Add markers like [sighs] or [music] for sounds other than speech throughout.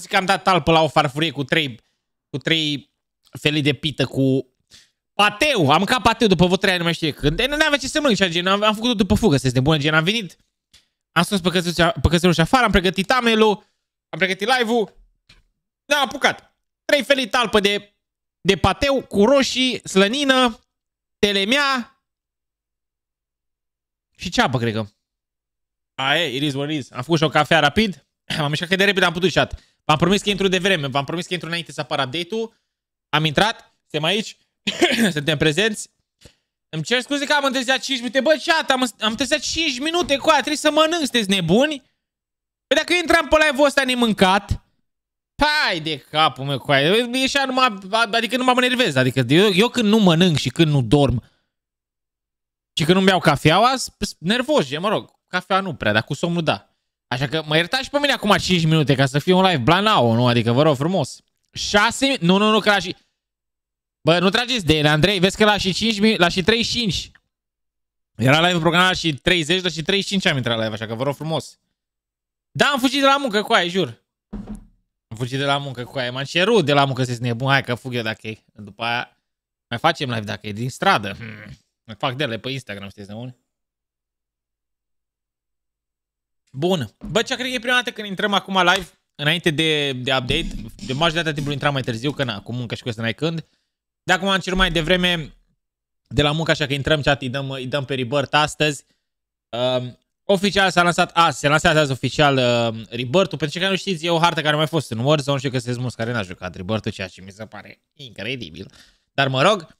zic că am dat talpă la o farfurie cu trei, cu trei felii de pită cu pateu. Am mâncat pateu după vreo trei ani, nu mai știu când. Nu avea ce să mănânc, gen, am, am făcut-o după fugă, să bună, gen, am venit, am sus pe căsuța afară, am pregătit tamelul, am pregătit live-ul, ne-am apucat. Trei felii talpă de, de pateu cu roșii, slănină, telemea și ceapă, cred că. Aia, it is what it is. Am făcut și o cafea rapid. [clears throat] M-am mișcat cât de repede am putut chat. V-am promis că intru de vreme. V-am promis că intru înainte să apară update-ul. Am intrat. Suntem aici. [coughs] Suntem prezenți. Îmi cer scuze că am întârziat 5 minute. Bă, chat, am, am întârziat 5 minute cu aia. Trebuie să mănânc. Sunteți nebuni? Păi dacă eu intram pe live-ul ăsta nemâncat, Hai de capul meu cu aia. E așa numai, adică nu mă enervez. Adică eu, eu când nu mănânc și când nu dorm și când nu-mi iau cafeaua, nervos, mă rog. Cafea nu prea, dar cu somnul da. Așa că mă iertați și pe mine acum 5 minute ca să fie un live blanao, nu? Adică vă rog frumos. 6 Nu, nu, nu, că la și... Bă, nu trageți de ele, Andrei. Vezi că la și 5 la și 35. Era live programat și 30, la și 35 am intrat live, așa că vă rog frumos. Da, am fugit de la muncă cu aia, jur. Am fugit de la muncă cu aia. M-am cerut de la muncă să nebun. Hai că fug eu dacă e. După aia mai facem live dacă e din stradă. Hmm. Mai fac de ele pe Instagram, știți nebun? Bun. Bă, ce cred că e prima dată când intrăm acum live, înainte de, de update. De majoritatea timpului intram mai târziu, că na, cu muncă și cu asta n-ai când. De acum am cerut mai devreme de la muncă, așa că intrăm chat, îi dăm, îi dăm pe Rebirth astăzi. Uh, oficial s-a lansat azi, se lansează azi oficial uh, Rebirth-ul. Pentru cei care nu știți, e o hartă care a mai fost în Warzone, știu că sunt mulți care n-a jucat Rebirth-ul, ceea ce mi se pare incredibil. Dar mă rog,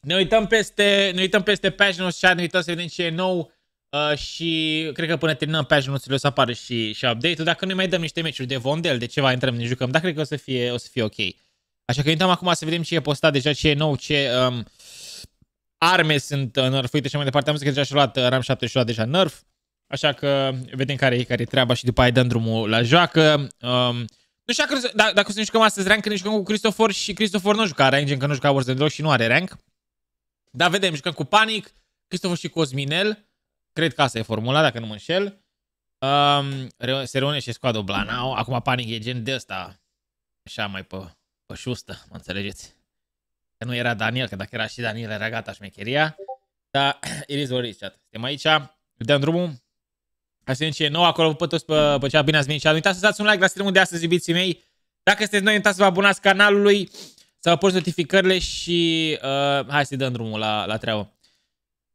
ne uităm peste, ne uităm peste pagina și ne uităm să vedem ce e nou Uh, și cred că până terminăm pe ajunuțele o să apară și, și update-ul. Dacă noi mai dăm niște meciuri de Vondel, de ceva intrăm, ne jucăm, dar cred că o să fie, o să fie ok. Așa că uităm acum să vedem ce e postat deja, ce e nou, ce um, arme sunt uh, nerfuite și mai departe. Am zis că deja și-a luat uh, RAM 7 și deja nerf. Așa că vedem care e, care e treaba și după aia dăm drumul la joacă. Um, nu știu dacă, dacă, dacă o să ne jucăm astăzi rank, când ne jucăm cu Christopher și Christopher nu juca rank, gen că nu juca Warzone deloc și nu are rank. Dar vedem, jucăm cu Panic, Christopher și Cosminel. Cred că asta e formula, dacă nu mă înșel. Um, se reunește squadul Blanau. Acum Panic e gen de ăsta. Așa mai pe, pe șustă, mă înțelegeți? Că nu era Daniel, că dacă era și Daniel era gata șmecheria. Dar [clears throat] Iris Loris, chat. Suntem aici, dăm drumul. Hai să vedem ce e nou acolo pe toți pe, pe ce bine ați venit și uitați să dați un like la streamul de astăzi, iubiții mei. Dacă sunteți noi, uitați să vă abonați canalului, să vă puneți notificările și uh, hai să dăm drumul la, la treabă.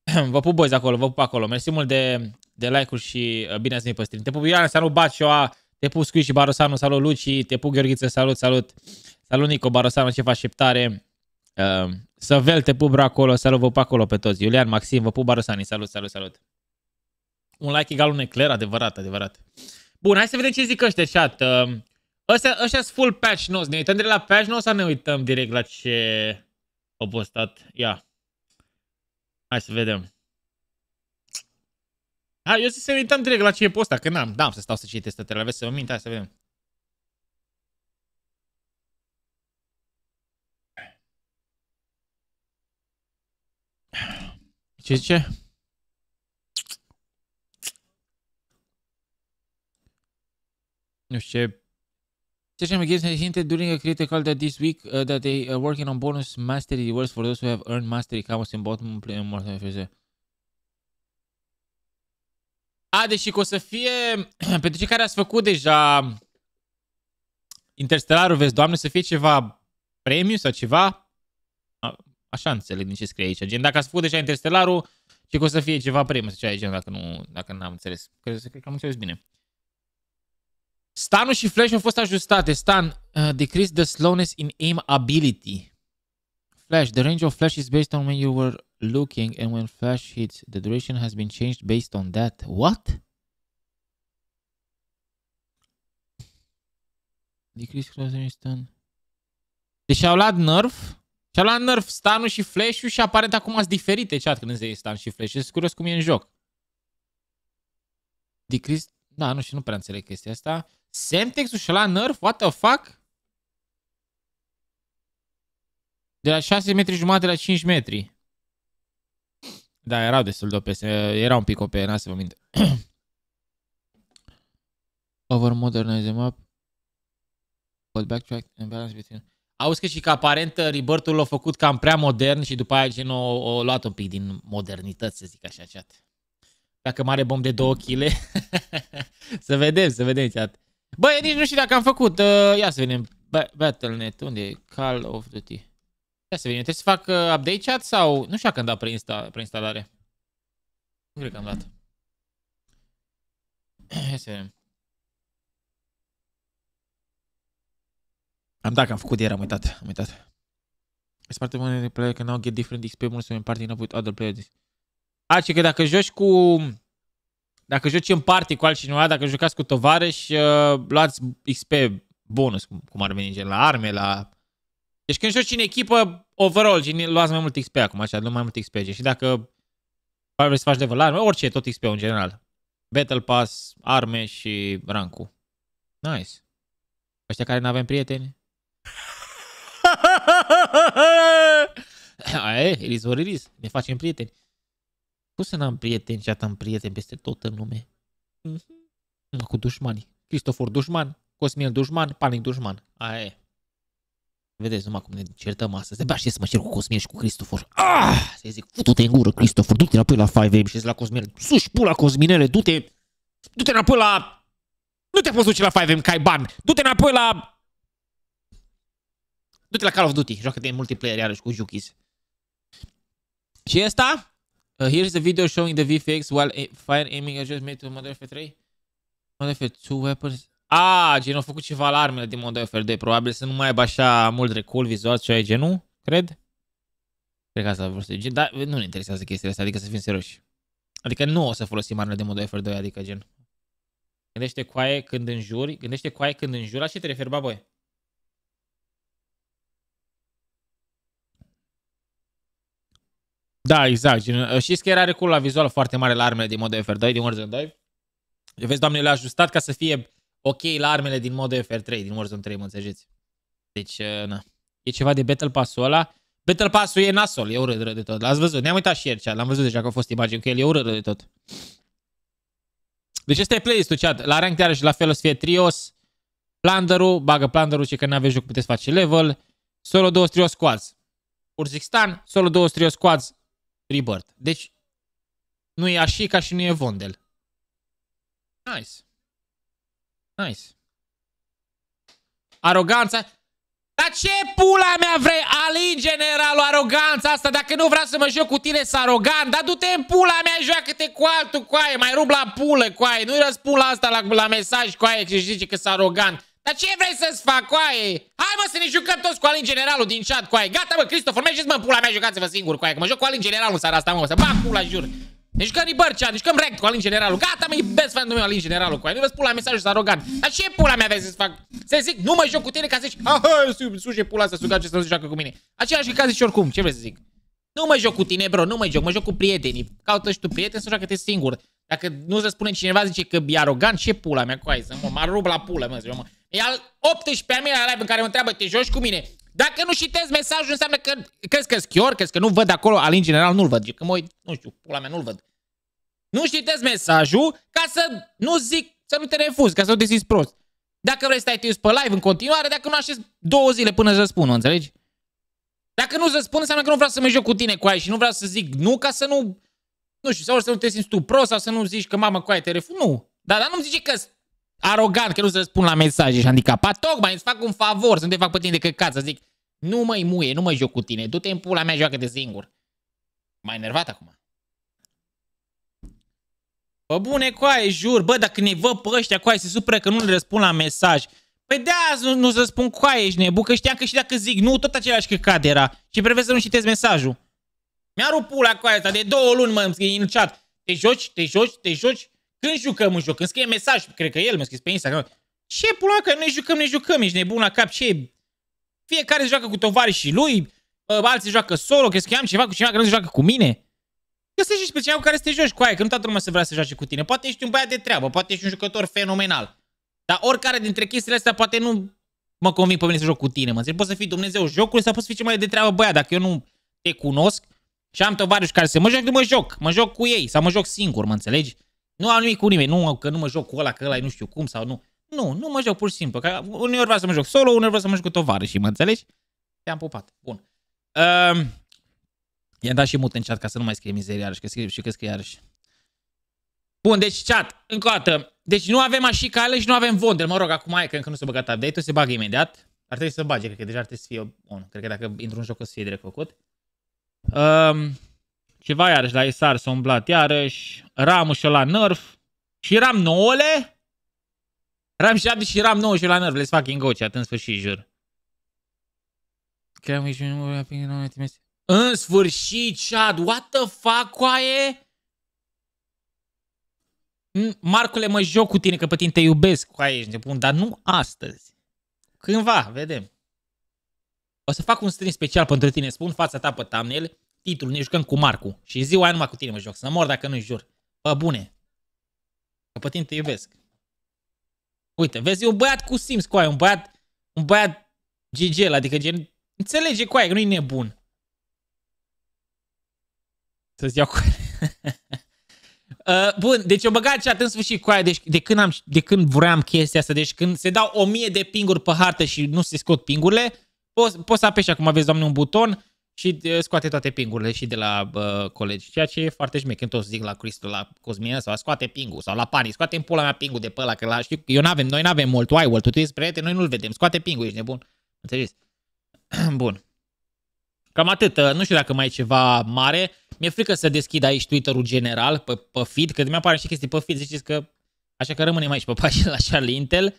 [clears throat] vă pup boys acolo, vă pup acolo. Mersi mult de, de like-uri și uh, bine ați venit pe stream. Te pup Ioana, salut Bacioa, te pup Squid și Barosanu, salut Luci, te pup Gheorghiță, salut, salut. Salut Nico, Barosanu, ce faci șeptare. Uh, Săvel, te pup acolo, salut, vă pup acolo pe toți. Iulian, Maxim, vă pup Barosani, salut, salut, salut. Un like egal un ecler, adevărat, adevărat. Bun, hai să vedem ce zic ăștia, chat. Uh, ăștia, ăștia sunt full patch notes. Ne uităm direct la patch notes sau ne uităm direct la ce au postat? Ia. Hai să vedem. Hai, eu să uităm direct la ce e posta, că n-am, n-am să stau să citesc toate, aveți să vă mint, hai să vedem. Ce zice? Nu știu ce Session begins has hinted during a critical that this week uh, that they are working on bonus mastery words for those who have earned mastery counts in bottom play more FZ. A, deși că o să fie, [clears throat] pentru cei care ați făcut deja Interstellarul, vezi, doamne, să fie ceva premiu sau ceva, a, așa înțeleg din ce scrie aici. Gen, dacă ați făcut deja Interstellarul, și că o să fie ceva premiu, să aici, dacă nu, dacă n-am înțeles. Cred, cred că am înțeles bine. Stanul și flash au fost ajustate. Stan, uh, decrease the slowness in aim ability. Flash, the range of flash is based on when you were looking and when flash hits, the duration has been changed based on that. What? Decrease closer stun. Deci au luat nerf și-au luat nerf stanul și flash-ul și aparent acum sunt diferite chat când îți stan și flash. Sunt curios cum e în joc. Decrease... Da, nu știu, nu prea înțeleg chestia asta. Semtex-ul și la nerf? What the fuck? De la 6 metri jumate la 5 metri. Da, erau destul de OP. Era un pic OP, n să vă minte. [clears throat] Over modernize the map. But backtrack and balance between... Auzi că și că aparent uh, Rebirth-ul l-a făcut cam prea modern și după aia gen o, o luat un pic din modernități, să zic așa, chat. Dacă mare bom de 2 kg. [laughs] să vedem, să vedem, chat. Băi, nici nu știu dacă am făcut. Uh, ia să vedem. Battle.net, unde e? Call of Duty. Ia să vedem, trebuie să fac uh, update chat sau... Nu știu dacă am dat preinsta preinstalare. Nu cred că am dat. [clears throat] Ia să vedem. Am dat că am făcut ieri, am uitat, am uitat. It's part of one of the players can now get different XP bonus when partying up with other players. A, ce că dacă joci cu... Dacă joci în party cu altcineva, dacă jucați cu tovarăși, uh, luați XP bonus, cum ar veni, gen la arme, la... Deci când joci în echipă, overall, gen, luați mai mult XP acum, așa, nu mai mult XP. Și dacă vrei să faci level arme, orice, tot XP în general. Battle Pass, arme și rank Nice. Ăștia care nu avem prieteni? [laughs] Aia, it is what it is. Ne facem prieteni. Cum să n-am prieteni și am prieteni peste tot în lume? Mm-hmm. Cu dușmani. Cristofor dușman, Cosmin dușman, Panic dușman. Aia e. Vedeți numai cum ne certăm astăzi. De să mă cer cu Cosmin și cu Cristofor. Ah! Să zic, futu-te în gură, Cristofor, du-te înapoi la 5M și la Cosmin. Suși pula Cosminele, du-te, du-te înapoi la... Nu te poți duce la 5M, că ai bani. Du-te înapoi la Du-te la Call of Duty, joacă de multiplayer iarăși cu Jukis. Și asta? Uh, here's the video showing the VFX while fire aiming adjust made to Modern Warfare 3. Modern Warfare 2 weapons. Ah, gen, au făcut ceva la armele din Modern Warfare 2. Probabil să nu mai aibă așa mult recul vizual și ai genul, cred. Cred că asta vreau să Dar nu ne interesează chestiile astea, adică să fim serioși. Adică nu o să folosim armele de Modern Warfare 2, adică gen. Gândește coaie când înjuri, gândește coaie când înjuri, la ce te referi, baboi? Da, exact. Știți că era recul la vizual foarte mare la armele din Modern Warfare 2, din Warzone 2? Vezi, doamne, le-a ajustat ca să fie ok la armele din Modern Warfare 3, din Warzone 3, mă înțelegeți? Deci, uh, na. E ceva de Battle Pass-ul ăla. Battle Pass-ul e nasol, e urât de tot. L-ați văzut? Ne-am uitat și ieri, chat. L-am văzut deja că au fost imagini cu el, e urât de tot. Deci ăsta e playlist-ul, chat. La rank și la fel o să fie Trios, Plunderu, bagă Plunderu, ce că n-aveți joc puteți face level, solo 2 Trios Squads. Urzixstan, solo 2 Trios Squads, Rebirth. Deci, nu e așa ca și nu e Vondel. Nice. Nice. Aroganța. Dar ce pula mea vrei? Ali generalul, aroganța asta. Dacă nu vreau să mă joc cu tine, să arogant. Dar du-te în pula mea, joacă-te cu altul, coaie. Mai rup la pulă, coaie. Nu-i răspund la asta la, la mesaj, coaie, și zice că s arogant. Dar ce vrei să-ți fac, coaie? Hai mă să ne jucăm toți cu Alin Generalul din chat, coaie. Gata, mă, Cristofor, mergeți mă în pula mea, jucați-vă singur, coaie. Că mă joc cu Alin Generalul în seara asta, mă, să bag pula, jur. Ne jucăm Rebirth chat, ne jucăm Rect cu Alin Generalul. Gata, mă, e best fan meu Alin Generalul, coaie. Nu vă pula mesajul să arogant. Dar ce pula mea vrei să-ți fac? Să zic, nu mă joc cu tine ca să zici, aha, suje pula să suga ce să nu se joacă cu mine. Același ca zici oricum, ce vrei să zic? Nu mă joc cu tine, bro, nu mă joc, mă joc cu prietenii. Caută și tu prieteni să joacă-te singur. Dacă nu se spune cineva, zice că e arogant, ce pula mea, coaie, să mă, mă rup la pulă, mă, mă. E al 18-a mea live în care mă întreabă, te joci cu mine? Dacă nu citesc mesajul, înseamnă că crezi că schior, crezi că nu văd acolo, al în general nu-l văd. Că mă nu știu, pula mea, nu-l văd. Nu citesc mesajul ca să nu zic, să nu te refuz, ca să nu te simți prost. Dacă vrei să stai pe live în continuare, dacă nu aștept două zile până să răspund, înțelegi? Dacă nu răspund, înseamnă că nu vreau să mă joc cu tine cu aia și nu vreau să zic nu ca să nu... Nu știu, sau să nu te simți tu prost sau să nu zici că mamă cu aia te refuz. Nu. Dar, dar nu-mi zice că arogant că nu se răspund la mesaje și handicapat. Tocmai îți fac un favor să nu te fac pe tine de căcat, să zic nu mă muie, nu mă joc cu tine, du-te în pula mea, joacă de singur. Mai enervat acum. Bă, bune, coaie, jur, bă, dacă ne văd pe ăștia, coaie, se supără că nu le răspund la mesaj. Păi de azi nu, nu să spun coaie, ești nebun, că știam că și dacă zic nu, tot același căcat era. Și prevezi să nu citesc mesajul. Mi-a rupt pula coaia asta, de două luni mă îmi scrie în chat. Te joci, te joci, te joci? Când jucăm un joc? Când scrie mesaj, cred că el mi-a scris pe Instagram. Ce pula că ne jucăm, ne jucăm, ești nebun la cap, ce? Fiecare joacă cu tovarășii lui, alții joacă solo, crezi că am ceva cu cineva care nu se joacă cu mine? Găsești și pe cineva cu care să te joci cu aia, că nu toată lumea se vrea să joace cu tine. Poate ești un băiat de treabă, poate ești un jucător fenomenal. Dar oricare dintre chestiile astea poate nu mă conving pe mine să joc cu tine, mă înțelegi? Poți să fii Dumnezeu jocului sau poți să fii ce mai de treabă băiat. Dacă eu nu te cunosc și am tovarăși care se mă joc, mă joc, mă joc cu ei sau mă joc singur, mă înțelegi? Nu am nimic cu nimeni, nu că nu mă joc cu ăla, că ăla nu știu cum sau nu. Nu, nu mă joc pur și simplu. Că uneori vreau să mă joc solo, uneori vreau să mă joc cu tovarășii, mă înțelegi? Te-am pupat. Bun. Uh, I-am dat și mut în chat ca să nu mai scrie mizeria iarăși, că scrie și că scrie iarăși. Bun, deci chat, încă o dată. Deci nu avem așa cale și nu avem Vondel. Mă rog, acum e că încă nu se băgat update-ul, se bagă imediat. Ar trebui să bage, cred că deja ar trebui să fie on. Cred că dacă intru în joc o să fie direct făcut. Um, ceva iarăși la Isar s-a umblat iarăși. Ramu și la nerf. Și Ram 9 -le? Ram 7 și Ram 9 și la nerf. Let's fucking go, chat, în sfârșit, jur. Chiar și nu În sfârșit, chat, what the fuck, coaie? Marcule, mă joc cu tine, că pe tine te iubesc, coaie, ești nebun, dar nu astăzi. Cândva, vedem. O să fac un stream special pentru tine, spun fața ta pe thumbnail, titlul, ne jucăm cu Marcu. Și ziua aia numai cu tine mă joc, să mor dacă nu jur. Bă, bune. Că pe tine te iubesc. Uite, vezi, e un băiat cu simț, coaie, un băiat, un băiat GG, adică gen, înțelege coaie, că nu e nebun. Să-ți iau cu... [laughs] Uh, bun, deci eu băgat chat în sfârșit cu aia, deci de când, am, de când vreau chestia asta, deci când se dau o mie de pinguri pe hartă și nu se scot pingurile, poți, poți să apeși acum, aveți, doamne, un buton și uh, scoate toate pingurile și de la uh, colegi, ceea ce e foarte șmec. Când toți zic la Cristo, la Cosmina sau scoate pingul sau la Pani, scoate în pula mea pingul de pe ăla, că la, știu, eu n-avem, noi n-avem mult wild, tu ești prieten, noi nu-l vedem, scoate pingul, ești nebun. Înțelegeți? [clears throat] Bun. Cam atât. Uh, nu știu dacă mai e ceva mare. Mi-e frică să deschid aici Twitter-ul general pe, pe feed, că mi apare și chestii pe feed, ziceți că așa că rămânem aici pe pagina la Charlie Intel.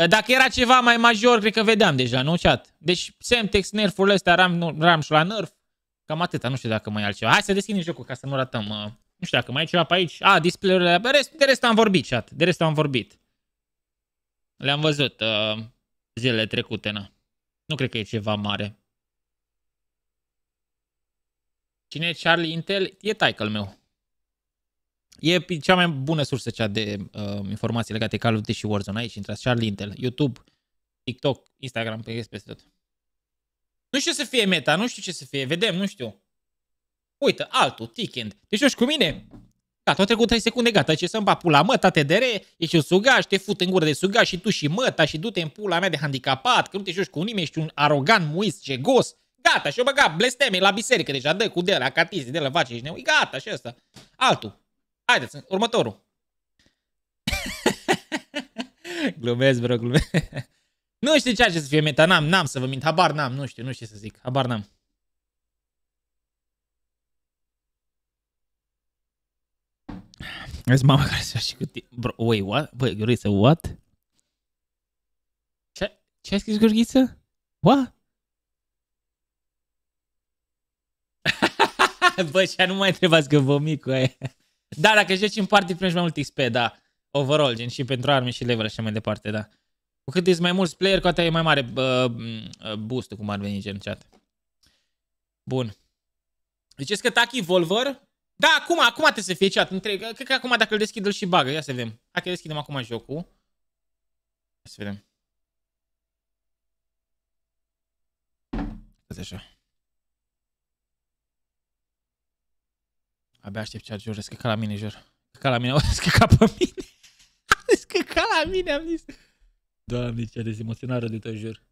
Uh, dacă era ceva mai major, cred că vedeam deja, nu chat? Deci Semtex, nerf-urile astea, RAM, Ramș și la nerf, cam atâta, nu știu dacă mai e altceva. Hai să deschidem jocul ca să nu ratăm. Uh, nu știu dacă mai e ceva pe aici. A, display-urile, de rest, de rest am vorbit, chat. De rest am vorbit. Le-am văzut uh, zilele trecute, na. Nu cred că e ceva mare. Cine e Charlie Intel? E taică meu. E cea mai bună sursă cea de uh, informații legate de Call of Duty și Warzone. Aici intrați Charlie Intel, YouTube, TikTok, Instagram, pe peste tot. Nu știu ce să fie meta, nu știu ce să fie, vedem, nu știu. Uite, altul, Tickend. Deci joci cu mine? Gata, au trecut 3 secunde, gata, ce să-mi pula, mă, tate de re, ești un sugaș, te fut în gură de sugaș și tu și măta și du-te în pula mea de handicapat, că nu te joci cu nimeni, ești un arogant, muis, cegos. Gata, și-o băgat blesteme la biserică deja, dă cu de la catizi, de la vaci, ești nebun. Gata, și ăsta. Altul. Haideți, următorul. [laughs] glumesc, bro, glumesc. nu știu ce să fie meta, n-am, n-am să vă mint, habar n-am, nu știu, nu știu ce să zic, habar n-am. Vezi mama care se și cu tine. Bro, wait, what? Băi, Gheorghiță, what? Ce, ce ai scris, Gheorghiță? What? [laughs] Bă, și nu mai întrebați că vomit cu aia. Da, dacă joci în party primești mai mult XP, da. Overall, gen și pentru arme și level și mai departe, da. Cu cât ești mai mulți player, cu atât e mai mare bă, boost cum ar veni gen chat. Bun. Ziceți că Taki Volver? Da, acum, acum trebuie să fie chat. Întreg. Cred că acum dacă îl deschid îl și bagă. Ia să vedem. Hai că deschidem acum jocul. Ia să vedem. Așa. Abia aștept chat, jur, ca la mine, jur. Ca la mine, [laughs] o ca pe mine. [laughs] ca la mine, am zis. Doamne, ce dezemoționare de tot, jur.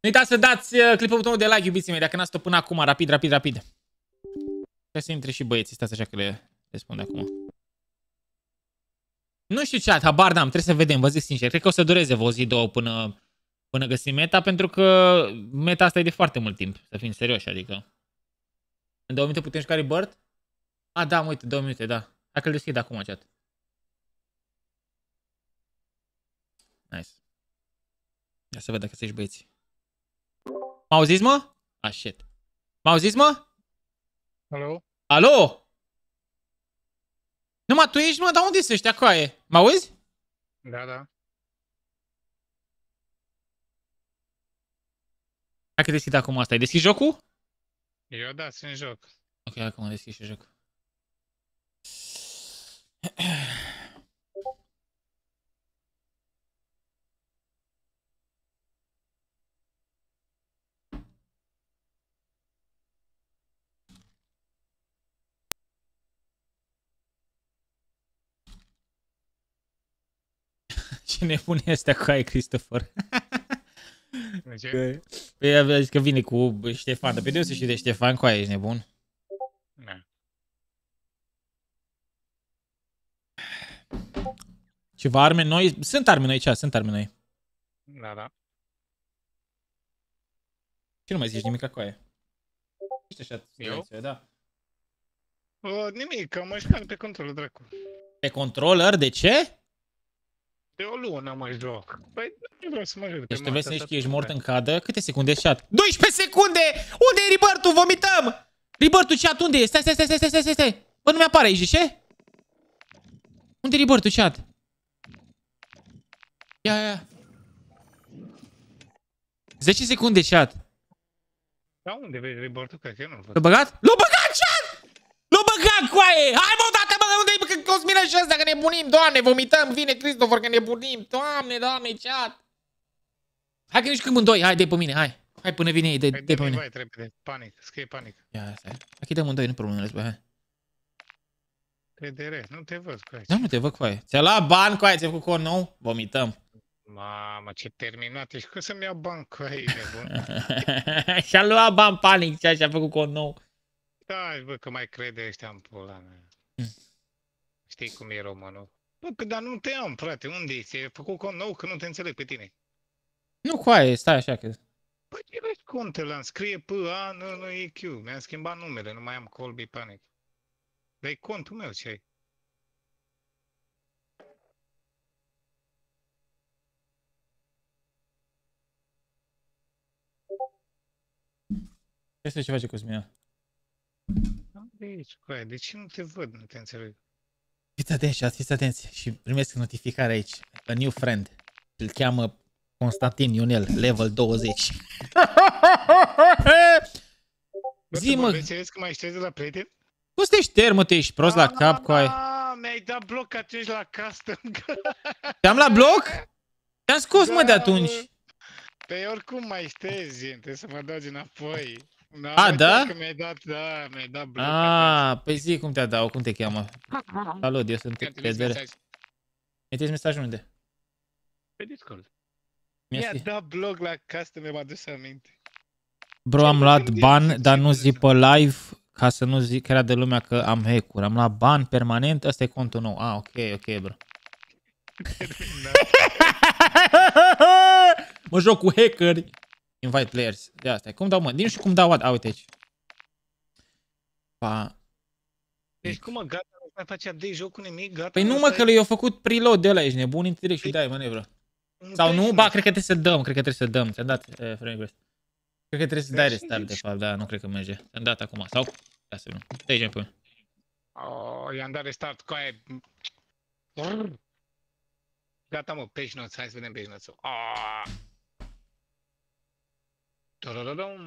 Nu uitați să dați uh, clipul butonul de like, iubiții mei, dacă n-ați până acum, rapid, rapid, rapid. Trebuie să intre și băieții, stați așa că le, le spun de acum. Nu știu ce, habar n-am, trebuie să vedem, vă zic sincer. Cred că o să dureze o zi, două până, până găsim meta, pentru că meta asta e de foarte mult timp, să fim serioși, adică. În două minute putem juca Rebirth? A, da, uite, două minute, da. Hai că-l deschid acum, chat. Nice. Ia să văd dacă să băieți. M-auziți, mă? Ah, shit. M-auziți, mă? Alo? Alo? Nu, mă, tu ești, mă, dar unde sunt ăștia coaie? Mă auzi? Da, da. Hai că deschid acum asta. Ai deschis jocul? Eu da, sunt joc. Ok, acum deschis și joc. [clears throat] Ce nebun este cu ai, Christopher. [laughs] De ce? Păi a zis că vine cu Ștefan, dar pe de să știi de Ștefan cu aia, ești nebun. Da. Ceva arme noi? Sunt arme noi, ce? Sunt arme noi. Da, da. Ce nu mai zici nimic cu aia? Ești așa, Eu? silențiu, da. O, nimic, că mă jucam pe controlul dracu. Pe controller, de ce? De o lună mă joc. Păi nu vreau să mă joc. Deci tu vrei să zici că ești mort în cadă? Câte secunde chat? 12 secunde! Unde e Ribertu? Vomităm! Ribertu chat, unde e? Stai, stai, stai, stai, stai, stai, stai! Bă, nu mi-apare aici, de ce? Unde e Ribertu chat? Ia, ia, ia. 10 secunde chat. Da, unde vezi reportul? Cred că eu nu-l văd. L-a băgat? L-a băgat chat! L-a băgat coaie! Hai mă, dată mă, unde e Cosmina și ăsta, că nebunim, doamne, vomităm, vine Christopher, că nebunim, doamne, doamne, chat! Hai că nici când în doi, hai, de pe mine, hai. Hai până vine ei, de, Hai, de pe dă-mi mine. vai, repede. Panic. Scrie panic. Ia, stai. Hai că dăm în doi, nu problemele, bă, hai. TDR. Nu te văd cu aici. Da, nu te văd cu aia. Ți-a luat bani cu aia, ți-a făcut cont nou? Vomităm. Mamă, ce terminat ești. Cum să-mi iau bani cu aici, nebun? [laughs] și-a luat bani panic și și-a făcut cont nou. Stai, bă, că mai crede ăștia în pula mea. Mm. Știi cum e românul? Bă, că dar nu te am, frate. Unde ești? Ai făcut cont nou că nu te înțeleg pe tine. Nu cu aia, stai așa că... Păi ce vezi contul ăla? Îmi Scrie P, A, nu, nu, E, Q. Mi-am schimbat numele, nu mai am Colby Panic. Dar e contul meu, ce ai? Ce este ce face Cosmina? De aici, cu aia. De ce nu te văd? Nu te înțeleg. Fiți atenți, chat, fiți atenți. Și primesc notificare aici. A new friend. Îl cheamă Constantin Ionel, level 20. Bă, Zi, tu mă. vorbești serios că mai știi de la prieten? Cum să te ștergi, mă, tu ești prost la cap cu aia? Ah, mi-ai dat bloc atunci la custom. Te-am la bloc? Te-am scos, mă, de Da, atunci. bă. Pe oricum mai ștezi, trebuie să mă dau înapoi. Da, A, mai da? știu Că mi-ai dat, da, mi-ai dat bloc atunci. Ah, păi zi cum te dau, cum te cheamă? Salut, eu sunt Te-am trimis TDR. mesaj Meteți mesaj unde? Pe Discord. Mi-a Mersi. dat blog la custom, mi-am adus aminte. Bro, am Ce luat gândești? ban, Ce dar nu gândești? zi pe live ca să nu zic crede lumea că am hack-uri. Am luat ban permanent, ăsta e contul nou. Ah, ok, ok, bro. [laughs] Da. [laughs] mă joc cu hackeri. Invite players. De asta. Cum dau, mă? Nici nu știu cum dau. A, uite aici. Pa. Deci cum mă, gata, nu mai face update jocul nimic, gata? Păi nu mă, că eu făcut preload de ăla, ești nebun, intră și dai manevră. Sau nu? Ba, cred că trebuie să dăm, cred că trebuie să dăm. Ți-am dat uh, frame request. Cred că trebuie să dai Deci, restart, de deci- fapt, da, nu cred că merge. Ți-am dat acum, sau? Da, să nu. Stai aici pe Oh, i-am dat restart cu aia. Gata, mă, page notes. Hai să vedem page notes Ah. Tadadadam.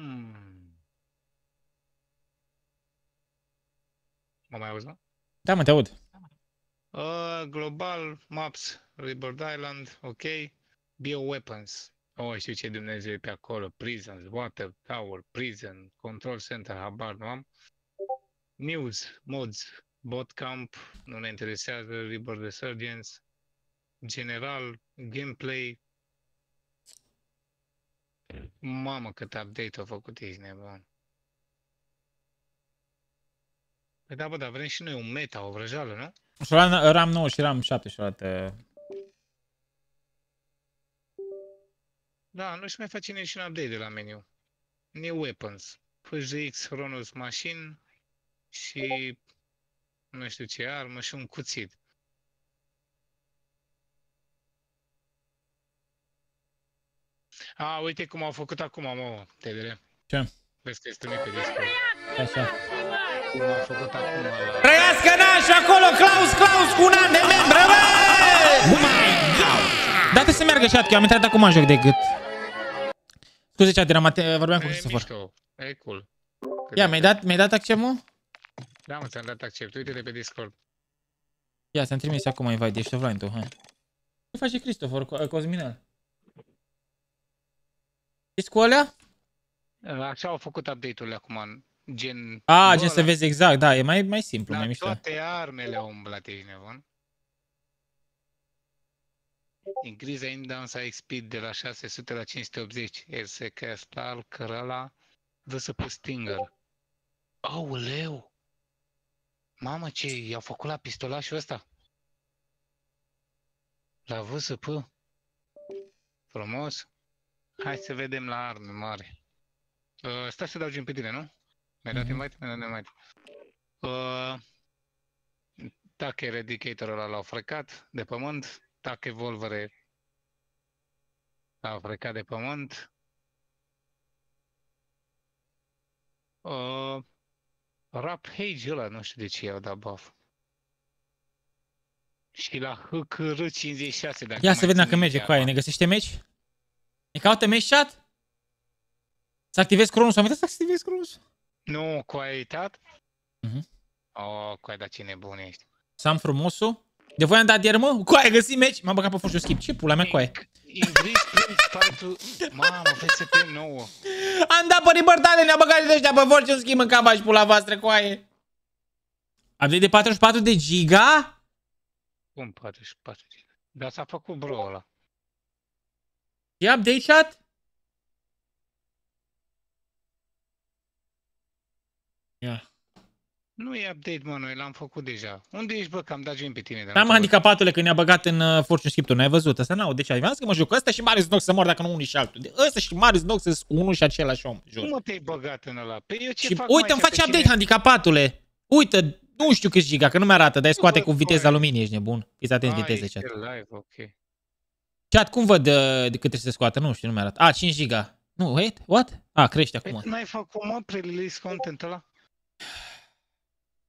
Mă mai auzi, mă? Da, mă, te aud. Uh, global, maps, Rebirth Island, ok. Bioweapons. Oh, știu ce Dumnezeu e pe acolo. Prisons, Water Tower, Prison, Control Center, habar nu am. News, mods, bot camp, nu ne interesează, Rebirth Resurgence, general, gameplay. Mamă, cât update au făcut, ești nebun. Păi da, bă, dar vrem și noi un meta, o vrăjeală, nu? Și la RAM 9 și RAM 7 și luat... Da, nu-și mai face niciun update de la meniu. New Weapons, FJX Chronos Machine și nu știu ce armă și un cuțit. A, uite cum au făcut acum, mă, TDR. Ce? Vezi că este trimis pe Discord. Așa. Cum au făcut acum la... Trăiască naș acolo, Claus, Claus, cu un an de membră, bă! Date să meargă chat, că eu am intrat acum în joc de gât. Scuze, chat, eram ate- vorbeam cu E Christopher. mișto, e cool. Ia, mi-ai dat, mi-ai dat accept, mă? Da, mă, ți-am dat accept. Uite-te pe Discord. Ia, ți-am trimis acum invite, ești offline tu, hai. Ce face Christopher, Co- Cosminel? Ești cu alea? Așa au făcut update-urile acum, gen... A, Bă, gen să la- vezi exact, da, e mai, mai simplu, mai La mișto. toate armele au umblat, ești nebun. Increase aim down sight speed de la 600 la 580. RSK Stal, Cărăla, VSP Stinger. Aoleu! Mamă, ce i-au făcut la pistolașul ăsta? La VSP? Frumos. Hai să vedem la arme mare. Uh, stai să dau gen pe tine, nu? Mi-ai dat Mhm. invite? Mi-ai dat invite. Uh, Tac Eradicator ăla l-au frecat de pământ. Tac Evolvere l-au frecat de pământ. Uh, Rap Hage ăla, nu știu de ce i-au dat buff. Și la HKR 56, dacă Ia mai să vedem dacă țin merge minte cu aia. acum. Ne găsește meci? Ne caută meci chat? Să activez cronosul. Am uitat să activez cronosul. Nu, cu aia ai uitat? Mhm. Oh, cu aia, dar ce nebun ești. Să am frumosul. De voi am dat ieri, mă? Cu aia găsit meci. M-am băgat pe foșul skip. Ce pula mea cu aia? Ingris Prince Fight-ul... Mamă, VSP 9. Am dat pe libertate, ne-a băgat de ăștia pe force un schimb în capa și pula voastră cu aia. Am de 44 de giga? Cum 44 Dar s-a făcut bro ăla. E update chat? Ia. Nu e update, mă, noi l-am făcut deja. Unde ești, bă, că am dat gen pe tine? dar Am nu te handicapatule că ne-a băgat în uh, Fortune Skip-ul. N-ai văzut? Asta n-au. De ce? Ai că mă joc ăsta și Marius Nox să mor dacă nu unul și altul. De ăsta și Marius Nox sunt unul și același om. văd. Jur. Cum mă te-ai băgat în ăla? Pe eu ce Și fac uite, mai îmi face pe update cine- handicapatule. Uite, nu știu câți giga, că nu mi-arată, dar e scoate văd cu viteza foaia. luminii, ești nebun. Fiți atenți Ah, viteze, ești chat. live, ok. Chat, cum văd uh, de cât trebuie să se scoată? Nu știu, nu mi-arată. A, 5 giga. Nu, wait, what? A, crește Păi acum. n-ai făcut, mă, pre-release content ăla?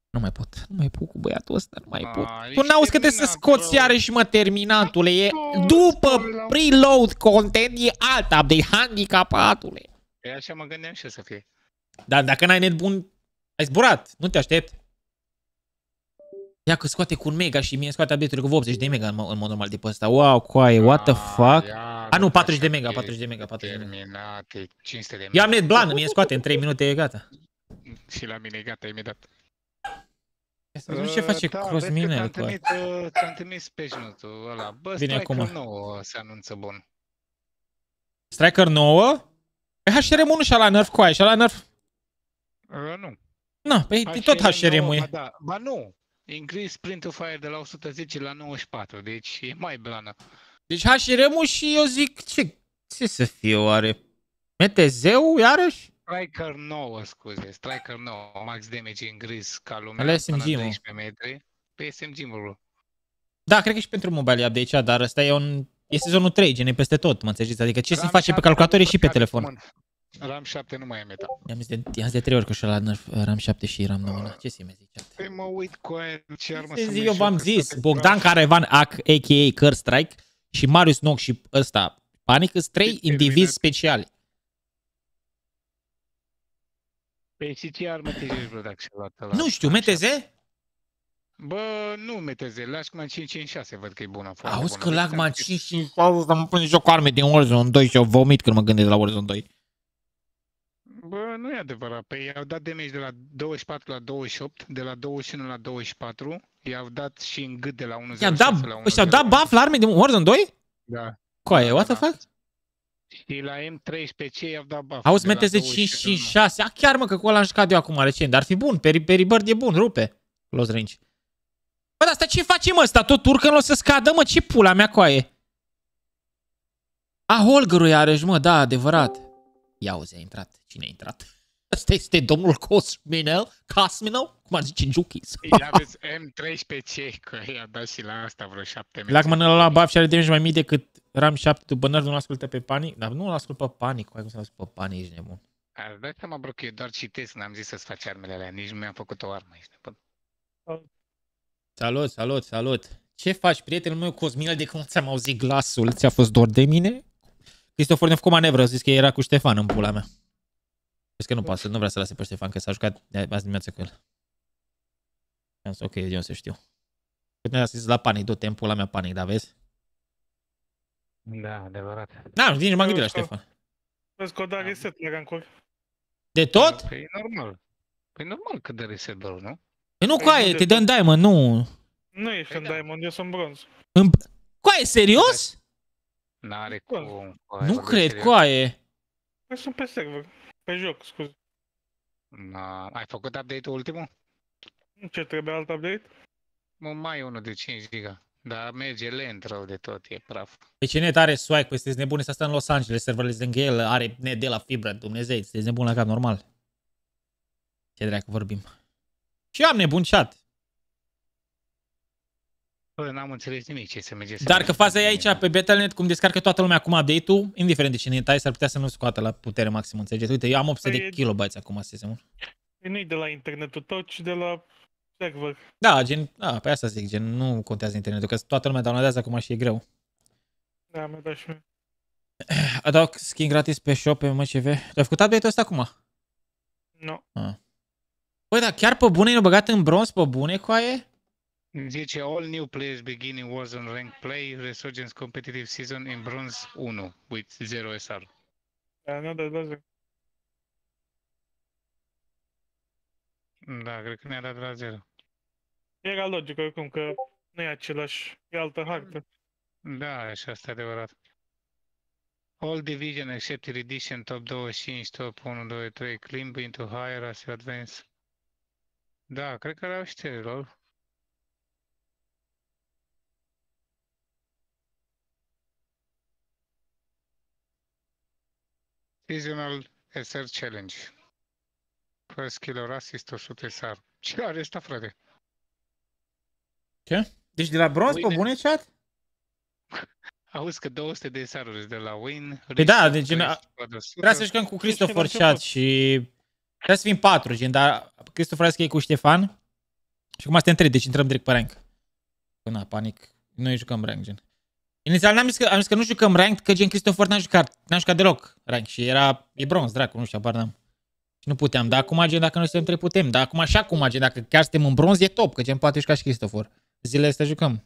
Nu mai pot. Nu mai pot cu băiatul ăsta, nu mai A, pot. ești Tu n-auzi că trebuie să terminat, scoți bro. iarăși, mă, terminatule. E Tu, după sorry, la- preload content e alt update, handicapatule. E așa mă gândeam și eu să fie. Dar dacă n-ai net bun, ai zburat. Nu te aștept. Ia că scoate cu un mega și mie scoate update-ul cu 80 de mega în, mo- în mod normal de pe ăsta. Wow, coaie, what the Ah, fuck? ia, A, nu, bă, 40 de așa mega, e 40 de mega, 40 de mega. Terminat, e 500 de Eu am mega. net blan, mie scoate în 3 minute, e gata. [laughs] Și la mine e gata, imediat. Să văd ce face da, Cosminel vezi că cu ți-am aia. trimis, uh, ți-am trimis pe ul ăla. Bă, Vine Striker acum. nou se anunță bun. Striker 9? Pe HRM1 și la nerf cu aia, și la nerf. Uh, nu. Na, păi e tot HRM-ul Ba e. da, ba nu. Increase sprint to fire de la 110 la 94, deci e mai blană. Deci HRM-ul și eu zic, ce, ce să fie oare? MTZ-ul iarăși? Striker 9, scuze, Striker 9, max damage increase ca lumea Ăla e până SMG, mă. 12 metri. Pe SMG, bro. Da, cred că și pentru mobile e update dar ăsta e un... E sezonul 3, gen e peste tot, mă înțelegeți? Adică ce se RAM face pe 7 calculator e și pe care telefon. Comand. RAM 7 nu mai e meta. I-am zis de, i-am zis de 3 ori că și la nerf RAM 7 și RAM 9. na. Ce să-i mai zici? Păi mă uit cu aia ce armă Ce să zi, mai eu v-am joc, zis, asta Bogdan pe Caravan, a.k.a. Cur Strike și Marius Nox și ăsta, Panic, sunt trei Terminat. indivizi speciali. Păi și ce armă te joci, bro, dacă și-a luat ăla? Nu știu, RAM MTZ? 7? Bă, nu MTZ, Lashman 556 văd că e bună. foarte Auzi bună. că Deci Lagman am- 5 și să mă pun să joc arme din Warzone 2 și eu vomit când mă gândesc la Warzone 2. Bă, nu e adevărat. Păi i-au dat damage de la 24 la 28, de la 21 la 24, i-au dat și în gât de la 1 I-am dat, ăștia au dat buff la arme din Warzone 2? Da. Coaie, what the Da. fuck? Și la M13C i-au dat buff. Auzi, de la MTZ 21 556. A, chiar mă, că cu ăla am jucat eu acum recent, dar ar fi bun. Peri, Peribird e bun, rupe. Close range. Bă, dar asta ce face mă ăsta? Tot urcă o să scadă, mă, ce pula mea coaie? A, Holgerul iarăși, mă, da, adevărat. Ia uzi, a intrat. Cine a intrat? Ăsta este domnul Cosminel? Cosminel? Cum ar zice în Jukis? Ia vezi M13C, că i-a dat și la asta vreo 7 metri. Lagman ăla la buff și are damage mai mic decât RAM 7 după nerd, nu ascultă pe Panic? Dar nu ascult pe Panic, cum să ascult pe Panic, ești nebun. Îți dai seama, bro, că eu doar citesc, n-am zis să-ți faci armele alea, nici nu mi-am făcut o armă, ești nebun. Salut, salut, salut. Ce faci, prietenul meu Cosminel, de când ți-am auzit glasul? Ți-a fost dor de mine? Cristofor ne-a făcut manevră, a zis că era cu Ștefan în pula mea. Vezi că nu poate, nu vrea să lase pe Ștefan, că s-a jucat de azi dimineață cu el. Am zis, ok, eu să știu. Cât ne-a zis la panic, du-te în pula mea panic, da, vezi? Da, adevărat. Da, nici nu m-am gândit la Eu- Ștefan. Vezi că o da reset la rancuri. De tot? Păi e normal. Păi normal că dă reset, bro, nu? Păi nu, Păi coaie, nu te de dă în diamond, nu. Nu ești Păi în da. Diamond, eu sunt bronz. În... Coaie, serios? N-are Bun. cum. Nu cred, coaie. Păi sunt pe server. Pe joc, scuze. Na, ai făcut update-ul ultimul? Ce trebuie alt update? Mă, mai e unul de 5 giga. Dar merge lent rău de tot, e praf. Deci net are swag, păi sunteți nebune să stă în Los Angeles, serverele sunt lângă el, are net de la fibră, Dumnezei, sunteți nebun la cap, normal. Ce dracu vorbim. Și eu am nebun chat. Bă, n-am înțeles nimic ce se merge. să Dar merge. că faza e aici pe Battle.net, cum descarcă toată lumea acum update-ul, indiferent de cine e tai, s-ar putea să nu scoată la putere maximă, înțelegeți? Uite, eu am 800 Păi de e- kilobytes acum, să zicem. Păi Nu-i de la internetul tău, ci de la server. Da, gen, da, pe asta zic, gen, nu contează internetul, că toată lumea downloadează acum și e greu. Da, mi-a dat și mie. Adaug skin gratis pe shop pe MCV. Tu ai făcut update-ul ăsta acum? Nu. Băi, dar chiar pe bune e băgat în bronz pe bune, coaie? Zice, all new players beginning Warzone ranked play, Resurgence competitive season in bronze 1 with 0 SR. Da, nu, da, da, da. Da, cred că ne-a dat de la 0. Era logic oricum că nu e același, e altă hartă. Da, și asta e adevărat. All division except edition top 25, top 1, 2, 3, climb into higher as you advance. Da, cred că erau știri, lol. Seasonal SR Challenge. First kill or assist 100 SR. Ce are asta, frate? Ce? Deci de la bronz pe Uite. bune, chat? Auzi că 200 de SR-uri de la Win. Păi da, Restore deci, price a- squad 100. Vreau să jucăm cu Christopher Știi, chat la și... Trebuie să fim patru, gen, dar Christopher a zis că e cu Ștefan. Și acum suntem trei, deci intrăm direct pe rank. Până na, panic. Noi jucăm rank, gen. Inițial n-am zis că, am zis că nu jucăm rank, că gen Christopher n-a jucat, n-a jucat deloc rank și era, e bronz, dracu, nu știu, abar n-am. Și nu puteam, dar acum gen, dacă noi suntem trei putem, dar acum și acum gen, dacă chiar suntem în bronz, e top, că gen poate juca și Christopher. Zilele astea jucăm.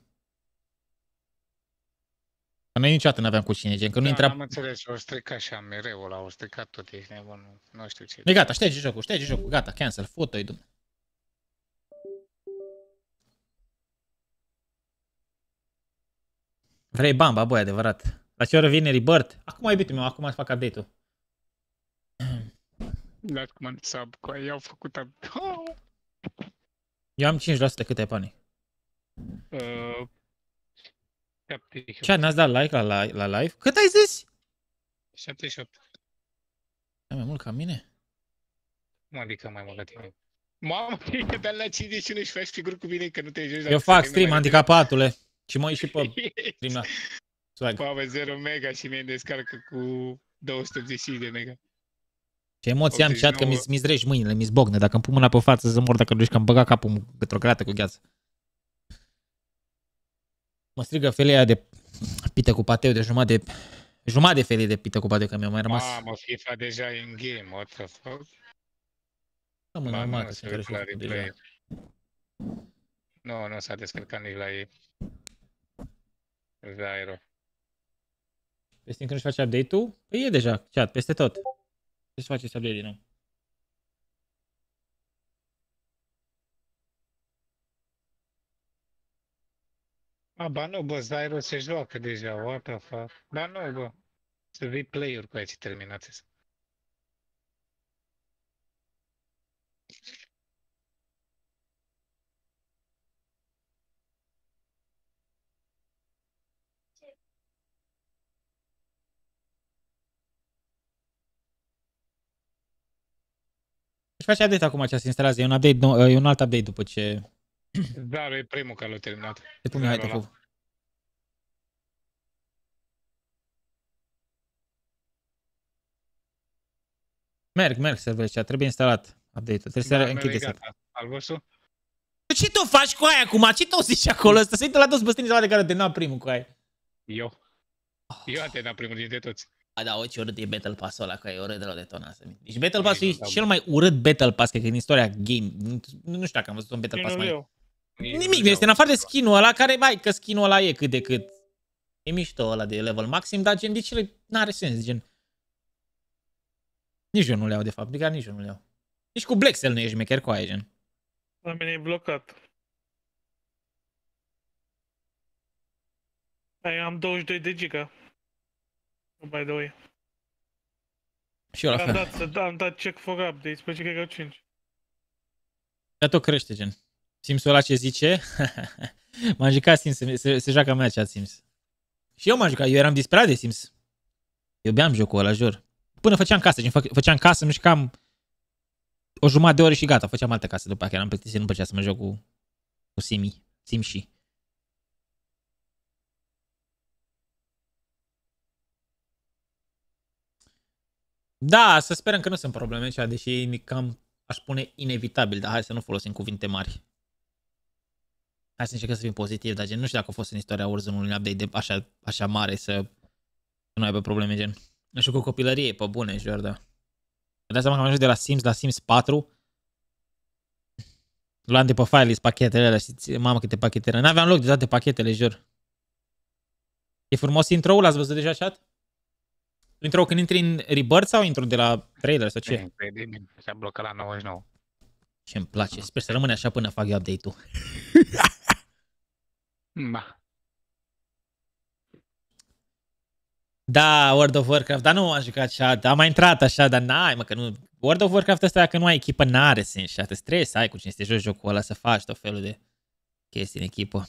Că noi niciodată nu aveam cu cine, gen, că nu Da, intra... am înțeles, o stricat așa mereu ăla, o stricat tot, ești nebun, nu, nu știu ce. E gata, șterge jocul, șterge jocul, gata, cancel, foto-i, dumne. Vrei bamba, băi, adevărat. La ce oră vine Rebirth? Acum, iubitul meu, acum fac update-ul. Las cum am sub, cu aia au făcut up. Oh! Eu am 5% câte ai pani. Uh, 78. Ce, n-ați dat like la, la, la live? Cât ai zis? 78. Ai mai mult ca mine? Cum adică mai mult la tine? Mamă, e [laughs] de la 51 și faci figuri cu mine că nu te joci. Eu fac stream, handicapatule. Și mă uit și pe handicap. stream la swag. Mamă, 0 mega și mie îmi descarcă cu 285 de mega. Ce emoții am, chat, că 89. mi-ți mi dregi mâinile, mi zbogne. Dacă îmi pun mâna pe față, să mor dacă nu că am băgat capul într-o grată cu gheață. Mă strigă felia de pită cu pateu de jumătate de... Jumătate de felie de pită cu pateu, că mi-a mai rămas. Mamă, FIFA deja e în game, what the fuck? Da, mă, Ba, normal nu, că se sunt care uită la și replay. deja. Nu, nu s-a descărcat nici la ei. Zairo. Peste când își face update-ul? Păi e deja, chat, peste tot. Ce să faceți update din nou? A, ba nu, bă, Zairo se joacă deja, what the fuck? Ba nu, bă. Să vii play-uri cu aia ce terminați. Își face update acum ce se instalează. E un, update, nou- e un alt update după ce Zairo e primul care l-a terminat. se pune hai Zairo ăla. de Merg, merg serverul chat, trebuie instalat update-ul. Trebuie să Da, închide meu e să gata. Al vostru? Ce tu faci cu aia acum? Ce tu zici acolo ăsta? Se uită la toți băstânii de care te n primul cu aia. Eu. Eu am terminat primul dintre toți. A, da, o, ce urât e Battle Pass-ul ăla, că e urât de la detonat. Deci Battle Mai Pass-ul e da, cel mai urât Battle Pass, cred că din istoria game. Nu, nu știu dacă am văzut un Battle Pass Cine mai... eu? Nimic, este în afară de skin-ul ăla, care, mai, că skin-ul ăla e cât de cât. E mișto ăla de level maxim, dar gen, de cele n-are sens, gen. Nici eu nu le iau, de fapt, de care nici eu nu le iau. Nici cu Black Cell nu ești mecher cu aia, gen. La mine e blocat. Da, eu am 22 de giga. By the way. Și eu la Am fel. dat, să, da, am dat check for updates, pe ce cred că au 5. Dar tot crește, gen. Simsul ăla ce zice? [laughs] M-am jucat Sims, se, se, se joacă mea cea Sims. Și eu m-am jucat, eu eram disperat de Sims. Iubeam jocul ăla, jur. Până făceam casă, gen, fă, făceam casă, nu cam o jumătate de ore și gata, făceam alte case după aceea, eram plictisit, nu plăcea să mă joc cu, cu Simi, Simși. Da, să sperăm că nu sunt probleme aici, deși e cam, aș spune, inevitabil, dar hai să nu folosim cuvinte mari. Hai să încercăm să fim pozitiv, dar gen, nu știu dacă a fost în istoria Warzone un update de așa, așa mare să, să nu aibă probleme, gen. Nu știu, cu copilărie, pe bune, jur, da. Îmi dați seama că am ajuns de la Sims la Sims 4. Luam de pe file pachetele alea, știți, mamă câte pachete erau. N-aveam loc de toate pachetele, jur. E frumos intro-ul, l-ați văzut deja chat? Intro când intri în Rebirth sau intro de la trailer sau ce? Incredibil. S-a blocat la 99. Ce îmi place. Sper să rămâne așa până fac eu update-ul. Ba. [laughs] Da, World of Warcraft, dar nu am jucat așa, am mai intrat așa, dar n-ai, mă, că nu... World of Warcraft ăsta, dacă nu ai echipă, n-are sens și atât. Trebuie să ai cu cine să te joci jocul ăla, să faci tot felul de chestii în echipă.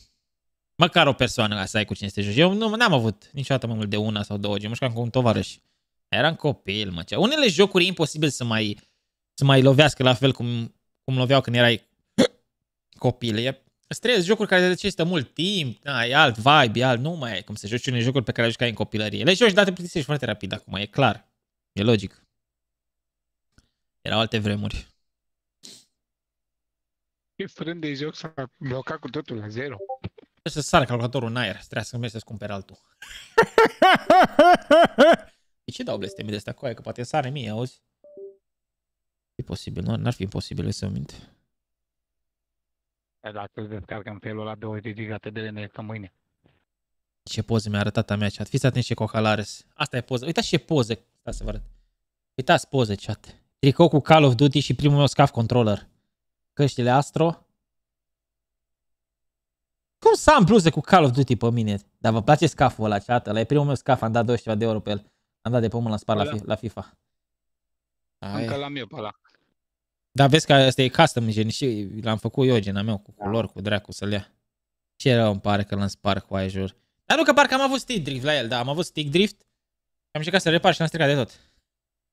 Măcar o persoană ca să ai cu cine să te joci. Eu nu am avut niciodată mai mult de una sau două, gen, mă jucam cu un tovarăș. Eram copil, mă. Cea. Unele jocuri e imposibil să mai, să mai lovească la fel cum, cum loveau când erai [coughs] copil. E Stres, jocuri care necesită mult timp, na, e alt vibe, e alt, nu mai e cum să joci unele jocuri pe care le jucai în copilărie. Le joci, dar te plictisești foarte rapid acum, e clar. E logic. Erau alte vremuri. Ce frânt de joc s-a blocat cu totul la zero. Trebuie să sară calculatorul în aer, trebuie să mergi să-ți cumperi altul. [laughs] de ce dau blesteme de astea cu aia? Că poate sare mie, auzi? E posibil, nu? N-ar fi imposibil să minte. Dar Dacă îți descarcă în felul ăla 20 de giga, te dele că mâine. Ce poze mi-a arătat a mea chat. Fiți atenți ce cocalares. Asta e poză. Uitați ce poze. Stați să vă arăt. Uitați poze chat. Tricou cu Call of Duty și primul meu scaf controller. Căștile Astro. Cum să am bluze cu Call of Duty pe mine? Dar vă place scaful ăla, chat? Ăla e primul meu scaf. Am dat 20 de euro pe el. Am dat de pământ la spart la, Ăla? fi- la FIFA. Aia. Încă l-am eu pe ăla. Dar vezi că asta e custom, gen, și l-am făcut eu, gen, a meu, cu culori, cu dracu să-l ia. Ce rău îmi pare că l-am spart cu aia jur. Dar nu că parcă am avut stick drift la el, da, am avut stick drift. Am încercat să repar și l-am stricat de tot.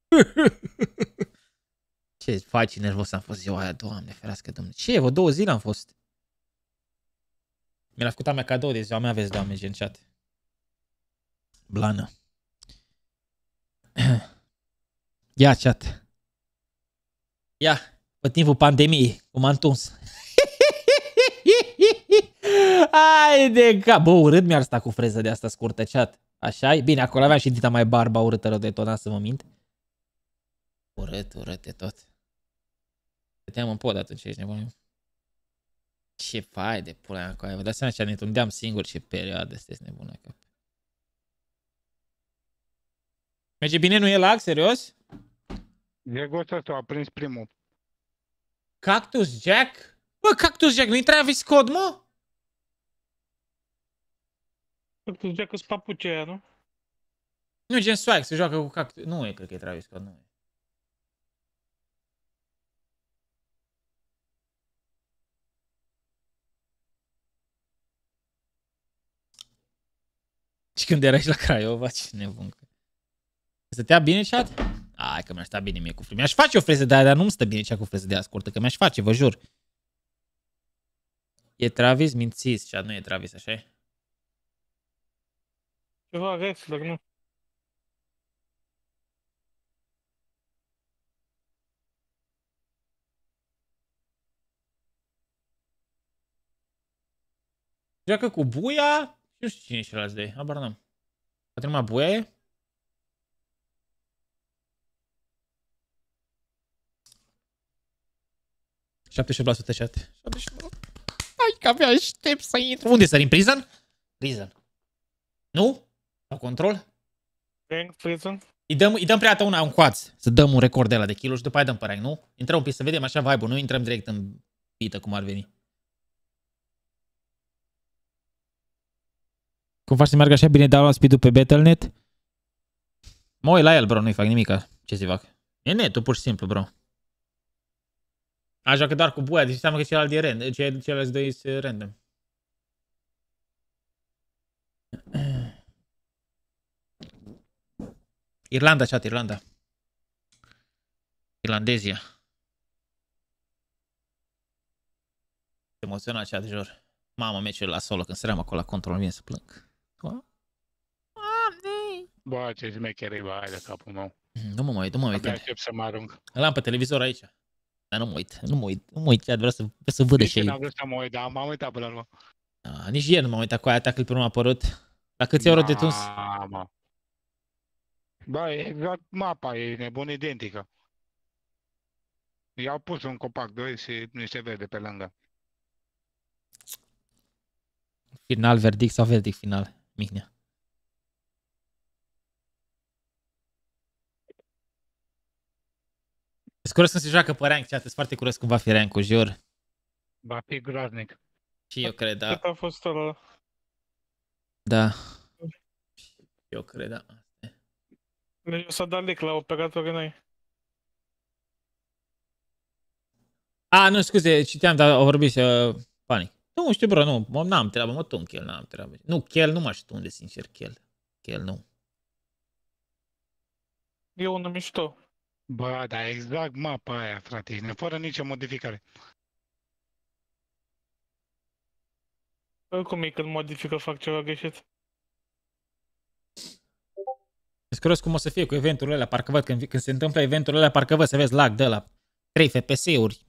[laughs] Ce faci nervos am fost ziua aia, doamne, ferească domnule. Ce, vă două zile am fost. Mi l-a făcut a mea cadou de ziua mea, vezi, doamne, gen chat. Blană. [clears throat] Ia, chat. Ia, pe timpul pandemiei, cum am tuns. [laughs] Hai de cap. Bă, urât mi-ar sta cu freză de asta scurtă, chat. așa e? Bine, acolo aveam și dita mai barba urâtă rău de tot, n-am să mă mint. Urât, urât de tot. Stăteam în pod atunci, ești nebun. Ce fai de pula mea cu aia. Vă dați seama ce ne tundeam singur ce perioadă sunteți nebună cap. Merge bine, nu e lag, serios? Jegul ăsta a prins primul. Cactus Jack? Bă, Cactus Jack, nu-i Travis Scott, mă? Tu zicea că-s papuce aia, nu? Nu, gen swag, se joacă cu Cactus. Nu e, cred că e Travis Scott, nu e. Și când erai și la Craiova, ce nebun. că- Stătea bine chat? Ai că mi-aș sta bine mie cu freză. Mi-aș face o freză de aia, dar nu-mi stă bine cea cu freză de aia scurtă, că mi-aș face, vă jur. E Travis, mințiți, chat, nu e Travis, așa e? Ceva wrestler, nu? Joacă cu Buia și nu știu cine e celălalt de ei, habar n-am. Poate numai Buia e? ...78% chat. 78%. Hai că abia aștept să intru. Unde sări? În prison? Prison. Nu? La control? Rank Prison? Îi dăm, îi dăm prea dată una un quads, să dăm un record de la de kilo și după aia dăm pe rank, nu? Intrăm un pic să vedem așa vibe nu intrăm direct în bită cum ar veni. Cum faci să meargă așa bine download speed-ul pe Battle.net? Mă uit la el, bro, nu-i fac nimica. Ce să fac? E netul, pur și simplu, bro. A joacă doar cu buia, deci înseamnă că celălalt e random. Celălalt doi sunt random. Irlanda, chat, Irlanda. Irlandezia. Emoționat chat, jur. Mamă, meciul la solo, când săream acolo la control, vine să plâng. Doamne! Bă, ce șmecheri, bă, hai de capul meu. Nu mă uit, nu mă uit. Abia aștept să mă arunc. Îl am pe televizor aici. Dar nu mă uit, nu mă uit, nu mă uit, chiar vreau să, vreau să văd Nici și eu n-am vrut să mă uit, dar m-am uitat până la urmă. Ah, nici ieri nu m-am uitat cu aia ta când prima a apărut. La câți euro de tuns? Mamă. Bă, e exact mapa, e nebun identică. I-au pus un copac 2 și niște verde pe lângă. Final, verdict sau verdict final? Mihnea. Sunt curios când se joacă pe rank, chat. Sunt foarte curios cum va fi rank jur. Va fi groaznic. Și eu cred, da. Cât a fost ăla? Da. Eu cred, da. Deci o să dat link la operatorii noi. A, nu, scuze, citeam, dar au vorbit uh, panic. Nu știu, bro, nu, mă, n-am treabă, mă tun chel, n-am treabă. Nu, chel, nu m-aș tunde, sincer, chel. Chel, nu. E unul mișto. Bă, dar exact mapa aia, frate, e fără nicio modificare. Oricum e când modifică fac ceva greșit. Sunt curios cum o să fie cu eventurile alea, parcă văd când, când se întâmplă eventurile alea, parcă văd să vezi lag de la 3 FPS-uri,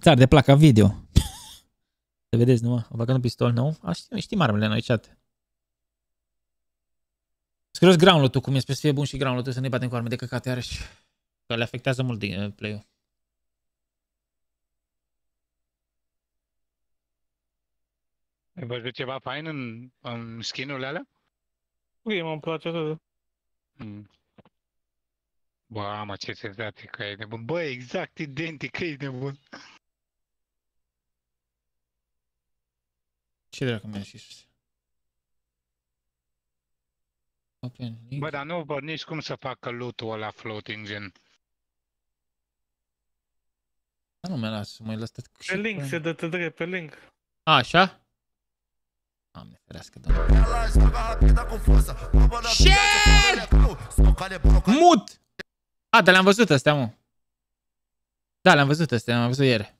țar de placa video. Să vedeți, nu mă, o băgat un pistol nou, a, știm, știm armele noi, chat. Sunt curios ground cum e, sper să fie bun și ground să ne batem cu arme de căcat iarăși. Că le afectează mult din uh, play-ul. Ai văzut ceva fain în, în skin-urile alea? Prima îmi place atât. Mm. Bă, mă, ce senzație că e nebun. Bă, exact identic că e nebun. Ce dracu mi-a și sus? Open, Bă, dar nu văd nici cum să facă loot-ul ăla floating gen. Dar nu mi-a las să mă lăsat. Pe link, se dă te drept pe link. A, așa? Doamne, ferească, doamne. Mut! A, dar le-am văzut astea, mă. Da, le-am văzut astea, le-am văzut ieri.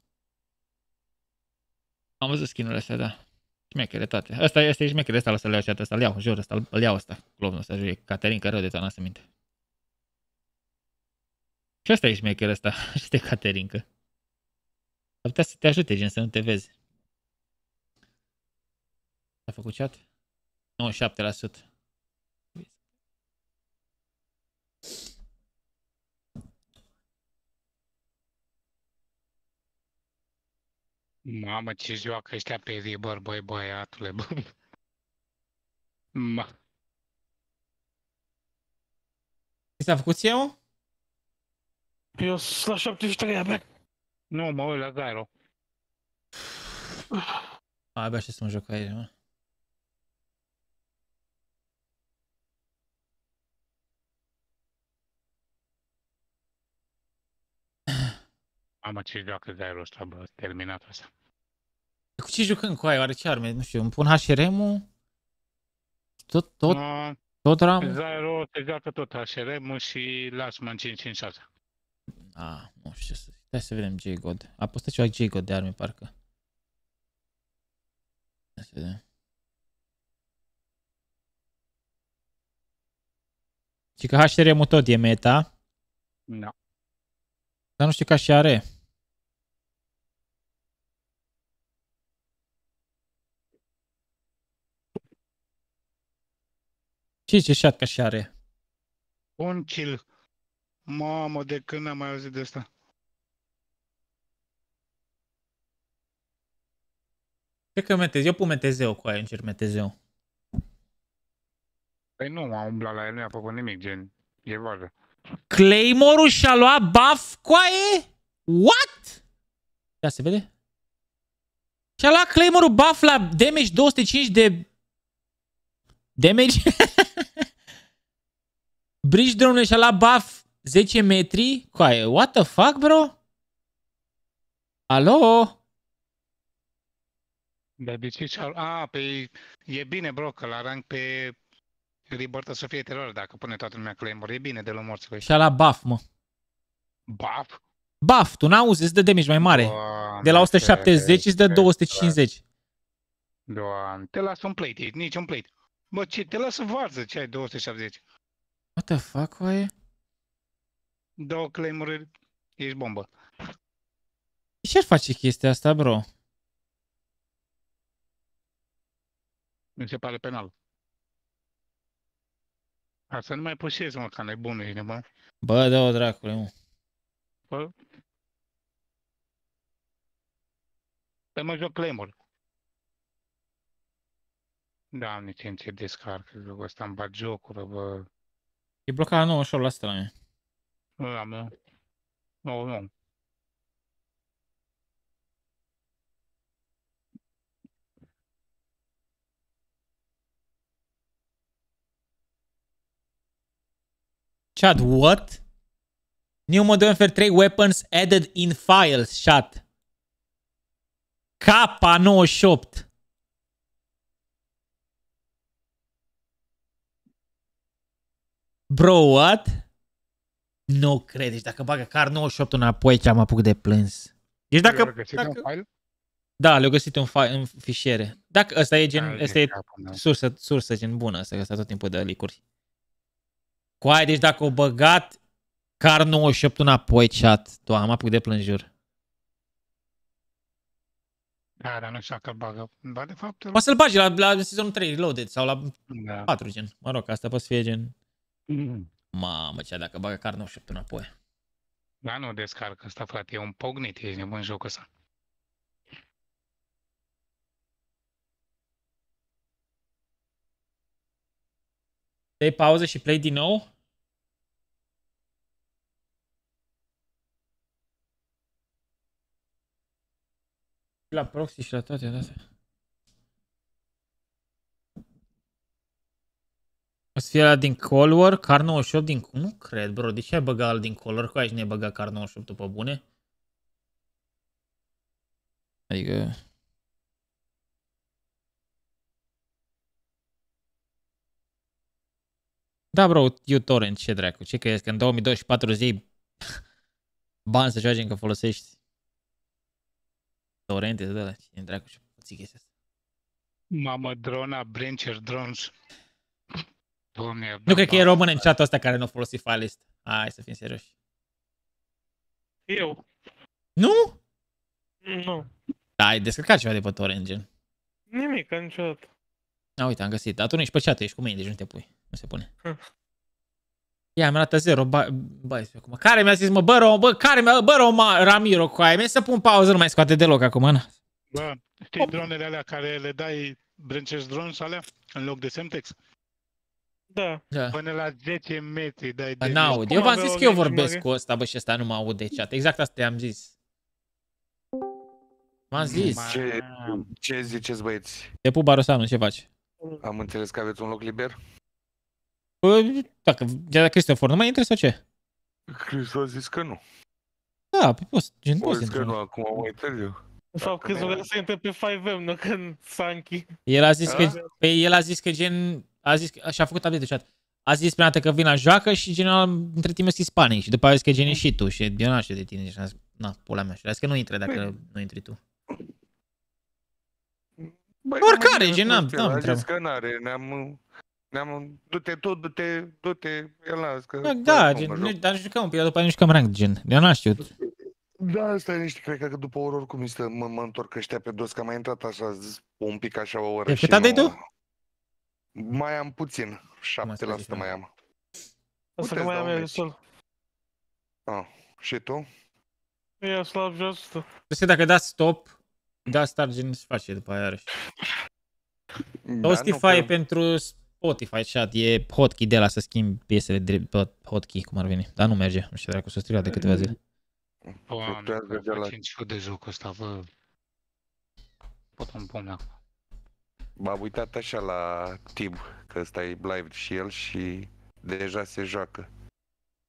Am văzut skin-urile astea, da. Șmechere toate. Asta este șmechere, ăsta o să-l iau și ăsta, îl iau, jur, ăsta, îl iau ăsta. Clovnul ăsta, jur, e Caterinca rău de tot, n-am minte. Și asta e șmecher ăsta, [laughs] este Caterinca. Ar putea să te ajute, gen, să nu te vezi. A făcut chat? 97%. Mamă, ce joacă ăștia pe Reaper, băi, băiatule, bă. Ma. Ți s-a făcut ție, mă? Eu sunt la 73 abia. Nu, mă uit la Zyro. A, abia și să mă joc aici, mă. Mamă, ce joacă Zyro ăsta, bă, terminat asta. Cu ce jucăm cu aia? Oare ce arme? Nu știu, îmi pun HRM-ul? Tot, tot, No, tot ram? Zyro se joacă tot HRM și Lashman 556. A, nu știu să zic. Hai să vedem J-God. A postat ceva J-God de arme, parcă. Hai să vedem. Și că HRM-ul tot e meta, Da. dar nu știu ca și are. Ce ce șat ca și are? Un kill. Mamă, de când n-am mai auzit de asta? Cred că metezeu, eu pun metezeu cu aia, încerc metezeu. Păi nu, am umblat la el, nu i-a făcut nimic, gen, e vază. Claymore-ul și-a luat buff cu aia? What? Ia se vede? Și-a luat Claymore-ul buff la damage 205 de... Damage? [laughs] Bridge drone și la buff 10 metri? Coaie, what the fuck, bro? Alo? De obicei, și a, pe, e bine, bro, că la rank pe Rebirth o să fie teror dacă pune toată lumea Claymore. E bine de la morți cu Și la buff, mă. Buff? Buff, tu n-auzi, îți dă damage mai mare. Doamne, De la 170 îți dă ferește. 250. Doamne, te las un plate, e nici un plate. Bă, ce, te las în varză, ce ai 270. What the fuck, coaie? Două claimuri, ești bombă. Ce ar face chestia asta, bro? Mi se pare penal. Asta nu mai pușezi, mă, ca nebunul, ești nebun. Bă, dă-o dracule, mă. Bă. Pe mă joc Claymore. Doamne, ce ce descarcă jocul ăsta, îmi bat jocură, bă. E blocat la 98% la mine. Ăla, mă. Nu, nu. Chat, what? New Modern Warfare 3 weapons added in files, chat. K98. Bro, what? Nu cred, deci dacă bagă car 98 înapoi, ce am apucat de plâns. Deci Dacă, dacă... găsit dacă un file? da, le-au găsit un fi- în fișiere. Dacă ăsta e gen, Ai, ăsta e capul meu. sursă, sursă gen bună, asta că ăsta tot timpul de licuri. Coai, deci dacă au băgat car 98 înapoi, chat, tu am apucat de plânjur. Da, dar nu știu dacă îl bagă. Ba, de fapt, îl... Poți să-l bagi la, la sezonul 3 Reloaded sau la Da. 4 gen. Mă rog, asta poate să fie gen... Mm. [clears throat] Mamă, ce dacă bagă car 98 înapoi. Da, nu descarcă asta, frate, e un pognit, ești nebun jocul ăsta. Dai pauză și play din nou? Și La proxy și la toate astea. O să fie la din Color, car 98 din... Nu cred, bro. De ce ai băgat al din Color? Cu aici ne-ai băgat car 98 pe bune? Adică... Da, bro, uTorrent, ce dracu, ce crezi că în 2024 zi [laughs] bani să joace încă folosești torrente de la cine dracu și puțin chestia asta. Mamă, drona, Brancher, drones. Doamne, Nu cred că e român în chatul ăsta care nu folosi file list. Hai să fim serioși. Eu? Nu? Nu. Da, ai descărcat ceva de pe torrent, gen. Nimic, niciodată. A, uite, am găsit. Dar tu nu ești pe chat, ești cu mine, deci nu te pui. Nu se pune. Hm. Ia, mi-a dat zero. Ba, ba, acum. Care mi-a zis, mă, bă, ro, bă, care mi-a, bă, ro, ma, Ramiro, cu aia. Mi să pun pauză, nu mai scoate deloc acum, na. Bă, știi dronele alea care le dai Branchers drones alea în loc de Semtex? Da. Da. Până la 10 metri dai Bă, de n-aud. cum Eu v-am avea zis o că eu lege vorbesc mare? cu ăsta, bă, și ăsta nu mă aud de chat. Exact asta i-am zis. V-am zis. Ma- Ce, ce ziceți băieți? Te pup, Barosanu, ce faci? Am înțeles că aveți un loc liber? Bă, dacă, de la Cristofor, nu mai intră sau ce? Cristo a zis că nu. Da, pe post, gen O post zis că intră. nu, acum mai târziu. De fapt, Dacă câțiva nu- să intre pe 5M, nu când Sanchi. El a zis A? că, pe el a zis că gen, a zis că, și a făcut update de chat. A zis prima dată că vin la joacă și general între timp sunt Spanii și după aia a zis că gen e și tu și eu n-aș de tine și am zis, na, pula mea. Și a zis că nu intre dacă nu intri tu. Băi, Oricare, n-am gen, n-am- înțeles, n-am A zis treabă. că n-are, ne-am... Ne-am... Du-te tu, du-te, du-te, el n-a zis că... Da, bă, da nu gen, mă nu, joc. dar nu jucăm, pe el după aia nu jucăm rank, gen. Eu n-am știut. Da, asta e niște, cred că după oră oricum este, mă, mă întorc ăștia pe dos, că am mai intrat așa, zis, un pic așa o oră Te-ai și fătat de nu... tu? Mai am puțin, Cum asta 7% zici, mai am. Asta Uite, că mai îți am dau eu meci. destul. Ah, și tu? Ia slab jos tu. Să dacă dați stop, da start gen se face după aia iarăși. Da, Hostify nu, că- pentru Spotify chat, e hotkey de la să schimbi piesele drept pe hotkey, cum ar veni. Dar nu merge, nu știu dacă s-a stricat de câteva zile. Doamne, Fluctuează de bă, la- 5 de jocul ăsta, bă. Pot un pom acum. M-am uitat așa la Tib, că ăsta e live și el și deja se joacă.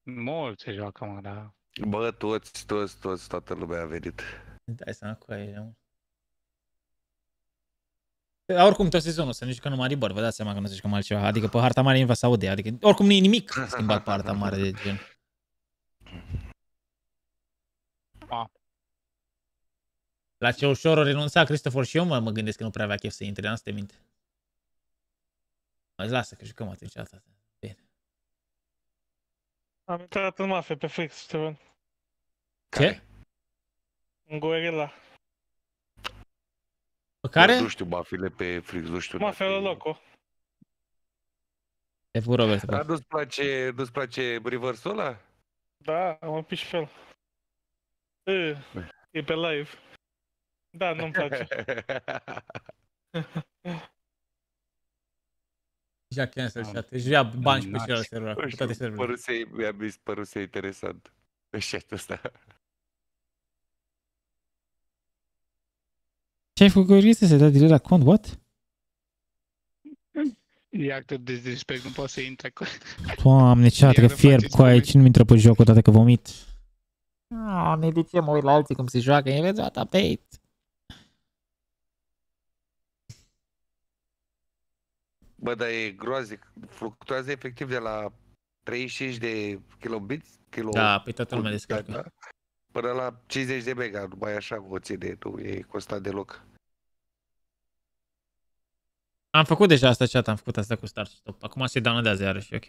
Mult se joacă, mă, dar... Bă, toți, toți, toți, toată lumea a venit. Dai seama cu aia, mă. Dar Oricum, tot sezonul să nu jucăm numai Ribor, vă dați seama că nu se jucăm altceva. Adică pe harta mare nu va să aude. Adică, oricum nu e nimic schimbat pe harta mare de gen. A. La ce ușor o renunța Christopher și eu mă, mă gândesc că nu prea avea chef să intre, n-am să te minte. Mă, lasă că jucăm atunci asta. Bine. Am intrat în mafie pe Flix, Steven. Ce? În Guerilla. Pe care? Nu știu bafile pe Frix, nu știu. Mafia dacă la e- loco. Te făcut Robert. Dar nu-ți place, nu-ți place reversul ăla? Da, mă piși fel. E, e pe live. Da, nu-mi place. [laughs] Deja cancel Am- chat. Își ia bani și pe Naci. celălalt server. Cu Nu toate știu, serverele. păruse, mi-a mi păruse interesant pe chat ăsta. Ce ai făcut Chris? Se dă direct la cont? What? E actul de disrespect, nu poate să intre cu... Doamne, ce Iar că îmi fierb faceți cu aia, voi. cine nu intră pe joc odată că vomit? Doamne, de ce mă uit la alții cum se joacă? E vezi, update. Bă, dar e groaznic. Fluctuează efectiv de la 35 de kilobits, kilo, Da, pe toată lumea descarcă. da, până la 50 de mega, numai așa o ține, nu e constant deloc. Am făcut deja asta chat, am făcut asta cu start stop. Acum se downloadează iarăși, ok.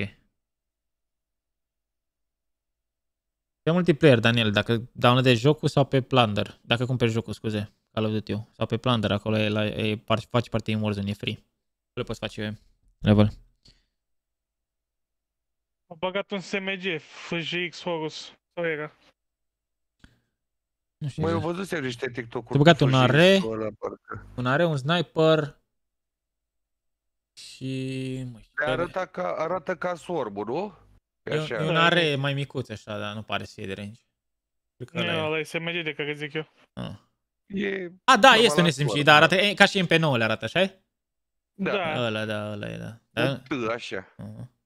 Pe multiplayer, Daniel, dacă downloadezi jocul sau pe Plunder, dacă cumperi jocul, scuze, Call of Duty sau pe Plunder, acolo e, la, e par, faci parte din Warzone, e free. Le poți face level. Am băgat un SMG, FJX Horus. Sau era? Nu știu Mă, eu exact. văzusem niște TikTok-uri. Te-ai băgat cu un fușii are? cu ăla, parcă. Un are un sniper și... Mă, știu, Te arată ca, arată ca sorbul, nu? E e, așa. e un Da, are mai micuț așa, dar nu pare să fie de range. Cred că Nu, ăla e. ăla e SMG de care zic eu. Ah. E, A, da, Normal este un la SMG, scorb, da, da. arată e, ca și MP9 le arată, așa e? Da, Da. Ăla, da, ăla e, da. da. da? așa. Uh-huh.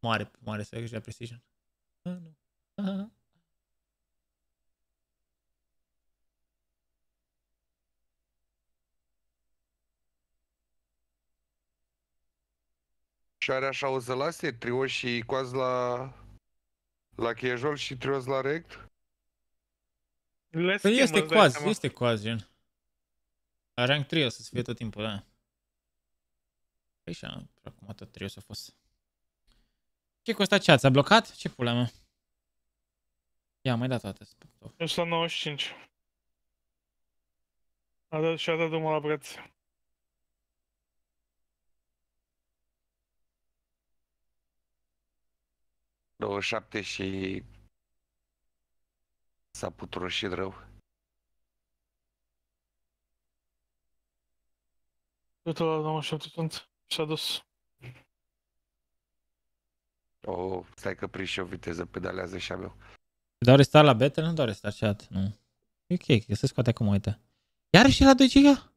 Mare, mare să grijă precision. Ah, nu. Ah. Și are așa o să lase trio și coaz la la casual și trios la rect? Le Păi schimbă, este îți dai coaz, seama. este coaz, gen. La rank 3 o să fie tot timpul, da. Păi și am- acum tot 3 o să a fost. Ce cu ăsta chat? S-a blocat? Ce pula mea? Ia, mai dat toate. Eu sunt la 95. A dat și-a dat drumul la preț. Două șapte și s-a putroșit rău. Uite la 97 sunt. Și-a dus. O, stai că prind și o viteză, pedalează și a meu. Dau restart la Battle? Nu dau restart chat, nu. E ok, că se scoate acum, uite. Iarăși la 2 giga?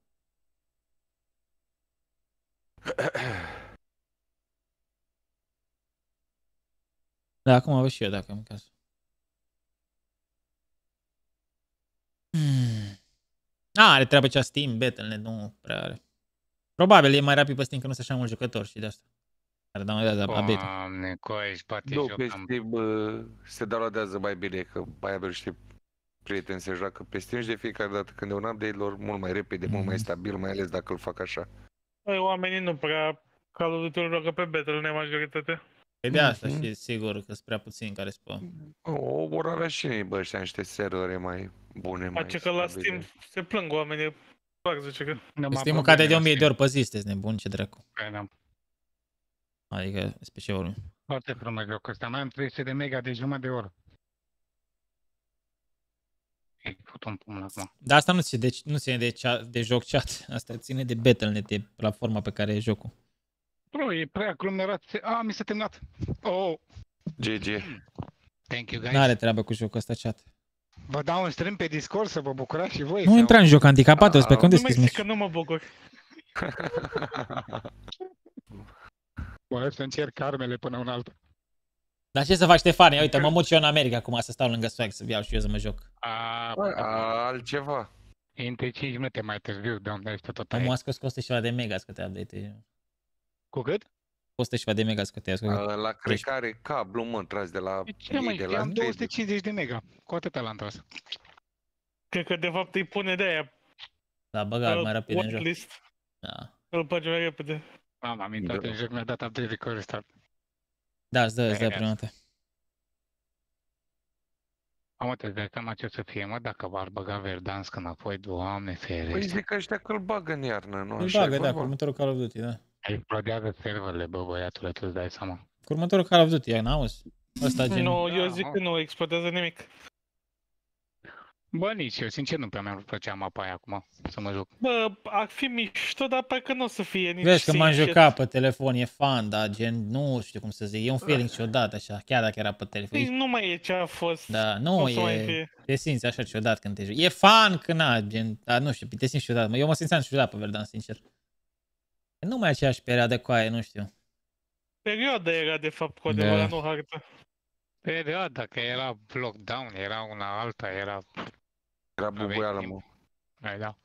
[clears throat] Da, acum am și eu, dacă în caz. Hmm. A, are treabă cea Steam, Battle.net, nu prea are. Probabil e mai rapid pe Steam, că nu sunt așa mulți jucători și de asta. Care downloadează update-ul. Doamne, coi, spate Nu, joc pe am... Steam uh, se downloadează mai bine, că mai avem niște prieteni se joacă pe Steam și de fiecare dată când e un update lor mult mai repede, mult mai Mhm. stabil, mai ales dacă îl fac așa. Băi, oamenii nu prea Call of Duty-ul joacă pe Battle, majoritate. E de asta Mhm. și sigur că sunt prea puțini care spă. O, vor avea și ei, bă, ăștia niște servere mai bune, mai Face că la stabile. Steam se plâng oamenii. Fac, zice că. Numai Steam-ul probleme cade de la 1000 de Steam. ori pe zi, sunteți nebuni, ce dracu. Păi, da. Adică, despre ce vorbim. Foarte frumos jocul ăsta, mai am 300 de mega de jumătate de oră. E fut un pumn acum. Dar asta nu ține de, nu ține de, cea, de joc chat, asta ține de Battle.net, de platforma pe care e jocul. Bro, e prea aglomerat. Se- A, mi s-a terminat. Oh, GG. thank you guys. Nu are treabă cu jocul ăsta chat. Vă dau un stream pe Discord să vă bucurați și voi. Nu sau- intra în joc handicapate, o să pe Ah, când Nu mai deschis zic că meci. nu mă bucur. [laughs] Bă, să încerc armele până un altul. Dar ce să faci, Ștefane? Uite, mă mut și eu în America acum să stau lângă swag, să iau și eu să mă joc. A, Bă, a, altceva. între 5 minute mai târziu, doamne, este tot Omul aia. a scos costă ceva de mega scătea update. Cu cât? Costă ceva de mega scătea. A, La cred că are cablu, mă, tras de la De ce mai? de Eu la am Teddy. 250 de mega. Cu atâta l-am tras. Cred că de fapt îi pune de aia. Da, băgat mai rapid în joc. whitelist. Da. Îl bage mai repede. Am am intrat Da. în joc, mi-a dat update recovery start. Da, îți dă, îți dă Aia. prima dată. Am te dai seama ce o să fie, mă, dacă v-ar băga Verdansk înapoi, doamne Păi ferește. zic că ăștia că îl bagă în iarnă, nu Îl așa e bagă, da, vorba? cu următorul Call of Duty, da. Explodează serverele, bă, băiatule, tu îți dai seama. Cu următorul Call of Duty, n-auzi? Ăsta gen... Nu, eu Da, zic mă. că nu explodează nimic. Bă, nici eu, sincer, nu prea mi-ar plăcea mapa aia acum, să mă joc. Bă, ar fi mișto, dar parcă nu o să fie nici Vezi că m-am sincer. jucat pe telefon, e fan, dar gen, nu știu cum să zic, e un feeling ciudat așa, chiar dacă era pe telefon. Nici E- nu mai e ce a fost. Da, Cum nu, să mai e, fie? te simți așa ciudat când te joci. E fan că na, gen, dar nu știu, te simți ciudat. Mă, Eu mă simțeam ciudat pe Verdan, sincer. Nu mai e aceeași perioadă cu aia, nu știu. Perioada era de fapt cu Da. adevărat, nu hartă. Perioada, că era lockdown, era una alta, era... Era bubuială, timp. mă. Ai, da.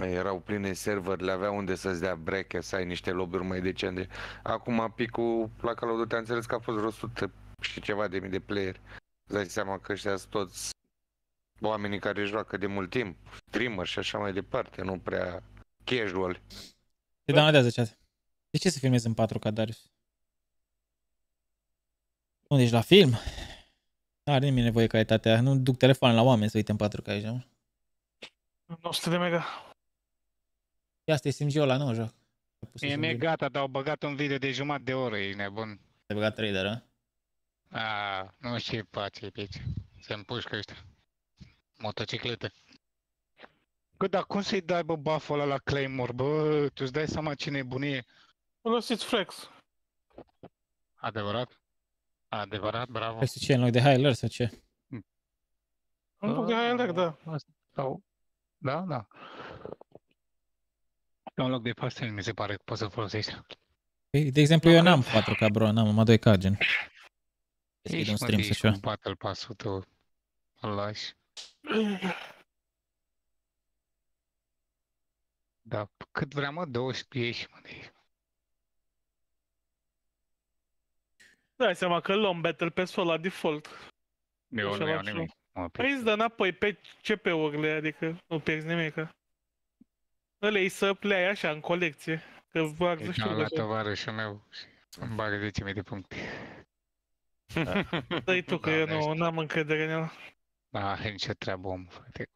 Erau pline serverele, avea unde să-ți dea breche, să ai niște lobby-uri mai decente. Acum picul la Call of Duty am înțeles că a fost vreo 100 și ceva de mii de player. Îți dai seama că ăștia sunt toți oamenii care joacă de mult timp, streamer și așa mai departe, nu prea casual. Te downloadează chat. De ce să filmezi în 4K, Darius? Nu, deci la film? Nu are nimeni nevoie de calitatea. Nu duc telefonul la oameni să uite în 4K aici, nu? 900 de mega. Ia asta e SMG-ul ăla, nu joc. A pus E SMG. mi gata, dar au băgat un video de jumătate de oră, e nebun. Te băgat trader, a? A, nu știu ce face pe aici. Se împușcă ăștia. Motociclete. Bă, dar cum să-i dai, bă, buff ăla la Claymore, bă? Tu îți dai seama ce nebunie? Folosiți flex. Adevărat? Adevărat, bravo. Păi ce, în loc de Hyler sau ce? În loc de Highlight, da. Asta- Sau... Da, da. Pe un loc de pastel mi se pare că poți să folosești. Păi, de exemplu, eu n-am 4K, bro, n-am numai 2K, gen. Deschid Ești, un mă, stream de să ești ceva. cu Battle Pass-ul tău. Îl lași. [clears throat] Da, cât vrea, mă, 12 ieși, mă, de aici. Dai seama că luăm Battle Pass-ul la default. Eu Așa nu iau fac și eu. nimic. Mă, Păi îți dă înapoi pe CP-urile, adică nu pierzi nimic. Ăla e să plei așa în colecție. Că bag să Deci știu am la că tovarășul meu și îmi bagă 10.000 de puncte. dai tu că eu Doamne, nu n-am încredere în el. Da, are nicio treabă, om, frate.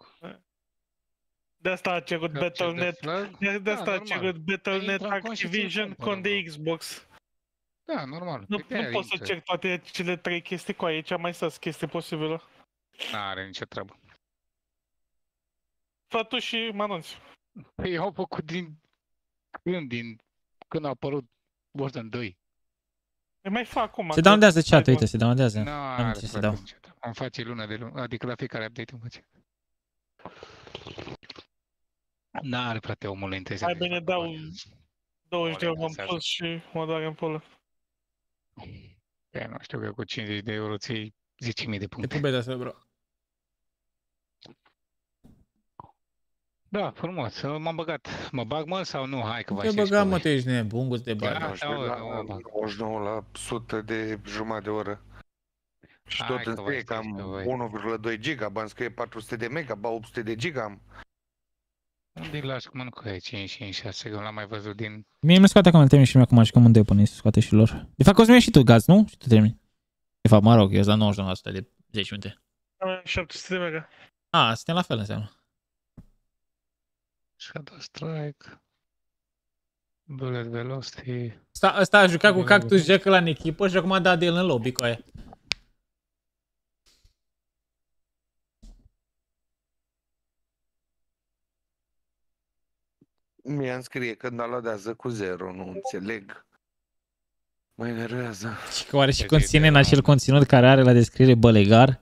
De asta a cerut Battle.net. De, de Da, asta a normal. cerut Battle.net intră în conștiință Activision intru, con de normal. Xbox. Da, normal. Nu, Păi nu de-aia pot să intră. cer toate cele trei chestii cu aici, mai sus chestii posibilă. N-are nicio treabă. Fă tu și mă anunți. Păi au făcut din când, din când a apărut Warzone 2. Îi mai fac acum. Se că- downloadează chat, Hai, uite, se downloadează. Nu Am are ce să frate dau. nicio treabă. Îmi face lună de lună, adică la fiecare update îmi face. N-are frate omul intenție. Hai bine, dau 20 de euro în Orientează. plus și mă doare în pulă. Păi, nu știu că cu 50 de euro ții 10.000 de Te puncte. pubede asta, bro. Da, frumos. M-am băgat. Mă bag mă sau nu? Hai că vă Te aștept băga, pe mă, voi. tu ești nebun, cu să te bagi. Da. 99 da, la, da, da. 99 la 100 de jumătate de oră. Și Hai tot că îmi vă scrie că aștept am pe voi. 1,2 giga, bani scrie 400 de mega, ba 800 de giga am. Unde-i lași cum nu că e 5, 5, 6, că l-am mai văzut din... Mie nu scoate acum, termin și mie acum și cum unde până să scoate și lor. De fapt, Cosmin și tu gaz, nu? Și tu termini. De fapt, mă rog, eu sunt la 99% de 10 minute. Am 700 de mega. A, suntem la fel înseamnă. Shadow Strike... Bullet Velocity... Sta, ăsta a jucat cu Cactus Jack la în echipă și acum a dat de el în lobby cu aia. Mie îmi scrie că downloadează cu zero, nu înțeleg. Mă enervează. Și că oare și Deci, conține în de- acel conținut care are la descriere bălegar?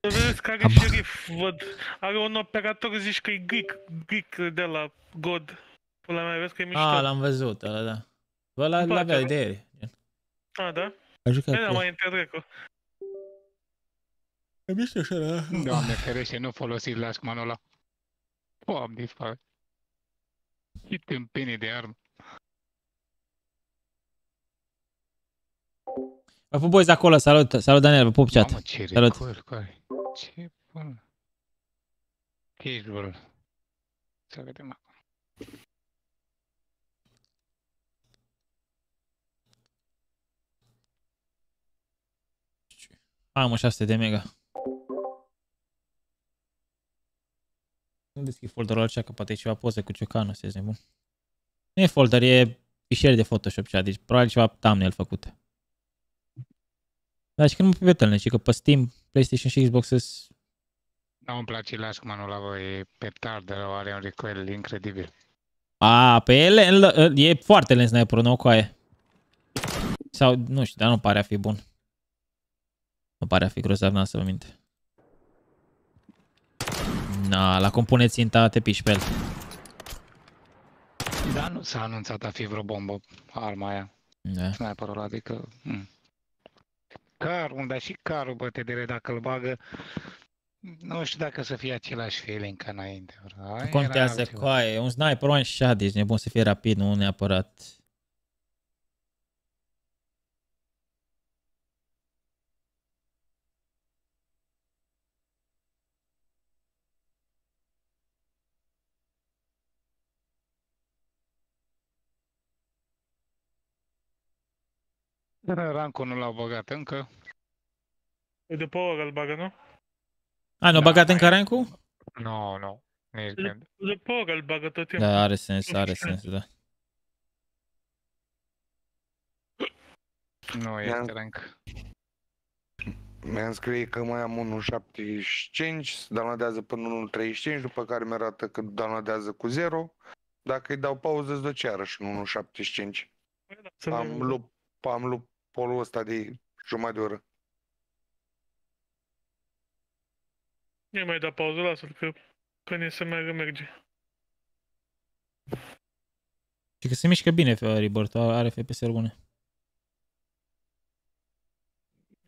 Vedeți că are Habar. șerif, văd. Are un operator, zici că e geek, geek de la God. Pula mea, vezi că e mișto. Ah, l-am văzut, ăla, da. Bă, ăla Îmi place, l-avea nu? de ieri. A, da? A jucat E, da, cu el. mai interrecu. E mișto așa, da. Doamne ferește, nu folosiți lașmanul ăla. Doamne, fac. Și tâmpenii de armă. Vă pup boys acolo, salut, salut Daniel, vă pup chat. Mamă, ce Salut. recul, care. Ce bun. Casual. Să vedem acum. Am mă, 600 de mega. Nu deschid folderul acela, că poate e ceva poze cu ciocanul, să nebun. Nu e folder, e fișier de Photoshop cea, deci probabil ceva thumbnail făcut. Dar și că nu pe Battle.net, ci că pe Steam, PlayStation și Xbox sunt Nu îmi place lașmanul ăla, bă, e petard, de are un recoil incredibil. A, pe ele e foarte lent sniper nu cu aia. Sau, nu știu, dar nu pare a fi bun. Nu pare a fi grozav, n-am să vă minte. Na, la compune ținta te piși pe el. Dar nu s-a anunțat a fi vreo bombă, arma aia. Da. Sniperul ăla, adică... Hmm. Carul, dar și carul, bă, TDR, dacă îl bagă... Nu știu dacă să fie același feeling ca înainte. bro. Aia Nu era contează altceva. coaie, e un sniper one shot, deci nebun să fie rapid, nu neapărat. [laughs] Rancul nu l-au băgat încă. E de power îl bagă, nu? A, nu Da, băgat în mai- Carancu? Nu, nu. Nici gând. De power îl bagă tot timpul. Da, are sens, are sens, da. Nu Ia- este rank. Mi-am scrie că mai am 1.75, downloadează până 1.35, după care mi arată că downloadează cu 0. Dacă îi dau pauză, îți dă cearăși în 1.75. Să Am vedem. lup, am lup polul ăsta de jumătate de oră. Nu mai da pauză, lasă-l, că când e să meargă, merge. Și că se mișcă bine Rebirth, are FPS-uri bune.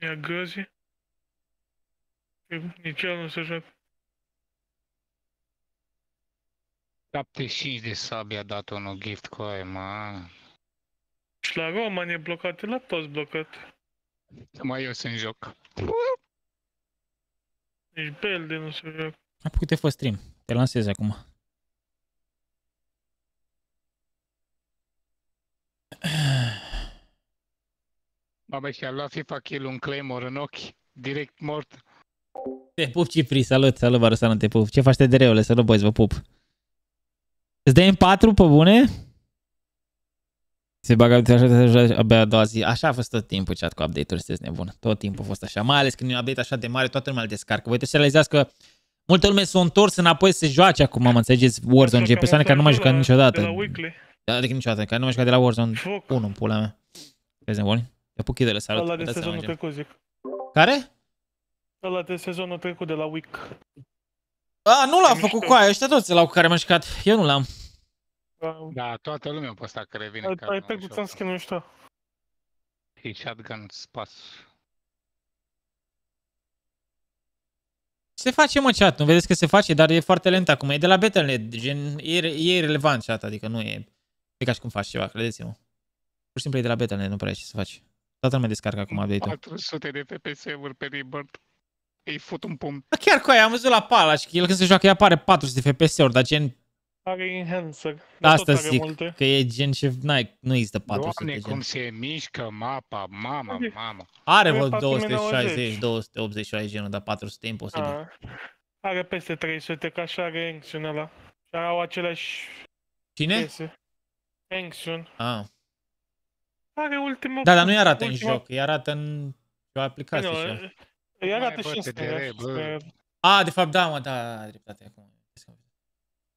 Ia găzi. Nici el nu se joacă. 75 de sabi a dat unul gift cu aia, mă. Și la Roman e blocat, e la toți blocat. Mai eu sunt în joc. Nici BLD nu se joacă. Am făcut te fost stream, te lansezi acum. Bă, și-a luat FIFA kill un Claymore în ochi. Direct mort. Te pup, Cipri, salut, salut, Barusană, te pup. Ce faci te dereule? Salut, boys, vă pup. Îți dai în 4 pe bune? Se bagă așa, așa, abia a doua zi. Așa a fost tot timpul chat cu update-uri, sunteți nebun. Tot timpul a fost așa. Mai ales când e un update așa de mare, toată lumea îl descarcă. Voi trebuie să realizați că multă lume s-a întors înapoi să se joace acum, mă înțelegeți, Warzone, gen persoane care nu mai jucat niciodată. De la Weekly. Adică niciodată, care nu mai jucat de la Warzone Foc. 1, pula mea. Vezi nebuni? Te pup chidele, salut. Ăla de Dați seama, sezonul gen. trecut, zic. Care? Ăla de sezonul trecut de la Week. A, nu l-am E făcut mișto. cu aia, ăștia toți l-au cu care m-am jucat. Eu nu l-am. Da, Da, toată lumea pe ăsta care vine. Ai, care ai nu pierdut joacă. în skin mișto. Și shotgun spas. Se face, mă, chat, nu vedeți că se face, dar e foarte lent acum. E de la Battle.net, gen, e, e irrelevant chat, adică nu e... E ca și cum faci ceva, credeți-mă. Pur și simplu e de la Battle.net, nu prea ai ce să faci. Toată lumea descarcă acum update-ul. 400 de FPS-uri pe Rebirth. Îi fut un pumn. Dar chiar cu aia, am văzut la Palaș și el când se joacă, îi apare 400 de FPS-uri, dar gen, Are enhancer. Dar asta tot are zic, multe. că e gen ce, n-ai, nu există 400, Doamne, gen. cum se mișcă mapa, mama, Ok. mama. Are Are vreo 490. 260, 280 și genul, dar 400 e imposibil. A, are peste 300, ca și are Enxion ăla. Și au aceleași Cine? piese. Enxion. Ah. Are ultimul... Da, dar nu-i arată în ultima- joc, îi arată în o aplicație Nu, și ea. îi arată Mai și în bă, Steam, TDR, bă. pe- A, de fapt, da, mă, da, ai dreptate acum.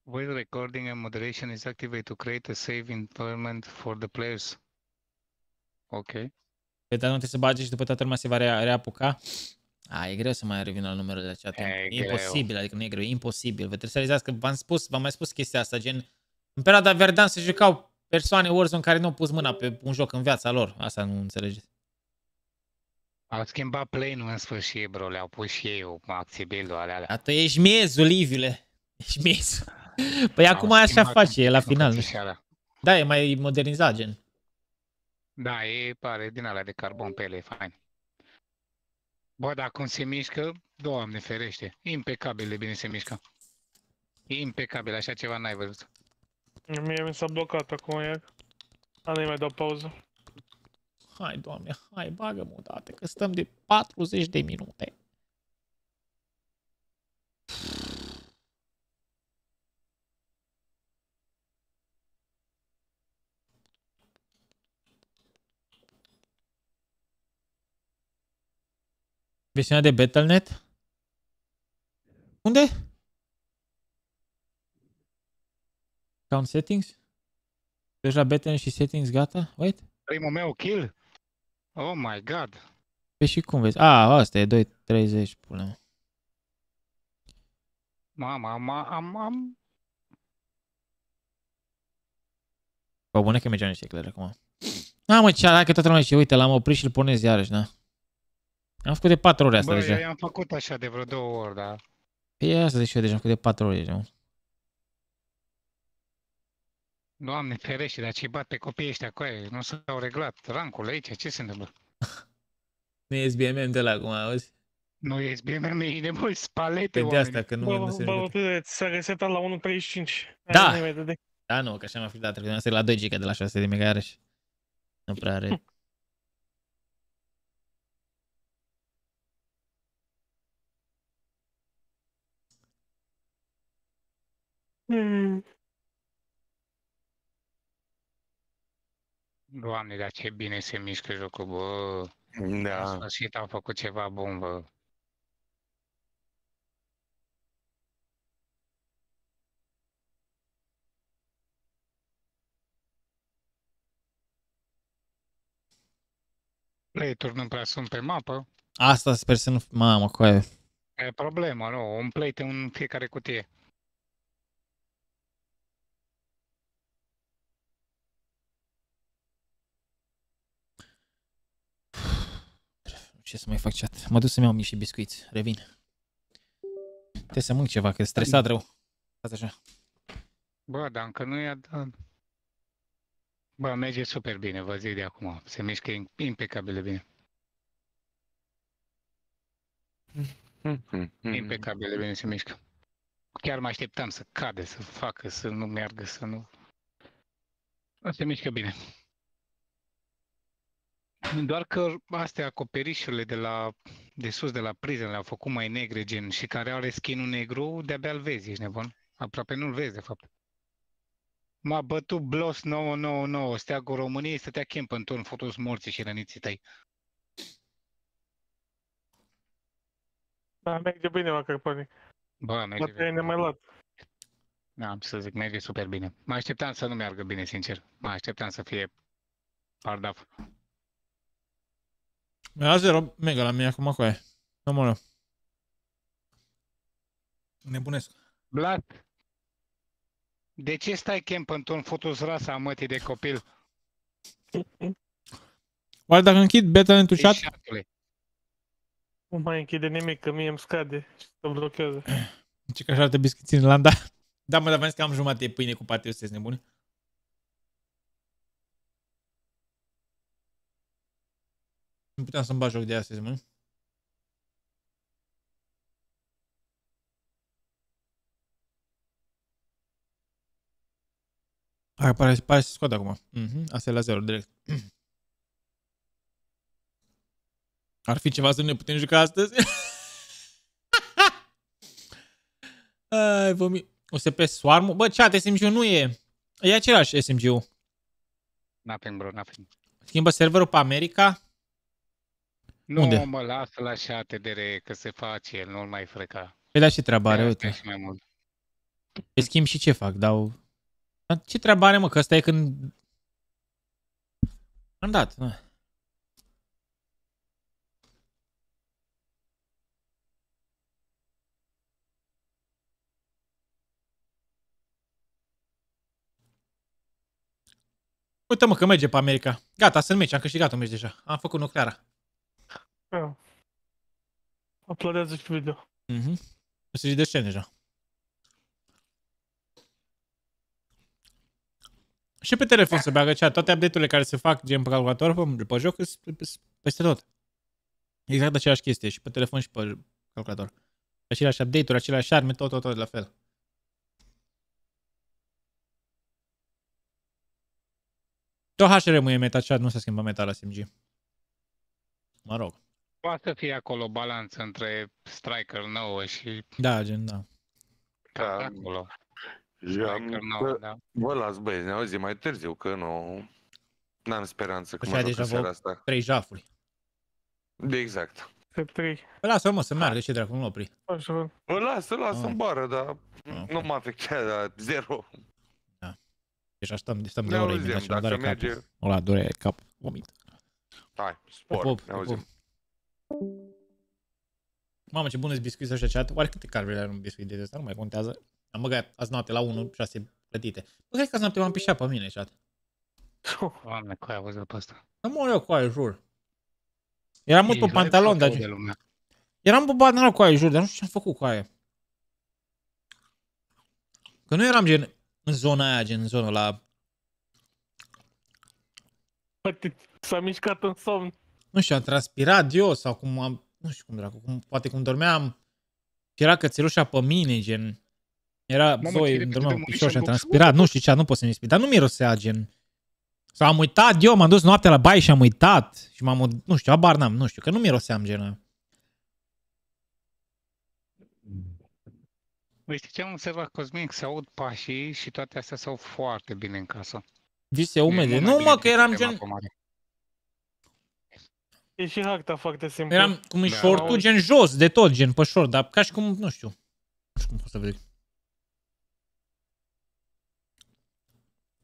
Voice recording and moderation is activated to create a safe environment for the players. Ok. Păi, dar nu trebuie să bagi și după toată lumea se va rea, reapuca. A, e greu să mai revină la numerele de acea timp. E E greu. imposibil, adică nu e greu, e imposibil. Vă trebuie să realizați că v-am spus, v-am mai spus chestia asta, gen... În perioada Verdan se jucau persoane Warzone care nu au pus mâna pe un joc în viața lor. Asta nu înțelegeți. Au schimbat play-ul în sfârșit, bro, le-au pus și ei o acții build alea. alea. Dar tu ești miezul, Liviule. Ești miezul. Păi Au acum așa schimbat face, e la un final. pic și alea. Da, e mai modernizat, gen. Da, e pare din alea de carbon pe ele, e fain. Bă, dar cum se mișcă, doamne ferește, impecabil de bine se mișcă. Impecabil, așa ceva n-ai văzut. Mie mi s-a blocat acum iar. A, nu mai dau pauză. Hai, doamne, hai, bagă-mă o dată, că stăm de 40 de minute. Versiunea de Battle.net? Unde? Count settings? Deja Battle.net și settings gata? Wait. Primul meu kill? Oh my god. Păi și cum vezi? A, asta e 2.30, pula mea. Mama, am, am, am... Bă, bună că mergeam niște eclere acum. A, mă, ce dacă toată lumea zice, uite, l-am oprit și îl pornesc iarăși, da. Am făcut de 4 ore asta Bă, deja. eu i-am făcut așa de vreo două ori, dar... E asta zic și eu deja, am făcut de 4 ore deja. mă. Doamne ferește, dar ce bat pe copiii ăștia cu aia? Nu s-au reglat rancul aici, ce se întâmplă? [laughs] Nu e SBMM de la acum, auzi? Nu e SBM, e de mult spalete, Pe de oameni. asta, că nu, Bă, nu se bă, jucă. bă, s-a resetat la 1.35. Da. Aia nu mai dădea. Da, nu, că așa mi-a fi dat trecut. Asta e la 2 giga de la 6 de mega iarăși. Nu prea are. [laughs] Mm. Doamne, dar ce bine se mișcă jocul, bă. În Da. sfârșit am făcut ceva bun, bă. Play-uri nu prea sunt pe mapă. Asta sper să nu... Mamă, cu aia. E problema, nu? Un plate în fiecare cutie. Ce să mai fac chat? Mă duc să-mi iau niște biscuiți. Revin. Trebuie să mânc ceva, că e stresat rău. Stați așa. Bă, dar încă nu e... Da. Bă, merge super bine, vă zic de acum. Se mișcă im- impecabil de bine. Mhm. [laughs] Impecabil de bine se mișcă. Chiar mă așteptam să cade, să facă, să nu meargă, să nu... Bă, Se mișcă bine. Doar că astea acoperișurile de la de sus, de la priză, le-au făcut mai negre, gen, și care are skin negru, de-abia îl vezi, ești nebun. Aproape nu-l vezi, de fapt. M-a bătut Blos 999, steagul României, stătea camp în turn, fotos morții și răniții tăi. Da, merge bine măcar pare. Bă, merge Poate ne mai luat. Da, am să zic, merge super bine. Mă așteptam să nu meargă bine, sincer. Mă așteptam să fie pardaf. Mi-a 0 mega la mine acum cu aia. Nu mă rog. Nebunesc. Blat, de ce stai camp în turn, fotos rasa mătii de copil? Oare dacă închid beta în chat? Eșatule. Nu mai închide nimic, că mie îmi scade și se blochează. Ce că așa ar trebui să țin la da. Da, mă, dar v-am zis că am jumătate de pâine cu pateu, sunteți nebuni? Nu puteam să-mi bag joc de astăzi, mă. Hai, pare, pare să scot acum. Mhm, asta e la 0 direct. Ar fi ceva să nu ne putem juca astăzi? [laughs] Ai, vă mi... OSP Swarm? Bă, chat, SMG-ul nu e... E același SMG-ul. Nothing, bro, nothing. Schimbă serverul pe America? Nu Unde? mă lasă la așa TDR, că se face el, nu-l mai freca. Păi da, ce treabă are, uite. Și mai mult. Pe schimb și ce fac? Dau... Dar ce treabă are, mă, că asta e când... Am dat, mă. Uite mă că merge pe America. Gata, sunt meci, am câștigat un meci deja. Am făcut nucleara. Da. Uploadează și video. Mhm. O să-și descen deja. Și pe telefon să beagă cea. Toate update-urile care se fac gen pe calculator, pe, pe joc, sunt pe- pe- peste tot. Exact aceeași chestie. Și pe telefon și pe calculator. Aceleași update-uri, aceleași arme, tot, tot, tot la fel. Tot HRM e meta chat, nu se schimbă meta la SMG. Mă rog. Poate să fie acolo balanță între striker nouă și Da, gen, da. Da. acolo. Eu am, Striker nouă, bă, da. vă las băieți, ne auzim mai târziu, că nu... N-am speranță că Așa mă joc deja în seara vă- asta. Trei jafuri. De exact. Pe 3. Păi lasă mă să meargă, ce dracu, nu opri. Așa. Mă lasă, lasă Ah. în bară, dar Ah, ok. nu mă afectează, zero. Deci stăm, stăm de Ne ore auzim, imediat și mă dacă doare capul. merge- Ăla doare cap, vomit. Hai, Pop, spor, pop, ne auzim. Pop. Mamă, ce bun sunt biscuiți ăștia chat. Oare câte calorii are un biscuit de ăsta? Nu mai contează. Am băgat azi noapte la 1, 6 plătite. Bă, cred că azi noapte m-am pișat pe mine, chat. [laughs] Doamne, cu aia văzut pe ăsta. Nu mă eu cu aia, jur. Eram mult Ei, pe hai pantalon, să dar... aude lumea. Eram pe pantalon cu aia, jur, dar nu știu ce am făcut cu aia. Că nu eram gen în zona aia, gen în zona la... Poate s-a mișcat în somn. Nu știu, am transpirat eu sau cum am... Nu știu cum dracu, cum, poate cum dormeam... Și era cățelușa pe mine, gen... Era Mamă, ce Zoe, repede dormeam mă cu picior și am mișc în transpirat, nu știu ce, nu pot să-mi explic, dar nu mirosea, gen... Sau am uitat eu, m-am dus noaptea la baie și am uitat și m-am, ud- nu știu, abar n-am, nu știu, că nu miroseam, gen... ăla. Băi, știi ce am observat, Cosmin? Se aud pașii și toate astea s-au foarte bine în casă. Vise E umede. mult mai Nu bine mă, că decât eram pe gen... mapă mare. E și harta foarte simplu. Eram cum e Da, shortul, auzi. gen jos, de tot, gen pe short, dar ca și cum, nu știu. Nu știu cum pot să văd.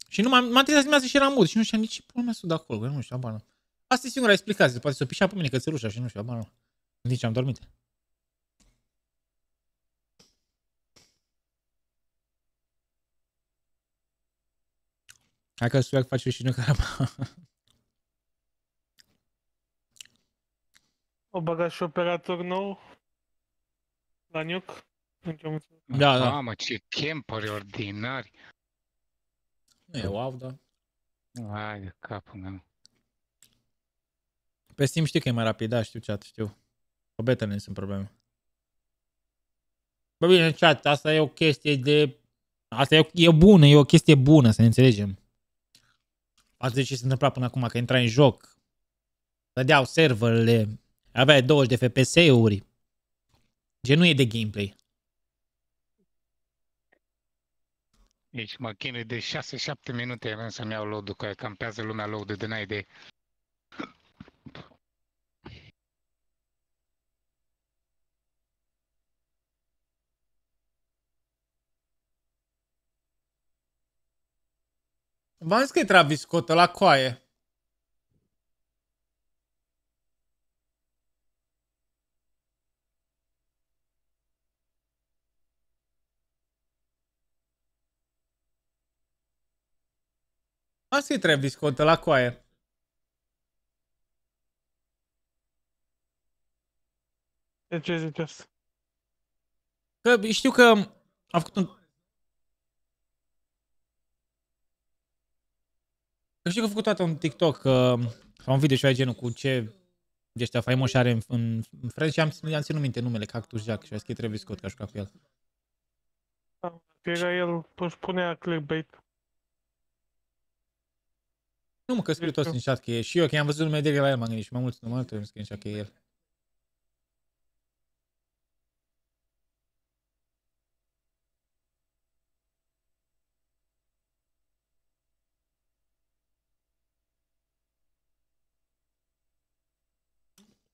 Și nu m-am, m-am trezit dimineața și eram mut și nu știam nici ce pula mea sunt de acolo, că nu știu, abar nu. Asta e singura explicație, poate s-o pișa pe mine cățelușa și nu știu, abar nu. Nici am dormit. Hai că suiac face și noi caramba. [laughs] O băgat și operator nou. La Nuke. Încă am înțeles. Da, da. Mamă, ce camperi ordinari. Nu e wow, da. Hai de capul meu. Pe Steam știu că e mai rapid, da, știu chat, știu. Pe beta nu sunt probleme. Bă, bine, chat, asta e o chestie de... Asta e, e bună, e o chestie bună, să ne înțelegem. Asta e ce se întâmpla până acum, că intrai în joc. Dădeau serverele, aveai 20 de FPS-uri. Gen, nu e de gameplay. Deci mă chinui de 6-7 minute avem să-mi iau load-ul, că campează lumea load de n-ai idee. V-am zis că e Travis Scott la coaie. Asta e Travis Scott la coaie. De ce zici asta? Că știu că a făcut un... Că știu că a făcut toată un TikTok uh, sau un video și genul cu ce de ăștia faimoși are în, în, în Friends și am, am ținut minte numele Cactus Jack și a scris Travis Scott că a jucat cu el. Că era el, își punea clickbait. Nu mă, că scriu toți în chat că e și eu, că i-am văzut numele de el la el, m-am gândit și mai mult, mai mult îmi scrie în chat că e el.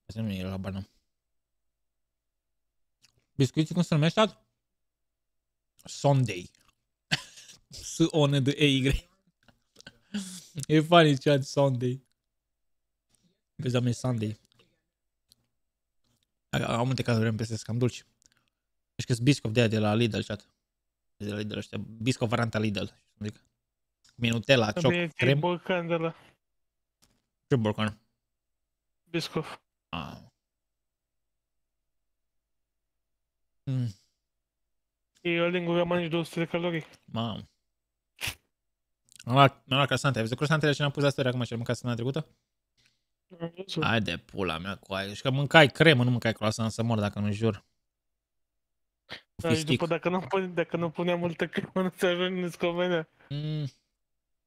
Asta nu e el la bană. Biscuiții cum se numește? ad? Sunday. [laughs] S-O-N-D-E-Y. E funny chat Sunday. Vezi, doamne, Sunday. Am multe cazuri în PS cam dulci. Deci că sunt biscov de aia de la Lidl, chat. De la Lidl ăștia. Biscov varianta Lidl. Adică. Minutela, cioc, Bine, ții crem. borcan de la Ce borcan? Biscoff. Ah. Mm, E o lingură mănânci 200 de calorii. mamă. Am luat, mi-am luat croissante. Ai văzut croissantele ce ne-am pus la story acum ce am mâncat săptămâna trecută? Am văzut. Hai de pula mea cu aia. Și că mâncai cremă, nu mâncai croissant să mor dacă nu jur. Da, și Fistic. după dacă nu, pune, dacă nu puneam multă cremă, nu ți ajunge, nu-ți convenea. Mm.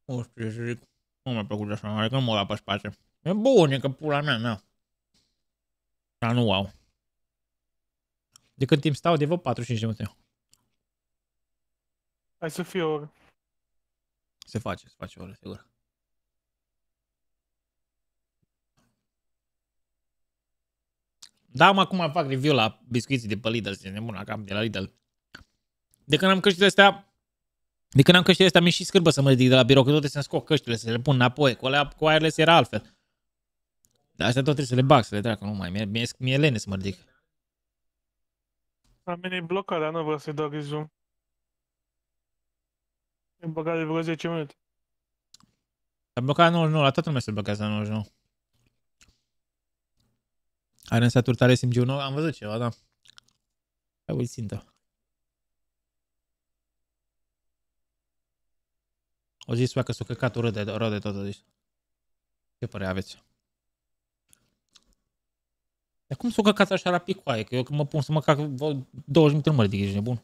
Nu știu ce să zic. Nu mi-a plăcut așa mare, că nu mă lua pe spate. E bun, e că pula mea, na. Dar nu wow. De cât timp stau? De vreo 45 de minute. Hai să fie o oră. Se face, se face o oră, sigur. Da, mă, acum fac review la biscuiții de pe Lidl, sunt nebun la cap de la Lidl. De când am căștile astea, de când am căștile astea, mi și scârbă să mă ridic de la birou, că tot trebuie să-mi scot căștile, să le pun înapoi. Cu, alea, cu wireless era altfel. Dar astea tot trebuie să le bag, să le trag, că nu mai, mi-e, mi-e, mi-e lene să mă ridic. La mine e blocat, dar nu vreau să-i dau rezoom. E băgat de vreo 10 minute. Am blocat 99, la toată lumea se blochează la 99. Are în saturi tare SMG-ul nou? Am văzut ceva, da. Hai, uite țintă. O zis că s-o căcat urât de, rău de tot, o zis. Ce părere aveți? Dar cum s-o căcat așa la picoaie? Că eu când mă pun să mă cac, vă 20 minute nu mă ridic, ești nebun.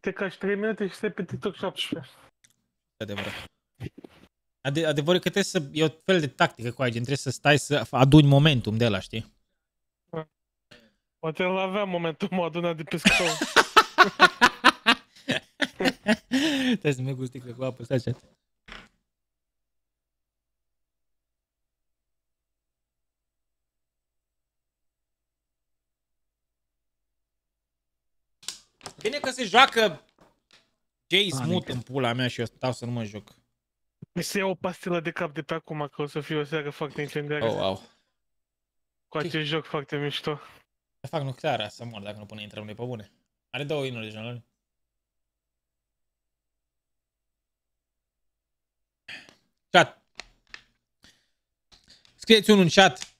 Te cași 3 minute și stai pe TikTok 17. adevărat. Ade- adevărul că trebuie să, e o fel de tactică cu aici, trebuie să stai să aduni momentum de la, știi? Poate el avea momentul mă adunat de pe [laughs] scaun. Trebuie să merg cu sticlă cu apă, stai așa. Bine că se joacă Jay Smooth în pula mea și eu stau să nu mă joc. Mi se ia o pastilă de cap de pe acum, că o să fie o seară foarte incendiară. Oh, wow. Cu acest joc foarte mișto. Să fac nuclearea să mor dacă nu pune intrăm pe bune. Are două inuri deja, nu? Chat. Scrieți unul în chat.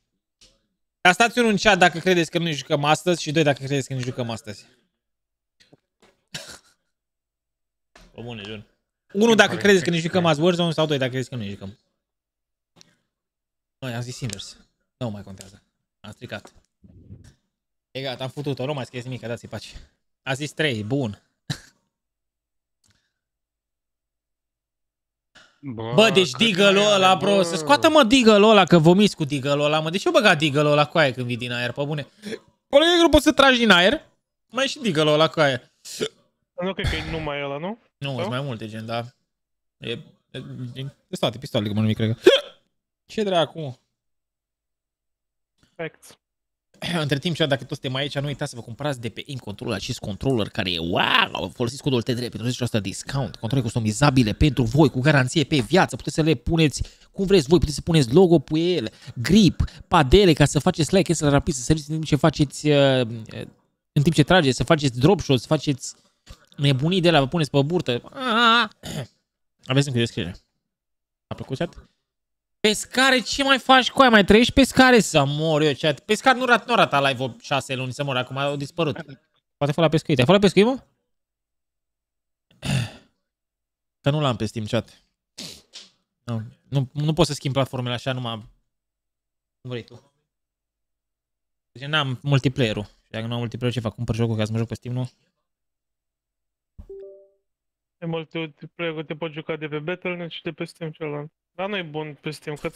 Dar stați unul în chat dacă credeți că nu ne jucăm astăzi și doi dacă credeți că ne jucăm astăzi. Pe bune, jur. Unul dacă credeți că ne jucăm azi Warzone sau doi dacă credeți că nu ne jucăm. Noi am zis invers. Nu mai contează. Am stricat. E gata, am futut-o, nu mai scrieți nimic, dați-i pace. A zis 3, bun. Bă, deci digălul ăla, bro, să scoată mă digălul ăla, că vomiți cu digălul ăla, mă. De ce o băga digălul ăla cu aia când vii din aer, pe bune? Colegii nu poți să tragi din aer, mai și digălul ăla cu aia. Nu cred că e numai ăla, nu? Nu, Sau? sunt mai multe gen, da. E, e, e, e toate pistoale, cum nu cred că. [laughs] Ce dracu? Facts. [clears throat] Între timp, și dacă toți suntem aici, nu uitați să vă cumpărați de pe InControl acest controller care e wow! Folosiți codul TDR pentru 10% discount. Controle customizabile pentru voi, cu garanție pe viață. Puteți să le puneți cum vreți voi, puteți să puneți logo pe ele, grip, padele ca să faceți slide cancel rapid, să săriți în timp ce faceți, uh, uh, în timp ce trageți, să faceți drop shot, să faceți nebunii de la vă puneți pe burtă. Ah! [clears throat] Aveți încă descriere. A plăcut chat? Pescare, ce mai faci cu aia? Mai trăiești pescare să mor eu, chat. Pescar nu, rat, nu rata live o șase luni să mor, acum au dispărut. Poate fă la pescuit. Ai fă la pescuit, mă? Că nu l-am pe Steam chat. Nu, nu, nu pot să schimb platformele așa numai... Cum vrei tu. Deci n-am multiplayer-ul. Și dacă nu am multiplayer, ce fac? Cumpăr jocul ca să mă joc pe Steam, nu? De multe play te poți juca de pe Battle.net și de pe Steam celălalt. Dar nu e bun pe Steam, că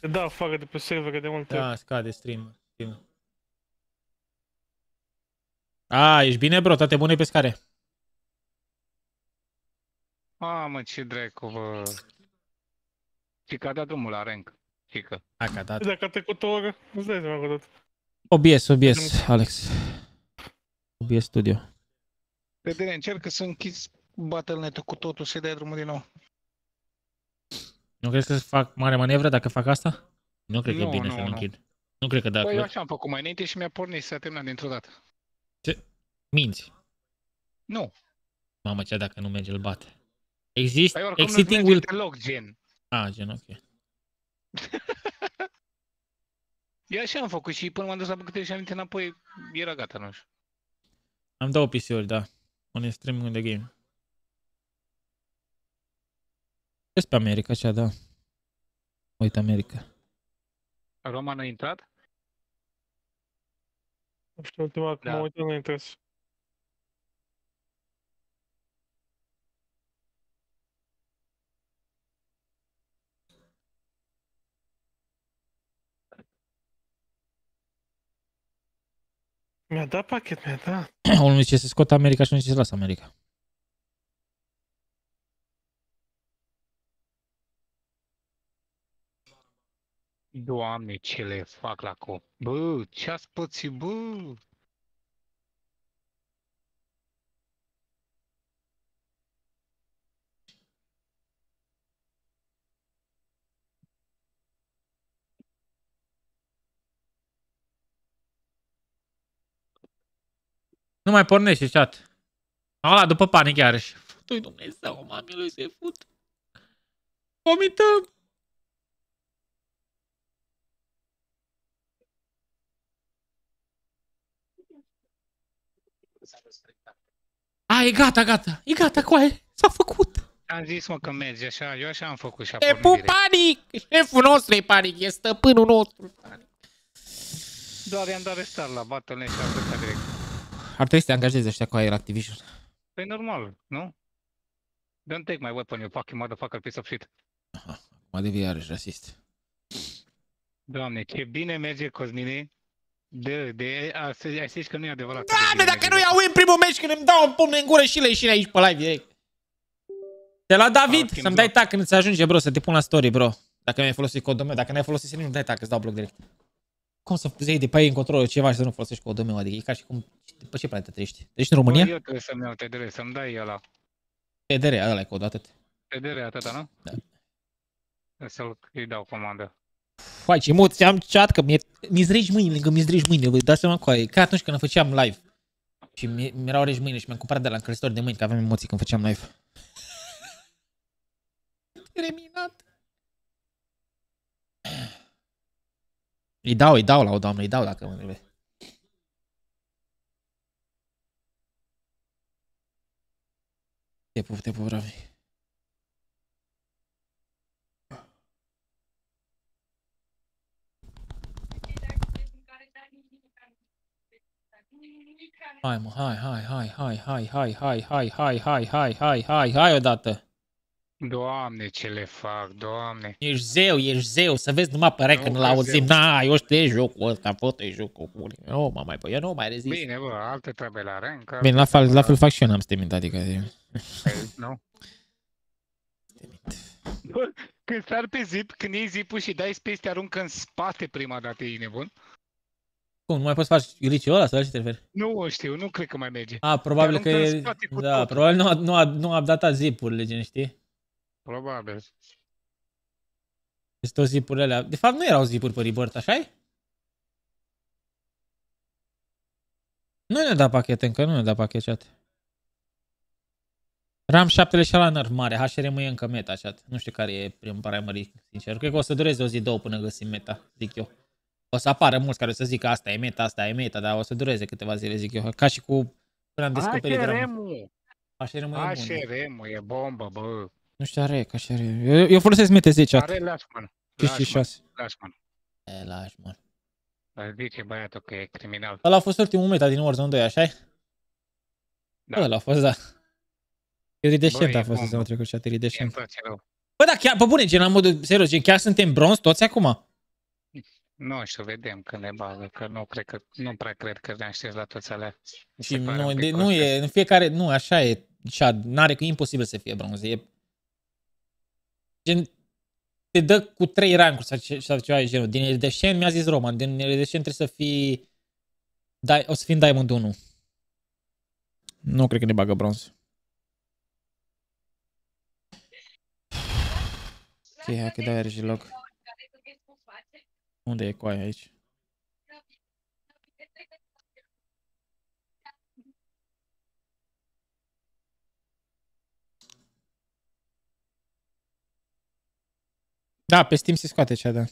te dă afară de pe servere de multe ori. Da, scade stream. stream. A, ești bine, bro? Toate bune pescare. Mamă, ce dracu, bă. Și că a dat drumul la rank. Fică. Hai că a dat. Dacă a trecut o oră, îți dai seama cu tot. OBS, OBS, Alex. OBS Studio. Vedere, încearcă să închizi Battle.net-ul cu totul, să-i dai drumul din nou. Nu crezi că fac mare manevră dacă fac asta? Nu cred că e Nu, bine nu, să-l nu. închid. Nu cred că Băi, eu dacă... așa am făcut mai înainte și mi-a pornit, s-a terminat dintr-o dată. Minți. Nu. Mamă, ce dacă nu merge, îl bate. Exist, Păi oricum nu exiting merge will... deloc, gen. Ah, gen, ok. [laughs] Eu așa am făcut și până m-am dus la București și am venit înapoi, era gata, nu știu. Am două PC-uri, da. On is streaming the game. Vezi pe America, cea, da. Uite America. Roman a intrat? Nu știu, ultima dată Da. mă uit, nu interes. Mi-a dat pachet, mi-a dat. [clears throat] Unul zice să scot America și unul zice să las America. Doamne, ce le fac la cop. Bă, ce-ați pățit, bă? Nu mai pornește chat. Ăla după panic iarăși. Fut-i Dumnezeu, mami lui se fut. Vomităm. A, e gata, gata. E gata, coaie. S-a făcut. Am zis, mă, că merge așa, eu așa am făcut și a E pornit direct. panic! Șeful nostru e panic, e stăpânul nostru. Doar i-am dat restart la Battle.net și am plecat direct. Ar trebui să te angajezi ăștia cu aer Activision. Păi normal, nu? Don't take my weapon, you fucking motherfucker piece of shit. Mă devii iarăși rasist. Doamne, ce bine merge Cosmine. De, de, a, să, ai zis că nu e adevărat. Doamne, dacă nu iau în primul meci când îmi dau un pumn în gură și le aici pe live direct. De la David, schimb să-mi dai bloc. tac când îți ajunge, bro, să te pun la story, bro. Dacă mi-ai folosit codul meu, dacă n-ai folosit senin, îmi dai tac, îți dau bloc direct. Cum să iei de pe ei în control ceva și să nu folosești codul meu, adică e ca și cum... Pe ce planetă trăiești? Ești în România? Eu trebuie să-mi iau TDR, să-mi dai ăla. TDR, ăla e codul, atât. TDR atâta, nu? Da. Să-l îi dau comandă. Fai ce mut, am chat că mi-e, mi regi mâinile, că mi regi mâinile, vă dați seama cu aia. Ca atunci când făceam live. Și mi- mi-erau regi mâinile și mi-am cumpărat de la încălzitori de mâini, că aveam emoții când făceam live. [laughs] Terminat. Îi dau, îi dau la o doamnă, îi dau dacă mă trebuie. Te pup, te pup, Rami. Hai mă, hai, hai, hai, hai, hai, hai, hai, hai, hai, hai, hai, hai, hai, hai odată. Doamne, ce le fac, doamne. Ești zeu, ești zeu, să vezi numai părea Nu când că l-auzim. zeu. Na, eu știu jocul ăsta, pot e jocul cu Nu, mă mai, bă, eu nu mai rezist. Bine, bă, alte treabă la rank. Bine, la fel, la fel fac și eu, n-am stemit, adică... Nu? Bă, când sar pe zip, când iei zipul și dai space, te aruncă în spate prima dată, e nebun? Cum, nu mai poți face glitch-ul ăla sau la ce te referi? Nu o știu, nu cred că mai merge. A, probabil că aruncă în e... spate cu Da, tot. probabil nu a, nu a, nu a updatat zipurile, gen, știi? Probabil. Este o zipurile alea. De fapt, nu erau zipuri pe Rebirth, așa -i? Nu ne-a dat pachet încă, nu ne-a dat pachet chat. RAM 7 și la nerf mare, HRM e încă meta chat. Nu știu care e primul primary, sincer. Cred că o să dureze o zi, două până găsim meta, zic eu. O să apară mulți care o să zică asta e meta, asta e meta, dar o să dureze câteva zile, zic eu. Ca și cu până am descoperit RAM. HRM-ul! HRM e bun. HRM-ul e bombă, bă. Nu știu, are, ca și are. Eu, eu folosesc Mete 10 Are Lashman. Lashman. 56. Lashman. E, lași, mă. Dar zice băiatul că e criminal. Ăla a fost ultimul meta din Warzone 2, așa -i? Da. Ăla a fost, da. Iridescent Bă, e a fost bombă. sezonul trecut și Ce îmi iridescent. place rău. Bă, da, chiar, pe bune, gen, la modul serios, gen, chiar suntem bronz toți acum? Nu știu, vedem când ne bagă, că nu cred că, nu prea cred că ne aștept la toți alea. Mi Și se pare nu, un de, pic nu prostă. e, în fiecare, nu, așa e, așa, n-are, că e imposibil să fie bronz, e, gen, te dă cu trei rankuri sau, ce, sau ceva de genul. Din iridescent mi-a zis Roman, din iridescent trebuie să fii, da, o să fii în Diamond 1. Nu cred că ne bagă bronz. Ok, hai că dai iarăși log. Unde e coaia aici? Da, pe Steam se scoate cea, da.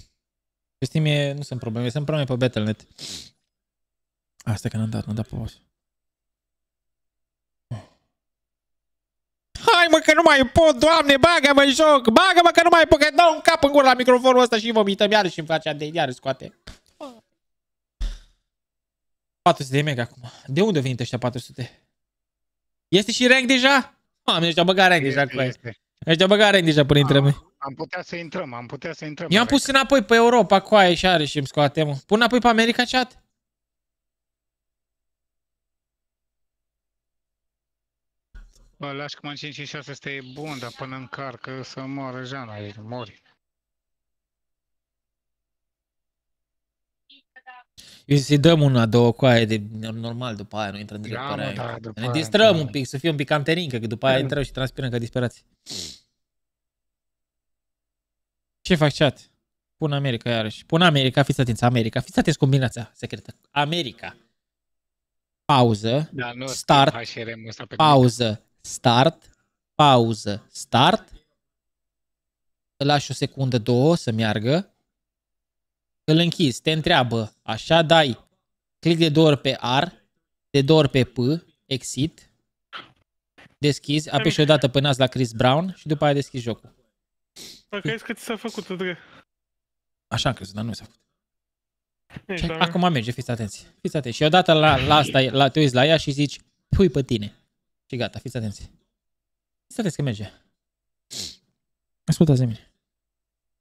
Pe Steam e, nu sunt probleme, sunt probleme pe Battle.net. Asta că n-am dat, n-am dat pe voce. Că nu mai pot, doamne, bagă-mă în joc, bagă-mă că nu mai pot, că dau un cap în gură la microfonul ăsta și vomităm iarăși și îmi face de iarăși scoate. 400 de mega acum. De unde venit ăștia 400? Este și rank deja? Oameni, ăștia băgat rank deja cu aia. Este. Ăștia băgat rank deja până intrăm. Am, am putea să intrăm, am putea să intrăm. Eu am în pus înapoi pe Europa cu aia și are și îmi scoate, mă. Pun înapoi pe America chat? Bă, lași că 5 și 600 e bun, dar până încarcă să moară Jana, e mori. Eu să-i dăm una, două coaie de normal după aia, nu intrăm direct Da, pe mă, aia. da, după Ne aia distrăm intrăm. un pic, să fie un pic canterincă, că după aia Da. intrăm și transpirăm ca disperați. Ce fac chat? Pun America iarăși. Pun America, fiți atenți, America. Fiți atenți combinația secretă. America. Pauză. Da, nu Start. HRM ăsta pe Pauză. Start. Pauză. Start. Îl lași o secundă, două să meargă. Îl închizi. Te întreabă. Așa dai. Click de două ori pe R. De două ori pe P. Exit. Deschizi. Apeși o dată până azi la Chris Brown și după aia deschizi jocul. Mă crezi că ți s-a făcut, Andrei? Așa am crezut, dar nu s-a făcut. Nici Și la mine. acum merge, fiți atenți. Fiți atenți. Și odată la, la asta, la, te uiți la ea și zici, pui pe tine. Și gata, fiți atenți. Fiți atenți că merge. Ascultați de mine.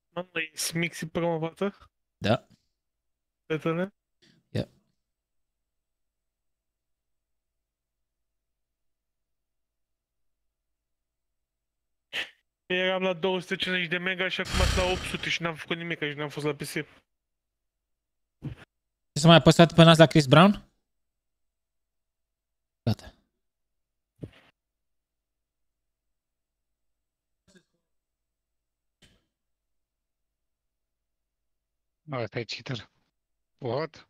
Mă, e Smixi promovată? Da. Fetele? Ia. Eram la 250 de mega și acum sunt la 800 și n-am făcut nimic și n-am fost la PC. Ce să mai apăsat până azi la Chris Brown? Gata. Asta e cheater. What?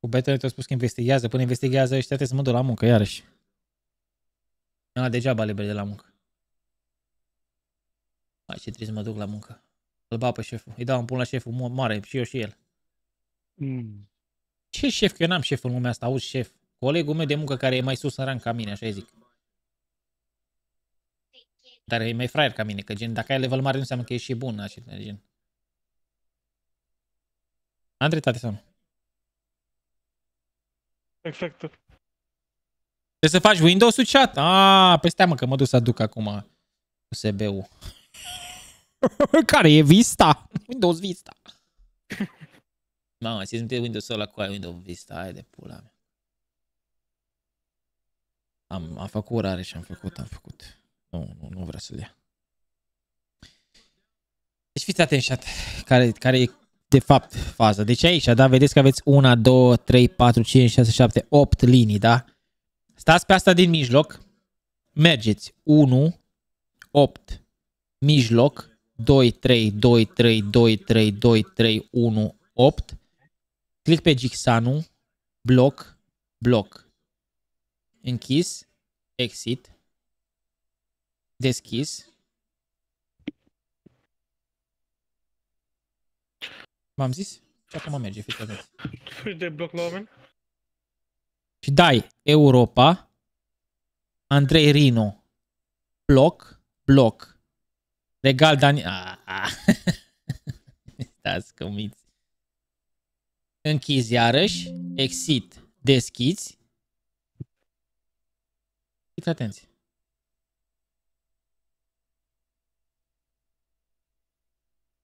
Cu betele te-au spus că investigează. Până investigează ăștia trebuie să mă duc la muncă, iarăși. A, degeaba liber de la muncă. Hai, ce trebuie să mă duc la muncă. Îl bag pe șeful. Îi dau un pun la șeful, mo- moare și eu și el. Mm. Ce șef? Că eu n-am șef în lumea asta, auzi șef. Colegul meu de muncă care e mai sus în rang ca mine, așa îi zic. Dar e mai fraier ca mine, că gen, dacă ai level mare nu înseamnă că ești și bun, așa, gen. Am dreptate sau nu? Exact. Trebuie să faci Windows-ul chat? Ah, pe stai mă că mă duc să aduc acum USB-ul. [laughs] Care e Vista? Windows Vista. [laughs] Mamă, ți sunt Windows-ul ăla cu aia Windows Vista, hai de pula mea. Am, am făcut rare și am făcut, am făcut. Nu, nu, nu vreau să-l ia. Deci fiți atenți, chat, care, care e de fapt faza. Deci aici, da, vedeți că aveți 1, 2, 3, 4, 5, 6, 7, 8 linii, da? Stați pe asta din mijloc, mergeți 1, 8, mijloc, 2, 3, 2, 3, 2, 3, 2, 3, 1, 8, click pe Gixanu, bloc, bloc, închis, exit, deschis, v-am zis? Și acum merge, fiți atenți. Fugi de bloc la oameni? și dai Europa, Andrei Rino, bloc, bloc, Regal Dani... Ah, ah. [laughs] Stați comiți. Închizi iarăși, exit, deschizi. Fiți atenți.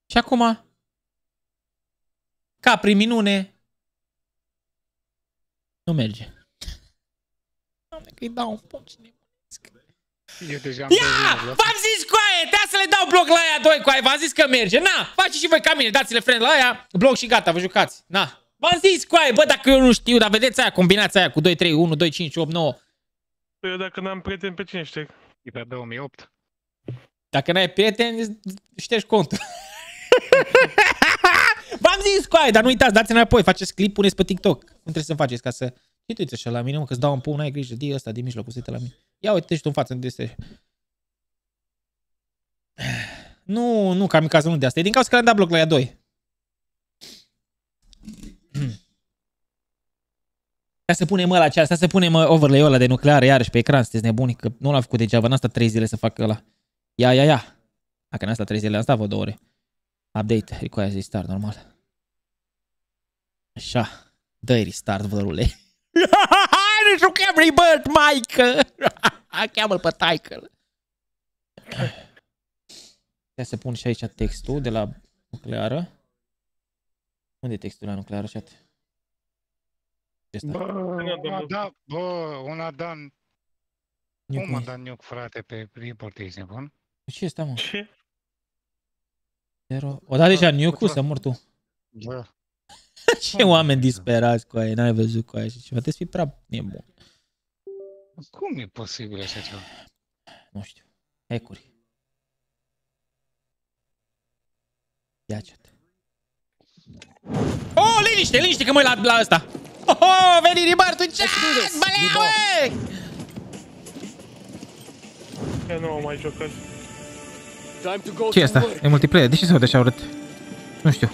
Și acum, ca prin minune, nu merge. Doamne, că-i dau un punct și nebunesc. Eu deja am Ia! văzut, V-am zis cu aia! Trebuie să le dau bloc la aia doi cu aia. V-am zis că merge. Na! Faceți și voi ca mine. Dați-le friend la aia. Bloc și gata. Vă jucați. Na! V-am zis cu aia. Bă, dacă eu nu știu, dar vedeți aia, combinația aia cu 2, 3, 1, 2, 5, 8, 9. Păi eu dacă n-am prieten, pe cine știu? E pe 2008. Dacă n-ai prieteni, ștergi contul. [laughs] V-am zis cu aia, dar nu uitați, dați înapoi, faceți clip, puneți pe TikTok. Cum trebuie să faceți ca să Și tu uite așa la mine, mă, că-ți dau un pumn, ai grijă, de ăsta din mijlocul să uite la mine. Ia uite și tu în față, unde este. [sighs] Nu, nu, kamikaze, nu de asta. E din cauza că am dat bloc la ea 2. Ca să punem ăla, asta să punem uh, overlay-ul ăla de nuclear iarăși pe ecran, sunteți nebuni, că nu l-am făcut degeaba, n-a stat 3 zile să facă ăla. Ia, ia, ia. Dacă n-a stat 3 zile, am stat vreo 2 ore. Update, requires restart, normal. Așa. Dă-i restart, vărule. [laughs] Nu jucăm Rebirth, maică! Cheamă-l pe taică Ia să pun și aici textul de la nucleară. Unde e textul la nucleară, chat? Bă, una da, bă, una Dan. Nuke Cum mă me. da nuke, frate, pe report, ești nebun? Ce este, mă? Ce? Zero. O dat deja nuke să mor tu. Bă, [laughs] Ce oameni disperați cu aia, n-ai văzut cu aia și ceva. Trebuie să fii prea nebun. cum e posibil așa ceva? Nu știu. Ecuri. Ia chat. Oh, liniște, liniște că mă uit la, la ăsta. Oh, oh veni Ribartu, chat, bălea, Eu nu am mai jucat. Ce e asta? E multiplayer? De ce se vede așa urât? Nu știu.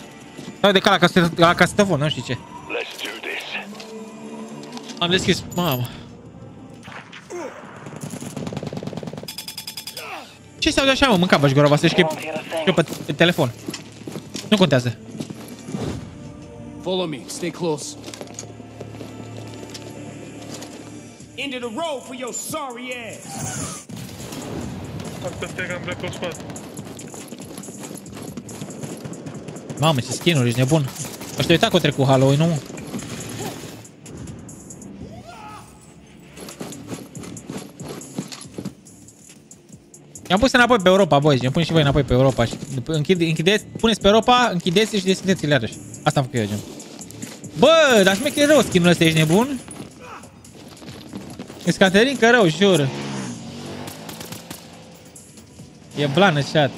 Sau de ca la, casete, la casetofon, nu știu ce. Am deschis, mamă. Ce se aude așa, mă? Mânca băși gura voastră și că e pe, pe telefon. Nu contează. Follow me. Stay close. Into the road for your sorry ass. Asta stai Black Ops 4. Mamă, ce skin-uri, ești nebun. Ăștia uita că o trec cu Halloween, nu? mă? I-am pus înapoi pe Europa, boys. I-am pun și voi înapoi pe Europa. Și închide, închideți, puneți pe Europa, închideți și deschideți-le iarăși. Asta am făcut eu, gen. Bă, dar șmecher rău skin-ul ăsta, ești nebun? E Caterin că rău, jur. E blană chat.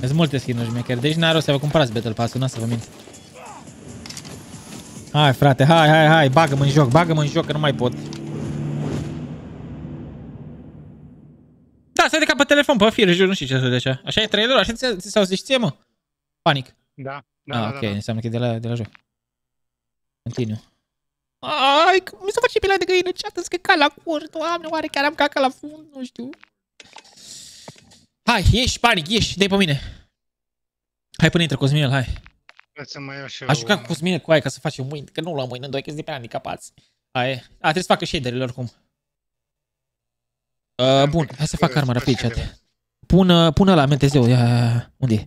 Sunt multe skin-uri șmecheri, deci n-are rost să vă cumpărați Battle Pass-ul, n să vă mint. Hai frate, hai, hai, hai, bagă-mă în joc, bagă-mă în joc că nu mai pot. Da, stai de cap pe telefon, pe fir, jur, nu știu ce să de așa. Așa e trailerul, așa ți- ți s-au zis ție, mă? Panic. Da, da, ah, da, ok, da, da. înseamnă că e de la, de la joc. Continuu. Ai, că mi s-a face pielea de găină, ce atât scăcat la cur, doamne, oare chiar am caca la fund, nu știu. Hai, ieși, panic, ieși, dai pe mine. Hai până intră Cosminel, hai. Vreți să mai iau și Aș juca cu Cosmine cu aia ca să facem mâini, că nu luăm mâini în doi, că sunt de pe handicapați. Aia e. A, trebuie să facă shaderile oricum. Uh, bun, hai să fac armă rapid, chat. Pun, uh, pun ăla, MTZ-ul, ia, ia, ia. unde e?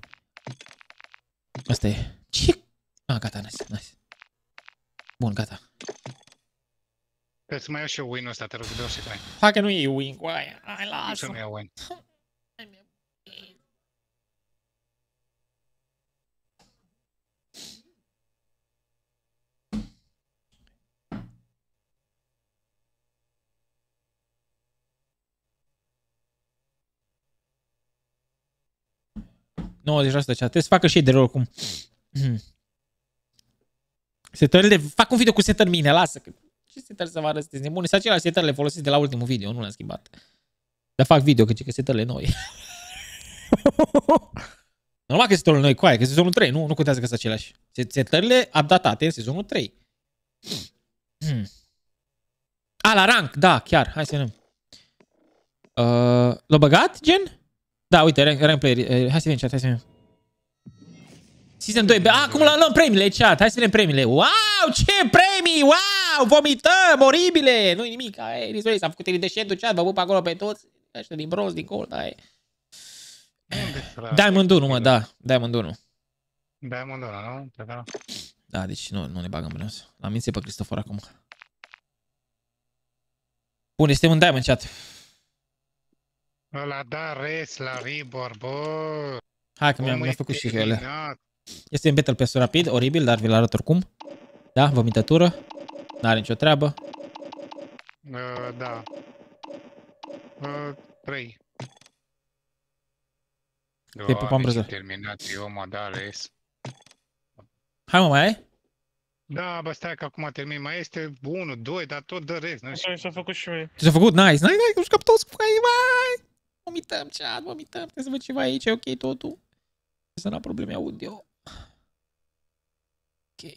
Asta e. Ce? Ah, gata, nice, nice. Bun, gata. Vreți să mai iau și eu win-ul ăsta, te rog, dă și tu. Hai că nu e win cu aia. Hai, Să lasă. nu iau win. Nu, 90% chat. Trebuie să facă shader oricum. [clears throat] Setările, fac un video cu setări mine, lasă. Că ce setări să vă arăt, sunteți nebuni? Sunt aceleași setări le folosiți de la ultimul video, nu le-am schimbat. Dar fac video, că, că setările noi. [laughs] Normal că setările noi, coaie, că sezonul 3, nu, nu contează că sunt aceleași. Set- Setările updatate în sezonul 3. Hmm. A, la rank, da, chiar, hai să vedem. Uh, l-a băgat, gen? Da, uite, rank, rank player. eh, Hai să vedem chat, hai să vedem. Season 2. A, acum la luăm premiile, chat. Hai să vedem premiile. Wow, ce premii! Wow, vomităm, oribile! Nu-i nimic. Ai, Rizoi, s-a făcut iridescentul, chat. Vă pup acolo pe toți. Ăștia din bronz, din gold, ai. Unde, frate? Diamond 1, mă, da. Diamond 1. Diamond ăla, nu? Cred că da. Da, deci nu, nu ne bagăm bronz. L-am mințit pe Cristofor acum. Bun, este un Diamond, chat. Ăla da res la Ribor, bă. Hai că mi-am, omul mi-am e făcut și eu alea. terminat. Este în battle pass rapid, oribil, dar vi-l arăt oricum. Da, vomitătură. N-are nicio treabă. Uh, da. Uh, 3. Te pupam, brăzăr. terminat, eu mă da res. Hai mă, mai ai? Da, bă, stai că acum termin. Mai este 1, 2, dar tot de rest. Nu știu. Așa mi s-a făcut și mie. Ce s-a făcut? Nice, nice, nice, nu știu toți cu ei, mai! Vomităm, chat, vomităm, trebuie să văd ceva aici, e ok totul. Să n-am probleme audio. Ok.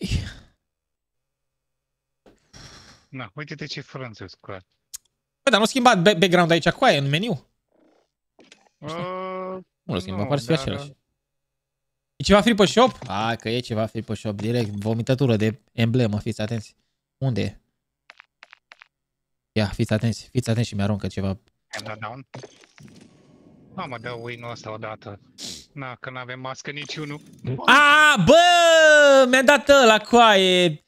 Na, uite-te ce frânță scoate. Bă, dar nu schimbat back- background aici cu aia în meniu? Uh, Nu l-a schimbat, Nu, pare să fie dar- același. E ceva free pe shop? A, că e ceva free pe shop, direct, vomitătură de emblemă, fiți atenți. Unde e? Ia, fiți atenți, fiți atenți și mi-aruncă ceva. am dat down. Da, mă, dă win-ul ăsta odată. Na, că n-avem mască niciunul. A, bă, mi-a dat ăla coaie.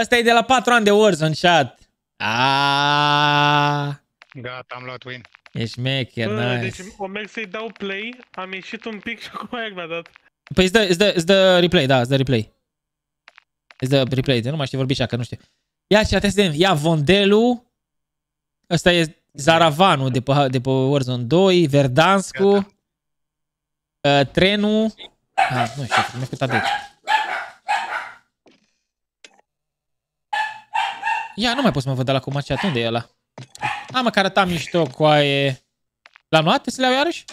Ăsta e de la 4 ani de Warzone chat. A, Gata, am luat win. ești șmecher, Bă, nice. deci o merg să-i dau play, am ieșit un pic și [laughs] acum aia mi-a dat. Păi îți dă, îți, dă, îți dă replay, da, îți dă replay. Îți dă replay, de nu mai știu vorbi așa, că nu știu. Ia și atenție, să vedem. ia Vondelu. Ăsta e Zaravanu de pe, de pe Warzone 2, Verdanscu. Uh, trenul. Ah, nu știu, mi-a făcut update. Ia, nu mai pot să mă văd de la cum chat. Unde e ăla? A, mă, că arăta mișto cu aie. L-am luat? Să le iau iarăși?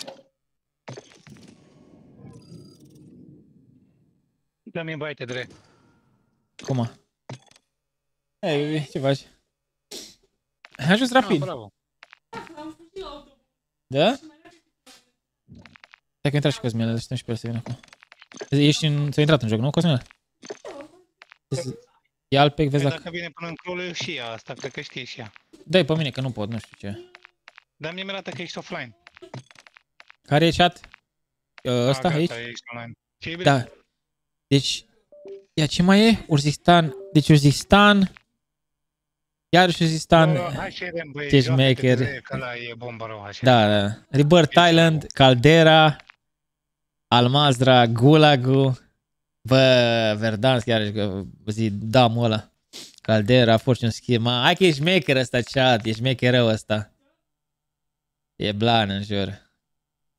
Dă-mi în baite, dre. Cum? Ei, ce faci? Ai ajuns Ah, rapid. bravo. Da? Stai că intra și Cosmin, îl așteptăm și pe el să vină acum. Ești în... ți-ai intrat în joc, nu, Cosmin? Ia al pe, vezi Păi dacă... dacă vine până în clou, și ea asta, cred că știe și ea. dă pe mine, că nu pot, nu știu ce. Dar mie mi-arată că ești offline. Care e chat? Uh, Ah, Ăsta, gata, aici? Ești online. Ce e bine? Da. Deci... Ia, ce mai e? Urzistan. Deci Urzistan. Iarăși Urzistan. Bă, hai și vedem, băi, Ce joacă-te, șmecher. dre, Că ăla e bombă rău, așa. Da, da. Rebirth Island, Caldera, Almazra, Gulagu, bă, Verdansk, iarăși, că zi, damul ăla. Caldera, Fortune Schema. Hai că ești maker ăsta, chat, ești maker rău ăsta. E blan, în jur.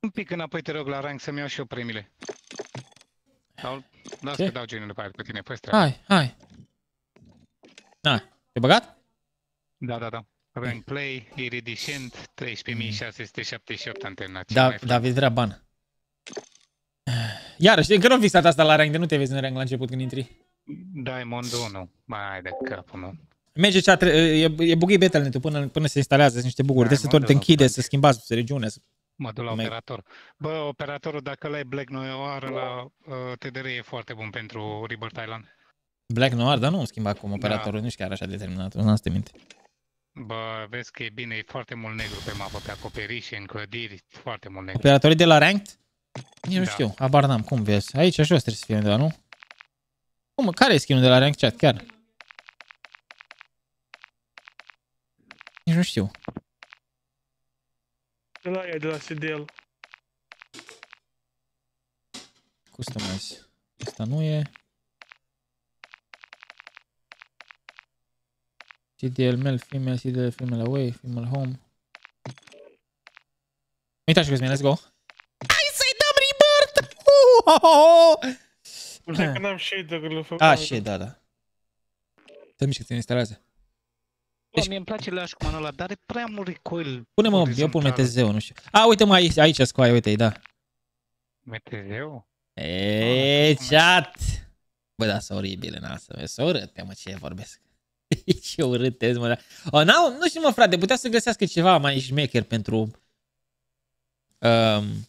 Un pic înapoi te rog la rank să-mi iau și eu premiile. Sau, las Ce? că dau genul după aia cu tine, păstrează. Hai, hai. Na, te băgat? Da, da, da. Rank play, iridescent, 13.678 antena. Ce Da, mai fac? David vrea ban. Iarăși, încă nu am fixat asta la rank, de nu te vezi în rank la început când intri. Diamond 1. Mai de capul meu. Merge chat, e, e buggy battle până, până se instalează, sunt niște buguri. Da, Trebuie să tot mă, te da, închide, da. să schimbați regiune, să Mă duc la Mai- operator. Bă, operatorul, dacă l-ai Black Noir la uh, TDR e foarte bun pentru Rebirth Island. Black Noir, dar nu îmi schimba Da. acum operatorul, nu știu chiar așa determinat, nu am să te minte. Bă, vezi că e bine, e foarte mult negru pe mapă, pe acoperiș, în clădiri, foarte mult negru. Operatorii de la Ranked? Nici nu Da. știu, abar n-am, cum vezi? Aici jos trebuie să fie undeva, nu? Cum, care e skin de la Ranked chat, chiar? Nici nu știu. De la ea, de la CDL. Customize. Asta nu e. CDL male, female, CDL female away, female home. Uitați Cosmin, let's go. Hai să-i dăm rebirth! Uh-oh! Uite că n-am shader-urile făcut. A, shit, da, da. Să mișcă, ți instalează. Bă, mie îmi place Lashman ăla, dar are prea mult recoil. Pune-mă, eu pun orizontal. MTZ-ul, nu știu. A, uite mă, aici, aici scoaie, uite-i, da. MTZ-ul? E, chat! Bă, da, sunt oribile, na, să vezi, sunt urâte, mă, ce vorbesc. [laughs] ce urâte, mă, da. O, n-au, nu știu, mă, frate, putea să găsească ceva mai șmecher pentru um,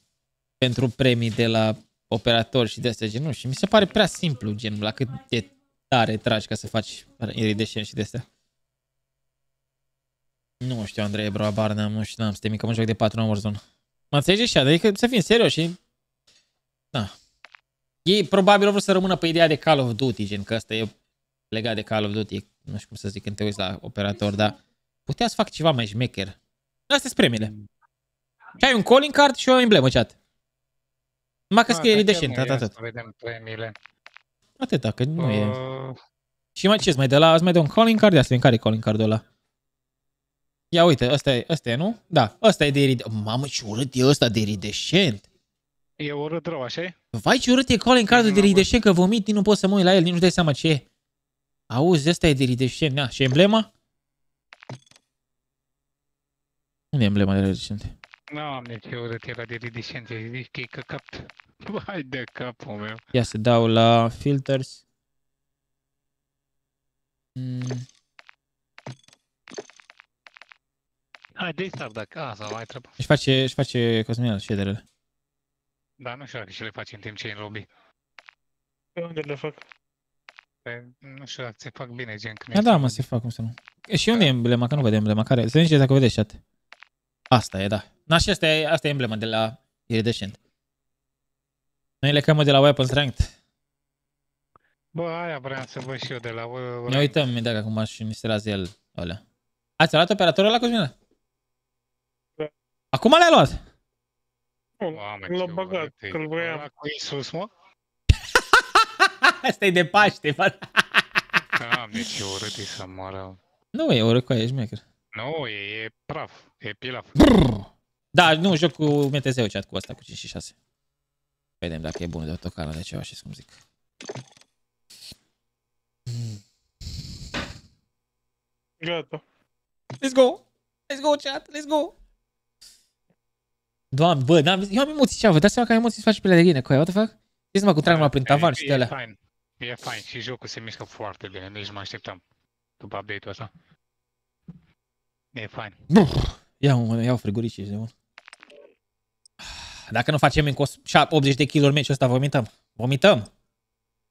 pentru premii de la operatori și de astea, gen, nu știu, mi se pare prea simplu, gen, la cât de tare tragi ca să faci iridescent și de astea. Nu știu, Andrei, bro, abar n-am, nu știu, n-am să te micăm un joc de 4 în Warzone. Mă înțelegi și adică să fim serioși, da. Ei probabil au vrut să rămână pe ideea de Call of Duty, gen că ăsta e legat de Call of Duty, nu știu cum să zic când te uiți la operator, dar putea să fac ceva mai șmecher. Astea sunt premiile. Și ai un calling card și o emblemă, chat. Numai că Ah, scrie dar iridescent, chiar nu e atât, asta, atât. Vedem premiile. Atâta, că nu e. Uh, Și mai ce mai de la, îți mai dă un calling card? Ia să vedem care e calling cardul ăla. Ia uite, ăsta e, ăsta e, nu? Da, ăsta e de iridescent. Mamă, ce urât e ăsta de iridescent. e urât rău, așa Vai ce urât e calling cardul de Nu am iridescent, că vomit, nu pot să mă uit la el, nici nu dai seama ce e. Auzi, ăsta e de iridescent. Da. Și emblema? Unde e emblema de iridescent? Doamne, ce urât era de ridicent, zici că e căcat. [laughs] Vai de capul meu. Ia să dau la filters. Mm, Hai, dă-i start dacă... A, sau mai trebuie. își face, își face Cosminel shaderele. Dar nu știu dacă și le faci în timp ce e în lobby. Pe unde le fac? Pe, nu știu dacă se fac bine, gen când Da, ești da, în mă, lobby. se fac, cum să nu. E, și unde e emblema? Că nu văd emblema. Care? Să ziceți dacă vedeți chat. Asta e, da. Na, și asta e, asta e emblema de la Iridescent. Noi le cămă de la Weapon Strength. Bă, aia vreau să văd și eu de la... uh, Ne uităm imediat că acum și ni se raze el alea. Ați luat operatorul la Cosmina? Da. Acum l-ai luat? Mamă, L-a ce băgat, urât e. că-l voiam. Ăla cu Iisus, mă? [laughs] Asta e de Paște. bă. [laughs] Doamne, ce urât e să moară. nu e o e șmecher. Nu, e, e praf, e pilaf. Da, nu, joc cu MTZ-ul chat cu asta, cu 5 și 6. Vedem dacă e bun de autocară de ceva și cum zic. Gata. Let's go! Let's go, chat! Let's go! Doamne, bă, n-am, eu am emoții cea, vă dați seama că am emoții să faci pe de cu aia, what the fuck? Știți mă cu trag numai prin tavan și de e alea. fain. E fain și jocul se mișcă foarte bine, nici nu mă așteptam după update-ul ăsta. E fain. Ia mă, iau frigoricii de mă. Dacă nu facem încă 80 de kg meciul ăsta, vomităm. Vomităm.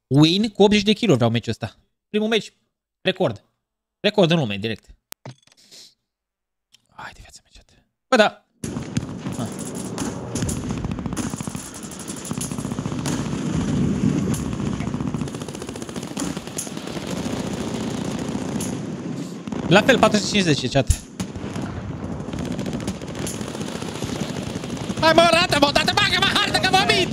Win cu 80 de kg vreau meciul ăsta. Primul meci, record. Record în lume, direct. Hai de viață, meciat. Bă, da. Ah. La fel, 450 chat. Hai mă, rată, mă, tată, bagă, mă, hartă, că vomit!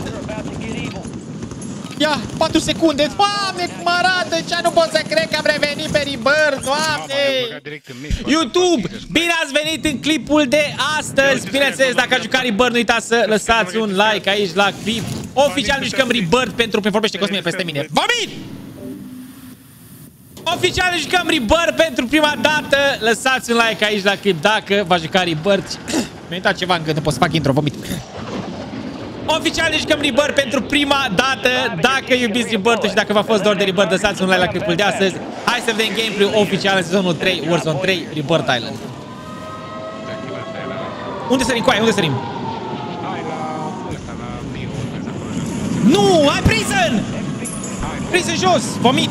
Ia, 4 secunde, doamne, cum arată, ce nu pot să cred că am revenit pe Rebirth, Mamă, le-a doamne! băgat direct în mic. YouTube, bine ați venit în clipul de astăzi! Bineînțeles, dacă ați jucat Rebirth, nu uitați să lăsați un like aici la clip. Oficial nu jucăm Rebirth pentru pe vorbește Cosmin peste mine. Vomit! Oficial nu jucăm Rebirth pentru prima dată. Lăsați un like aici la clip dacă va juca Rebirth. Mi-a intrat ceva încă nu pot să fac intro, vomit. Oficial ne jucăm Rebirth pentru prima dată. Dacă iubiți Rebirth și dacă v-a fost dor de Rebirth, lăsați un like la clipul de astăzi. Hai să vedem gameplay oficial în sezonul 3, Warzone 3, Rebirth Island. Unde sărim, coaie? Unde sărim? Hai la ăsta, la bio, ăsta acolo jos. Nu! Hai prison! Prison jos! Vomit!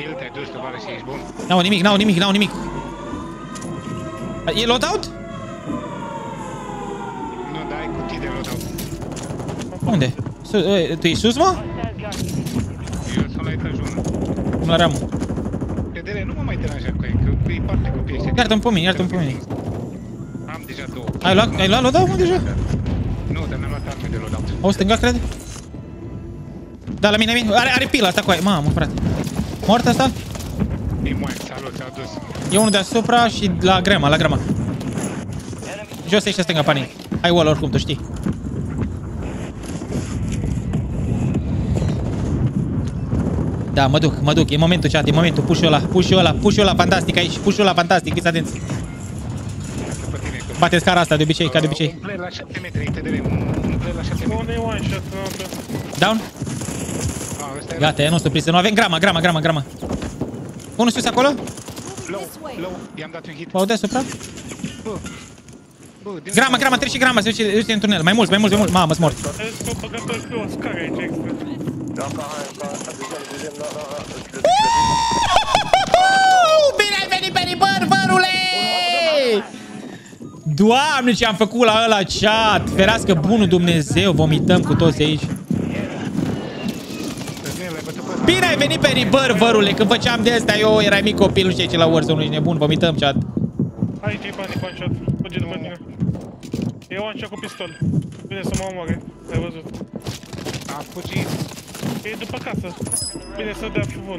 Kill, te-ai dus, tovarăși, ești bun. N-au nimic, n-au nimic, n-au nimic. E loadout? Nu, dai cutii de loadout. Unde? Su e, tu ești sus, mă? Eu sunt la etajul 1. Cum la ramă. Vedere, nu mă mai deranja cu ei, că e parte copii ăștia. Iartă-mi pe mine, iartă-mi pe mine. Am deja două. Ai luat, ai luat loadout, mă, deja? Nu, dar mi-am luat arme de loadout. O stânga, cred? Da, la mine, la mine. Are, are pila asta cu aia. Mamă, frate. Mort asta? E moaie, salut, s-a dus. E unul deasupra și la grama, la grama. Jos aici stânga, pani. Ai wall oricum, tu știi. Da, mă duc, mă duc, e momentul, chat, e momentul, push ăla, push ăla, push ăla, fantastic aici, push ăla, fantastic, fiți atenți. După tine, că... Bate scara asta, de obicei, ca de obicei. Un player la 7 metri, TDR, un player la 7 metri. Unde e one shot? Nu, da. Down? Ah, ăsta era Gata, e nostru prins, nu avem grama, grama, grama, grama. Unul sus acolo? low, low, i-am dat un hit. Bă, deasupra? Bă, bă, din Grama, grama, trece grama, se duce, se duce în tunel. Mai mulți, mai mulți, mai mulți. Mamă, sunt mort. S-a băgat pe o scară aici extra. Bine ai venit pe Ribăr, vărule! Doamne, ce am făcut la ăla chat! Ferească bunul Dumnezeu, vomităm cu toți aici. Căzmine, l-ai bătut pe ăsta. Bine ai venit pe Ribăr, vărule, când făceam de astea eu, erai mic copil, nu știu ce la Warzone, ești nebun, vomităm chat. Aici e banii one shot. Fuge după tine. E one shot cu pistol. Vine să mă omoare. Ai văzut. A fugit. E după casă. Vine să dea pivon.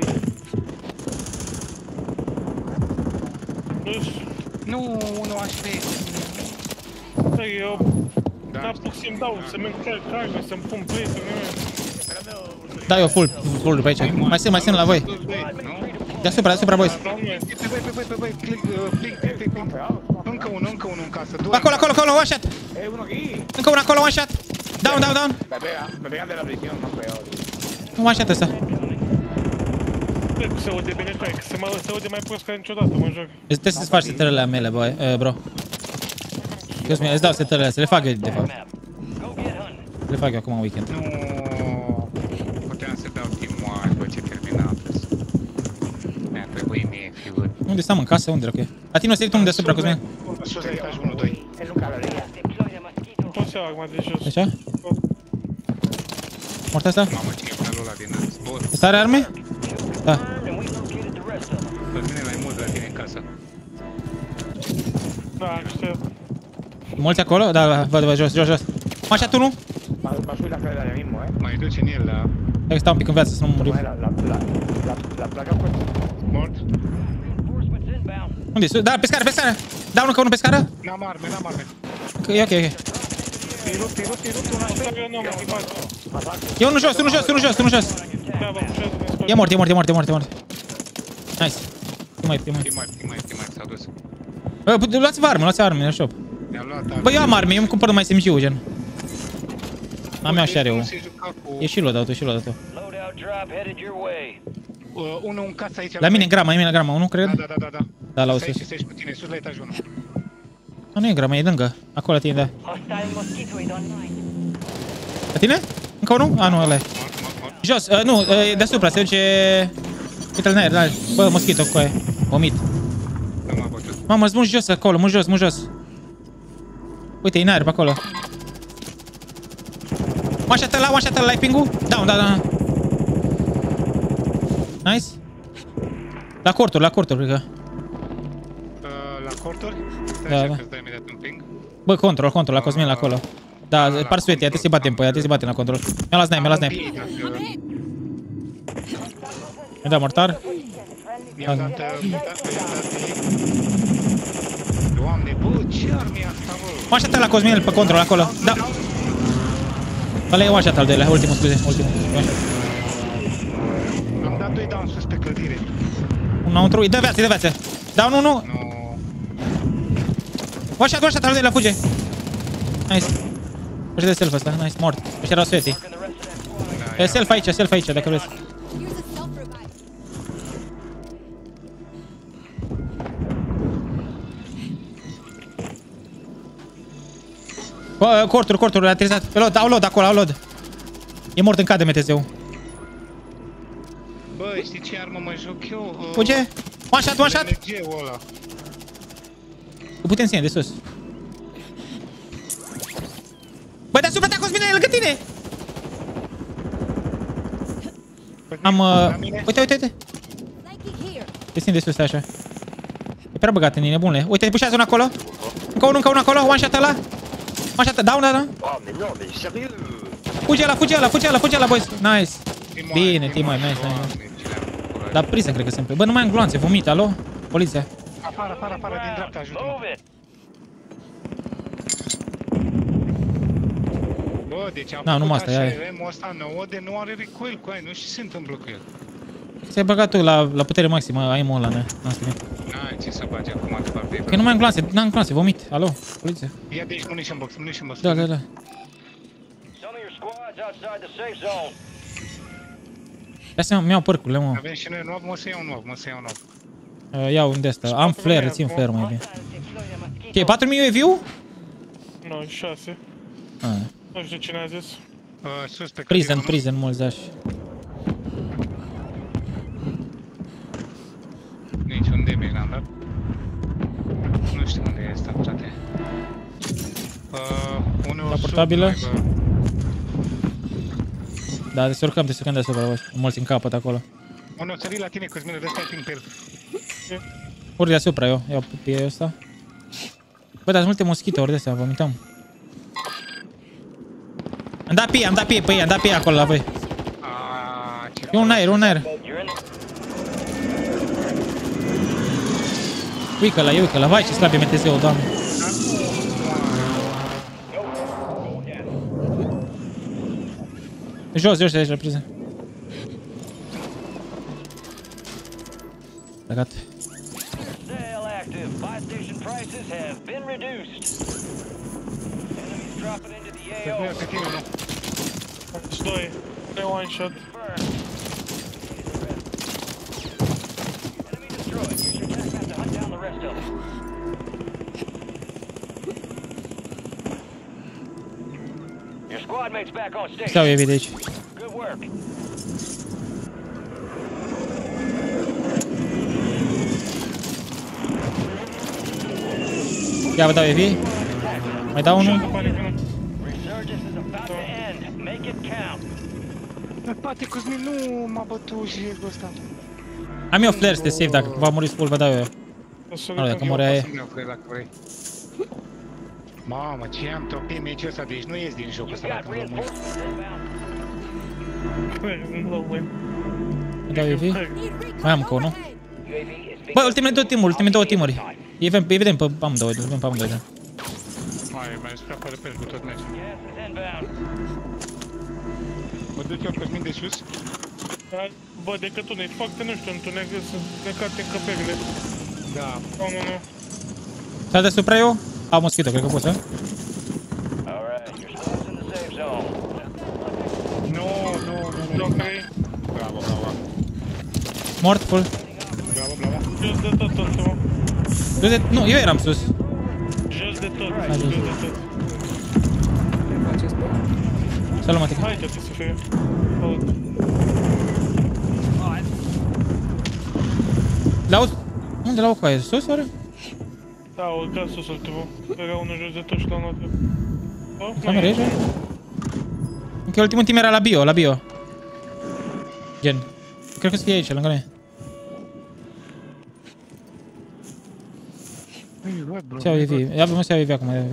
Nu știu. Nu, nu aș fi. Stai, eu... Da, pur și simplu dau, să-mi încarc carne, să-mi pun play, să-mi... Da, eu full, full după aici. Mai sunt, mai sunt la voi. Deasupra, deasupra, boys. Dar nu e. Băi, băi, băi, băi, băi, click, uh, plink, plink, plink, plink. Încă unul, încă unul în casă. Doi. Acolo, acolo, acolo, one shot. Eh, uno aquí. Încă unul acolo, one shot. Down, down, down. Me pega, me pegan de la prisión, más peor. One shot ăsta. Cred că se aude bine cu aia, că se, mai, se aude mai prost ca niciodată, mă joc. Trebuie să-ți faci setările mele, boy, uh, bro. Excuse me, îți dau setările, să le fac eu, de fapt. Le fac eu acum în weekend. Nu. Puteam să dau timoare după ce terminam. Mi-a trebuit mie, fiul. Unde stăm în casă? Unde dracu e? La tine o să iei tu unde deasupra, Cosmin? Sus la etajul 1, 2. Él nunca lo haría. Nu pot să iau acum de jos. Așa? Mort asta? Mamă, ce e planul ăla din zbor. Ăsta are arme? Da. Pe mine mai mult la tine în casă. Da, știu. Mulți acolo? Da, da, văd, văd, jos, jos, jos. Mă așa tu nu? Va, va a subir la escalera ya mismo, eh. Mai duce în el la Hai că stau un pic în viață să nu murim. Bueno, la, la, la, la placa cuesta. mort. Unde e? Sus? Da, pe scară, pe scară! Dau încă unul pe scară? N-am arme, n-am arme. E ok, ok. Tiro, tiro, tiro, una Asta eu nu am filmat. E unul jos, unul jos, unul jos, unul jos. Da, vă pușează din spate. E mort, e mort, e mort, e mort, e mort. Nice. E mai, e mai. Timar, timar, timar, s-au dus. Bă, pu- luați-vă arme, luați arme, în shop. Mi-a luat arme. Bă, eu am arme, eu îmi cumpăr numai SMG-ul, gen. Am eu și are eu. Nu se juca cu... E și loadout, e și loadout. Loadout drop headed your way. Uh, unul în casă aici. La mine în grama, e mine în grama, unul, cred? Da, da, da, da, da. Da, la Stai sus. aici, stai aici cu tine, sus la etajul 1. A, nu e în grama, e lângă. Acolo la tine, da. Hostile mosquito is online. La tine? Încă unul? A, nu, ăla e. Mort, mort, mort. Jos, uh, nu, uh, e deasupra, se duce... Uite-l în aer, da. Bă, moschito cu aia. Vomit. Nu m-a bătut. Mamă, îți jos acolo, mult jos, mult jos. Uite, e în aer pe acolo. One shot la, one shot la, ai ping-ul? Da, da, da. Nice. La corturi, la corturi, cred că. Uh, la corturi? Stai Da, așa da. că îți dai imediat un ping. Bă, control, control, la Cosmin, la acolo. Da, la par suete, ia te să batem pe ea, te să batem la control. Mi-a luat snipe, mi-a luat snipe. Mi-a dat mortar. Mi-am dat... uh, mi-am dat- mi-am dat- Doamne, bă, ce arme e asta, bă? One shot la Cosmin, pe control, acolo. Da. Ăla e one shot al doilea, ultimul, scuze, ultimul. One shot. Am dat 2 down sus pe clădire. Un înăuntru, îi dă viață, îi dă viață. Da, nu, nu. Nu... One shot, one shot, al doilea, fuge. Nice. Fuge de self ăsta, nice, mort. Ăștia erau suetii. Da, E self aici, self aici, dacă vreți. Here's a self-revive. Bă, corturi, corturi, a aterizat. Pe load, au load acolo, au load. E mort în cadă MTZ-ul. Bă, știi ce armă mă joc eu? Uh, Fuge. One shot, one shot. LMG-ul ăla. Îl putem ține de sus. Bă, deasupra ta, Cosmina, e lângă tine! Am, uh... La mine? Uite, uite, uite. Psychic here. Te țin de sus, așa. E prea băgat în nebunule. Uite, te pușează unul acolo. Încă unul, încă unul acolo. One shot ăla. One shot, da, da, da. Oh, mais non, mais sérieux Fuge ăla, fuge ăla, fuge ăla, fuge ăla, boys. Nice. Timoare, Bine, Timoare, nice, nice, Doamne, nice. Ce le-am făcut. La priză, cred că sunt. Bă, nu mai am gloanțe, vomit, alo? Poliția. Afară, afară, afară, din dreapta, ajută-mă. Move it. Bă, deci am Da, făcut numai asta, așa, ia, ia. RM-ul ăsta nouă de nu are recoil cu aia, nu știu ce se întâmplă cu el. Ți-ai băgat tu la, la putere maximă, ai mă ăla, ne. N-am stricat. N-ai ce să bagi acum de parte. Că nu mai am gloanțe, n-am gloanțe, vomit. Alo, poliția. Ia de aici munition box, munition box. Da, da, da. Some of your squad's outside the safe zone. Ia să mi-au părcurile, mă. Avem și noi nuov, mă să iau un nuov, mă să iau un nuov. Uh, Iau un de ăsta. Am flare, țin flare mai bine. Ok, 4000 UAV-ul? Nu, 6. Ah. Nu știu cine a zis. Uh, sus pe Prison, clădire, prison, mulți dași. nu? Nici un damage n-am dat. Nu știu unde e ăsta, frate. Uh, unul La sub portabilă? noi, bă. Da, te surcăm, te surcăm deasupra, bă. Mulți în capăt acolo. Unul sări la tine, Cosmine, de ăsta timp pe el. Ori deasupra eu, iau pe ăsta. Bă, dar sunt multe moschite ori de astea, vomităm. Am dat pie, am dat pie pe ei, am dat pie acolo la voi. Aaaa, ce E un aer, un aer. You're in the Uică la, uică la, vai ce slab e MTZ-ul, doamne. Jos, jos, aici, la priză. Legat. Sale active. Buy station prices have been reduced. Enemies dropping into the Pe AO. pe tine, nu. Deci doi. Pe one shot. Enemy destroyed. Use your tac map to hunt down the rest of them. Stau station. evi de aici. Good work. Ia vă dau evi. Mai dau unul? Pare că nu. Resurgence is about to end. Make it count. Bă, Poate Cosmin nu m-a bătut și ăsta. Am eu flares de save, dacă va muri full, vă dau eu. O să Nu, dacă vedem. mori aia e. Mamă, ce am topit meciul ăsta, deci nu ies din jocul You've ăsta got dacă nu rămâi. reinforcements inbound. Nu rămân. Îmi dau evi. Need recon Mai am încă unul. overhead. UAV is being Bă, ultimele două timuri, ultimele două timuri. Evident, evident pe amândouă, evident pe amândouă, da. Mai, mai scapă de pe el cu tot meciul. Gas is inbound. Mă duc eu Cosmin de sus. Da, Bă, decât unul, e foarte, nu știu, întunecăt, sunt necate încăperile. Da. Nu, nu, nu. S-a deasupra eu? Am moschito, cred că poți, da? All right, your squad's in the safe zone. Nu, nu, nu, nu. Joc trei. Bravo, bravo. Mort, full. Bravo, bravo. Jos de tot, ultimul. Du de... Nu, eu eram sus. Jos de tot, Hai, jos jos. de tot. Să luăm atica. Aici trebuie să fie. Aud. La aud... Unde la o coaie? Sus, oare? Da, a urcat sus ultimul. Era unul jos de tot și la notă. Oh, Camera aici? Ok, ultimul timp era la bio, la bio. Gen. Cred că să fie aici, lângă noi. Ui, bă, bro. Se iau EV. Ia, mă, se iau EV acum, ia EV.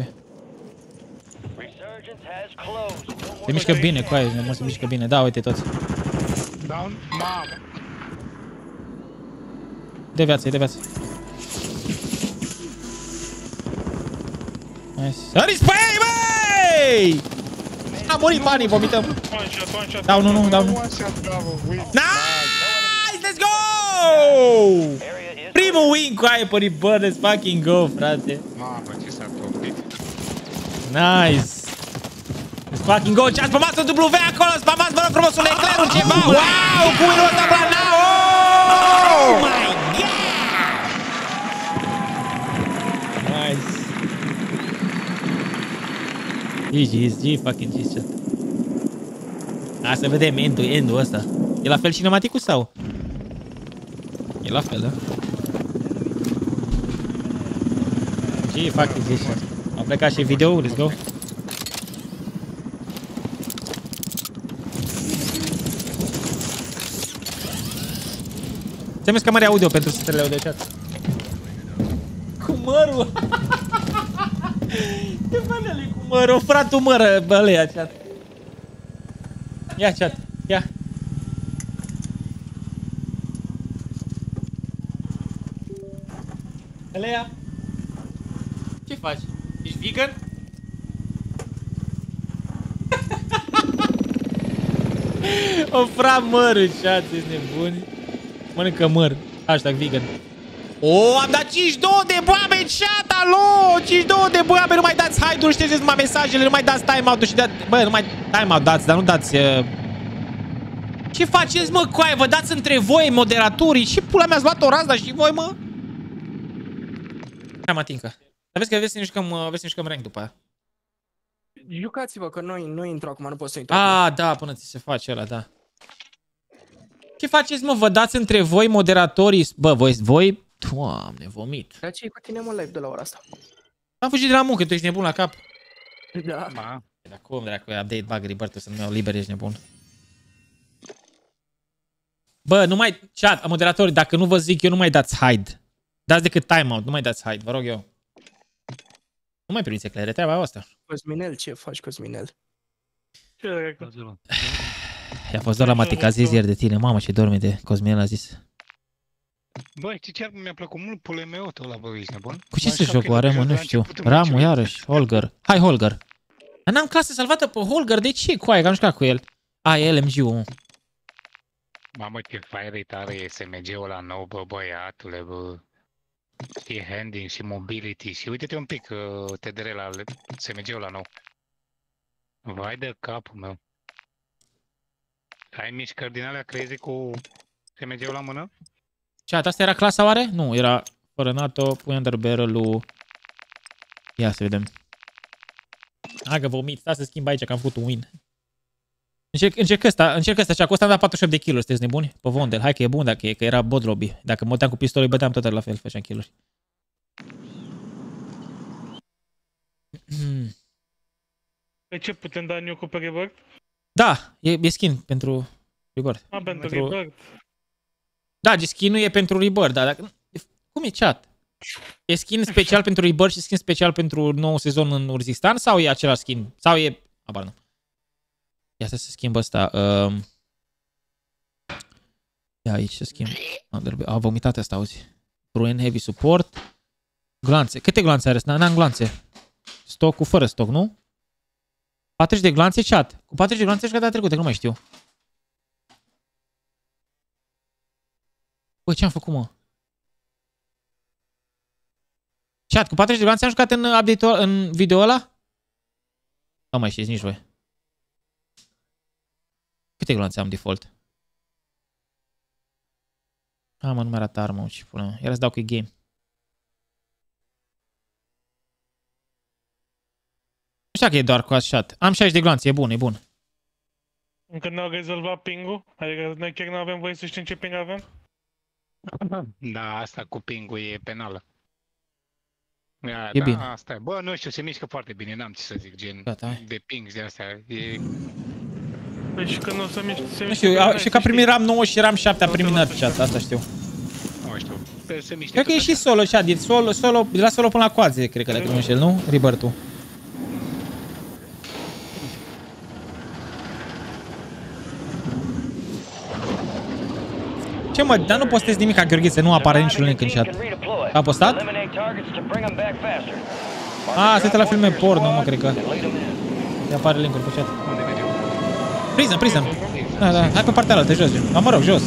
Resurgence has closed. No Se more mișcă bine, coaie, mă, se mișcă bine. Da, uite toți. Down. Mamă. De viață, e de viață. Shot, one shot. Dau, nu, nu, dau, nu. One shot, bravo. Win. Nice! Let's go! area is Primul win cu aia pe bă, let's fucking go, frate. Mamă, ce s-a topit. Nice! Let's fucking go! Ce-ați spămat W acolo? Spamați, vă rog frumos, un eclerul ceva! Wow! Cu winul ăsta plana! Oh my god! Nice! GG, GG, fucking GG, chat. Hai să vedem end-ul, end-ul ăsta. E la fel cinematicul sau? E la fel, da? GG, fucking GG, chat. Am plecat și video, let's go. Ți-am zis că mare audio pentru sutele audio chat. Cu mărul! [laughs] Ce faci ali cu mărul? O fratul mără, bă, le ia chat. Ia chat, ia. Elea, ce faci? Ești vegan? [laughs] o fra mărul, chat, ești nebuni. Mănâncă măr. Hashtag vegan. O, am dat 52 de boabe în chat, alo! 52 de boabe, nu mai dați hide-uri, ștergeți numai mesajele, nu mai dați timeout-ul și dați... Bă, nu mai timeout dați, dar nu dați... Uh... Ce faceți, mă, coaie? Vă dați între voi, moderatorii? Și pula mea ați luat o razna și voi, mă? Hai, mă, tincă. Dar vezi că vezi să ne jucăm, uh, vezi să ne jucăm rank după aia. Jucați-vă, că noi nu intru acum, nu pot să intru. Ah, da, până ți se face ăla, da. Ce faceți, mă? Vă dați între voi moderatorii? Bă, voi, voi... Doamne, vomit. Dar ce e cu tine, mă, live de la ora asta? Am fugit de la muncă, tu ești nebun la cap. Da. Ma. Dar cum, dacă update bug rebirth să nu iau liber, ești nebun. Bă, nu mai... Chat, moderatorii, dacă nu vă zic eu, nu mai dați hide. Dați decât timeout, nu mai dați hide, vă rog eu. Nu mai primiți eclere, treaba e asta. Cosminel, ce faci, Cosminel? Ce dracu? [sighs] I-a fost doar la matica zis ieri de tine. Mamă, ce dorme de Cosmin a zis. Bă, știi chiar mi-a plăcut mult pulemeotul ăla, bă, ești nebun? Cu ce Mai se șapte joc oare, mă? episoade Nu la știu. începutul Ramu, meciului. iarăși. Holger. Hai, Holger. Dar n-am clasă salvată pe Holger. De ce, coaie? Că am jucat cu el. A, e LMG-ul. mă. Mamă, ce fire tare e SMG-ul la nou, bă, băiatule, bă. E handling și mobility și uite-te un pic uh, TDR la SMG-ul la nou. Vai de capul meu. Ai mișcări din alea crazy cu SMG-ul la mână? Chat, asta era clasa oare? Nu, era fără NATO, pui under barrel-ul... Ia să vedem. Hai că vomit, stai să schimb aici că am făcut un win. Încerc, încerc ăsta, încerc ăsta, cea cu ăsta am dat 48 de kill sunteți nebuni? Pe Vondel, hai că e bun dacă e, că era bot lobby. Dacă mă băteam cu pistolul, îi băteam tot la fel, făceam kill-uri. Pe ce putem da new cu pe Rebirth? Da, e, e skin pentru Rebirth. A, pentru Pentru- Rebirth. Da, skin-ul e pentru Rebirth, dar dacă... Cum e chat? E skin special pentru Rebirth și skin special pentru nou sezon în Urzistan sau e același skin? Sau e... Abar nu. Ia să se schimbă ăsta. Um... Ia aici să schimb. A vomitat asta, auzi. Bruen Heavy Support. Glanțe. Câte glanțe are? N-am glanțe. Stoc cu fără stoc, nu? 40 de glanțe chat. Cu 40 de glanțe și data trecută, că nu mai știu. Bă, ce am făcut, mă? Chat, cu 40 de glanțe am jucat în update în video ăla? Nu mai știți nici voi. Câte glanțe am default? A, mă, nu mi arată armă, ce pula mea. Era să dau cu game. Nu știu că e doar cu așa. Am 60 de glanțe, e bun, e bun. Încă n-au rezolvat ping-ul? Adică noi chiar nu avem voie să știm ce ping avem? [coughs] Da, asta cu pingul e penală. Da, E da, bine. asta e. Bă, nu știu, se mișcă foarte bine, n-am ce să zic, gen Gata, hai. de ping de astea. E... Păi și când o să miști, se Nu mișcă știu, pe a, noi, și să că a primit știi. RAM 9 și RAM 7 a Nu primit te nerf lasă chat, așa. asta știu. Nu știu. Sper să miște Cred că e tot și solo chat, e solo, solo, de la solo până la coaze, cred că dacă nu mă înșel, nu? Rebirth-ul. Ce mă, dar nu postez nimic ca Gheorghiță, nu apare niciun link în chat. A postat? A, se uită la filme porno, mă, cred că. Îi apare link-ul pe chat. Prison, prison. Da, da, hai pe partea altă, jos, gen. Da, mă rog, jos.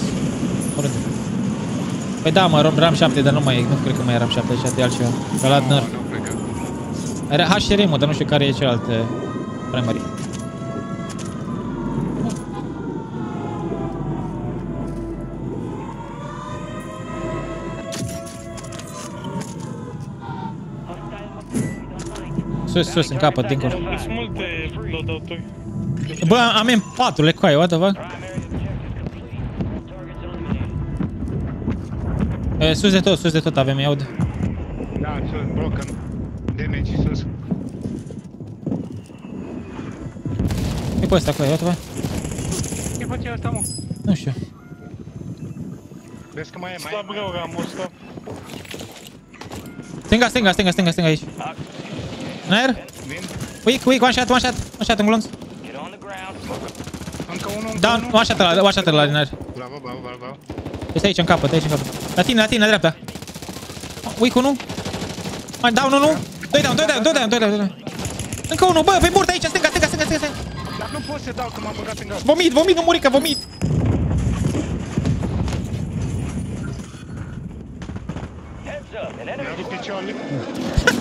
Oriunde. Păi da, mă, RAM 7, dar nu mai e, nu cred că mai e RAM 7, așa de altceva. Că la nerf. Nu, cred că. Era HRM, mă, dar nu știu care e celălalt uh, primary. Sus, sus, în capăt, dincolo. Sunt multe loadout-uri. Bă, am M4, le coaie, what the fuck? E, sus de tot, sus de tot avem, îi aud. Da, sus, broken. Damage sus. E pe ăsta, coaie, what the fuck? Ce face asta, mă? Nu știu. Vezi că mai e, mai Slab e. rău ramul ăsta. Stânga, stânga, stânga, stânga, stânga aici. În aer? Vin. Quick, quick, one shot, one shot, one shot în glonț. Încă unul, încă Da, unul. one shot la, one shot la din aer. Bravo, bravo, bravo. Este aici în capăt, aici în capăt. La tine, la tine, la dreapta. Ui, cu unul. Mai down unul. Doi down, doi down, doi down, doi down, doi down. Încă unul, bă, pe burtă aici, stânga, stânga, stânga, stânga. Dar nu pot să dau că m-am băgat în gaz. Vomit, vomit, nu murică, vomit. Mi-a [laughs]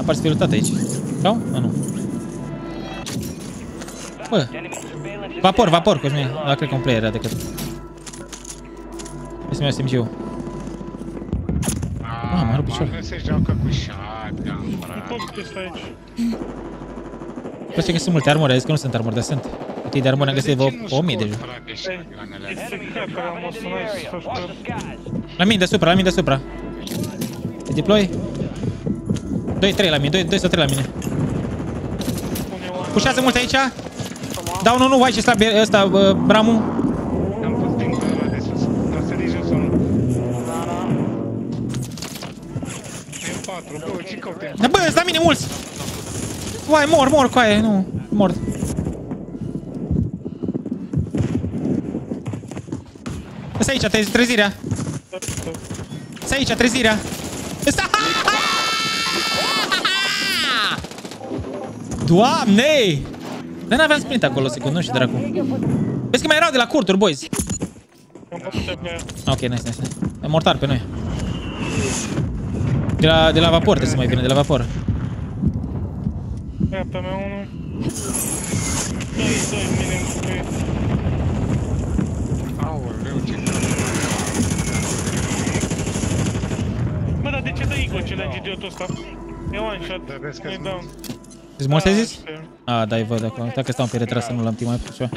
Apar spiritat aici. Sau? A, nu. Bă. Vapor, vapor, Cosmin. Da, cred că un player era decât. Este mai SMG-ul. Ah, m-a rupt piciorul. Nu se joacă cu shotgun, frate. Tot este aici. Place că sunt multe armuri, a zis că nu sunt armuri, dar sunt. Cutii de armuri am găsit De ce vreo nu 1000 scot, deja. frate, shotgun-ele? Este crack ramul ăsta, n-ai să faci că... La mine deasupra, la mine deasupra. Te deploy? 2, 3 la mine, 2, 2 sau 3 la mine. pune o- Pușează mult aici. Dau unul, nu, hai ce slab e ăsta, uh, Bramu. Am pus dincolo ăla de sus. Am sărit jos unul. M4, bă, ce căutem? Dar bă, sunt la mine mulți. Uai, mor, mor, coaie, nu, mor. Stai aici, trezi, trezirea. Stai aici, trezirea. Stai... Doamne! Dar n-aveam sprint acolo, secund, nu știu dracu. Vezi că mai erau de la curturi, boys. Ok, nice, nice. E mortar pe noi. De la, de la vapor trebuie să mai vină, de la vapor. Gata, mea 1. 2, 2, minim, 3. Dar de ce dă Igor ce lege idiotul ăsta? E one shot. Dar vezi că Nu-i sunt dau. Îți morți ai Da, zis? știu. A, da, îi văd acolo. Dacă stau pe retras să nu l-am timp mai puțin.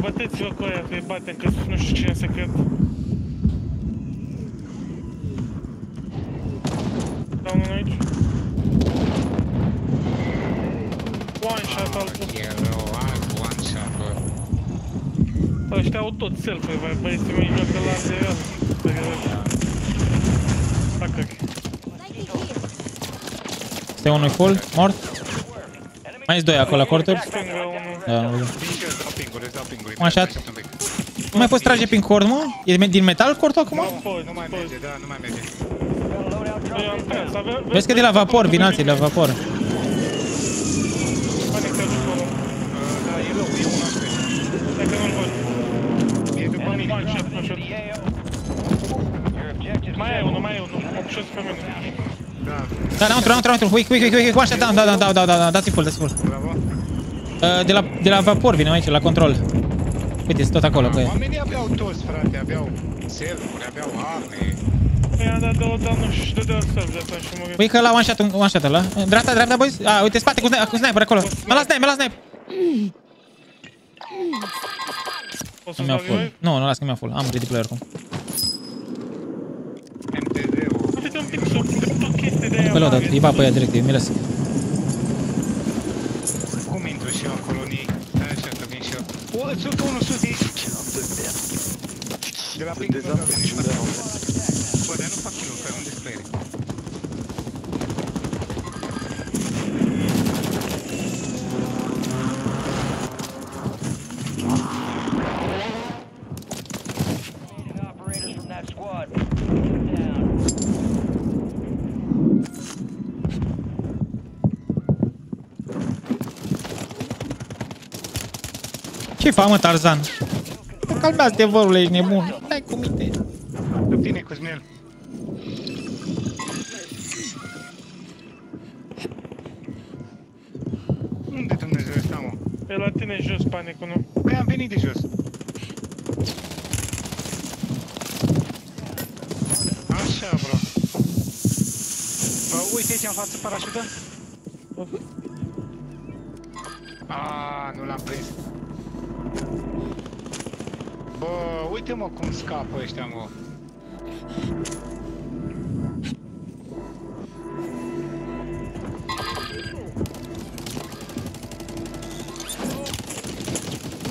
Băteți-vă cu aia, că-i batem, că nu știu cine se cred. Dau unul aici. One shot altul. E rău, alt one shot, bă. Ăștia au tot selfie, vai, băieții mei joacă la de el. Facă. Flanking here. Este unul full, mort. Mai sunt doi acolo la corturi. Stânga unul. Da, nu văd. Vin și eu, îți dau pinguri, îți dau pinguri. One shot. Aștept un pic. Nu mai poți trage prin cord, mă? E din metal cortul acum? Nu poți, Nu mai poți. merge, da, nu mai merge. Eu am prins, avea... Vezi că de la vapor, vin alții de la vapor. Pane, te ajut acolo. Uh, Da, e low, e 11. Dacă nu-l văd. E după mine. One shot, one shot. Mai e unul, mai e unul. Am șos pe mine. Da, Da, înăuntru, înăuntru, înăuntru. Quick, quick, quick, quick, one shot down, da, da, da, da, da, da, dați full, dați full. bravo. Uh, De la, de la vapor vine aici, la control. Uite, sunt tot acolo cu ei. Oamenii aveau toți, frate, aveau selfuri, aveau arme. I-a dat două downuri și dădea self de asta și mă Uite că la one shot, one shot ăla. Dreapta, dreapta, boys. A, uite, spate cu, sni- cu sniper acolo. Mă la sniper, mă la sniper. Poți Nu să-ți mi-au dau full. revive? Nu, nu las că mi-au full. Am ready player acum. MTZ-ul. Uite un pic sub tot chestii de aia. Pe loadat, mare. îi va pe ea direct, e miles. Cum intru și eu acolo în ei? Stai așa că vin și eu. O, îți sunt unul sus de aici. De la ping ăla vine și ăsta. Bă, dar nu fac kill că unde sunt playerii? Ce fac, mă, Tarzan? Calmează-te, vărule, ești nebun. Dai cu minte. După tine, Cosmel. Unde Dumnezeu ăsta, mă? E la tine jos, panicul, nu? Păi am venit de jos. Așa, bro. Bă, uite aici în față parașută. A, nu l-am prins. Bă, uite mă cum scapă ăștia, mă.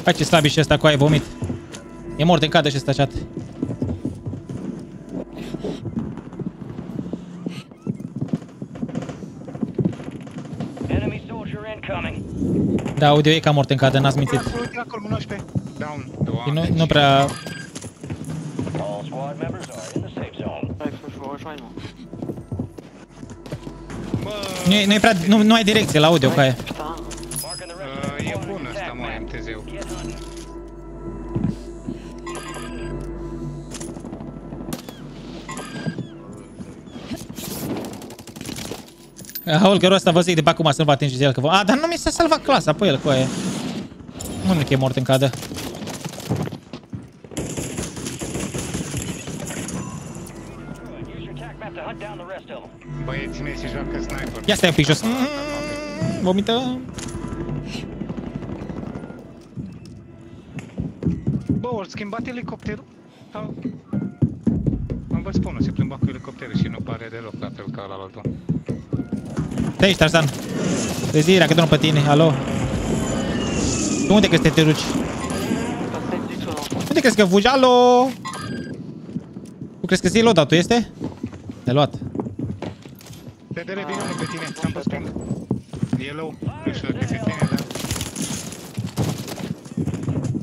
Face slabi și ăsta cu aia vomit. E mort în cadă și ăsta chat. Enemy soldier incoming. Da, audio e ca mort în cadă, n-ați mințit. 19. Down. E Doamne, Nu, prea... All squad members are in the safe zone. Bă, Nu e, nu e prea... Nu, nu ai direcție la audio cu aia. Uh, e bun ăsta, mă. MTZ-ul. Ăsta vă zic de pe acum să nu vă atingeți el că vă... A, dar nu mi s-a salvat clasa pe el cu aia. Nu că e mort în cadă. Use your attack map to hunt down the rest of them. Băieții mei se joacă sniper. Ia stai un pic jos. Mm, Vomită. Bă, ori schimbat elicopterul? Sau... Am vă spun, se plimba cu elicopterul și nu pare deloc la fel ca la altul. Te aici, Tarzan. Trezirea, că nu pe tine. Alo. Tu unde crezi că te duci? Unde crezi că fugi? Alo? Tu crezi că zi loadout este? Te-ai luat. TDR vine unul pe tine, am pe stâng. E low, nu știu dacă e pe tine, dar...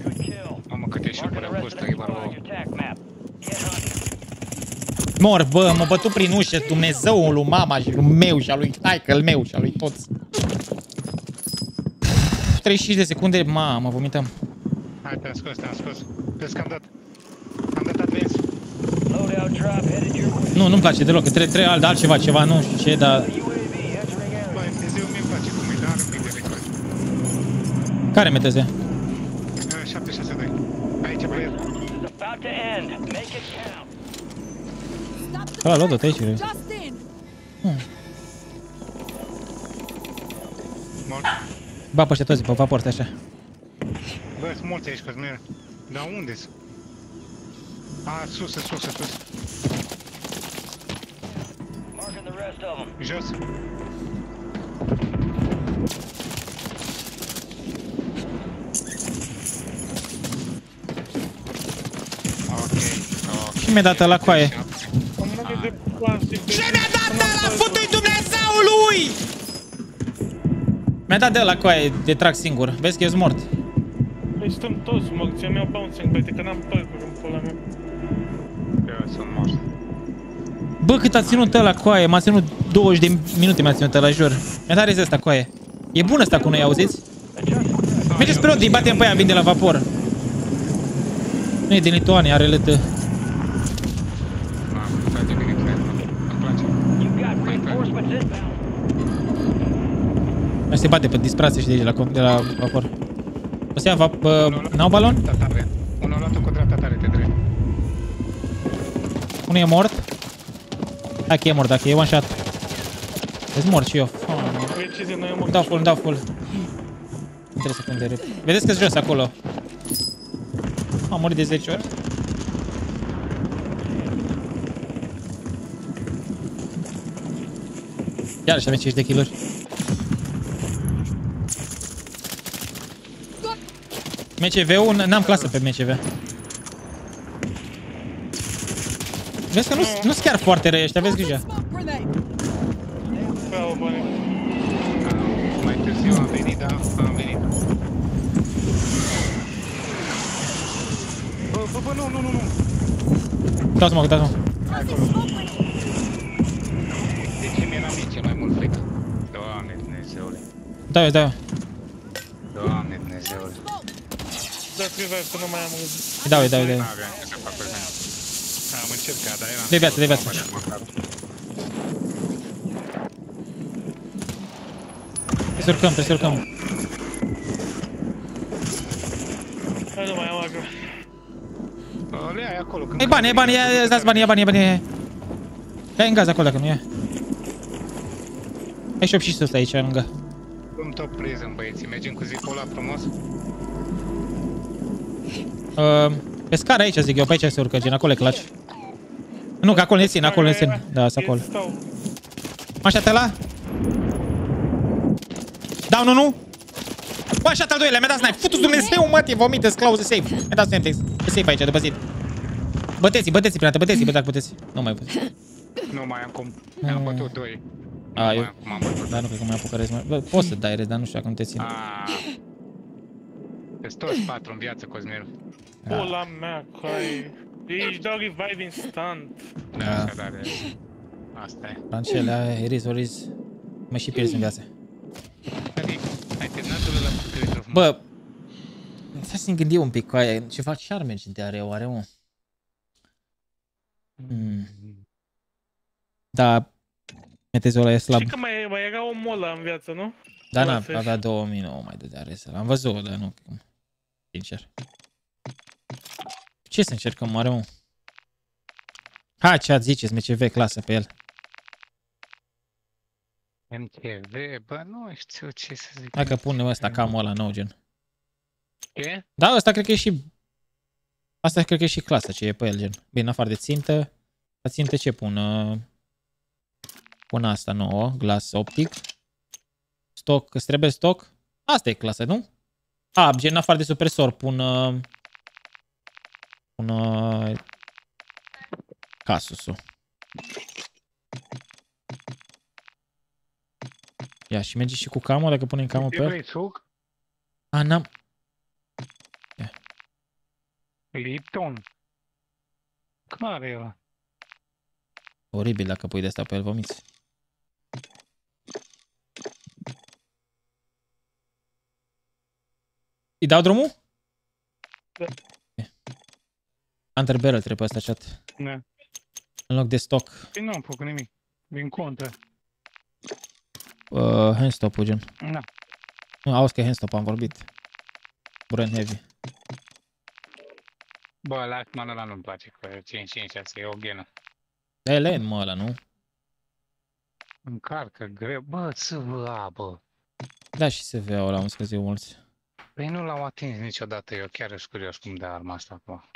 Good kill. Mamă, cât e și Marking pe the rest of vârstă, the e squad on barbă. your attack map. Get hunting. Mor, bă, mă bătu prin ușă, Dumnezeul lui mama și lui meu și a lui taică-l meu și a lui toți. 35 de secunde, mamă, vomităm. Hai, te-am scos, te-am scos. Vezi că am dat. Am dat advance. Loadout drop headed your way. Nu, nu-mi place deloc, că trebuie, trebuie alt, altceva, ceva, nu știu ce, dar... UAV entering area. Băi, Dumnezeu mie îmi place cum e, dar are un pic de recul. Care meteze? 762. Aici, băiat. It's about to end. Make it count. Stop the Ăla, luat-o, te aici, press. cred. Just in. Mort. Ba pe ăștia toți, pe vapor, stai așa. Bă, sunt mulți aici, Cosmir. Dar unde-s? A, sus, sus, sus, sus. Marking the rest of them. Jos. Ok, ok. Și mi-a dat la coaie. Am mânat de plastic. Ce mi-a dat ăla, fute-i Dumnezeului! Mi-a dat de la coaie, de trag singur. Vezi că ești mort. Păi stăm toți morți, eu mi-au bouncing, băi, că n-am percuri în pula mea. Eu sunt mort. Bă, cât a ținut ăla coaie, m-a ținut 20 de minute mi-a ținut ăla, jur. Mi-a dat rezist coaie. E bună asta cu noi, auziți? Mergeți pe rot, îi batem pe aia, vin de la vapor. Nu e din Lituania, are lătă. Mamă, îmi place bine cred. Îmi place. You've got reinforcements inbound. Mai se bate pe disprație și de aici, de la, com- de la vapor. O să ia vap... Uh, n-au balon? Tatare. Unul a luat-o cu dreapta tare, te drept. Unul e mort. Hai că e mort, dacă e one shot. Ești mort și eu. Precizie, noi am Îmi dau full, îmi dau full. Nu trebuie să pun de rip. Vedeți că-s jos acolo. Am murit de 10 ori. Iar și avem 5 de kill-uri. MCV-ul, n- n-am clasă pe MCV. Vezi că nu sunt chiar foarte răi ăștia, aveți grijă. Smoke grenade. Bravo, bani. Mai târziu am venit, da, am venit. Bă, bă, bă, nu, nu, nu, nu. Uitați-mă, uitați-mă. Tossing smoke grenade. De ce mi-era mie cel mai mult frică? Doamne Dumnezeule. Da, eu, da, eu. Doamne Dumnezeule. Dați revive că nu mai am gândit. Îi dau, îi dau, îi dau. N-aveam ce să fac pe mine. Am încercat, dar eram... De viață, de viață. Trebuie să urcăm, trebuie să urcăm. Hai, nu mai am agro. Bă, Le ai acolo. când Ei bani, e bani, ia, ia, dați bani, ia bani, ia bani. ia. Ia în gaz acolo dacă nu e. Ai și 8 și sus aici, lângă. Îmi top prison, băieții. Mergem cu zipul ăla frumos? Uh, pe scară aici, zic eu, pe aici se urcă, gen, acolo e clutch. Nu, că acolo ne țin, acolo ne țin. Da, sunt acolo. Stau. Așa te la? Dau, nu, nu? Bă, așa al doilea, mi-a dat snipe. Futu Dumnezeu, mă, te vomite, clauză safe. Mi-a dat Semtex. E safe aici, după zid. Băteți, băteți, pirate, băteți, bă, dacă puteți. Nu mai puteți. Nu mai am cum. Am bătut doi. A, Nu eu... mai am cum am bătut. Dar nu cred că mai apucă rest. mai- Bă, poți să dai rest, dar nu știu dacă nu te țin. Ah. Sunt toți patru în viață, Cosmir. Pula mea, cai. Ești dau revive instant. Da, Da. așa, dar e- Asta e. Francele, aia, Iris, Oriz. Mă și pierzi în viață. Adică, ai terminat tu la putere frumos. Bă, stai să-mi gândi un pic cu aia. Ceva charmage de are, oare, mă? Hmm. Da, metezul ăla e slab. Știi că mai, mai era omul ăla în viață, nu? Da, n-a, Ăla avea 2000, nu mai dădea rest. L-am văzut, dar nu. Sincer. Ce să încercăm, mare, mă? Hai, ce ați ziceți, MCV, clasă pe el. MTV, bă, nu știu ce să zic. Hai că punem ăsta, cam ăla nou, gen. Ce? Da, ăsta cred că e și... Asta cred că e și clasa ce e pe el, gen. Bine, în afară de țintă. La țintă ce pun? Uh, Pun asta nouă, glas optic. Stoc, îți trebuie stoc? Asta e clasa, nu? A, gen în afară de supresor pun... Uh, pun... Uh, Casusul. Ia, și merge și cu camul, dacă punem camul pe Ce el? vrei, suc? A, n-am... Lipton. Care e ăla? Oribil dacă pui de asta pe el, vomiți. Îi dau drumul? Da. Hunter Barrel trebuie asta chat. Da. În loc de stock. Păi nu am făcut nimic. Din contră. Uh, handstop-ul gen. Da. Nu, auzi că e handstop, am vorbit. Brand heavy. Bă, la man ăla nu-mi place cu 556, e o ghenă. E len, mă, ăla, nu? Încarcă greu. Bă, să vă bă. Da, și SV-ul ăla, am scăzit mulți. Păi nu l-am atins niciodată, eu chiar sunt curios cum de arma asta acum.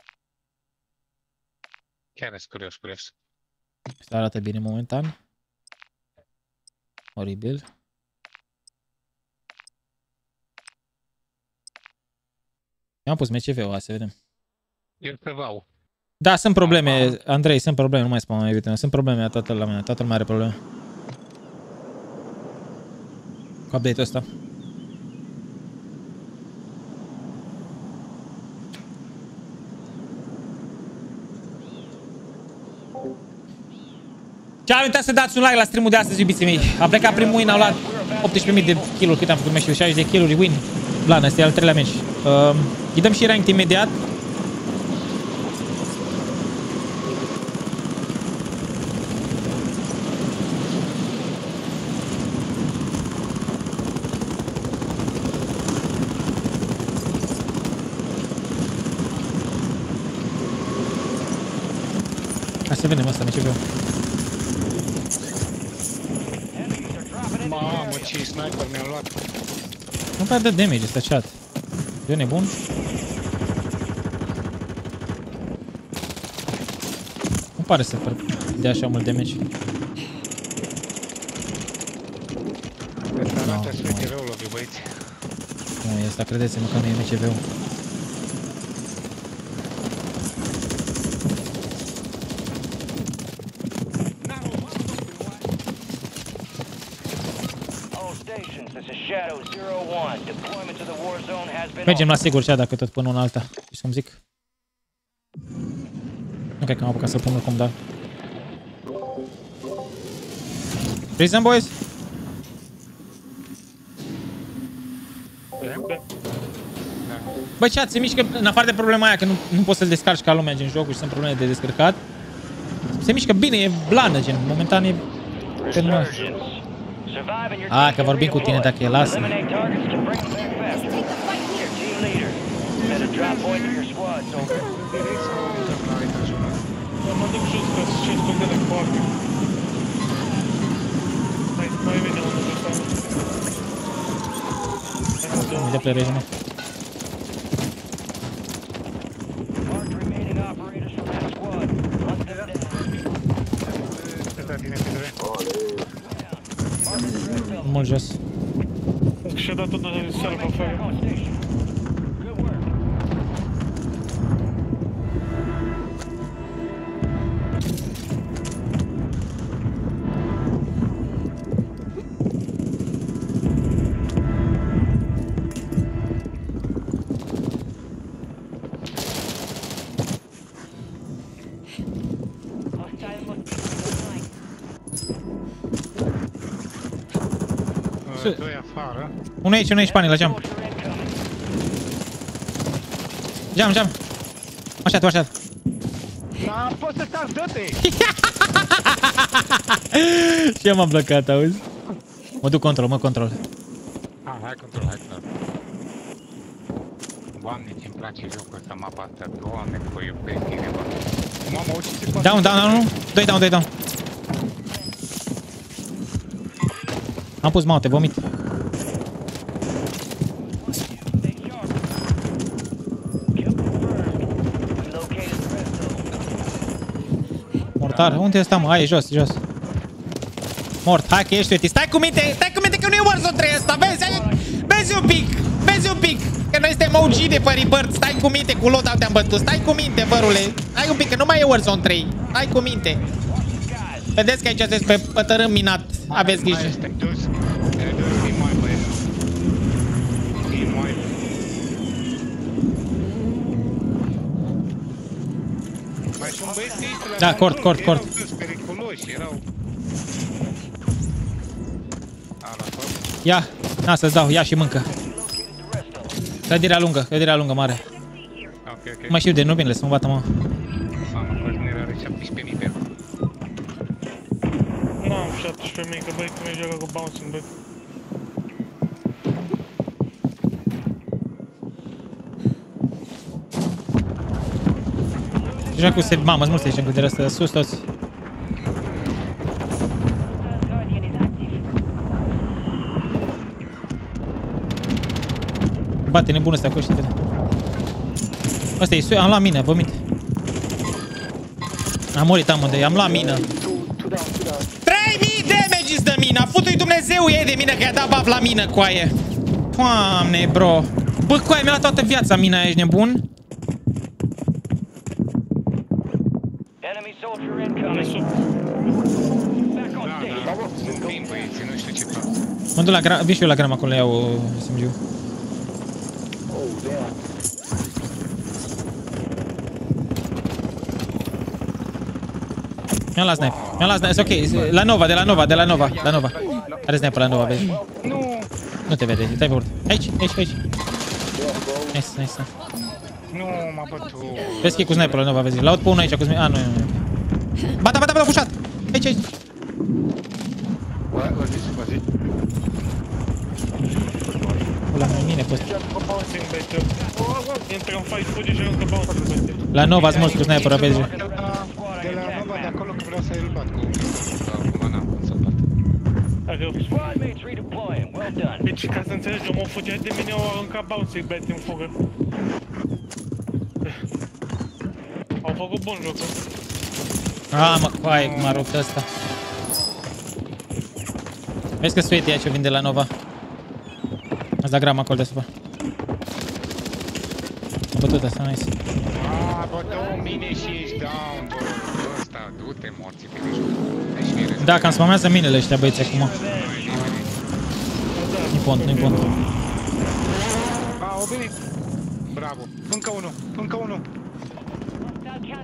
Chiar sunt curios, curios. Asta arată bine momentan. Oribil. Eu am pus MCV-ul, hai să vedem. Eu pe vau. Da, sunt probleme, Andrei, sunt probleme, nu mai spun mai evident. Sunt probleme, toată lumea, toată lumea are probleme. Cu update-ul ăsta. Ce am uitat să dați un like la streamul de astăzi, iubiții mei. A plecat primul win, au luat 18.000 de kill cât am făcut meciul, 60 de kill win. Blan, ăsta e al treilea meci. Uh, îi dăm și rank imediat. Hai să vedem asta, ce vreau. Mamă, ce sniper mi-a luat. Nu prea dă damage ăsta chat. E nebun? Nu pare să dea așa mult damage. Ăsta No, arată să nu fie e. rău loviu, băieți. Nu e asta, credeți-mă că nu e MCV-ul. All stations, this is Shadow 01. Deployment to the war zone has been Mergem la sigur cea dacă tot până una alta. Știi cum zic? Nu cred că am apucat să pun oricum, da. Prison boys? Băi, chat, se mișcă, în afară de problema aia, că nu, nu poți să-l descarci ca lumea gen jocul și sunt probleme de descărcat. Se mișcă bine, e blană, gen, momentan e... Pe numai. Resurgence. Survive and your Ah, team că can vorbim cu tine redeploy. dacă e lasă. Eliminate targets to bring them back Let's faster. take the fight Your here. team leader. Set a drop point for your squad, so Direct sau întâmplă la etajul ăla? Dar mă duc jos ca să ce scundele foarte. Mai, mai vine unul Unul aici, unul aici, pani, la geam. Soldier incoming. Geam, geam. Așa, tu așa. Da, poți să stai, dă-te! [laughs] Și eu m-am blocat, auzi? Mă duc control, mă control. Ah, hai control, hai control. Doamne, ce-mi place jocul ăsta, mapa asta. Doamne, că o iubesc, e bă. Mamă, uite ce se Down, down, down, nu? Doi down, doi down. Am pus maute, vomit. Stay sharp. Kill confirmed. We located the rest zone. Mortar, unde ăsta, mă? Ai, e jos, jos. Mort, hai că ești uite. Stai cu minte, stai cu minte că nu e Warzone 3 ăsta, vezi? Ai- Vezi un pic, vezi un pic. Că noi suntem OG de păribărt, stai cu minte, cu loadout te-am bătut. Stai cu minte, vărule. Hai un pic, că nu mai e Warzone 3. Hai cu minte. Vedeți că aici sunteți pe pătărâm minat. Aveți Mai grijă. este dus. E dus, fii mai băieți. Fii mai. Mai sunt băieți aici la Da, cort, control, cort, erau cort. toți periculoși, erau... A, la top. Ia, na să-ți dau, ia și mâncă. Located the rest zone. Clădirea lungă, clădirea lungă mare. Ok, ok. Nu mai știu de nu bine, să mă bată, mă. Deja cu se... Mamă, sunt mulți aici în clădirea asta, sus toți. Guardian is active. Bate nebunul ăsta cu ăștia, vede. Asta e, am luat mină, vomit. Am murit amândoi, am luat mină. 3000 damage îți dă mina, futu-i Dumnezeu ei de mină că i-a dat buff la mină, coaie. Doamne, bro. Bă, coaie, mi-a luat toată viața mina, ești nebun? Enemy soldier E incoming. sub. Back on Da, station. da, sunt timp băieții, nu știu ce fac. Mă duc la gra... Vin și eu la gram acolo, iau uh, SMG-ul. Mi-am luat snipe. Mi-am luat snipe. E ok. La Nova, de la Nova, de la Nova. La Nova. Are sniper la Nova, vezi? Nu, Nu te vede, stai pe urmă. Aici, aici, aici. Nice, nice. nu, m-a bătut. Vezi că e cu sniper la Nova, vezi? L-aud pe unul aici cu sniper. A, nu, nu, nu. Bata, bata, bata, pușat! Aici, aici. Bă, o zi, o zi. La mine, pe ăsta. Joacă cu bouncing, băi, ce- Intră în fight, fuge și joacă cu bouncing, băi. La Nova, sunt mulți cu sniper, vezi? De la, de la Nova de acolo că vreau să-l bat cu... Acum n-am cum să bat. Dacă Squad mates redeploying. Well done. Deci, ca să înțelegi, omul fugea de mine, au aruncat bouncing bet în fugă. Au făcut bun jocul. A, mă, coaie, cum a rupt ăsta. Vezi că Sweet e aici, vin de la Nova. Ați dat gram acolo deasupra. A bătut asta, nice. A, bă, două mine și ești down, bă. Ăsta, du-te morții pe joc. Deci mie respect. Da, cam spamează minele ăștia băieți acum. Nu-i pont, nu-i pont. A, au venit. Bravo. Încă unul, încă unul.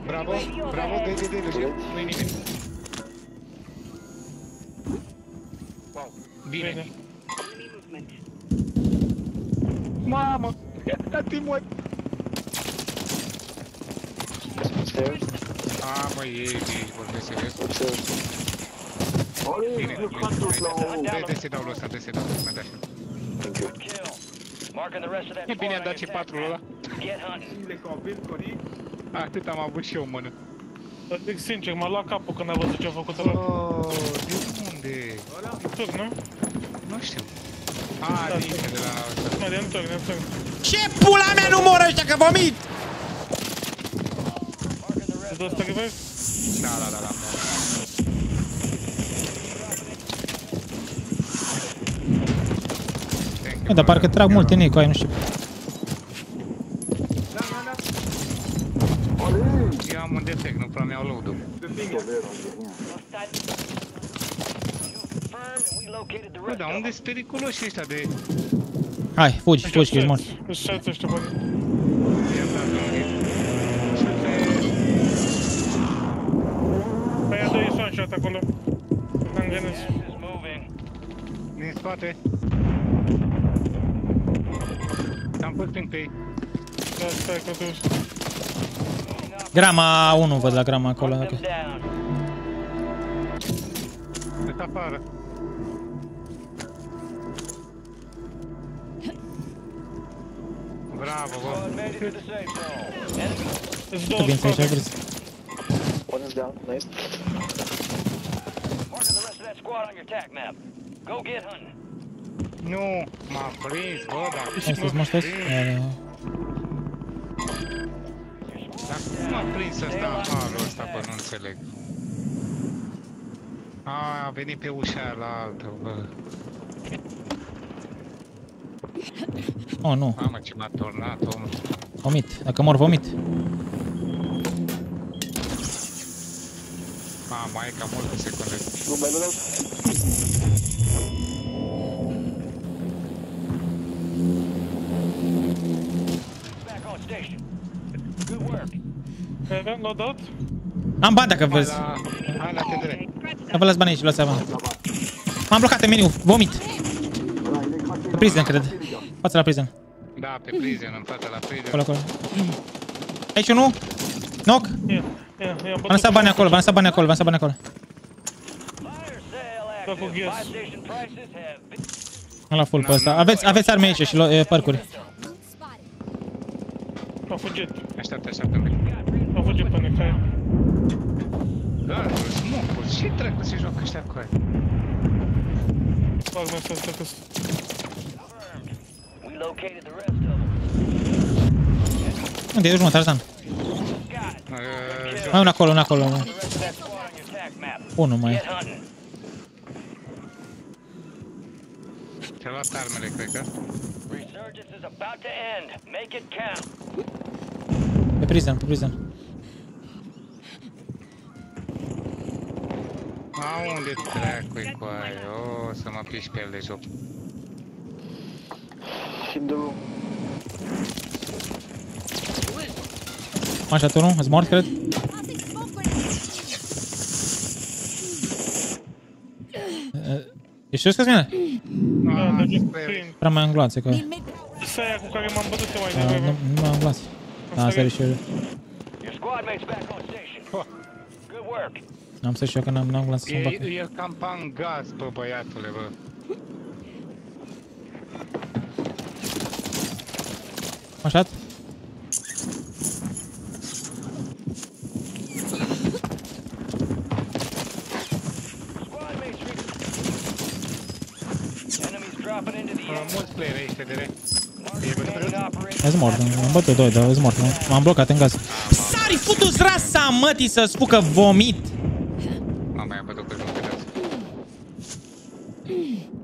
Bravo, bravo, de, de, de, de, nu-i nimeni. Wow, bine. Bine. Mamă, da-te mă. A, mă, e, e, vorbesc serios. Bine, bine. Trebuie să dau lui ăsta, trebuie să dau lui ăsta, da, așa. Good kill. Marking the rest of that E bine, am squad on dat your și attack patrul ăla. map. Get hunting. Atât am avut și eu în mână. Să zic sincer, m-a luat capul când a văzut ce a făcut ăla. Oh, de unde? Turn, nu? Nu știu. A, de aici, de la... Mai de turn, de turn. Ce pula mea nu mor ăștia că vomit? Îți dă ăsta reverse? Da, da, da, da. Bă, dar parcă trag multe nei, coaie, nu știu. Eu am un defect, nu prea mi-au load-ul. Confirmed and we located the Bă, rest dar of unde them. sunt periculoși ăștia de... Hai, fugi, fugi că ești mort. Îți șați ăștia, bă. A doi one shot acolo. N-am gândit. Gas is moving. Din spate. Am pus ping pe ei. Da, stai că tu Grama 1, văd la grama acolo. Hunt Ok. them down. Sunt afară. Bravo, bă. Squad made it to the safe zone. Enemy Îți Să două vin aici, scoate. vreți? marking the rest of that squad on your attack map. Go get hunting. Nu, m-a prins, bă, dar... Asta sunt monsters? Da, da. Dar cum m-a prins ăsta afară ăsta, bă, nu înțeleg. A, a venit pe ușa aia la altă, bă. Oh, nu. Mamă, ce m-a tornat, omul. Vomit. Dacă mor, vomit. Mai e cam multe secunde. Back on station. Good work. Avem loadout? Am bani dacă Hai vezi. la, hai la TDR. Să vă las bani aici, luați bani. M-am blocat în meniu. Vomit. Pe prison, cred. Față la prison. Da, pe prison, în fața la prison. Acolo, acolo. Aici unul. Knock. Ia, ia, ia, V-am lăsat bani acolo, v-am lăsat bani acolo, v-am lăsat bani acolo. Fire sale Da, active. cu ghes. Buy station prices have been Am la full pe ăsta. Aveți, aveți arme aici și lo- e, părcuri. A fugit. Așteaptă, așteaptă. A fugit pe necai. Da, smoke Ce dracu se joacă ăștia cu aia? Fac mai să stă că We located the rest of them. Unde e, mă, Tarzan? Got it. Uh, Mai un acolo, un acolo. The rest of that squad on your attack map. Unul mai. e. Get hunting. Și-a luat armele, cred că. Resurgence is about to end. Make it count. Pe prison, pe prison. A, unde dracu cu aia? O, să mă piși pe el de joc. Așa, tu nu? Ați mort, cred? E, Ești serios, Cosmine? Da, Ah, dar e sper. prin. Prea mai am gloanțe, că... Să aia cu care m-am bătut eu mai Da, devreme. nu, nu mai am gloanțe. Da, asta e și eu. Your squad mate's back on station. Good work. Am să și eu că n-am, n-am gloanțe să-mi E, bag. e cam pan gaz, bă, băiatule, bă. Așa? Squad mates re- Enemies dropping into the Uh, area. mulți player aici, TDR. Mark remaining operators. Ești mort, am bătut doi, dar ești mort, nu? M-am blocat în gaz. Sari, futu-ți rasa mătii să spucă vomit! Am mai bătut pe jumătate.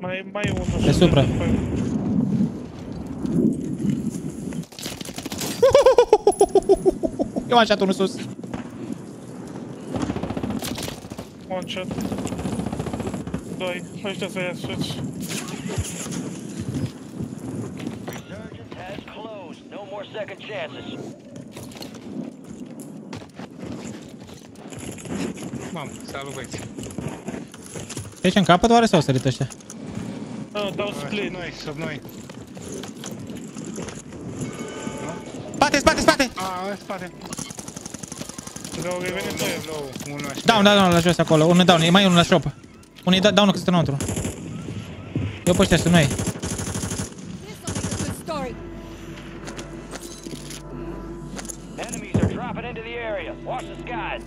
Mai, mai e unul. Deasupra. Eu am șat unul sus. One shot. Doi. Ăștia să ia sus. Resurgence has closed. No more second chances. Mamă, salut băieți. Deci în capăt oare s-au sărit ăștia? Nu, dau Uh, Sub split. noi, sub noi. Spate, spate, spate! A, în spate. Au revenit doi. Low, unul așa. Down, down, down, la jos acolo. Unul down, e mai unul la shop. Unul e da- down că sunt înăuntru. Eu pe ăștia sunt noi. Enemies are dropping into the area. Watch the skies.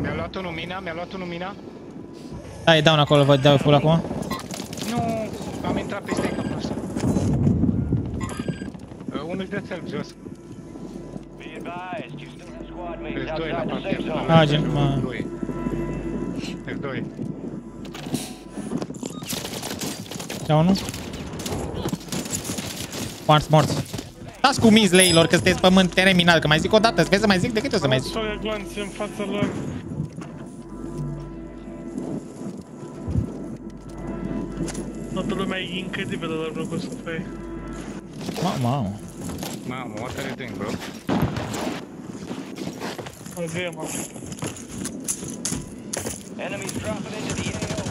Mi-a luat unul mina, mi-a luat unul mina. Da, e down acolo, vă dau full acum. Nu, am intrat peste ei ca prost. Uh, unul de self jos. Be advised, you still have squad mates There's doi la outside the safe parchet. zone. Ah, gen, mă. Doi. There's doi. Ia unul. Morți, morți. Stați cu minți leilor că sunteți pământ teren minat, că mai zic o dată, vezi să mai zic de câte o să mai zic. Soare glanțe în fața lor. Toată lumea e incredibilă la blocul ăsta pe ei. Mamă, mamă. Mamă, what are you doing, bro? În grema. Enemies dropping into the AO.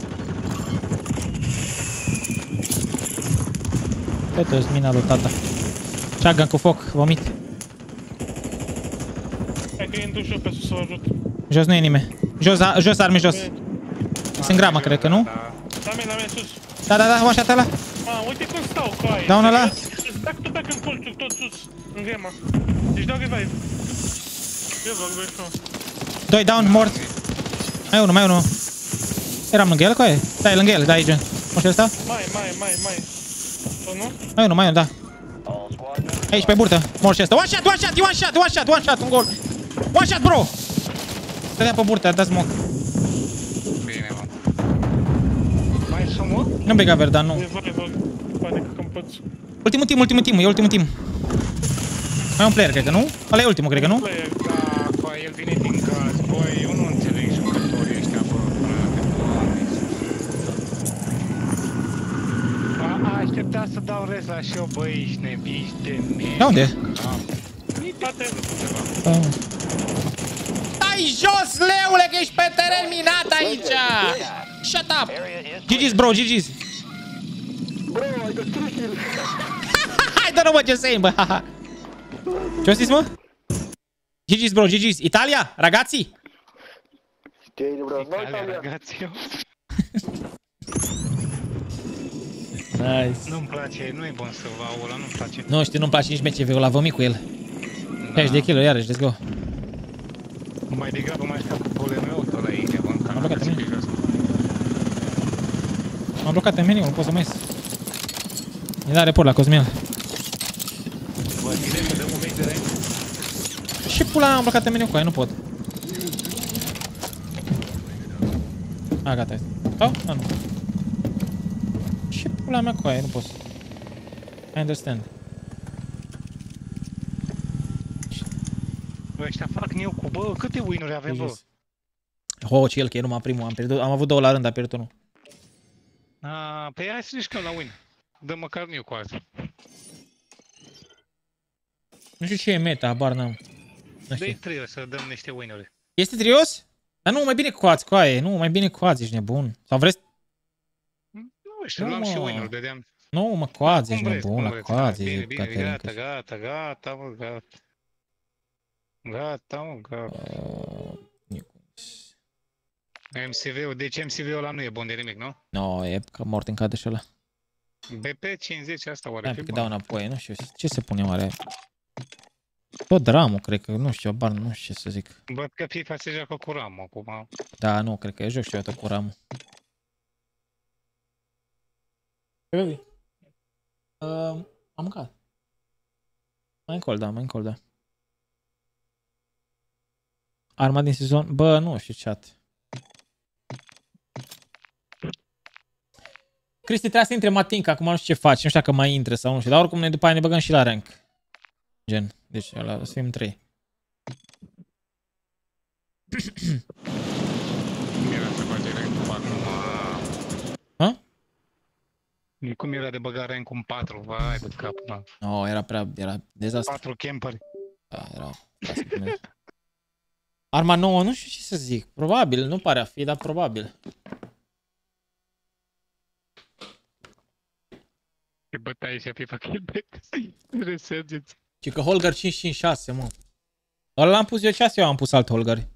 Totul e mina lui tata. Shotgun cu foc, vomit. Hai că intru și eu pe sus să o ajut. Jos nu e nimeni. Jos, a- jos arme jos. Sunt grama, cred că, nu? Da. La mine, la mine sus. Da, da, da, așa ăla. Ma, uite cum stau cu aia. Da, unul ăla? Dacă tu back în colțul, tot sus, în grema. Deci dau revive. Eu vă rog, eu. Doi down, mort. Mai unul, mai unul. Eram lângă el cu aia? Da, e lângă el, da, aici. Moșul ăsta? Mai, mai, mai, mai. Sau nu? Mai unul, mai unul, da. All squad members. Aici, pe burtă. Mor și ăsta. One shot, one shot, e one shot, one shot, one shot, un gol. One shot, bro! Stătea pe burtă, da smoke. Bine, mă. Mai sunt, mă? Nu bega verde, dar nu. Revive, panică că-mi păț. Ultimul team, ultimul team, e ultimul team. Mai e un player, cred că, nu? Ăla e ultimul, cred că, nu? Player. Da, bă, el vine din gaz. Băi, eu nu înțeleg jucătorii ăștia, bă. frate, Doamne. A, a așteptat să dau rez la show, băi, ești nebiști de mine. Da, unde? Spate. Da. Stai jos, leule, că ești pe teren minat aici! Shut up! Area is GG's, bro, GG's. Bro, I got three kills. [laughs] I don't know what you're saying, bă. haha. Ce-o zis, mă? GG's, bro, GG's. Italia, ragazzi. Știi, bro. Noi Calea, Italia. ragazzi, eu. [laughs] Nice. Nu-mi place, nu e bun să vă ăla, nu-mi place. Nu știu, nu-mi place nici MCV-ul, la vămit cu el. 60 de kg iarăși, let's go. Mai degrabă mai aștept cu polemul meu, ăla e nebun. Am blocat în mine. M-am blocat în meniu, nu pot să mai ies. E da report la Cosmel. Și pula am blocat meniu cu aia, nu pot. A, gata. Sau? A, nu. Și pula mea cu aia, nu pot. I understand. Bă, ăștia fac new cu, bă, câte win-uri avem, bă? Oh, ce el, că e numai primul, am pierdut, am avut două la rând, a pierdut unul. A, păi hai să riscăm la win. Dă măcar new cu azi. Nu știu ce e meta, habar n-am. Nu Dă-i știu. trio să dăm niște win-uri. Este trios? Dar nu, mai bine cu ați, cu aia, nu, mai bine cu ați, ești nebun. Sau vreți? Nu știu, Nu, luam și mă. win-uri, dădeam. Nu, mă, cu ați, Cum ești vreți, cum nebun, vreți, cu da, ați, Bine, e bine, Caterin. gata, gata, gata, mă, gata. Gata, mă, gata. Uh, MCV-ul, deci MCV-ul ăla nu e bun de nimic, nu? No, e ca mort în cadă și ăla. BP 50 asta oare Hai fi că bun? dau înapoi, nu știu, ce se pune oare? Tot dramul, cred că, nu știu, bar, nu știu ce să zic. Văd că FIFA se joacă cu RAM acum. Da, nu, cred că e joc și eu tot cu ramul. Ce vezi? Uh, am mâncat. Mai încol, da, mai încol, da. Arma din sezon? Bă, nu știu chat. Cristi, trebuie să intre Matinca, acum nu știu ce faci, nu știu dacă mai intre sau nu știu, dar oricum ne după aia ne băgăm și la rank. Gen, deci să fim 3. Cum era să bage rank cu 4? Ha? Cum era de băga rank cu 4? Vai de capul meu. No, era prea, era dezastru. 4 camperi. Da, era Arma nouă, nu știu ce să zic. Probabil, nu pare a fi, dar probabil. Ce bătaie și-a FIFA Quebec. [laughs] Resurgeți. Și că Holger 556, mă. Ăla l-am pus eu, ce eu am pus alt Holger.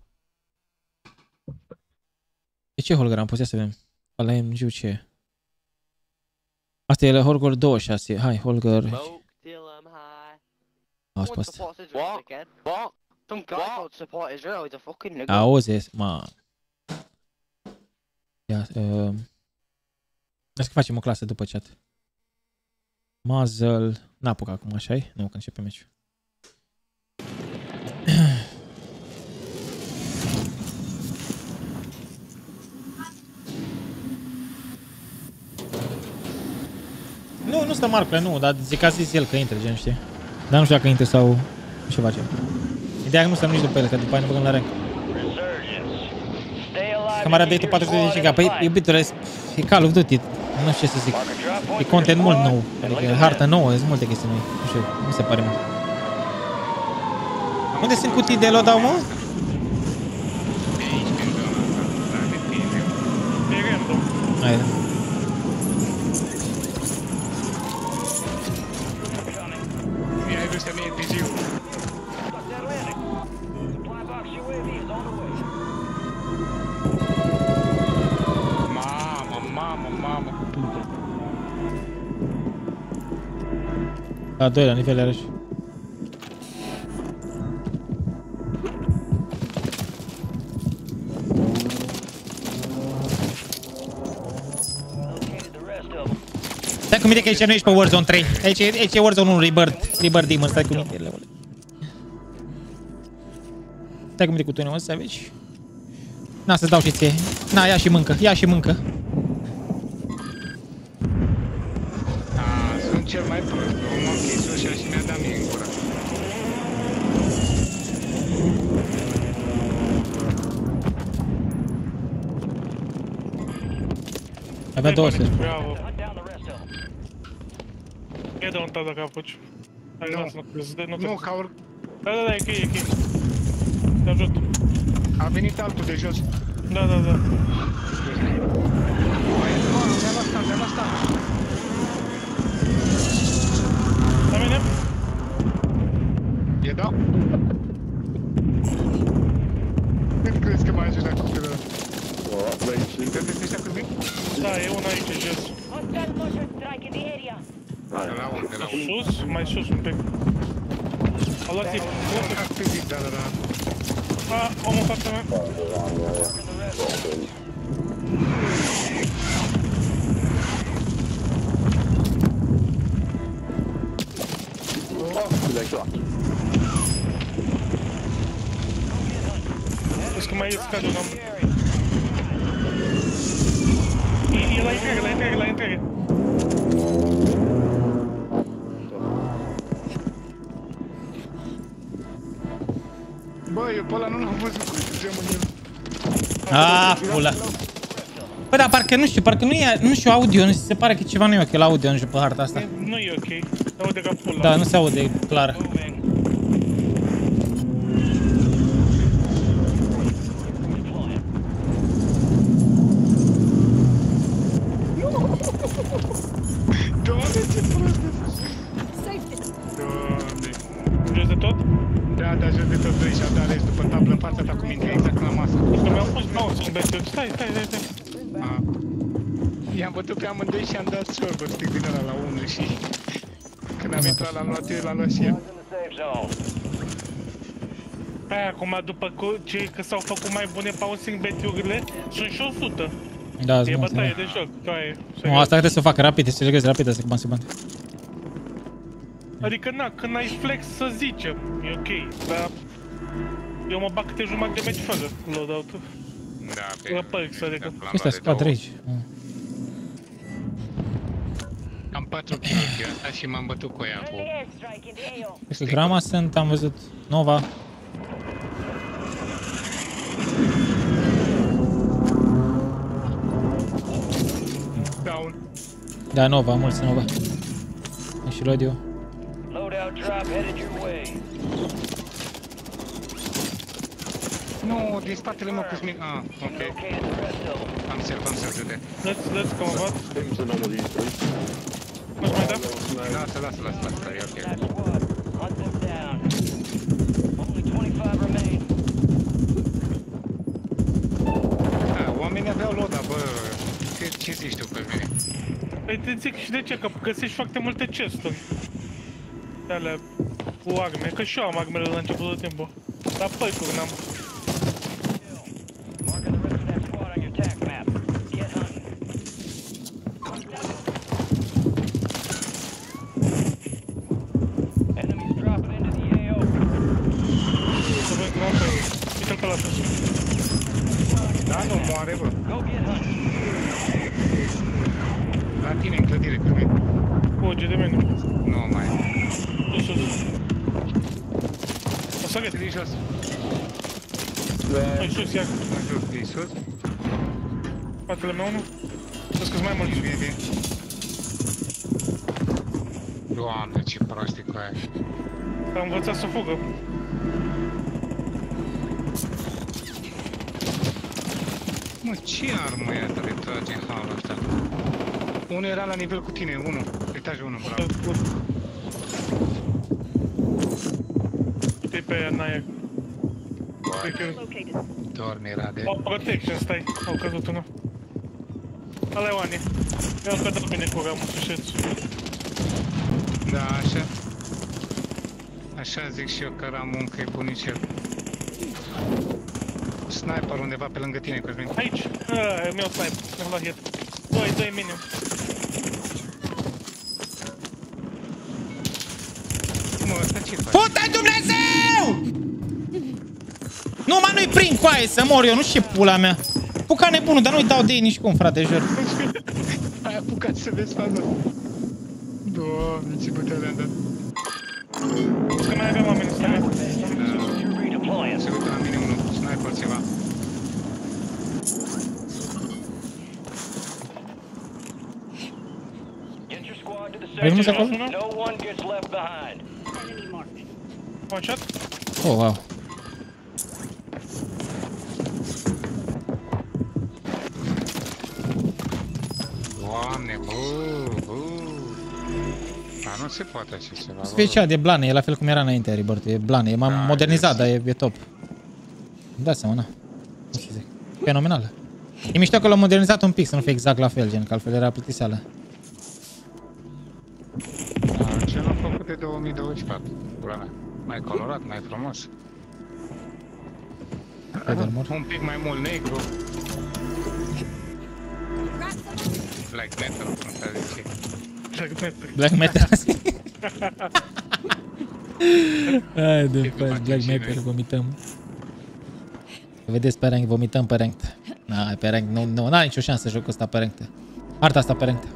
De ce Holger am pus? Ia să vedem. Ăla e, nu știu ce e. Asta e la Holger 26. Hai, Holger. Smoke till I'm high. Auzi pe What asta. supports Israel again? What? Some guy called support Israel. He's a fucking nigga. Auzi, mă. Ia, uh... Hai să facem o clasă după chat. Muzzle. N-apuc acum, așa -i? Nu, că începe meciul. Nu, nu stă Marcle, nu, dar zic că a zis el că intre, gen, știi? Dar nu știu dacă intre sau ce face. Ideea e că nu stăm nici după el, că după aia ne băgăm la rank. Resurgence. Stay alive. Camara and keep update-ul your 40 de squad giga. Păi, in fight. iubitule, e Call of Duty. Nu știu ce să zic. Mark a drop point E for content your mult squad nou. and Adică leave it hartă in. nouă, sunt multe chestii noi. Nu știu, nu se pare mult. Unde sunt cutii de loadout, mă? Pe aici, pe zona asta. Da, la doi la nivel iarăși. Located the rest of them. Stai cu mine că aici nu ești pe Warzone 3. Aici, e- aici e Warzone 1, Rebirth. Rebirth Demon, stai cu mine. leule. Stai cu mine cu tine, mă, Savage. Na, să-ți dau și ție. Na, ia și mâncă, ia și mâncă. A, sunt cel mai prost. Omul a închis ușa și mi-a dat mie în gură. Avea două să Bravo. Hunt down the rest of them. E de un tata dacă apuci. Hai, Nu. lasă, nu crezi, de- nu Nu, crezi. ca ori... Da, da, da, e ok, e ok. Te ajut. A venit altul de jos. Da, da, da. Ia asta. La mine? E da? Când crezi că mai ajungi la copilul ăla? Credeți ăștia cu mic? Da, e una aici, jos. Hostile mortar strike in the area. De la unde? De la unde? Sus? Mai sus un pic. A luat tip. Ați pe zi, da, da, da. A, omul în fața mea. Vezi că mai scade un om. E, e la intrare, la intrare, la intrare. Bă, eu pe ăla nu văzut cum el. Ah, pula. Bă, dar parcă nu știu, parcă nu e, nu știu audio, nu se pare că ceva nu e ok la audio, nu știu, pe harta asta. Nu e ok. Se aude ca pula. Da, nu se aude clar. L-am luat eu, l-am luat și el. In the safe zone. Aia, acum, după cu- cei că s-au făcut mai bune bouncing bet-urile, sunt și 100. Da, E zi, mă, bătaie zi. de joc, ca e. Nu, asta trebuie să o facă rapid, să se rapid, asta cu bani se bani. Adică, na, când ai flex să zicem, e ok, dar... Eu mă bag câte jumătate de meci fără loadout-ul. Da, La perks, adică. Ăsta se scoate aici. Am 4 kill asta și m-am bătut cu ea cu... Friendly airstrike in the AO. Cred că grama sunt, am văzut. Nova. Down. Da, Nova, mulți Nova. E și radio. Loadout drop headed your way. Nu, din spatele meu Cosmin. Ah, ok. Located the rest of them. Am serv, am serv, de. Let's, let's come about. Nu-ți mai da? Lasă, lasă, lasă, lasă, e ok. That squad. Hunt them down. Only 25 remain. Da, oamenii aveau loda, bă. Ce, ce zici tu, Cosmin? Păi te zic și de ce, că găsești foarte multe chesturi. De alea cu arme, că și eu am armele la începutul timpul. Dar păcuri n-am. Marking the rest of that squad on your attack map. Get hunting. Enemies dropping into the AO. Să văd că n-am pe Uite-l pe la sus. Da, nu, moare, bă. Go get hunting. La tine, în clădire, Cosmin. Fuge de mine. Nu mai. Sus, sus. O să Ți jos. Mai sus, ia. În sus, e sus. Spatele meu, nu? Vezi că-s mai mulți. Bine, bine. Doamne, ce prost e cu aia. Am învățat să fugă. Mă, ce armă e asta de trage în halul ăsta? Unul era la nivel cu tine, unul. Etajul 1, bravo. Uite pe aia, n-aia. Cred că Located. Dormi era de... au protection, stai. Au căzut unul. Ăla e Oani. Eu am cădat bine cu ramul sușeț. Da, așa. Așa zic și eu că Ramon că e bunicel. Sniper undeva pe lângă tine, Cosmin. Aici. Ăla e meu snipe. Mi-am luat hit. Doi, doi minim. Mă, ăsta ce faci? Pută Dumnezeu! Nu, mă, nu-i prind coaie să mor eu, nu știu ce pula mea. Puca nebunul, dar nu-i dau de ei nici cum, frate, jur. Ai apucat să vezi faza. Doamne, ce bătea le-am dat. Că mai avem oameni ăsta mea. You're redeploying. Se uită la mine unul, sniper ceva. Get your squad to the Avem safe muzică zone. acolo? No one gets left behind. Enemy marked. One shot. Oh, wow. Poate așa ceva, bă. Special de blană, e la fel cum era înainte Rebirth, e blană, e mai Da, modernizat, yes. dar e, e top. Da seama, na. Nu să zic. Fenomenal. E mișto că l-au modernizat un pic, să nu fie exact la fel, gen, că altfel era plictiseală. Da, Ce l-am făcut de 2024, pula mea. Mai colorat, mai frumos. Furthermore. Un pic mai mult negru. Black metal, cum se zice. Black Matter. Black Matter. Hai de Ce faci, facem Black și Matter, noi? vomităm. Vedeți pe rank, vomităm pe ranked. Na, pe rank, nu, nu, n-are nicio șansă jocul ăsta pe ranked. Arta asta pe ranked.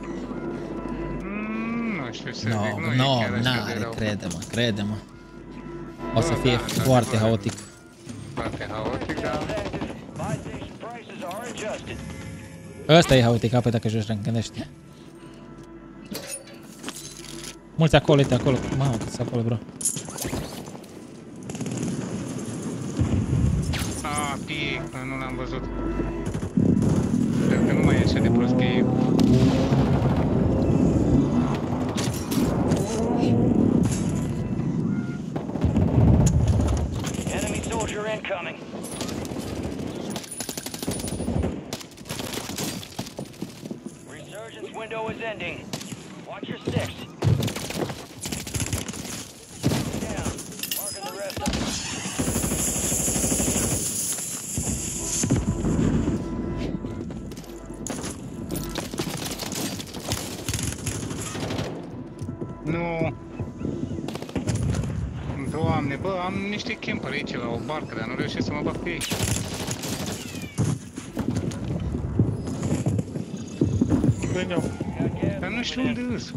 Mm, nu știu să Nu, zic, nu, nu, e chiar așa de n-are, rău. crede-mă, crede-mă. O să Bă, fie da, foarte într-adevăr. haotic. Foarte haotic, dar Active. Buy station prices are adjusted. Ăsta e haotic, apoi dacă joci rank, gândește. Mulți acolo, uite acolo. Mamă, câți acolo, bro. A, pic, nu l-am văzut. Cred că nu mai e așa de prost că e. Enemy soldier incoming. Resurgence window is ending. Watch your six. Niște camper aici la o barcă, dar nu reușesc să mă bag pe ei. Veneau. Dar nu știu unde îs.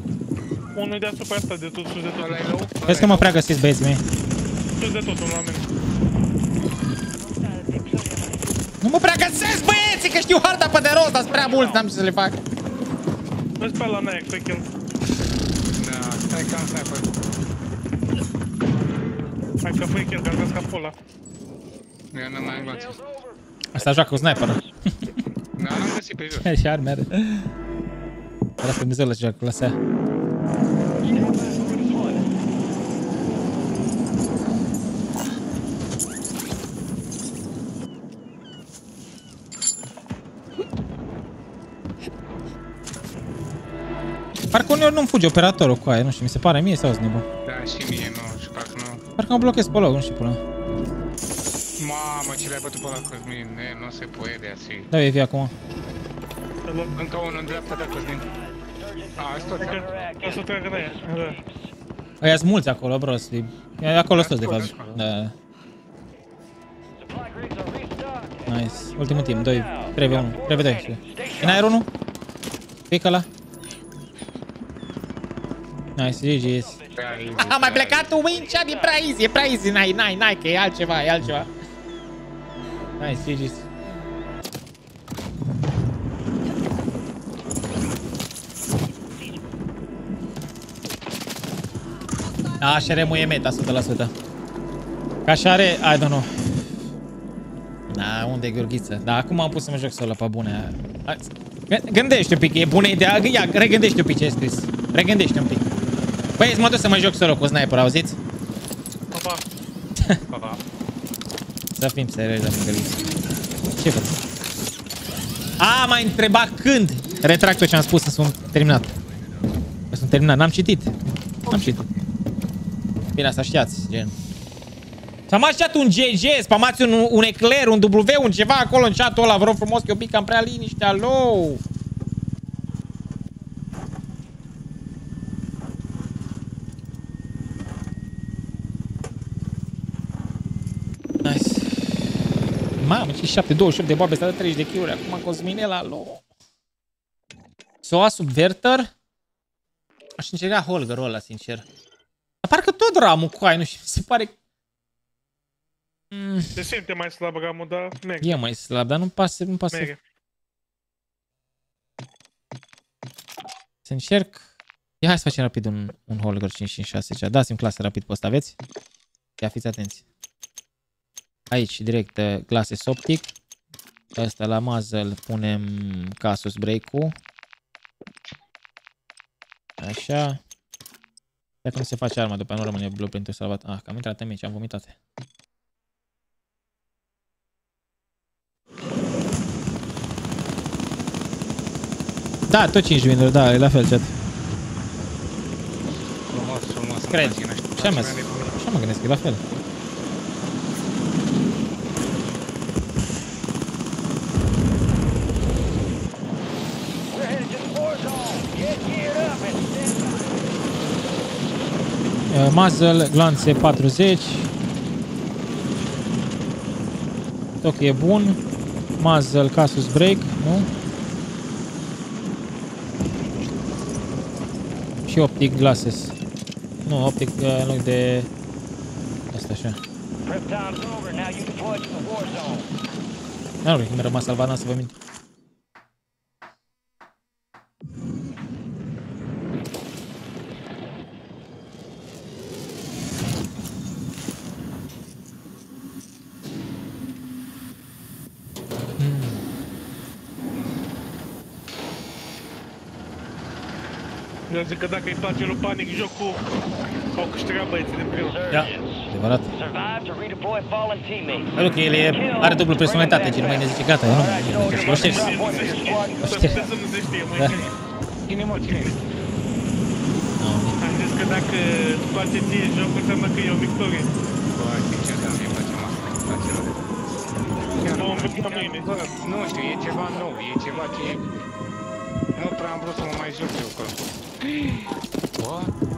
Unul e deasupra asta, de tot, sus de tot. Ăla e rău? Vezi că mă prea găsiți băieții mei. Sus de tot, unul la mine. Nu mă prea găsesc băieții, că știu harta pe de rost, dar prea mult, n-am ce să le fac. Vezi pe la mea, pe kill. Da, stai că am sniper. Fă kill, că am ca pola. Eu nu mai am glanțe. Asta joacă cu sniper. Da, l-am găsit pe jos. Și arme are. Lasă Dumnezeu la ce joacă, lasă ea. Parcă uneori nu-mi fuge operatorul cu aia, nu știu, mi se pare mie sau sunt nebun. Da, și mie nu, și parcă nu. Parcă mă blochez pe loc, nu știu până. Mamă, ce l-ai bătut pe la Cosmin, ne, nu se poate așa. Da, e vii acum. Încă unul în dreapta de Cosmin. A, asta tot. O să treacă de aia. Da. Ăia sunt mulți acolo, bro, să fii- e acolo sunt de fapt. Da. Supply crates are restocked. Nice. Ultimul timp, 2, 3 v 1, 3 v 2. În aer 1. Pică la. Nice, GG's. Am mai plecat tu, Winch, e prea easy, e prea easy, n-ai, n-ai, n-ai, că e altceva, e altceva. Nice, GG's. Așa remuie meta, 100%. Ca așa are, I don't know. Da, unde e Gheorghiță? Da, acum am pus să mă joc solo pe bune. Hai, gă- Gândește un pic, e bună idea. Ia, regândește un pic ce ai scris. Regândește un pic. Băi, mă duc să mă joc solo cu sniper, auziți? Pa, pa. Pa, pa. Să fim serioși, domnul Gheorghiță. Ce fac? A, m-ai întrebat când. Retrag tot ce am spus, să sunt terminat. Că sunt terminat, n-am citit. N-am citit. Bine, asta știați, gen. S-a mai chat un GG, spamați un, un eclair, un W, un ceva acolo în chatul ăla, vă rog frumos, că eu pic cam prea liniște, alo! 27, 28 de boabe, 30 de chiuri. Acum Cosminela, lo. Soa sub Aș încerca Holger-ul ăla, sincer. Dar parcă tot ramul cu ai, nu știu, se pare... Mm. Se simte mai slab ramul, dar merge. E mai slab, dar nu pasă, nu pasă. Merge. Să încerc... Ia hai să facem rapid un, un Holger 556 da, Dați-mi clasă rapid pe ăsta, aveți? Ia fiți atenți. Aici, direct, uh, Glasses Optic. Ăsta la muzzle punem Casus Break-ul. Așa. Dacă nu se face arma, după aia nu rămâne blueprint-ul salvat. Ah, că am intrat în mici, am vomitat. Da, tot 5 win da, e la fel, chat. Frumos, frumos. îmi Cred. place, nu știu, Așa mă, place nebunii. așa mă gândesc, e la fel. We're headed to the war zone. Get geared up and stand by. Uh, muzzle, glanțe 40. Toc e bun. Muzzle, casus break, nu? Și optic glasses. Nu, optic uh, în loc de... Asta așa. Prep time's over. Now you deploy to the war zone. Nu, nu, mi-a rămas salvat, n-am să vă mint. Eu zic că dacă îi place lui Panic jocul, au câștigat băieții din prima. Da, adevărat. Survive to redeploy fallen teammates. Pentru că el e, are dublu personalitate, cel mai ne zice gata, eu nu, Alright, you know nu, you're nu știi. running point for your squad. Nu Să știi. puteți să nu se știe, măi. Da. Cine mă, cine? Am zis că dacă îți place ție jocul, înseamnă că e o victorie. Bă, sincer, da, mi-e place asta. Îmi place rău. Chiar, Vom vedea mâine. Bă, nu știu, e ceva nou, e ceva ce... Nu prea am vrut să mă mai joc jocul. Bă, [gasps] Am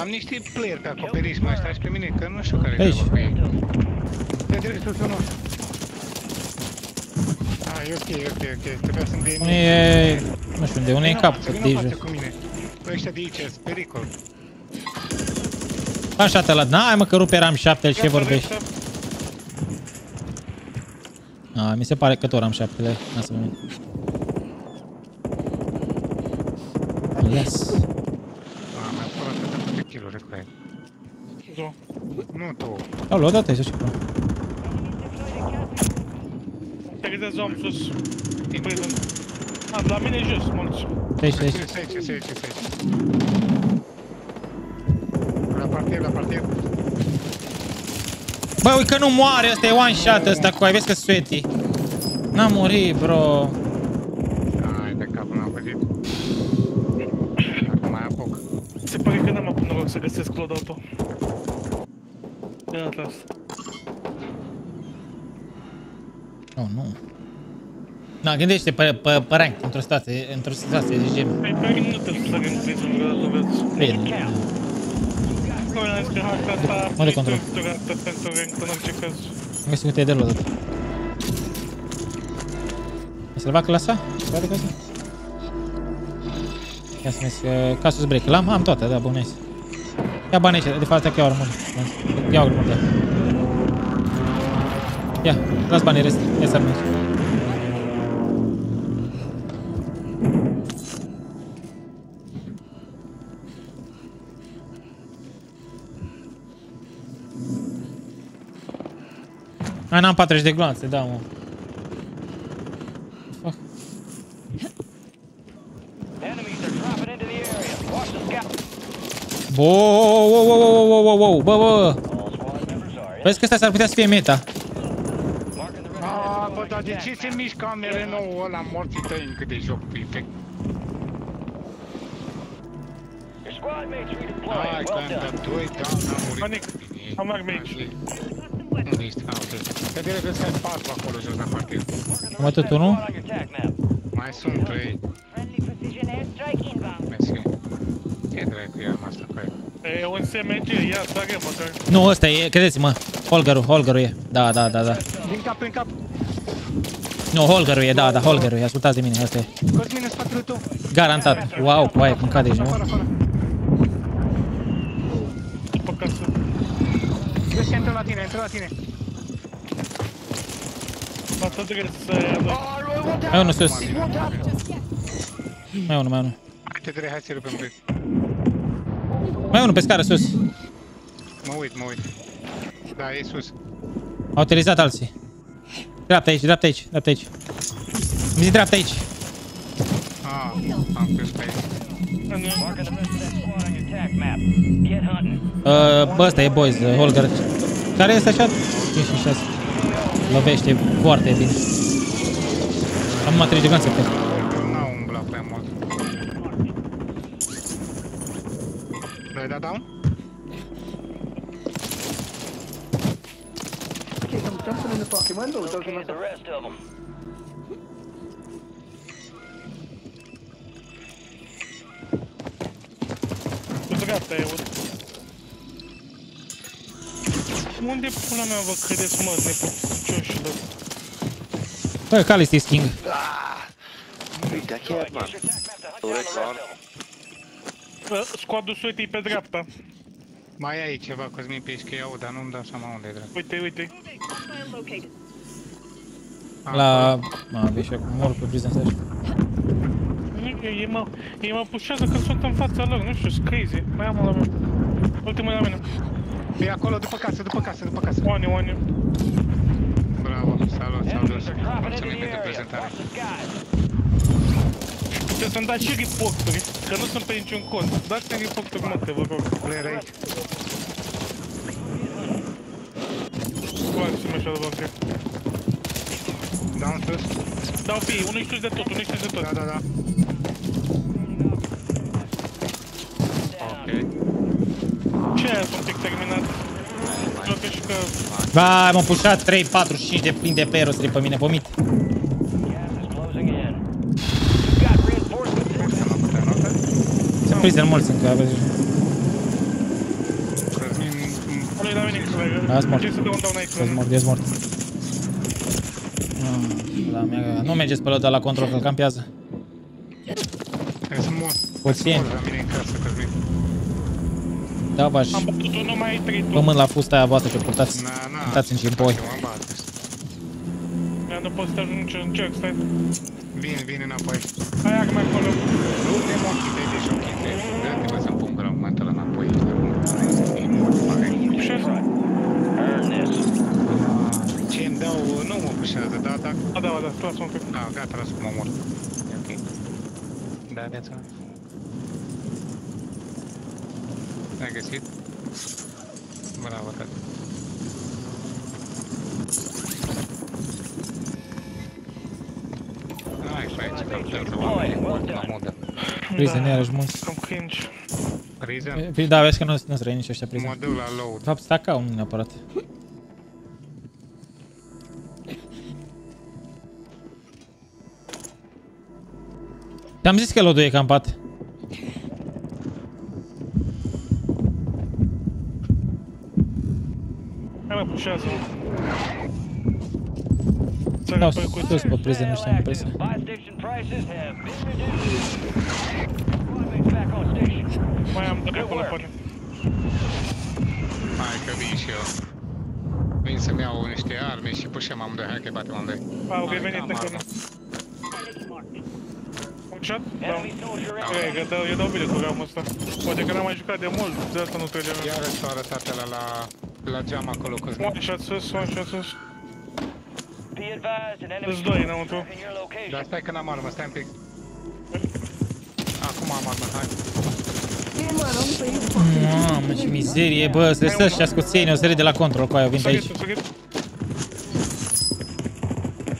am niște player pe acoperiș, mă aștept pe mine, că nu știu care e Aici. treaba cu ei. Ia direct sus unul. Ah, e ok, e ok, ok. Trebuia să-mi dea Unul e, nu știu unde, unul e în cap, Vino de în față jos. cu mine. Bă, ăștia de aici, sunt pericol. Așa te la, n-ai mă că rupe RAM 7 ce vorbești? A, mi se pare că tot RAM 7 le, n să mă mint. Yes. Ah, mi-a furat atât de multe kill-uri cu ei. Da. Nu tu. Au luat dată, să știu. Te găsesc om sus. În prison. A, la mine e jos, mulți. Aici, aici. Ce, ce, ce, ce, ce, ce. La parter, la parter. Bă, uite că nu moare, ăsta e one shot ăsta cu ai vezi că sweaty. N-a murit, bro. Ai, de capul n-am văzut. Acum mai apuc. Se pare că n-am avut noroc să găsesc loadout-ul. De data asta. Oh, nu. Na, gândește pe, pe, pe rank, într-o situație, într-o situație de gen. Păi, pe mine nu te să în prison vreodată, vezi. Bine. Că mi-am zis că harta asta Unde e control? structurată pentru rank în orice caz. Am găsit uite de luat. Ai salvat clasa? Salvat clasa? Ia să vezi, uh, casus break. L-am? Am toate, da, bun, nice. Ia bani aici, de fapt, asta iau armuri. Iau armuri, da. Ia, las banii rest, ia să armuri. Ai, n-am 40 de gloanțe, da, mă. Fuck. Enemies are dropping into the area. Watch the scout. Bo, wow, wow, wow, wow, wow, wow, bă, bă, All squad members are vezi că ăsta s-ar putea să fie meta. marking the rest Ah, of bă, dar de ce se mișcă amere nou ăla morții tăi încă de joc cu efect? Your squad mates Hai, redeploying. că Well am done. dat 2, da, n-am murit. Panic, Bine. am arme aici. Unde ești? Ah, ok. Că direct că sunt 4 acolo jos la parter. Am atât unul. Squad on your attack map. Mai sunt 3. Friendly precision airstrike inbound. Mersi. Ce dracu e arma asta cu aia? E un SMG, ia, trage măcar. Nu, ăsta e, credeți-mă. Holgerul, Holgerul e. Da, da, da, da. Din cap, în cap. Nu, Holgerul e, da, da, Holgerul e. Ascultați de mine, ăsta e. Cosmin, în spatele tău. Garantat. Wow, cu aia cum cade aici, Afară, nu? afară. După casă. Vezi că intră la tine, intră la tine. Asta trebuie să ia doi. Mai unul sus. Mai unul, mai unul. Te trei, hai să rupem pe. Mai unul pe scară sus. Mă uit, mă uit. Da, e sus. Au utilizat alții. Dreapta aici, dreapta aici, dreapta aici. Mi zi dreapta aici. Ah, am crezut pe aici. Marking the rest of that squad on your attack map. Get hunting. Uh, bă, ăsta e boys, uh, Holger. Care este așa? 5 și 6. Lovește foarte bine. Am numai 3 giganți pe L-ai dat down? Okay, I'm jumping in the fucking window. It doesn't Locate the matter. rest of them. Cu dreapta e un. Unde pula mea vă credeți, mă, neputincioșilor? Bă, Calist is king. Ah, Uite, chiar, man. Use your attack map to hunt down the rest of them. Bă, Squadul suitei pe dreapta. Mai ai ceva, Cosmin, pe aici, că iau, dar nu-mi dau seama unde e drept. Uite, uite. Ah, La... Mă, vezi și acum mor pe prison stage. Nu, Ei mă, ei mă pușează că sunt în fața lor, nu știu, sunt crazy. Mai am la mine. Ultimul la mine. E acolo, după casă, după casă, după casă. One, one. Bravo, salut, salut. Enemies are dropping into Mulțumim the pentru area. prezentare. Watch the skies. Puteți să-mi dați și reporturi, că nu sunt pe niciun cont. Dați-mi reporturi multe, vă rog. Player aici. Foarte să așa de bancă. Down sus. Dau pe ei, unul știți de tot, unul știți de tot. Da, da, da. Ok. Ce aia sunt pic terminat? Joacă și că... Vai, m-am pușat 3, 4, 5 de plin de pe rost pe mine, vomit. Gas is closing in. You've got reinforcements Să mă putea notă. Sunt prison mulți încă, aveți. Cosmin, Ăla e la mine, Las mort. Ce să dau un down aici? Ești mort, ești mort. Ah, La mea, nu mergeți pe lăda la control, că îl campează. trebuie să mor. Puțin. Mor la mine în casă, Cosmin. Da, v-aș Am bătut unul, mai ai trei tu. pământ la fusta aia voastră ce purtați. Na, na. Uitați în cimpoi. Mă bate. Ia, nu pot să te ajung, încerc, stai. Vin, vin înapoi. Hai arme acolo. Nu te mă chite de joc, chite. Dă-te bă să-mi pun grământul înapoi. E mult mare. Ce Earn this. Ce-mi dau, nu mă pușează, da, da. Da, da, da, lasă un pic. Da, gata, lasă că mă mor. E ok. Da, viața. Ai găsit? Bravo, tată. Să oamenii mult la modă. Prison iarăși mulți. Cam cringe. Prison? E, Da, vezi că nu nu sunt răi nici ăștia Mă prison. duc la load. De fapt, staca unul neapărat. Te-am zis că lodul e campat. Hai mă, pușează. Să Dau repăi cu sus pe prison, nu știam Active. presă. Buy station prices have been reduced. Squad mates back on station. Mai am doi acolo, până. Hai că vin și eu. Vin să-mi iau niște arme și pușem amândoi. Hai că-i batem amândoi. Au Hai, revenit am încă armă. Un shot? Da. Enemy soldier E, că dau, eu dau bine cu ramul ăsta. Poate că n-am mai jucat de mult, de asta nu trece la... Iarăși s-a arătat ăla la, la geam acolo, Cosmin. One shot sus, one shot sus. Be advised, an enemy There's doi soldier înăuntru. tracking your location. Dar stai că n-am armă, stai un pic. Acum am armă, hai. Mamă, ce mizerie, bă, să le ăștia scoțeni, o serie de la control cu aia, vin pe aici. Sărit, sărit.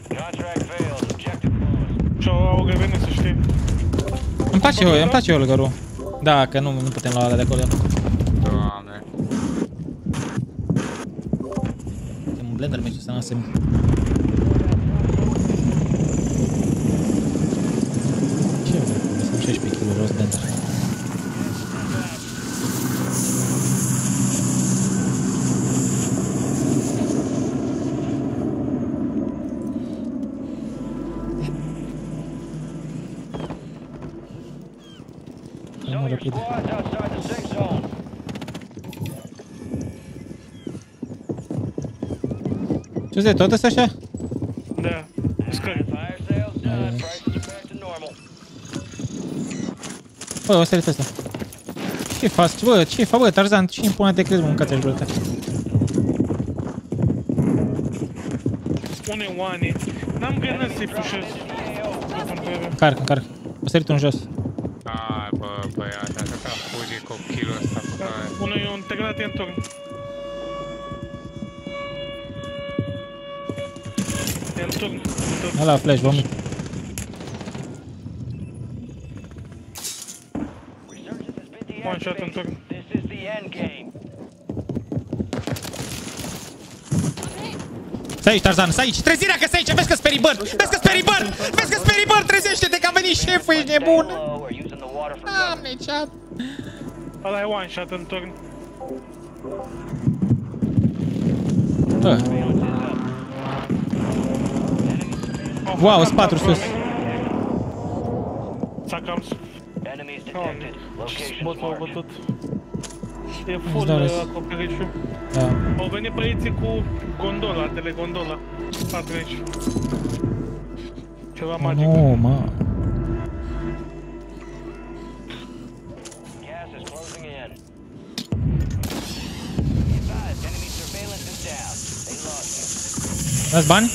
Contract failed. Objective lost. Și au, au revenit, să știi. Îmi place, îmi place Olgaru. Da, că nu, nu putem lua alea de acolo. Doamne. Suntem un blender meciul ăsta, n-am respectivas aos dentro. Não era para José, toda essa? Bă, o sărit ăsta. Ce faci, bă? Ce faci, bă, Tarzan? Ce îmi pune te crezi, mă, mâncați aș brăta? Spune Oane. N-am gândit să-i pușez. Încarc, încarc. O sărit un jos. Ai, bă, băiat, atâta fugi copilul ăsta cu care... Unul e un tegrat în turn. E în turn. în turn. Ăla, flash, vomit. One shot în turn. This is the end game. Stai aici, Tarzan, stai aici. Trezirea că stai aici, vezi că speri bird. Vezi că speri bird. Vezi că speri bird, trezește-te că a venit șeful, ești nebun. Stay low or using the water for cover. Doamne, cea... Ăla e one shot în turn. Bă, wow, sunt patru sus. S-a cam... Enemies detected. Locations Botul a marked. bătut. E full dau răs. uh, acoperișul. Da. Au venit băieții cu gondola, telegondola. Patru aici. Ceva magic. Nu, mă. Gas is closing in. Advised, enemy surveillance is down. They lost you. Dați bani?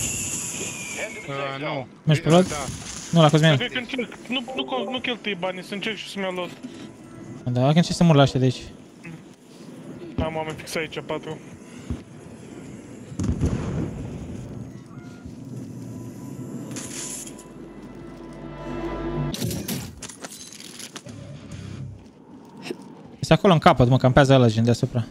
Head to the Uh, safe nu. zone. Mergi pe lot? Da. Nu, la Cosmin. Cred că încerc, nu, nu, nu, nu cheltui banii, să încerc și să-mi iau lot. Da, când ce să mor la ăștia de aici. Am oameni fix aici, patru. Este acolo în capăt, mă, campează ăla gen deasupra.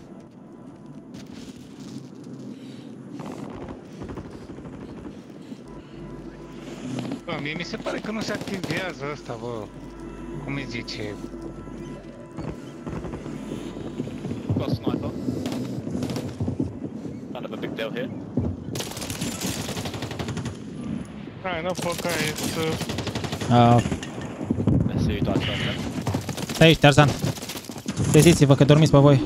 Bă, mie mi se pare că nu se activează ăsta, bă. Cum îi zice? Got a sniper. Kind of a big deal here. Hai, n-a făcut aia, să... Uh, Let's see who dies first then. stai aici, Tarzan. Treziți-vă că dormiți pe voi.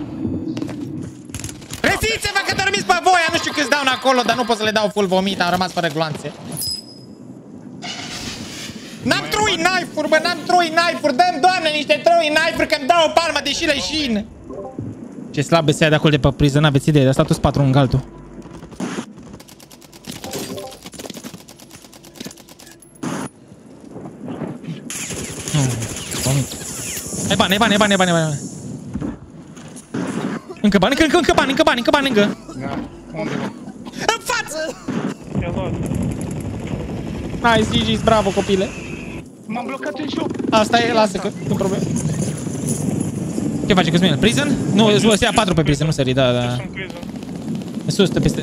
Treziți-vă că dormiți pe voi! Nu știu câți dau acolo, dar nu pot să le dau full vomit, am rămas fără gloanțe. N-am trui knife-uri, bă, n-am trui knife-uri, dăm, doamne, niște trui knife-uri că-mi dau o palmă de și leșin. Ce slabă se ia de acolo de pe priză, n-aveți idee, de asta toți patru în galtul. Hmm, vomit. Ai bani, ai bani, ai bani, ai bani, ai bani. Încă bani, încă, încă, încă bani, încă bani, încă bani, încă. Da. Unde, bă? În față! I-a luat. Nice, GG's, bravo, copile. M-am blocat în joc. Asta e, lasă că nu probleme. Ce face Cosmin? Prison? Nu, o să ia 4 pe prison, nu sări, da, da. Sunt prison. În sus, de peste.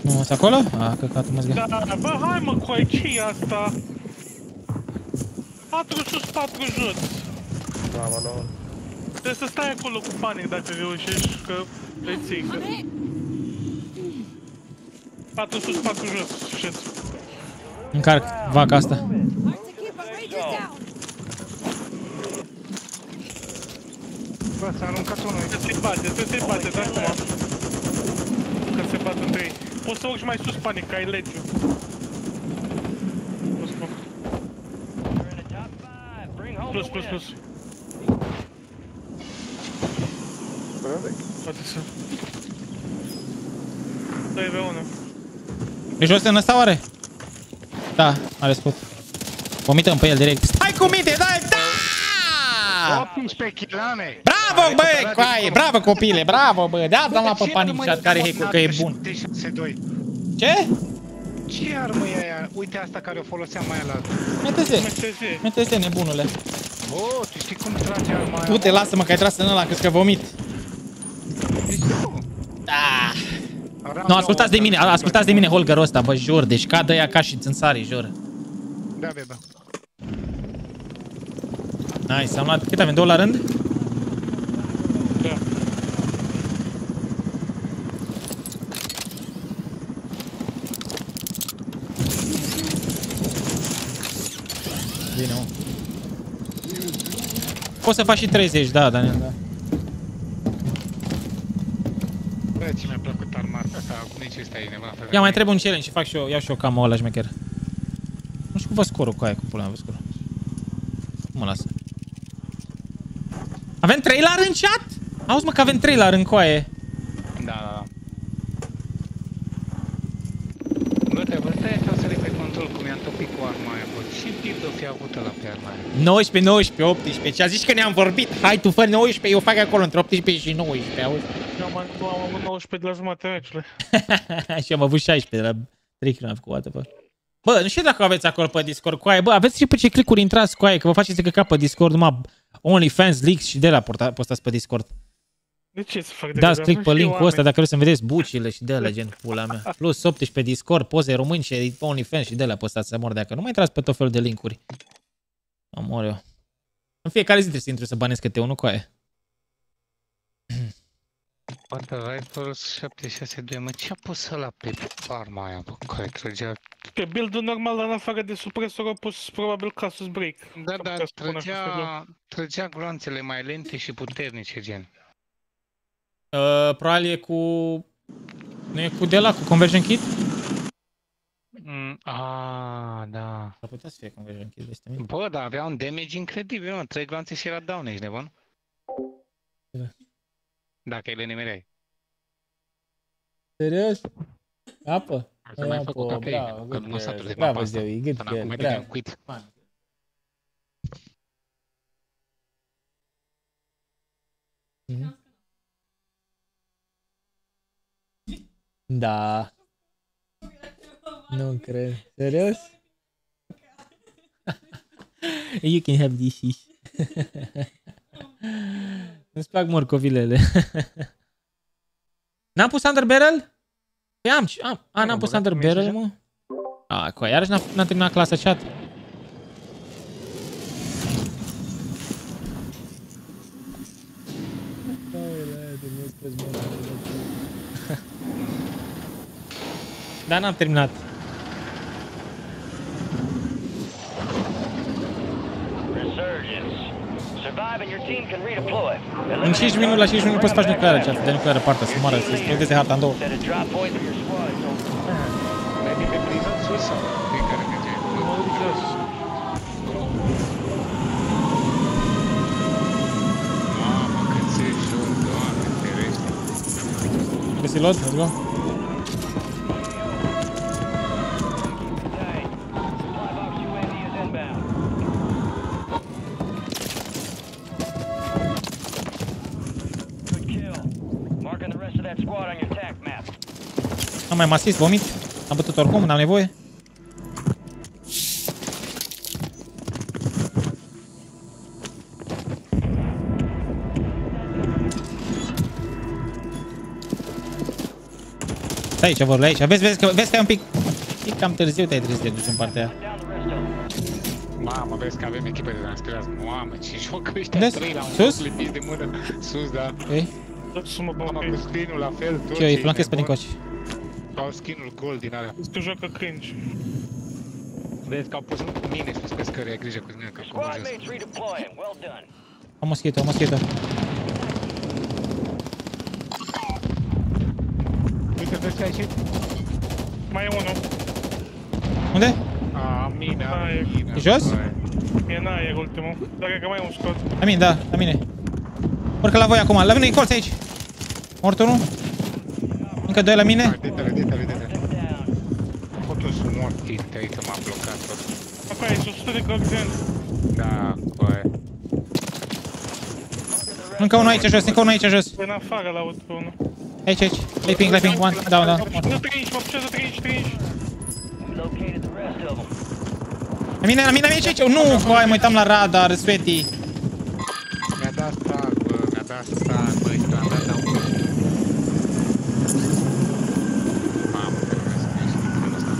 Nu, sunt acolo? Ah, căcatul mă zgă. Da, bă, hai mă, cu ai, ce asta? Patru sus, patru jos. Mamă, nu. Trebuie să stai acolo cu panic dacă reușești, că le ții, că... Patru sus, patru jos, shit. Încarc vaca asta. Bă, s-a aruncat unul. Trebuie să-i bate, trebuie să-i bate, de acum. Că se bat între ei. Poți să urci mai sus panic, că ai legiu. Plus, plus, You're in the top five. Bring home plus, the plus, win. plus. Poate să... 2 v 1 E jos în ăsta oare? Da, are scot. Vomităm pe el direct. Stai cu minte, dai, da! 18 kilame. Bravo, bă, coaie, bravo copile, bravo, bă. De asta am luat pe panic chat care e că e bun. Ce? Ce armă e aia? Uite asta care o foloseam mai la... MTZ, MTZ. MTZ, nebunule. Oh, tu știi cum trage arma aia? Tu te lasă-mă că ai tras în ăla, crezi că vomit. Da. Nu, ascultați de mine, ascultați de mine Holgerul ăsta, bă, jur, deci cadă ea ca și țânțarii, jur. Da, bebe. Nice, am luat, cât avem, două la rând? Da. Bine, mă. Poți să faci și 30, da, Daniel, da. Bă, ce mi-a plăcut armata asta, acum nici ăsta e neva. Ia, mai trebuie un challenge și fac și eu, iau și eu cam ăla șmecher. Nu știu cum vă scorul cu aia, cu pula mea vă scorul. Cum mă lasă? Avem 3 la rând chat? Auzi mă că avem 3 la rând coaie. Da, da, da. Bă, te vă stai așa să le pe control cum i-am topit cu arma aia, bă. Ce tip de-o fi avută la pe arma aia? 19, 19, 18. Ce a zis că ne-am vorbit? Hai tu fă 19, eu fac acolo între 18 și 19, auzi? Eu am, am avut 19 de la jumătate meciului. [laughs] și am avut 16 de la 3 kg am făcut, what the fuck. Bă, nu știu dacă aveți acolo pe Discord cu aia. Bă, aveți și pe ce clicuri intrați cu aia, că vă faceți că pe Discord numai OnlyFans, Leaks și de la porta- postați pe Discord. De ce să fac de Dați gândă? click Nu pe știu link-ul ăsta oameni. dacă vreți să vedeți bucile și de la gen pula mea. [laughs] Plus 18 pe Discord, poze români și pe OnlyFans și de la postați să mor de acolo. Nu mai intrați pe tot felul de linkuri. Amor eu. În fiecare zi trebuie să intru să banesc câte unul cu aia. Poate Rifle 762, mă, ce-a pus ăla pe arma aia, bă, care trăgea? Pe build-ul normal, dar în afară de supresor, au pus probabil Casus Break. Da, Să da, putea spune așa ceva. trăgea, trăgea gloanțele mai lente și puternice, gen. Uh, probabil e cu... Nu e cu de la, cu Conversion Kit? Mm, a, da. Ar putea să fie Conversion Kit, este mic. Bă, dar avea un damage incredibil, mă, trei gloanțe și era down, ești nebun? Da. Dacă îi le nimereai. Serios? Apă? Să mai fac o cafeină, că nu mă satur de mapa Bravo, asta. Zeui, good Până girl, acum mai bravo. bine quit. Mhm. Da. Nu cred. Serios? [laughs] you can have this fish. [laughs] Îți plac morcovilele. [laughs] N-am pus under barrel? Păi am, am. A, n-am pus under barrel, mă. A, cu iarăși n-am n-am terminat clasa chat. [laughs] Dar n-am terminat. Resurgence. Survive and your team can redeploy. În 5 minute, la 5 minute poți să faci nucleară, chat, de nucleară partă, să moară, să explodeze harta în două. Set a drop point for Am mai masist, vomit. Am bătut oricum, n-am nevoie. Stai aici, vorbe aici. Vezi, vezi că, vezi că e un pic... E cam târziu te-ai trezit de duci în partea aia. Down the rest of them. Mamă, vezi că avem echipă de transpirați. Mamă, ce joc ăștia Unde? trei la un Sus? loc lipit de mână. Sus, da. Ei, Să mă Mamă, bag cu skin-ul la fel, tot ce eu îi ce-i flanchez pe nebun. dincoace. Au skin-ul gold din alea. Că joacă cringe. Vezi că au pus mine sus pe scări, ai grijă cu mine că Squad coborjesc. mates redeploying. Well done. Am moschito, am moschito. Uite, vezi ce ai ieșit? Mai e unul. Unde? A, mine, Hai. mine. E jos? băi. E în aer ultimul. Dar cred că mai e un squad. La mine, da, la mine. Urcă la voi acum, la mine, e colț aici. Mort unul. Încă doi la mine. Hai, dă-te-le, dă-te-le, dă-te-le. Them down. Fotul sunt mort, uite, uite, m-a blocat tot. Acolo e 100 de cocktail. Da, băi. Încă unul aici jos, încă unul aici jos. În afară la auto unul. Aici, aici. Laping, laping, one, da, da. Mă pușează 30, mă pușează 30, 30. We located the rest of them. La mine, la mine, aici, aici. Nu, vai, mă uitam la radar, Sveti. Mi-a dat stag, bă, mi-a dat stag, băi, tu am dat down. Mamă, că nu vezi, nu știu, ăsta.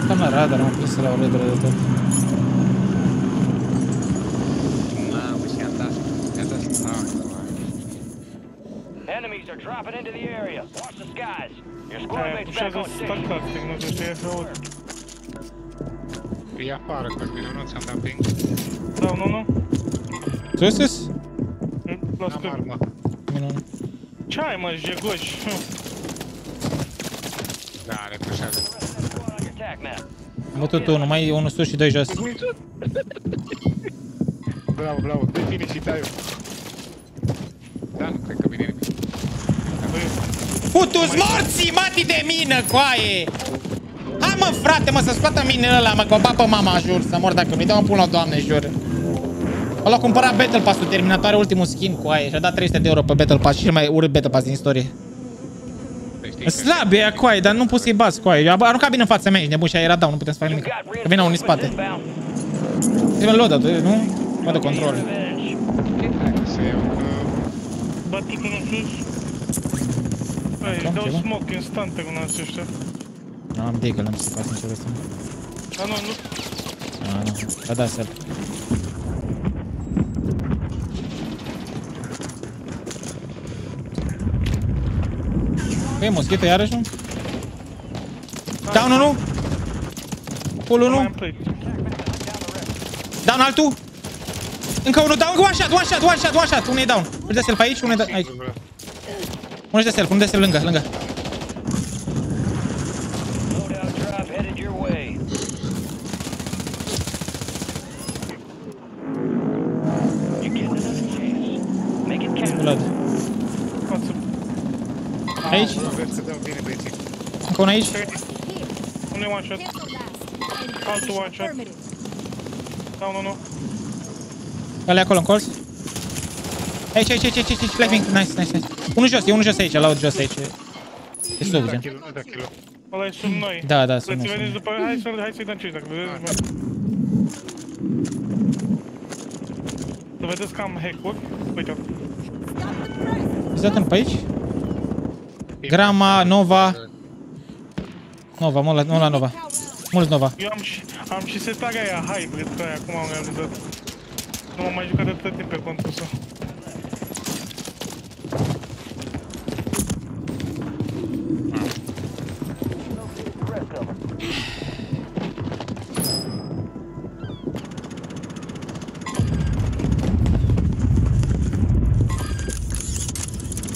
Uitam la radar, m-am prins la o redră de tot. Mamă, și-a dat, mi-a dat stag, băi. Enemies are dropping into the area. Watch the skies. Your squad Aia mates back pușează on stack station. casting, nu știu ce e aud. E afară, Cosmin, eu nu ți-am dat ping. Sau nu, nu? Sus, sus? Las Am pe... armă. Minun. Ce ai, mă, jegoș? Da, recușează. Attack map. Am bătut unul, mai unul sus și doi jos. Bravo, bravo. Dă bine și taiu. Da, nu cred că vine nimic. Putu-ți morții, mati de mină, coaie! Hai mă, frate, mă, să scoată minele ăla, mă, că o bat pe mama, jur, să mor dacă nu-i dau un pun la doamne, jur. Ăla a cumpărat Battle Pass-ul Terminator, ultimul skin cu aia și a dat 300 de euro pe Battle Pass, cel mai urât Battle Pass din istorie. Să știi că- Slab e coaie, dar nu poți să-i bați coaie. A aruncat bine în fața mea, ești nebun și aia era down, nu putem să facem You nimic. got Că vinea unul în spate. inbound. Trebuie loadout, nu? Mă de control. Revenge. Hai că să iau că... Bătut unul sus. Băi, Am dau ceva? smoke instant pe cu nații ăștia. Nu am deagle, am să fac sincer ăsta. A, nu, nu. Ah, nu. A dat self. Păi, moschito iarăși, nu? Down unul? Pull Mai unul? am plate. Down altul? Încă unul down, one shot, one shot, one shot, one shot. Unul e down. Unul de self aici, unul e de aici. Unul e de self, unul de self lângă, lângă. Loadout drop headed your way. You're getting another chance. Make it count. Vlad. Față. Aici? Vezi că dau bine, băieții. Încă unul aici? Unul e one shot. Altul one shot. Down unul. Ăla e acolo în colț. Aici, aici, aici, aici, aici, flag wing. Nice, nice, nice. Unul jos, e unul jos aici, laud jos aici. E sub, Da gen. kill, nu da kill. Ăla e sub noi. Da, da, sub Vreți noi, să sub veniți noi. după... Hai să- hai să-i dăm ce dacă vedeți. bă. Să vedeți că am hack-uri. Uite. Îți dat unul pe aici? Grama, Nova. Nova, mult la, mult la Nova. Mulți Nova. Eu am și, am și setarea aia hybrid, că aia acum am realizat. Nu m-am mai jucat de atât timp pe contul ăsta.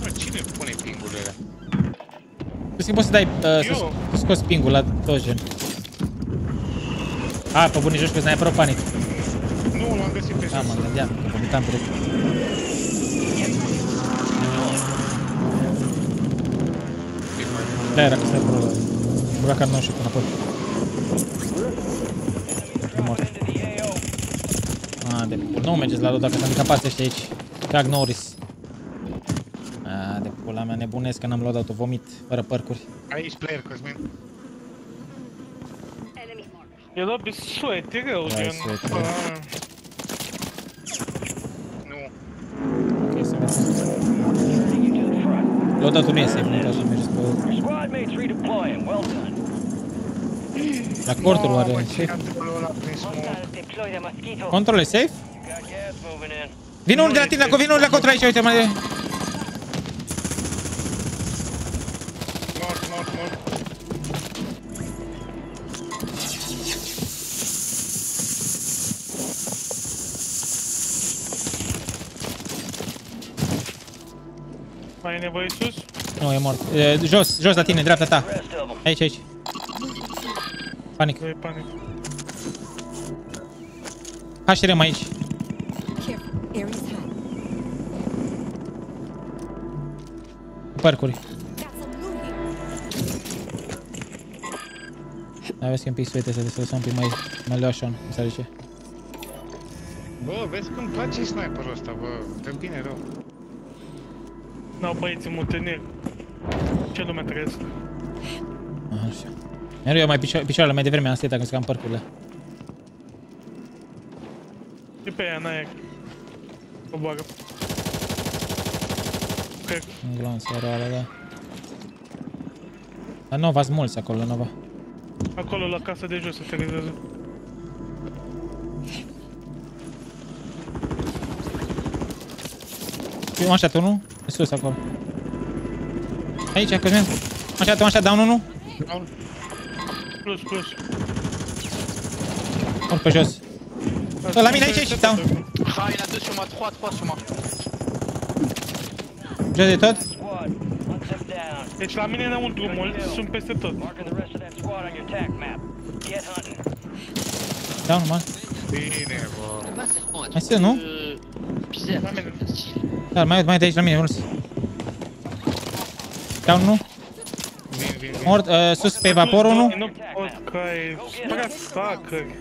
Bă, cine pune pingurile alea? Crezi că poți să dai, uh, să, Eu. să scoți pingul la toți gen. A, pe bune joci pe sniper panic. Nu, l-am găsit pe Da, mă gândeam că vomitam pe Da, era că sniperul ăla. Buracan nou și până apoi. E mort. A, de pula. Nu mergeți la loc dacă sunt capați ăștia aici. Cag Norris. A, de pula mea nebunesc că n-am luat auto vomit fără părcuri. Aici player, Cosmin. E dat pe sweat, e greu, Da, e gen. sweat, da. Bă, Nu. Ok, să vedem. Loadout-ul nu e safe, nu uitați să mergeți pe... Your squad mates redeploying. Well done. La cortul oare Mamă, e ce safe? antrenul ăla prin smoke. Deploy the mosquito. Control e safe? Got gas moving in. Vine unul de la tine, acolo, vine unul de la control aici, uite, mai... Mort, Mai e nevoie sus? Nu, e mort. E, jos, jos la tine, dreapta ta. Rest of them. Aici, aici. Panic. Doi panic. HRM aici. Careful. Area's hot. Părcuri. Got some loot here. Da, vezi că un pic suete să se lăsăm un pic mai, mai leoșon, cum se zice. Bă, vezi cum place sniperul ăsta, bă. Dă bine rău. N-au băieții muteniri. Ce lume trăiesc? Aha, nu știu. Mereu eu mai picioare, picioarele mai devreme am stat dacă scam părcurile. E pe aia, n-aia. Coboară. Cred. Un glonț era ăla, da. Dar Nova sunt mulți acolo, Nova. Acolo la casa de jos se aterizează. Un așa, unul? E sus acolo. Aici, Cosmin. Așa, un așa, down unul. Plus, plus. Urc pe jos. Bă, la mine aici, aici, down. Ah, il y en a deux sur moi, trois, trois sur moi. Jos de tot? Squad, hunt them down. Deci la mine înăuntru mulți, sunt peste tot. Marking the rest of that squad on your tac map. Get hunting. Dau numai. Bine, bă. Mai sunt, nu? La mine. Da, mai mai de aici la mine, mulți. Dau nu? Vin, vin, vin. Mort, uh, sus pe evaporul, nu? Nu pot că ai prea stacări.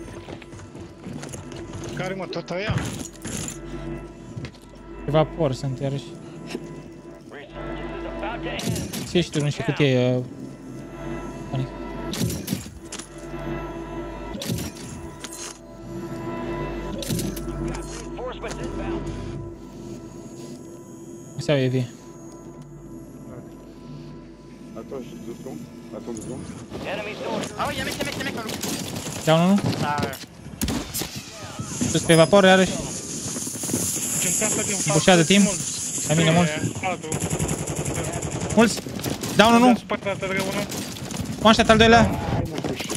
Care mă, tot aia? Evapor sunt iarăși. Resurgence is about to end. Ce și tu nu știu cât e... Uh... Panic. Asta e vie. Atunci, dus drum. Atunci drum. Enemy soldier. Ah oui, y'a un mec, y'a un mec, y'a un mec, Malou. Dau nu? Sus pe evapor iarăși. Deci în casa din față Bușează sunt timp. mulți. La mine mulți. E, patru. Mulți. Dau nu, nu. Dați partea ta dreaptă, unul. One shot al doilea.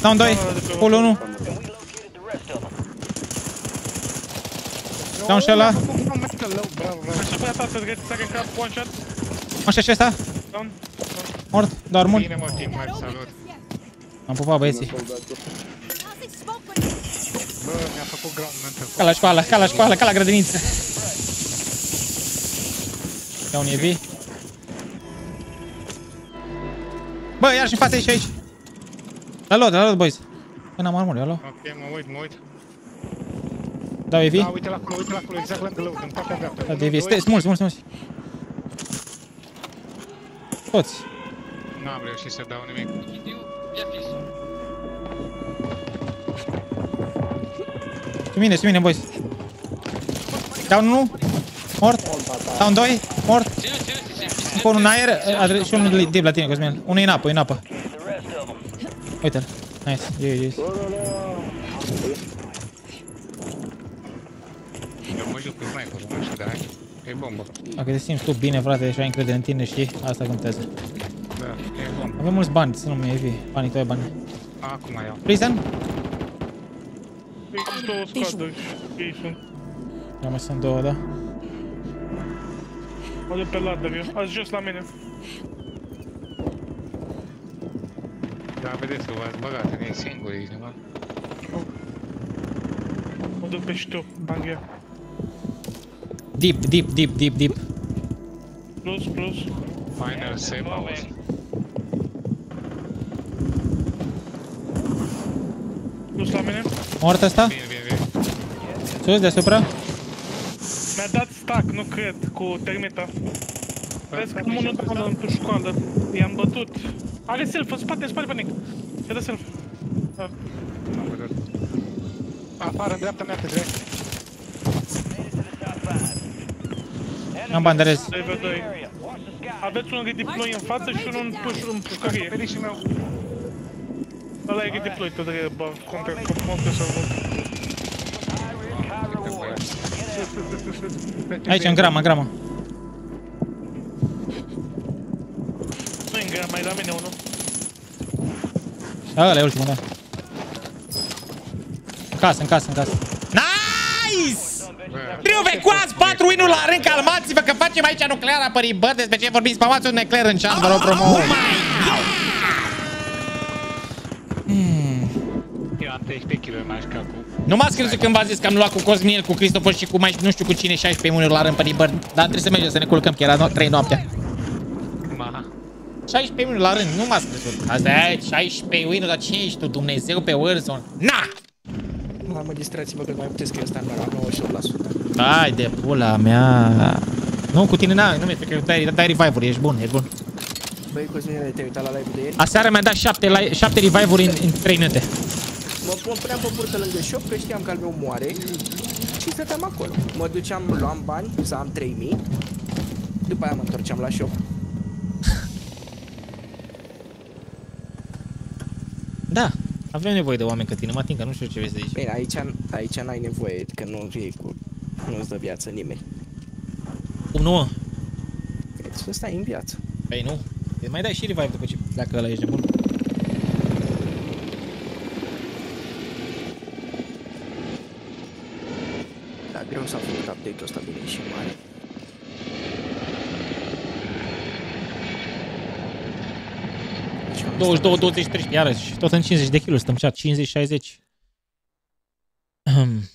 Down 2. Full 1. We located the rest of them. Down și ăla. Bravo, bravo. Așa băia ta să găsi sare în cap, one shot. One shot și ăsta. Down. Mort. Doar mult. Bine, mă, team, hai, salut. Am pupat băieții. Soldatul. Toxic smoke grenade. Bă, mi-a făcut ground mental. Ca la școală, ca la școală, ca la grădiniță. Ia un EV. Bă, iar și în față aici, aici. La lot, la lot, boys. Până am armuri, alo. Ok, mă uit, mă uit. Dau EV. Da, uite la acolo, uite la acolo, exact lângă lău, în partea dreaptă. Da, Unu, de EV. doi. Stai, mulți, mulți, mulți. Toți. N-am reușit să dau nimic. Su mine, su mine, boys. Down 1. Mort. Down 2. Mort. Încă unul în aer adre- și unul deep la tine, Cosmin. Unul e în apă, e în apă. The rest of them. Uite-l. Nice. E, e, e. Eu mă joc cu sniper, nu știu, dar e bombă. Dacă te simți tu bine, frate, și ai încredere în tine, știi? Asta contează. Da, e bombă. Avem mulți bani, să nu mi EV. Banii, tu ai bani. Acum iau. Prison? Păi, două squaduri. Ei sunt. Da, mai sunt două, da. O de pe ladder eu. Ați jos la mine. Da, vedeți că v-ați băgat în ei singuri, nu? O de pe știu. Banghea. Deep, deep, deep, deep, deep. Plus, plus. Final save Move auzi. in. Plus la mine. Mort ăsta? Bine, bine, bine. Sus, deasupra? Mi-a dat stack, nu cred, cu termita. Vezi că unul de în școală. I-am bătut. Are self, în spate, în spate, panic. I-a dat self. Da. Am văzut. Afară, în dreapta mea, pe drept. Am banderez. CV2. Area. Watch the sky. Aveți un redeploy în față și unul în puș, în pușcărie. Felișul meu. Ăla e redeploy, pe drept, bă, contra, contra server. Aici, în grama, în grama. Nu e în grea, mai la mine unul. Da, ăla e ultimul, da. În casă, în casă, în casă. Nice! Trio Vecoaz, 4 win la rând, calmați-vă că facem aici nuclear apării băr, despre ce vorbim, spamați un nuclear în chat, vă rog frumos. Eu am 13 kg mai ca cu... Nu m-ați crezut când v-a zis că am luat cu Cosminel, cu Cristofor și cu mai nu știu cu cine 16 minuri la rând pe băr, dar trebuie să mergem să ne culcăm, că era no 3 noaptea. Ma. 16 minuri la rând, nu m-ați crezut. Asta e 16 win dar ce ești tu, Dumnezeu pe Warzone? Na! Hai mă, distrați-vă că mai puteți că e standard la 98%. Hai de pula mea. Nu, cu tine n-ai, nu mi-e frică, dai, dai revive-uri, ești bun, ești bun. Băi, Cosminele, te-ai uitat la live-ul de ieri? Aseară mi-a dat 7, la, 7 revive-uri în, în 3 minute. Mă pun- puneam pe burtă lângă shop, că știam că al meu moare și stăteam acolo. Mă duceam, luam bani, să am 3000, după aia mă întorceam la shop. Da, avem nevoie de oameni ca tine, mă ating, că nu știu ce vezi de aici. Bine, aici, aici n-ai nevoie, că nu e cu... Nu-ți dă viață nimeni. Cum nu, mă? Trebuie să stai în viață. Păi nu. Îți mai dai și revive după ce pleacă ăla, ești nebun. Da, greu s-a făcut update-ul ăsta bine și mare. 22, 23, iarăși, tot în 50 de kg stăm chat, 50, 60. Ahem.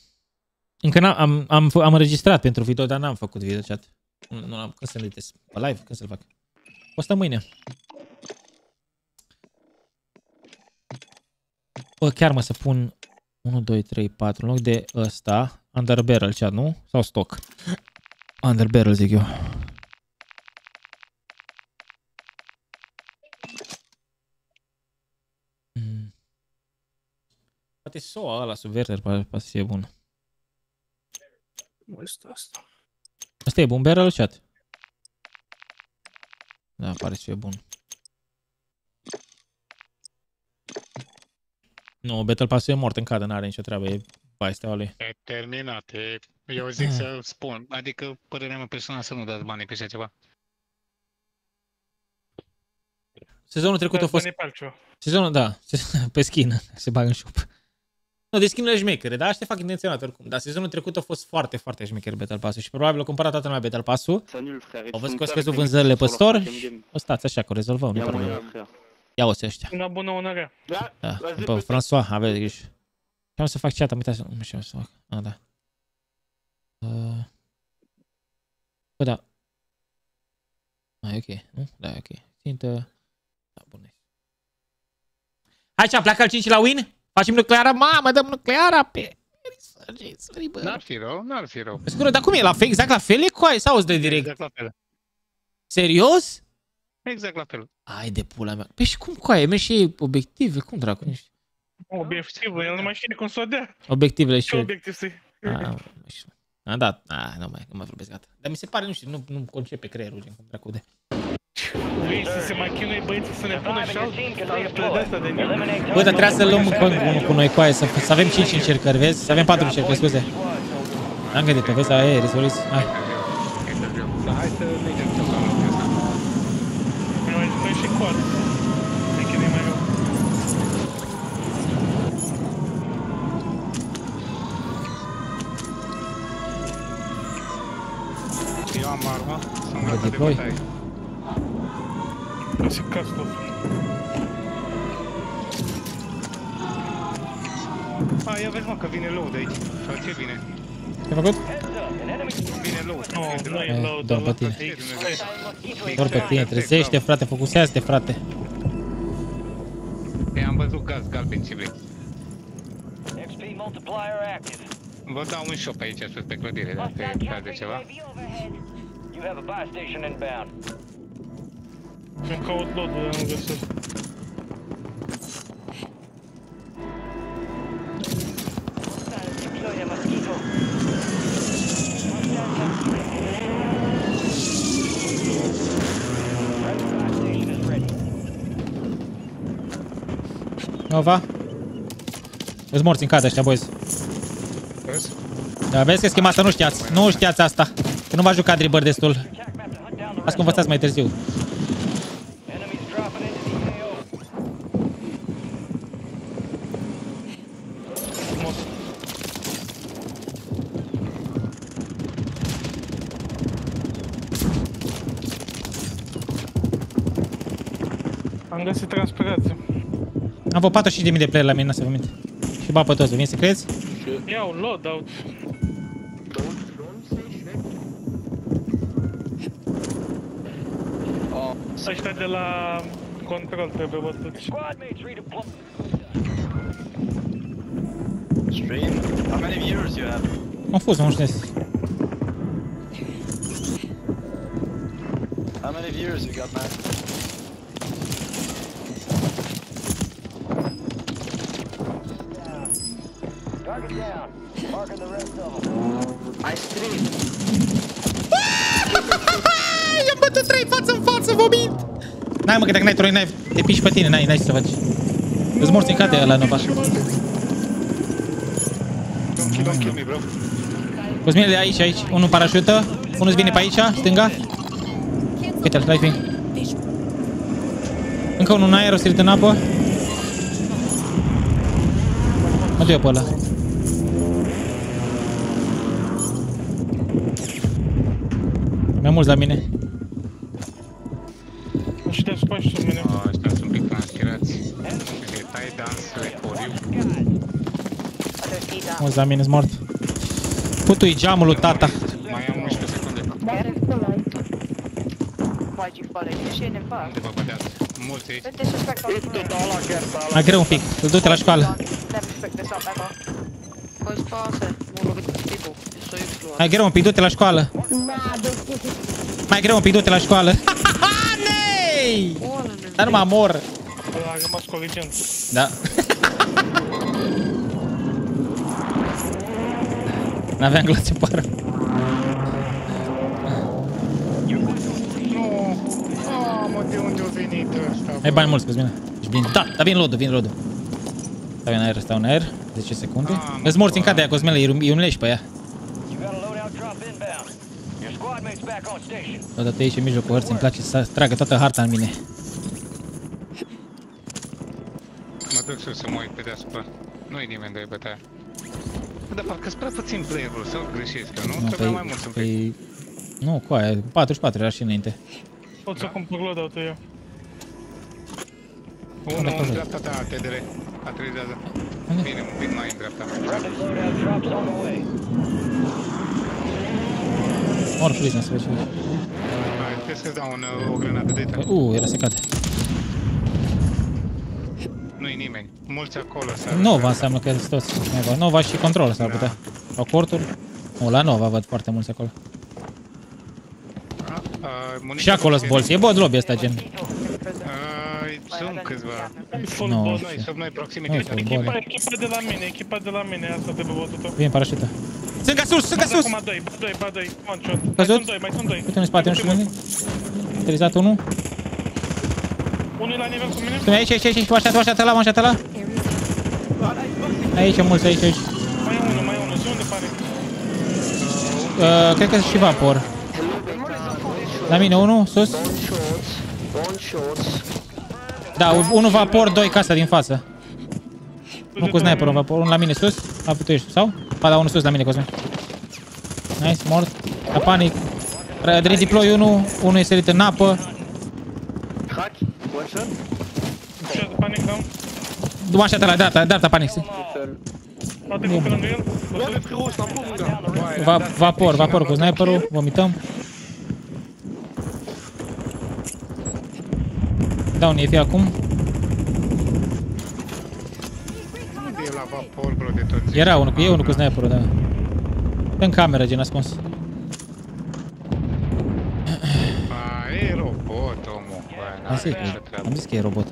Încă n-am, am, am, fă- am înregistrat pentru video, dar n-am făcut video chat. Nu, nu am, când să-l editez? Pe live? Când să-l fac? O să mâine. Bă, chiar mă să pun 1, 2, 3, 4 în loc de ăsta, under barrel chat, nu? Sau stock? Under barrel zic eu. Poate SOA ăla subverter poate, poate să fie bun. Nu este asta. Asta e bun barrel chat? Da, pare să fie bun. Nu, Battle Pass e mort în cadă, n-are nicio treabă, e paistea lui. E terminat. E, eu zic să spun. Adică, părerea mea personală să nu dați banii pe așa ceva. Sezonul trecut a fost... Banii pe altceva. Sezonul, da, [laughs] pe skin, se bagă în shop. Nu, de skin șmechere, dar aștia fac intenționat oricum. Dar sezonul trecut a fost foarte, foarte șmecher Battle Pass-ul și probabil a cumpărat toată lumea Battle Pass-ul. C'est nul, frère. Au văzut că au scăzut vânzările pe store. O stați așa, că o rezolvăm, nu Ia problemă. moyen, frère. Ia o ăștia. Una bună, una rea. Da, Da, vas-y, după peut-être. François, aveți grijă. Ce am să fac chat, am uitat să... Nu știu ce am să fac. Ah, da. Uh... Bă, da. Ah, e ok, nu? Da, e ok. Țintă... Da, bun. Hai ce, pleacă al 5 la win? Facem nucleara? Mamă, dăm nucleara pe... N-ar fi rău, n-ar fi rău. Scură, dar cum e? La fel, exact la fel e cu aia sau îți dă direct? Exact la fel. Serios? Exact la fel. Ai de pula mea. Păi și cum cu aia? Mergi și ei obiective? Cum dracu? Nu știu. Obiectivul, el nu mai știe cum să o dea. Obiectivele și... Ce obiectiv să A, nu știu. A, da, a, nu mai, nu mai vorbesc, gata. Dar mi se pare, nu știu, nu, nu concepe creierul, gen, cum dracu de. Vrei să se mai chinuie băieții să ne pună și alt de asta de nimic? Bă, dar trebuie să luăm încă unul cu noi cu aia, să, să avem 5 încercări, vezi? Să avem 4 încercări, scuze. Am gândit-o, vezi? Aia e, rezolviți. Hai. Dar hai să mergem să luăm lucrul ăsta. Noi noi și coadă. Ne chinuie mai rău. Eu am armă, sunt Bă, gata de deploy. bătaie. Să cazi tot. A, ia vezi mă că vine low de aici. Sau ce vine? Ce-ai făcut? Vine low. Nu, nu e Eh, low, doar pe doar tine. X. Doar pe tine, trezește, frate, focusează-te, frate. Eu am văzut gaz galben și vrei. XP multiplier active. Vă dau un shop aici sus pe clădire, dacă cade ceva. You have a buy station inbound. Îmi caut load-ul, dar nu găsesc. Deploy the mosquito. Buy station is ready. Nova? Îți morți în cadă ăștia, boys. Vezi? Da, vezi că schema asta nu știați. Nu știați asta. Că nu v-a jucat dribber destul. Ați că învățați mai târziu. Enemies dropping into the AO. Am găsit transpirație. Am vreo 45.000 de player la mine, să vă mint. Și ba pe toți, vin să crezi? Iau loadout. Ăștia de la control trebuie bătuți. Squad mates redeploy. Stream. How many viewers you have? Confuz, nu știu. How many viewers you got, man? Target down. Marking the rest of them. I stream. I-am bătut trei față în față, vă mint! N-ai mă, că dacă n-ai troi, n-ai, te piși pe tine, n-ai, n-ai ce să faci. Îți morți în cate ăla, Nova. Don't kill, don't kill me, bro. Cosmine de aici, aici. Unul parașută, unul îți vine pe aici, stânga. Uite-l, driving. Încă unul în aer, o sărit în apă. Mă duc eu pe ăla. mulți la mine. Aștept spași sub mine. Ah, Aștept un pic transferați. Tai dans, recoriu. Mulți la mine, mort. Putui geamul lui tata. Mai am 11 secunde. Undeva bădeați. Mulți aici. Mai greu un pic, îl du-te la școală. Mai greu un pic, du-te la școală. Mai greu un pic, du-te la școală. [laughs] Nei! Dar nu mă mor. Da. N-aveam glațe pară. Nu! Mamă, de unde a venit ăsta? Ai bani mulți, Cosmin. Ești bine. Da, da, vin lodul, vin lodul. Stau în aer, stau în aer. 10 secunde. Îți morți în cadea, Cosmele, e un leș pe ea. Odată aici în mijlocul hărții, îmi place să tragă toată harta în mine. Mă duc sus să mă uit pe deasupra. Nu-i nimeni de bătaia. De parcă sunt prea puțin player-ul, sau greșesc eu, nu? Nu, Trebuia păi, mai mult să pic. păi, nu, cu aia, 44 era și înainte. Pot să cumpăr loadout-ul eu. Unul acolo. în dreapta ta, TDR. Aterizează. Bine, un pic mai în dreapta. Loadout drops on the way. Mor prison să vezi. Hai, trebuie să-ți dau un, o granadă de aici. Uh, era secat. Nu-i nimeni. Mulți acolo să Nova înseamnă că sunt toți. Nova, Nova și control s-ar putea. Sau corturi. Nu, la Nova văd foarte mulți acolo. Și acolo sunt bolți. E bod lobby ăsta gen. Sunt câțiva. Full Nu, bot. Noi, sub noi, Nu, proximity. full Echipa, body. echipa de la mine, echipa de la mine, asta de pe botul tău. Vine parașută. Stânga sus, stânga sus! Acum doi, ba doi, ba doi, one shot. Mai Căzut? sunt doi, mai sunt doi. Uite în spate, nu știu unde. Utilizat unul. Unul e la nivel cu mine. Stânga aici, aici, aici, așteaptă, așteaptă la, așteaptă la. Aici, mulți, aici, aici. Mai e unul, mai e unul, zi unde pare. Uh, cred că și vapor. La mine, unul, sus. One shorts. Da, unul vapor, doi casa din față. Nu cu sniperul, vapor, unul la mine sus. A, tu ești, sau? Ba da, unul sus la mine, Cosmin. Nice, mort. La panic. Re- Redeploy unul, unul e sărit în apă. Crack. One shot. Shot, panic down. Du-mă așa la dreapta, dreapta panic. Poate cu pe lângă el. Bă, frérot, c'est un bon gars. Va, vapor, vapor cu sniperul, vomităm. Dau un EF acum. Unde e la vapor, bro, de tot? Era unul, e unul cu sniperul, da. În cameră, gen ascuns. A, e robot, omul. Bă, Am zis, n-are nicio că, treabă. am zis că e robot.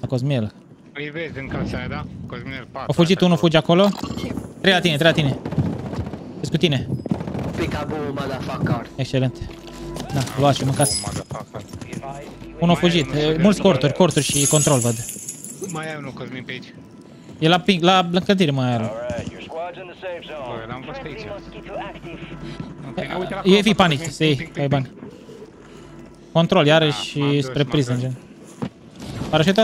La Cosmiel. Îi vezi în casa aia, da? Cosminel 4. A fugit unul, fuge acolo. Trei la tine, trei la tine. Ești cu tine. Peekaboo, motherfucker. Excelent. Da, luați și mâncați. Motherfucker. Unul a fugit. E, Mulți corturi, corturi și control, văd. Mai ai unul, Cosmin, pe aici. E la, ping, la, la clădire mai are. Alright, your squad's in the safe zone. Bă, l-am văzut aici. active. Uite acolo, E fi panic, Cosmin, să iei, ping, că ai ping, bani. Control, iarăși m-am și dus, spre m-am prison, dus. gen. Parașută?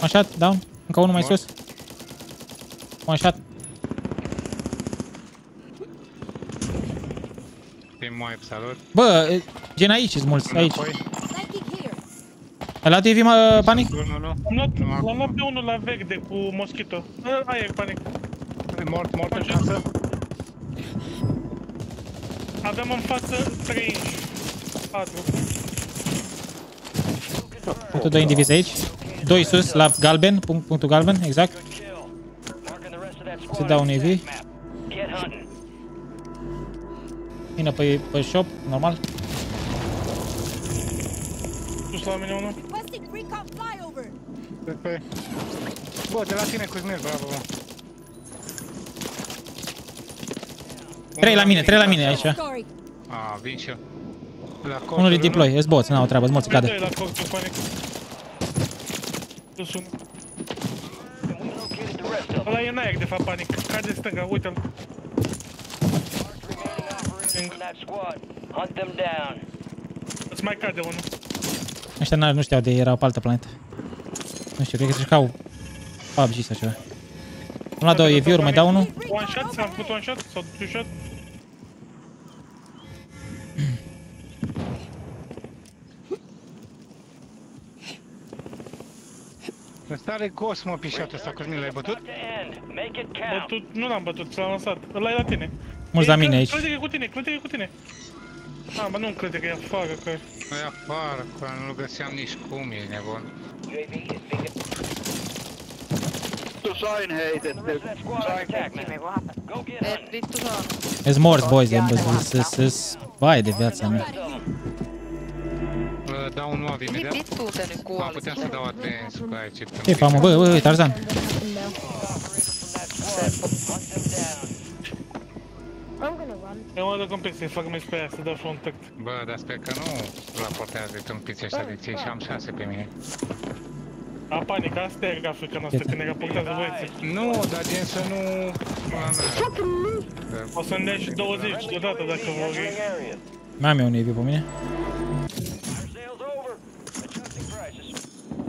One shot, down. Încă unul mai Mort. sus. One shot. Team wipe, salut. Bă, e, gen aici sunt mulți, aici. Înapoi. Flanking here. Ai luat EV, mă, panic? Nu, nu, nu. Not, Nu, l-am acum. luat pe unul la verde cu moschito. A, Aia e panic. E mort, mort în casă. Avem în față 3 inch. 4. Uite doi indivizi aici. Doi sus, la galben, punct, punctul galben, exact. Marking the rest of that Se squad dau on un the EV. map. Get hunting. Vine pe, pe shop, normal. Sus la mine unul. Requesting recon flyover. Pe... Bă, de la tine, Cosmin, bravo, mă. Trei la mine, trei la mine aici. Sorry. A, vin și eu. La cortul Unul redeploy, ești boți, n-au treabă, mulți Pe cadă. doi la cortul panic. Sus unul. Ăla e în aer, de fapt, panic. Cade stânga, uite-l. In that squad. Hunt them down. Îți mai cade unul. Ăștia n- nu știau de erau pe altă planetă. Nu știu, cred că se jucau PUBG sau ceva. Am luat două EV-uri, mai dau unul. One shot, s-a făcut one shot sau two shot. Ăsta Tare gos, mă, pișatul ăsta, Cosmin, l-ai bătut? Bătut, nu l-am bătut, l-am lăsat. Îl ai la tine. Mulți la mine aici. Crede că e cu tine, crede că e cu tine. Ah, bă, nu crede că e afară, că... Păi afară, că nu-l găseam nici cum, e nebun. To sign hated. E, vittu saa. It's morți, boys, e bă, vai de viața mea. Vă dau un mob imediat. Vittu te nyt Am kuolit. putea să dau atenți cu aici. Ce famă, bă, bă, bă, Tarzan. Eu mă duc un pic să-i fac mai pe aia, să dau contact. Bă, dar sper că nu raportează tâmpiții ăștia de ție și am șase pe mine. A, panic, asta e grafica noastră, când ne raportează băieții. Nu, dar gen să nu... O să-mi dea și 20 deodată dacă vor. Mai am eu un EV pe mine.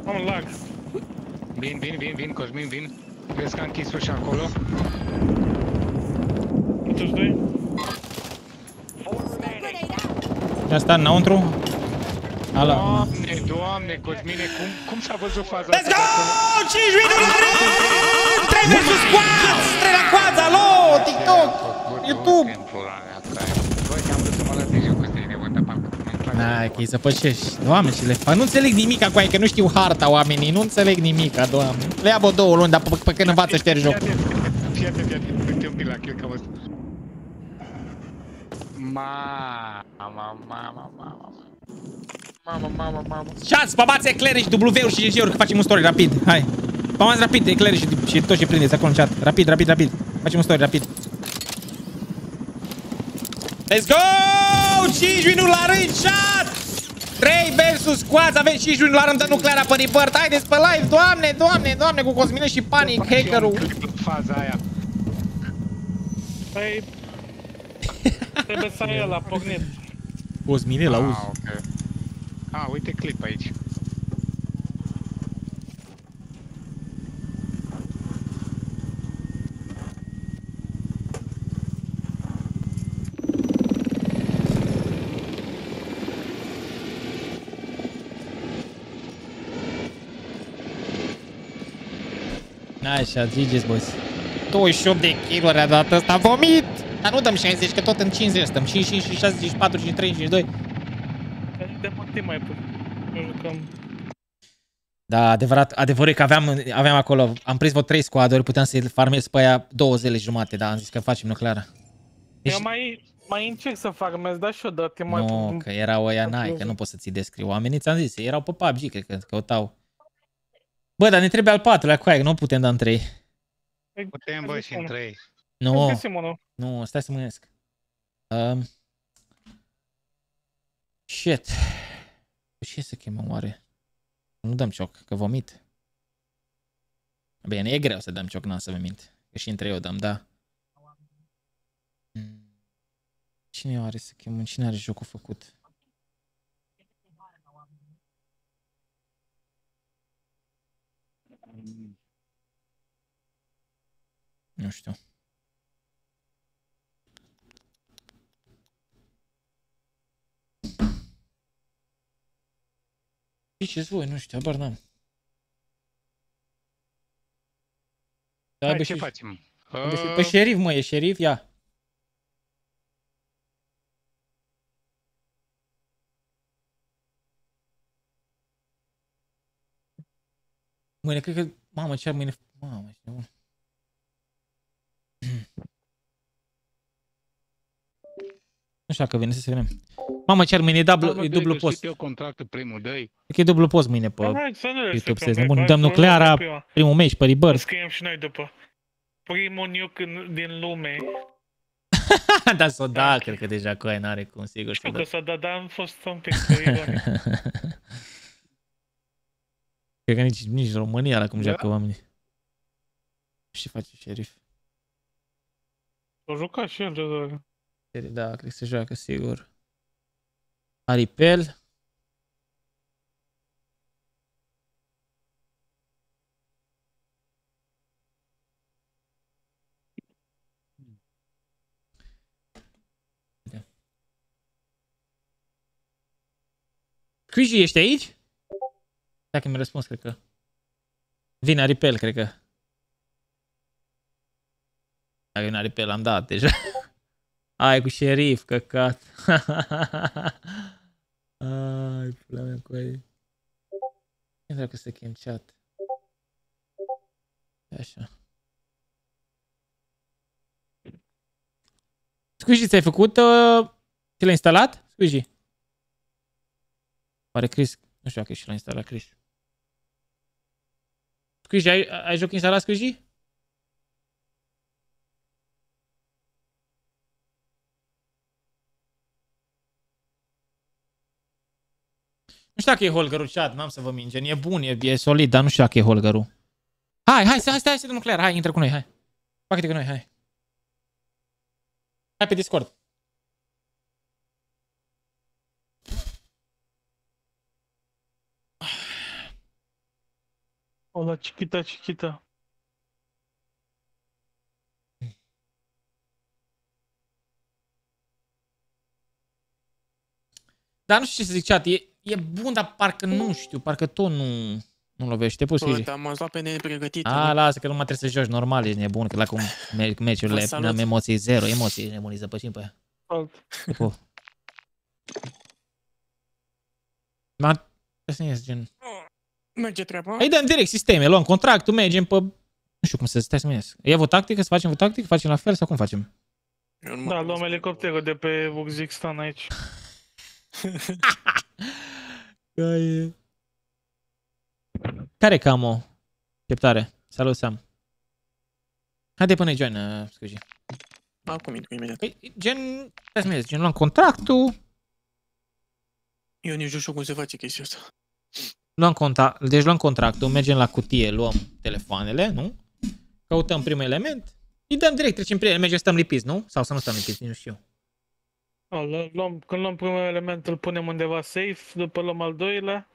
Am lag. Vin, vin, vin, vin, Cosmin, vin. Vezi că a închis ușa acolo? Toți doi? De asta înăuntru. Ala. Doamne, doamne, Cosmine, cum, cum s-a văzut faza Let's go! 5 minute la rând! 3 versus squads! 3 la quads, alo! TikTok! YouTube! Băi, am vrut să mă lăs de joc ăsta, e nebun, dar parcă nu-mi place. Hai, că îi zăpăcești. Doamne, ce le fac. Nu înțeleg nimica cu aia, că nu știu harta oamenii. Nu înțeleg nimica, doamne. Le ia bă două luni, dar pe, pe când învață șterg jocul. Fii atent, fii atent, uite un pic la kill cam ăsta. Mama, mama, mama, mama. Mama, mama, mama. Chat, spamați eclere și W-uri și GG-uri, că facem un story rapid. Hai. Spamați rapid eclere și, și tot ce prindeți acolo în chat. Rapid, rapid, rapid. Facem un story rapid. Let's go! 5 minute la rând, chat! 3 versus squads, avem 5 minute la rând de nucleara pe report. Haideți pe live, doamne, doamne, doamne, cu Cosmine și Panic, hackerul. Faza aia. Păi... Trebuie să ai ăla pornit. Cosmine la uz. Ah, ok. Ah, uite clip aici. Așa, GG's, boys. 28 de kill-uri a dat ăsta, vomit! Dar nu dăm 60, că tot în 50 stăm. 5, 5, 6, 54, 53, 52. De mult timp mai pun. Nu jucăm. Da, adevărat, adevărul e că aveam, aveam acolo, am prins vreo 3 squaduri, puteam să farmez pe aia două zile jumate, da, am zis că facem nucleara. Deci, Eu mai, mai încerc să fac mers, dar și odată mai nu, că erau ăia n-ai, că nu poți să ți descriu. Oamenii ți-am zis, erau pe PUBG, cred că căutau. Bă, dar ne trebuie al patrulea cu aia, nu putem da în 3. Putem, bă, și în 3. Nu, găsim unul. nu, stai să mă gândesc. Um, shit. Ce să chemăm oare? Nu dăm cioc, că vomit. Bine, e greu să dăm cioc, n-am să vă mint. Că și între eu dăm, da. Mm. Cine are să chemăm? Cine are jocul făcut? Nu știu. Ziceți voi, nu știu, habar n-am. Da, Hai, bă, ce și- facem? bă, și- Uh, Pe șerif, mă, e șerif, ia. Mâine, cred că... Mamă, ce ar mâine... Mamă, ce nebun. Nu știu dacă vine să vedem. Mamă, ce ar mâine, e dublu, Mamă, e cred dublu că post. știu eu contractul primul, dă-i. Cred că e dublu post mâine pe Hai, să nu le YouTube. jucăm, Să hai, bun, hai, dăm hai, nucleara, prima. primul meci pe Rebirth. Scriem și noi după. Primul nuke în- din lume. [laughs] da, s-o da, cred că deja cu aia n-are cum, sigur. Știu s-o că da. s-a dat, dar am fost un pic ironic. [laughs] Cred că nici, nici România la cum Da. joacă oamenii. Ce face șerif? O jucat și el, George. Da, cred că se joacă, sigur. Aripel. Crigi, ești aici? Dacă mi-a răspuns, cred că. Vine aripel, cred că. Dacă vine aripel, am dat deja. [laughs] Ai cu șerif, căcat. [laughs] Ai, pula mea cu ei. Nu dacă să chem chat. Așa. Squishy, ți-ai făcut? Uh, ți l-ai instalat? Squishy. Pare Chris. Nu știu dacă și l-a instalat Chris. Squishy, ai, ai joc instalat Squishy? Nu știu dacă e holgărul chat, n-am să vă mingen. E bun, e, e solid, dar nu știu dacă e holgărul. Hai, hai, stai, stai, stai, domnul Claire, hai, intră cu noi, hai. Facă-te cu noi, hai. Hai pe Discord. Ola, chiquita, chiquita. Dar nu știu ce să zic, chat, e, e bun, dar parcă nu știu, parcă tot nu, nu lovește. Poți Bă, să te-am luat pe nepregătit. A, lasă că nu mai trebuie să joci normal, ești nebun, că la cum merg meciurile, Vă salut. am emoții zero, emoții, nebunii zăpăcim pe ea. Tipo. Dar trebuie să ne ies, gen... Merge treaba. Hai dăm direct sisteme, luăm contractul, mergem pe... Nu știu cum să stai să mă ies. E o tactică, să facem o tactică, facem la fel sau cum facem? Da, luăm elicopterul de pe Uxixstan aici. [laughs] Care camo? Așteptare. Salut, Sam. Haide până-i join, uh, scuze. Acum intru imediat. Păi, gen, stai să mă ies, gen, luăm contractul, Eu nici nu știu cum se face chestia asta. luăm contact, deci luăm contractul, mergem la cutie, luăm telefoanele, nu? Căutăm primul element, îi dăm direct, trecem prin ele, mergem, stăm lipiți, nu? Sau să nu stăm lipiți, nu știu. Da, lu- luăm, când luăm primul element îl punem undeva safe, după luăm al doilea.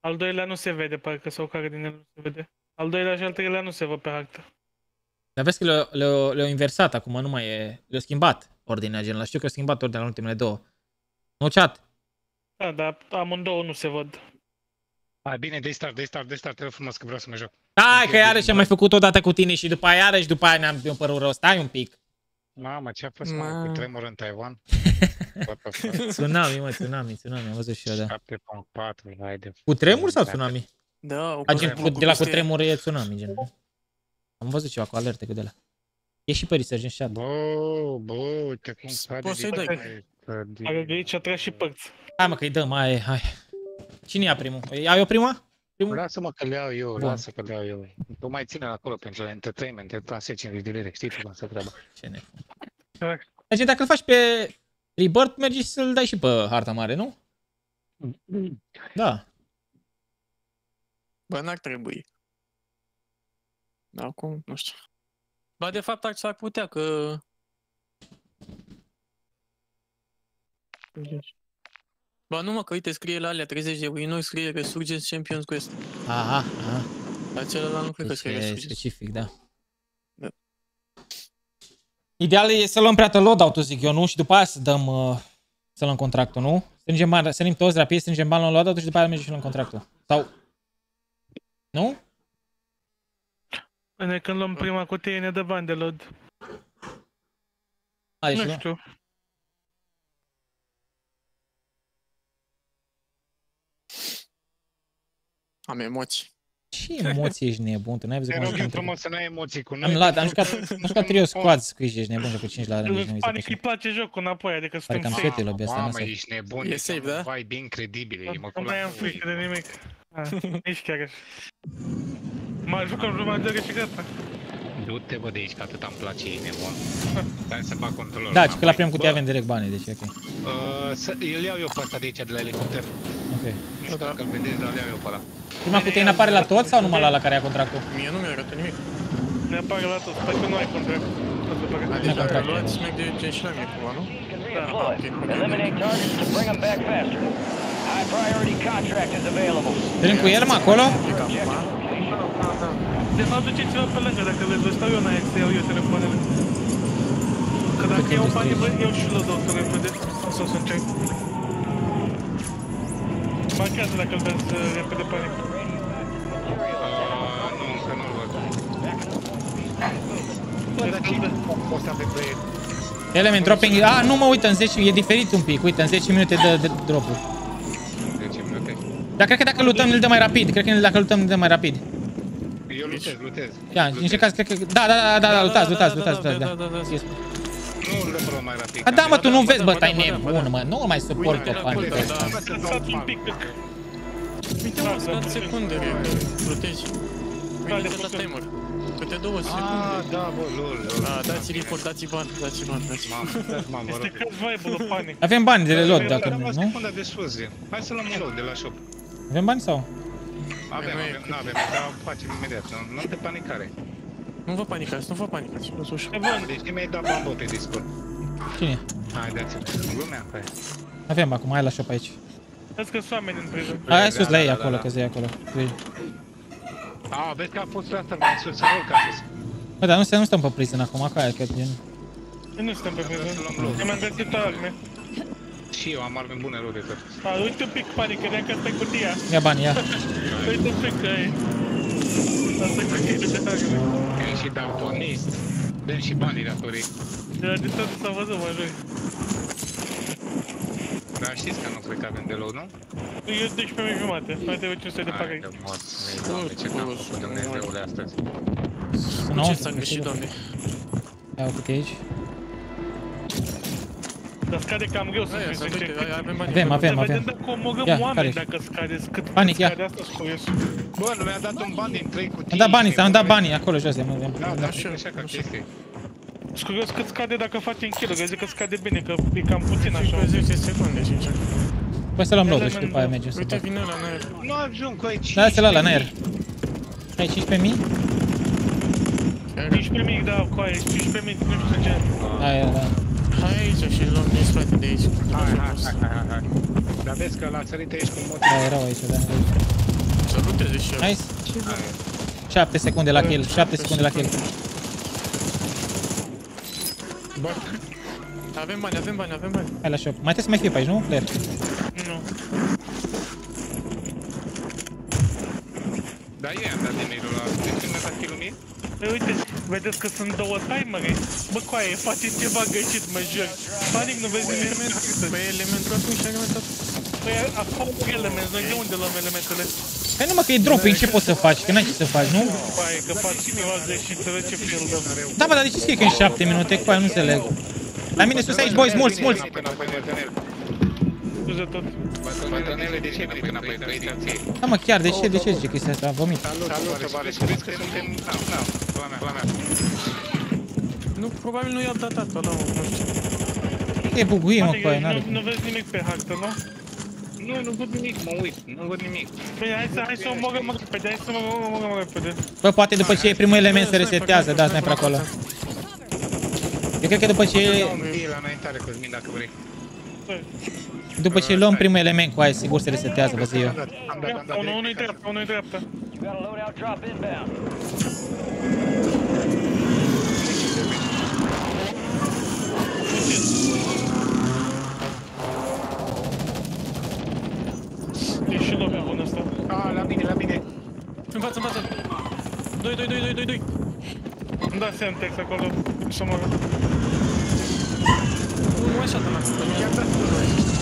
Al doilea nu se vede, parcă sau care din el nu se vede. Al doilea și al treilea nu se văd pe hartă. Dar vezi că le-au, le-au, le-au inversat acum, nu mai e, le-au schimbat ordinea, gen, la știu că au schimbat ordinea în ultimele două. Nu, chat? Da, dar amândouă nu se văd. Hai, bine, de start, de start, de start, te rog frumos că vreau să mă joc. Hai că iarăși am mai făcut o dată cu tine și după aia iarăși după aia ne-am mi-a părut rău. Stai un pic. Mamă, ce a fost, mă, cu tremur în Taiwan? [laughs] What the fuck? Tsunami, mă, tsunami, tsunami, am văzut și eu, da. 7.4, haide. Cu tremur sau tsunami? Da, A, gen, cu, de la cu tremur e tsunami, gen. Am văzut ceva cu alerte cu de la. E și pe resurgent chat. Bă, bă, uite cum cade Poți să-i din- dai. Are de aici a tras și părți. Hai mă că-i dăm, hai, hai. Cine ia primul? Ai eu prima? Primul? Lasă-mă că le iau eu, Bun. lasă că le iau eu. Tu mai ține acolo pentru entertainment, te traseci în direct, știi tu cum se treaba. Ce ne... Deci dacă îl faci pe Rebirth, mergi să-l dai și pe harta mare, nu? Da. Bă, n-ar trebui. Da, acum, nu știu. Ba, de fapt, ar s-ar putea că... Ba, nu mă, că uite, scrie la alea 30 de win scrie Resurgence Champions Quest. Aha, aha. La celălalt nu cred că Deci scrie e Resurgence. specific, da. Da. Ideal e să luăm prea loadout-ul, zic eu, nu? Și după aia să dăm, uh, să luăm contractul, nu? Strângem bani, sărim toți rapid, strângem bani, luăm loadout și după aia mergem și luăm contractul. Sau... Nu? Până când luăm prima cutie ne dă bani de load. A, deci nu nu? știu. Am emoții. Ce emoții ești nebun? Tu n-ai văzut Te cum am rog eu jucat? frumos să n-ai emoții cu noi. Am luat, am pentru jucat, că- am [laughs] jucat trio squad, squeeze, ești nebun, joc cu 5 la rând, deci nu mi se Panic, face. îi place jocul înapoi, adică Pare suntem cam safe. fete lobby asta, nu Mamă, safe. ești nebun, E deci safe, am da? un vibe incredibil, e mă Nu mai am frică de nimic. Ah, Nici chiar așa. Mă jucăm jumătate și gata. Du-te, bă, de aici, că atât îmi place, e nebun. Stai să fac controlul. Da, și că la primul cutie avem direct bani, deci e ok. Uh, să, îl iau eu pe ăsta de aici, de la elicopter. Ok. Nu știu dacă îl vedeți, dar îl iau eu pe ăla. Prima cutie ne apare la toți sau numai la la care ia contractul? Mie nu mi-arată nimic. Ne apare la tot, sper că nu ai contract. Tot după care- Adică contract. luați merg de gen și la mine cumva, nu? Da. Eliminate targets to bring them back faster. High priority contract is available. Trăim cu el, mă, acolo? De fapt, duceți-vă pe lângă, dacă vreți, vă stau eu înainte să iau eu telefoanele. Că dacă iau bani, bă, iau și loadout-ul repede, sau să încerc marchează dacă îl vezi repede pe ecran. Nu, încă nu-l văd. Element dropping. A, nu mă uit în 10, e diferit un pic. Uite, în 10 minute de, de drop-uri. 10 minute. Dar cred că dacă lutăm, îl dă mai rapid. Cred că dacă lutăm, îl dă mai rapid. Eu lutez, lutez. Ia, în caz, cred că... Da, da, da, da, lutați, lutați, lutați, lutați, da. A, da, mă, tu nu vezi, bă, stai nebun, mă, nu mai suport eu fan. Lăsat un pic. Uite, mă, să dați secunde, că plătești. Uite, cât la timer. Câte două Ah, secunde. da, bă, lol, lol. Ah, dați report, dați bani, dați bani, dați Mamă, dați mamă, Este rog. cât vibe-ul panic. Avem bani de reload, dacă Dar nu, am nu? secunda de sus, zi. Hai să luăm un load de la shop. Avem bani sau? Avem, avem, nu avem, dar facem imediat. Nu, nu de panicare. Nu vă panicați, nu vă panicați, lăsați ușa. E bun, deci mi-ai dat bambă pe Discord. Cine? Hai, dați-mi. Glumea, hai. Avem acum, hai la shop aici. Vezi că sunt oameni în priză. Hai sus la ei Da, da, acolo, da. că zi acolo. Vezi. A, vezi că a fost asta mai sus, să urc sus. Bă, dar nu, stăm- nu stăm pe prison acum, ca aia, că gen... Eu nu suntem pe priză. Să luăm load. Eu mi-am găsit arme. Și eu am arme bune rău de tot. A, uite un pic panic, credeam că asta e cutia. Ia bani, ia. Uite un pic că e. Asta e cutia de arme. E și daltonist. Dăm și banii datorii. De la distanță s-a văzut, mă jur. Dar știți că nu cred că avem de load, nu? Eu 12 minute jumate. Mai trebuie 500 de Hai pagăi. de mort. Ei, Doamne, ce n-am făcut Dumnezeule astăzi. Nu, Ce s-a greșit, doamne? Ia o cutie aici. Dar scade cam greu să Aia, fiu să sincer. uite, aia, avem bani. Avem, avem, Să vedem avem. dacă omorâm Ia, care oameni ești? dacă scade. Cât Panic, ia. scade asta curios. Bă, nu mi-a dat un ban din 3 cutii. Am dat banii, am dat banii acolo jos, am avem. Da, da, și așa ca chestie. Sunt curios cât scade dacă facem kill Eu zic că scade bine, că e cam puțin așa. 10 secunde, sincer. Păi să luăm load și după aia mergem să Uite, fac. vine la noi. Nu ajung cu aici. Da, să la la aer. Ai 15.000? 15.000, da, cu aia, 15.000, nu știu ce. Aia, da. Hai aici și luăm din spate de aici. Hai, hai, hai, hai, hai. Dar vezi că la sărit aici cu motiv. Da, erau aici, da. Să luteze și eu. Nice. 7 secunde la kill, 7 secunde la kill. Bă. Avem bani, avem bani, avem bani. Hai la shop. Mai trebuie să mai fie pe aici, nu? Claire. Nu. Dar eu am dat dinero la... De ce mi-a dat kill-ul mie? Ei, uite, vedeți că sunt două timere. Bă, coaie, faceți ceva greșit, mă jur. Panic, nu vezi nimic. Păi elementul ăsta și elementul ăsta. Păi, acum element, noi de unde luăm elementele? Păi nu mă, că e dropping, ce poți să faci? Că n-ai ce să faci, nu? Coaie, că faci ceva greșit, să vezi ce film dăm. Da, bă, dar de ce scrie că în 7 minute? Cu aia nu înțeleg. La mine sus aici, boys, mulți, mulți. Înapoi, bătrânel. Scuze tot. Bătrânele, de ce vrei înapoi? Că aici ție. Da, mă, chiar, de ce, de ce zice chestia asta? Vomit. Salut, salut, Vare. Știți că suntem... Da, da, la mea, la mea. Nu, probabil nu i-au datat ăla, nu știu. E buguie, mă, Panic, cu aia, n-are. nu, nu vezi nimic pe hartă, nu? Nu, nu văd nimic, mă uit, nu văd nimic. Păi, hai să, hai să omorăm repede, hai să omorăm repede. Bă, poate după ce e primul element se resetează, da, sniper acolo. Eu cred că după ce, E la înaintare, Cosmin, dacă vrei. După ce luăm primul element cu aia, sigur se resetează, vă zic eu. Am dat, am dat, am dat. Unul, unul-i dreapta, unul-i dreapta. You got a loadout drop inbound. E și lobe bun ăsta. A, la mine, la mine. În față, în față. 2, 2, 2, 2, 2, 2. Îmi da Semtex acolo, să mă rog. Nu, nu așa, de la I-am dat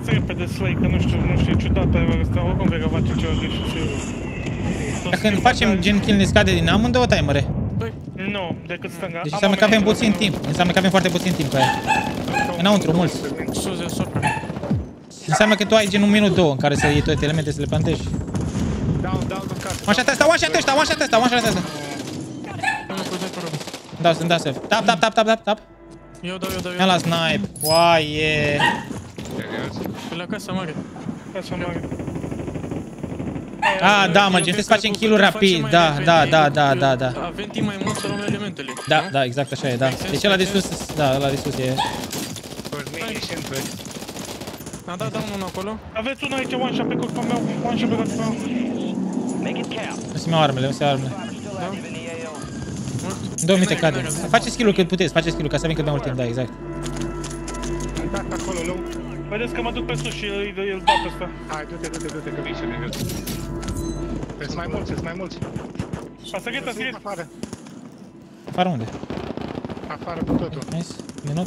Dați repede slay, că nu știu, nu știu, e ciudată aia asta, oricum cred că face ceva greșit și... Dacă când facem gen kill ne scade din amândouă timere. Nu, decât stânga. Deci înseamnă că avem puțin timp. Înseamnă că avem foarte puțin timp cu aia. Înăuntru, mulți. Sus de sopra. Înseamnă că tu ai gen un minut, două în care să iei toate elemente să le plantești. Dau, dau în casă. One shot ăsta, one shot ăsta, one shot ăsta, one shot ăsta. Nu, cu de pe rog. Dau, să-mi dau safe. Tap, tap, tap, tap, tap, tap. Eu dau, eu dau, eu Ia dau. la snipe. Coaie. Serios? Pe la casa mare. Așa mare. A, da, mă, gen trebuie să facem kill-uri rapid. Da, da, da, da, da, da. Avem timp mai mult să luăm elementele. Da, da, exact așa e, da. Deci ăla de sus, da, ăla de sus e... Cosmin, ești în plăci. A dat, da unul acolo. Aveți unul aici, one shot pe corpul meu, one shot pe corpul meu. Make it count. Nu se iau armele, nu se iau armele. Still active in the AO. În două minute cade. Faceți skill-ul cât puteți, faceți skill-ul ca să avem cât mai mult timp, da, exact. Am dat acolo low. Vedeți că mă duc pe sus și îl, îl dau pe ăsta. Hai, du-te, du-te, du-te, că vin și de jos. Sunt mai mulți, sunt mai mulți. A sărit, a sărit. Afară, Afară unde? afară cu totul. Nice. Minut.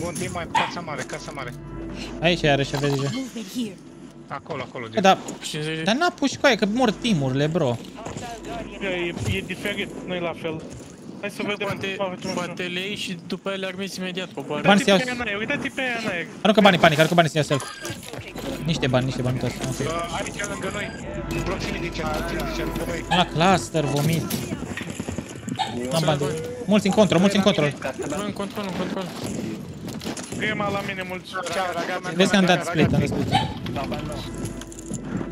Bun, din mai casa mare, casa mare. Aici are și vezi deja. Movement here. Acolo, acolo. Bă, dar... Dar n-a pus cu aia, că mor timurile, bro. E, e diferit, nu e la fel. Hai să vedem Poate, cum facem așa. poate le iei și după aia le armezi imediat coboară. Bani să iau... Uitați-i pe aia în aer, uitați-i pe aia în aer. Aruncă banii, panic, aruncă banii să iau self. Niște bani, niște bani toți. Ok. Uh, aici lângă noi, în proximity chat, proximity chat, lângă noi. La cluster, vomit. Am bani. Mulți în control, mulți în control. Nu, în control, în control. Grema la mine mulți. Vezi că am dat split, am dat split.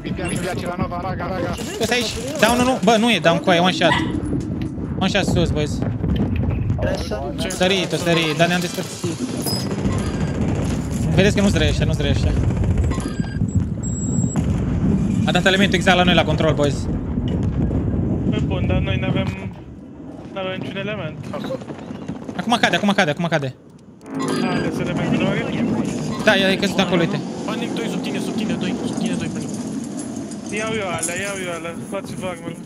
Bibia, Bibia, ce la nova, raga, raga. Ăsta aici. Down, nu, nu. Bă, nu e down cu aia, one shot. One shot sus, boys. Sărit, o sărit, dar ne-am despărțit. Vedeți că nu-ți trăiește, nu-ți trăiește. A dat elementul exact la noi la control, boys. Bă, bun, dar noi n-avem... N-avem niciun element. Acum cade, acum cade, acum cade. Ales elementul nu are? Da, e căzut acolo, uite. Panic 2 sub tine, sub tine 2, sub tine 2 panic. Iau eu alea, iau eu alea. Luați-vă armele.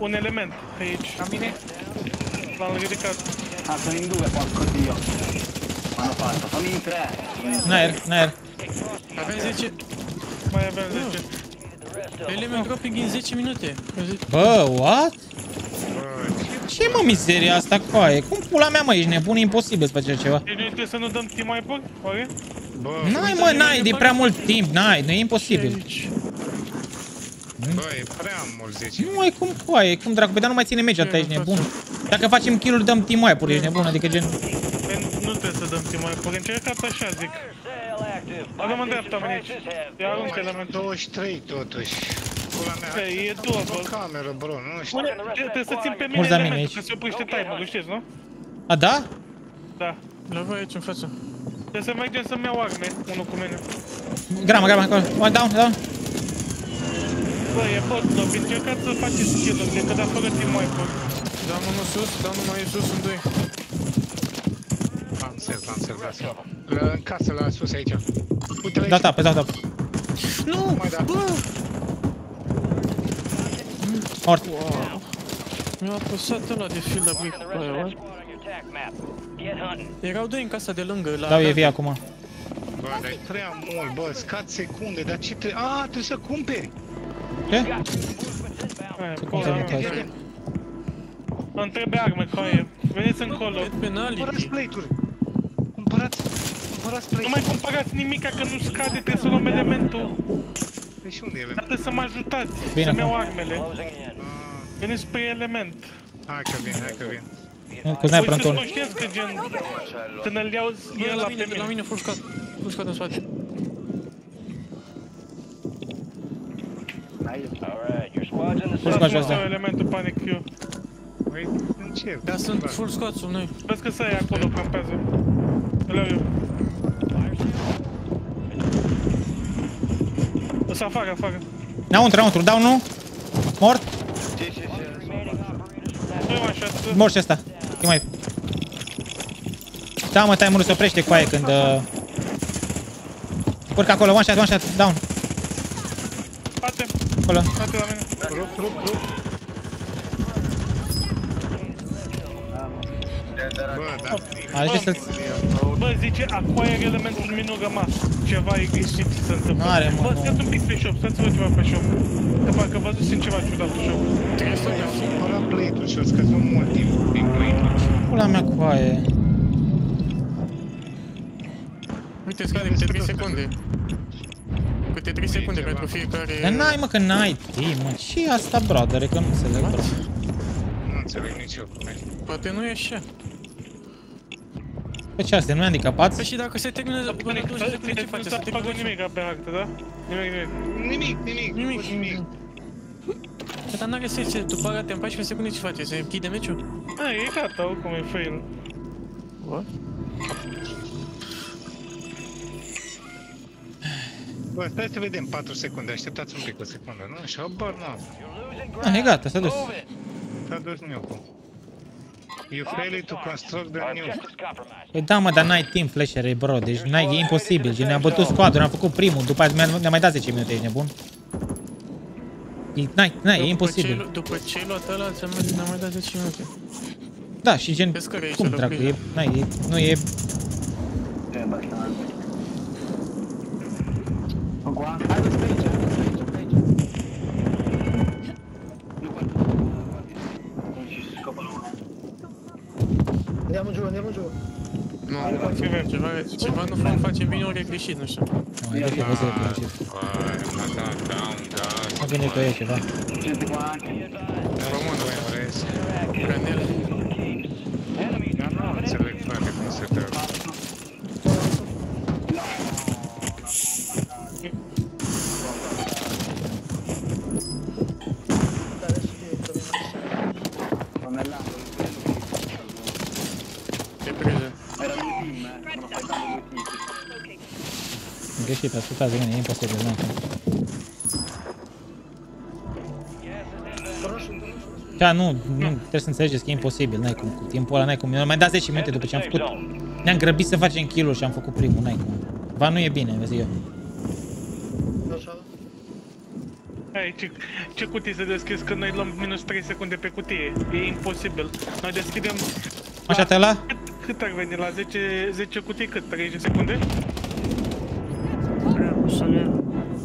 Un element aici. La mine? L-am ridicat. Ah, sono in due, porco dio. Hanno fatto, sono in tre. N-aer, n-aer. Avem 10... Mai avem 10. Element dropping în 10 minute. Bă, what? Ce mă mizeria asta, coaie? Cum pula mea, mă, ești nebun? E imposibil să faci așa ceva. Deci noi trebuie să nu dăm team wipe-uri? Oare? Bă, N-ai, mă, n-ai, de prea mult timp, n-ai, nu e imposibil. Bă, e prea mult 10. Nu ai cum, coaie, cum dracu, pe dar nu mai ține meci, ești nebun. Dacă facem kill-uri, dăm team wipe-uri, ești nebun, adică gen... Păi Nu trebuie să dăm team wipe-uri, încercați așa, zic. Avem în dreapta mine aici. Ia arunc elementul. 23 totuși. Pula mea. Păi, e doable. O cameră, bro, nu știu. Bune, trebuie să țin pe mine Mulți la mine elementul, aici. că se oprește timerul, știți, nu? A, da? Da. La voi aici în față. Trebuie să mergem să-mi iau arme, unul cu mine. Grama, grama, acolo. One down, down. Bă, e bot job, încercați să faceți kill-uri, că da fără team wipe-uri. Dam unul sus, dam unul mai sus, în 2. Am serv, am serv, lasă. La, în casă, la sus aici. Uite-l aici. Da, da, pe da, da. Nu, Mai da. bă! Mort. Mi-a apăsat ăla de field up brick pe aia, what? Erau doi în casa de lângă, la... Dau EV acum. Bă, dar e prea mult, bă, scad secunde, dar ce trebuie... A, trebuie să cumperi! Ce? Aia, Să acolo, cum să am- Îmi trebuie arme, coaie. Veniți încolo. Cumpărați plate-uri! Cumpărați, cumpărați plate Nu mai cumpărați nimica că nu scade, trebuie să luăm elementul. Păi și unde e Dar elementul? trebuie să mă ajutați, Bine, să-mi iau acum. armele. Veniți pe element. Hai că vin, hai că vin. Cu sniper Voi în sunteți turn. conștienți că gen... Când îl iau Bă, el la la mine, pe de la mine. mine, full squad. Full squad în spate. Full squad jos, Lasă-mă să iau da. elementul panic Q. Păi, încep. Dar sunt full squad sub noi. Vezi că să ai acolo, campează. Îl iau eu. O să afară, afară. Înăuntru, înăuntru, dau nu? Mort? Nu e așa, Mort și ăsta. E mai... Da, mă, timerul se oprește cu aia când... Uh... Urcă acolo, one shot, one shot, down. Bate, Acolo. bate la mine. Rup, rup, rup. Bă, da. A, deci să-ți... Bă, zice, acquire elementul minul rămas. Ceva e greșit ce se întâmplă. N-are, mă, Bă, nu. stați un pic pe shop, stați să văd ceva pe shop. Că parcă văzusem ceva ciudat pe shop. Trebuie să merg. Cumpăra plate-uri și o scăzut mult timp din plate-uri. Pula mea cu aia. Uite, scade câte 3 secunde. Câte 3 secunde pentru fiecare... Dar n-ai, mă, că n-ai timp, mă. ce e asta, brother? Că nu înțeleg, bro. Nu înțeleg nici eu cum e. Poate nu e așa. Pe ce asta, nu e handicapați? Păi și dacă se termină până 20 secunde, ce face? Nu Se s-a făcut termină nimic pe hartă, da? Nimic, nimic. Nimic, nimic, Nimic, nimic. Păi, Dar n-are sens, ce- după aia în 14 secunde ce face? Se închide meciul? A, e gata, oricum e fail. What? Bă, stai să vedem 4 secunde, așteptați un pic o secundă, nu? Și habar n-am. Ah, e gata, s-a dus. S-a dus Miocu. You failed to construct the new. Păi da, mă, dar n-ai timp flashere, bro, deci n-ai, e imposibil. Gen, ne-am bătut squadul, am făcut primul, după aia ne-a ne-a mai dat 10 minute, ești nebun? E, n-ai, n-ai, e După imposibil. ce- După ce ai luat ăla, ți-am mai- ne-am mai dat 10 minute. Da, și gen, Vezi care e cum cel dracu, oprit? e, n-ai, e, nu e... E abbastanza. Ma qua, hai lo stage, hai lo stage, stage. Nu guarda, non ci scappa uno. Andiamo giù, andiamo giù. Nu, ceva, ceva, ceva nu f- face bine ori e greșit, nu știu. Nu, e de văzut că e Mă, da, down, da. Mă gândesc că e ceva. Gente qua anche. Român, nu Emres. Canel. Dar nu înțeleg, frate, cum se dă. Greșit, ascultați de mine, e imposibil, n-ai cum. Da, nu, nu, trebuie să înțelegeți că e imposibil, n-ai cum, cu timpul ăla n-ai cum. Mi-am mai dat 10 minute după ce am făcut, ne-am grăbit să facem kill și am făcut primul, n-ai cum. Va nu e bine, vezi eu. Hai, ce, ce cutii să deschizi când noi luăm minus 3 secunde pe cutie? E imposibil. Noi deschidem... Așa te la? Cât, cât ar veni? La 10, 10 cutii cât? 30 secunde?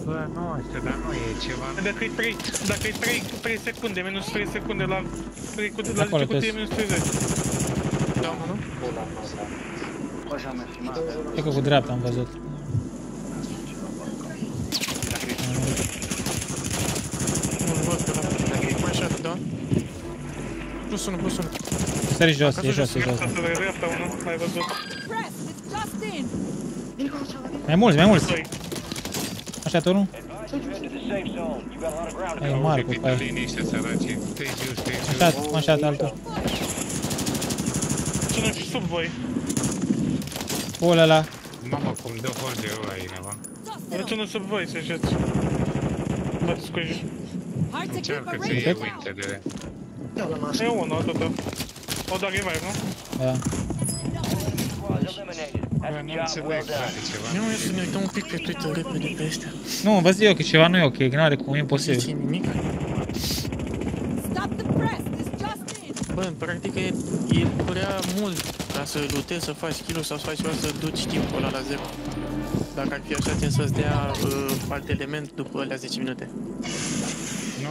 Bă, nu știu, dar nu e ceva. Dacă e 3, dacă e 3, 3 secunde, minus 3 secunde la, 3 cutii, la Acolo 10 cutii e te- minus 30. Da, mă, nu? Poi ci hanno messi male. E că cu dreapta am văzut. Nu-l văd pe ăla. Mai așa, da? Plus unul, plus unul. Sări jos, e jos, e jos. Asta de dreapta unul, ai văzut. Press, it's just in. Mai mulți, mai mulți. Așa, turnul? Ai E Marcu, pe aia. Liniște, săraci. Te jos, te jos. Așa, așa, altul. Cine și sub voi? Pula ăla. Mamă, cum dă horde ăla ineva. Deci unul sub voi să știți. Mă scuzi. Hard to keep Încearcă a să range iei out. uintele. E unul, atâta. O dar revive, nu? Da. Bă, nu înțeleg, frate, ceva. Nu, e să ne uităm un pic pe Twitter repede pe astea. Nu, văd eu că ceva nu e ok, că n-are cum, e Nu imposibil. zice nimic. Stop the press, it's just in. Bă, în practică e, e prea mult ca să lutezi, să faci kill sau să faci ceva, să duci timpul ăla la zero. Dacă ar fi așa, țin să-ți dea uh, alt element după alea 10 minute.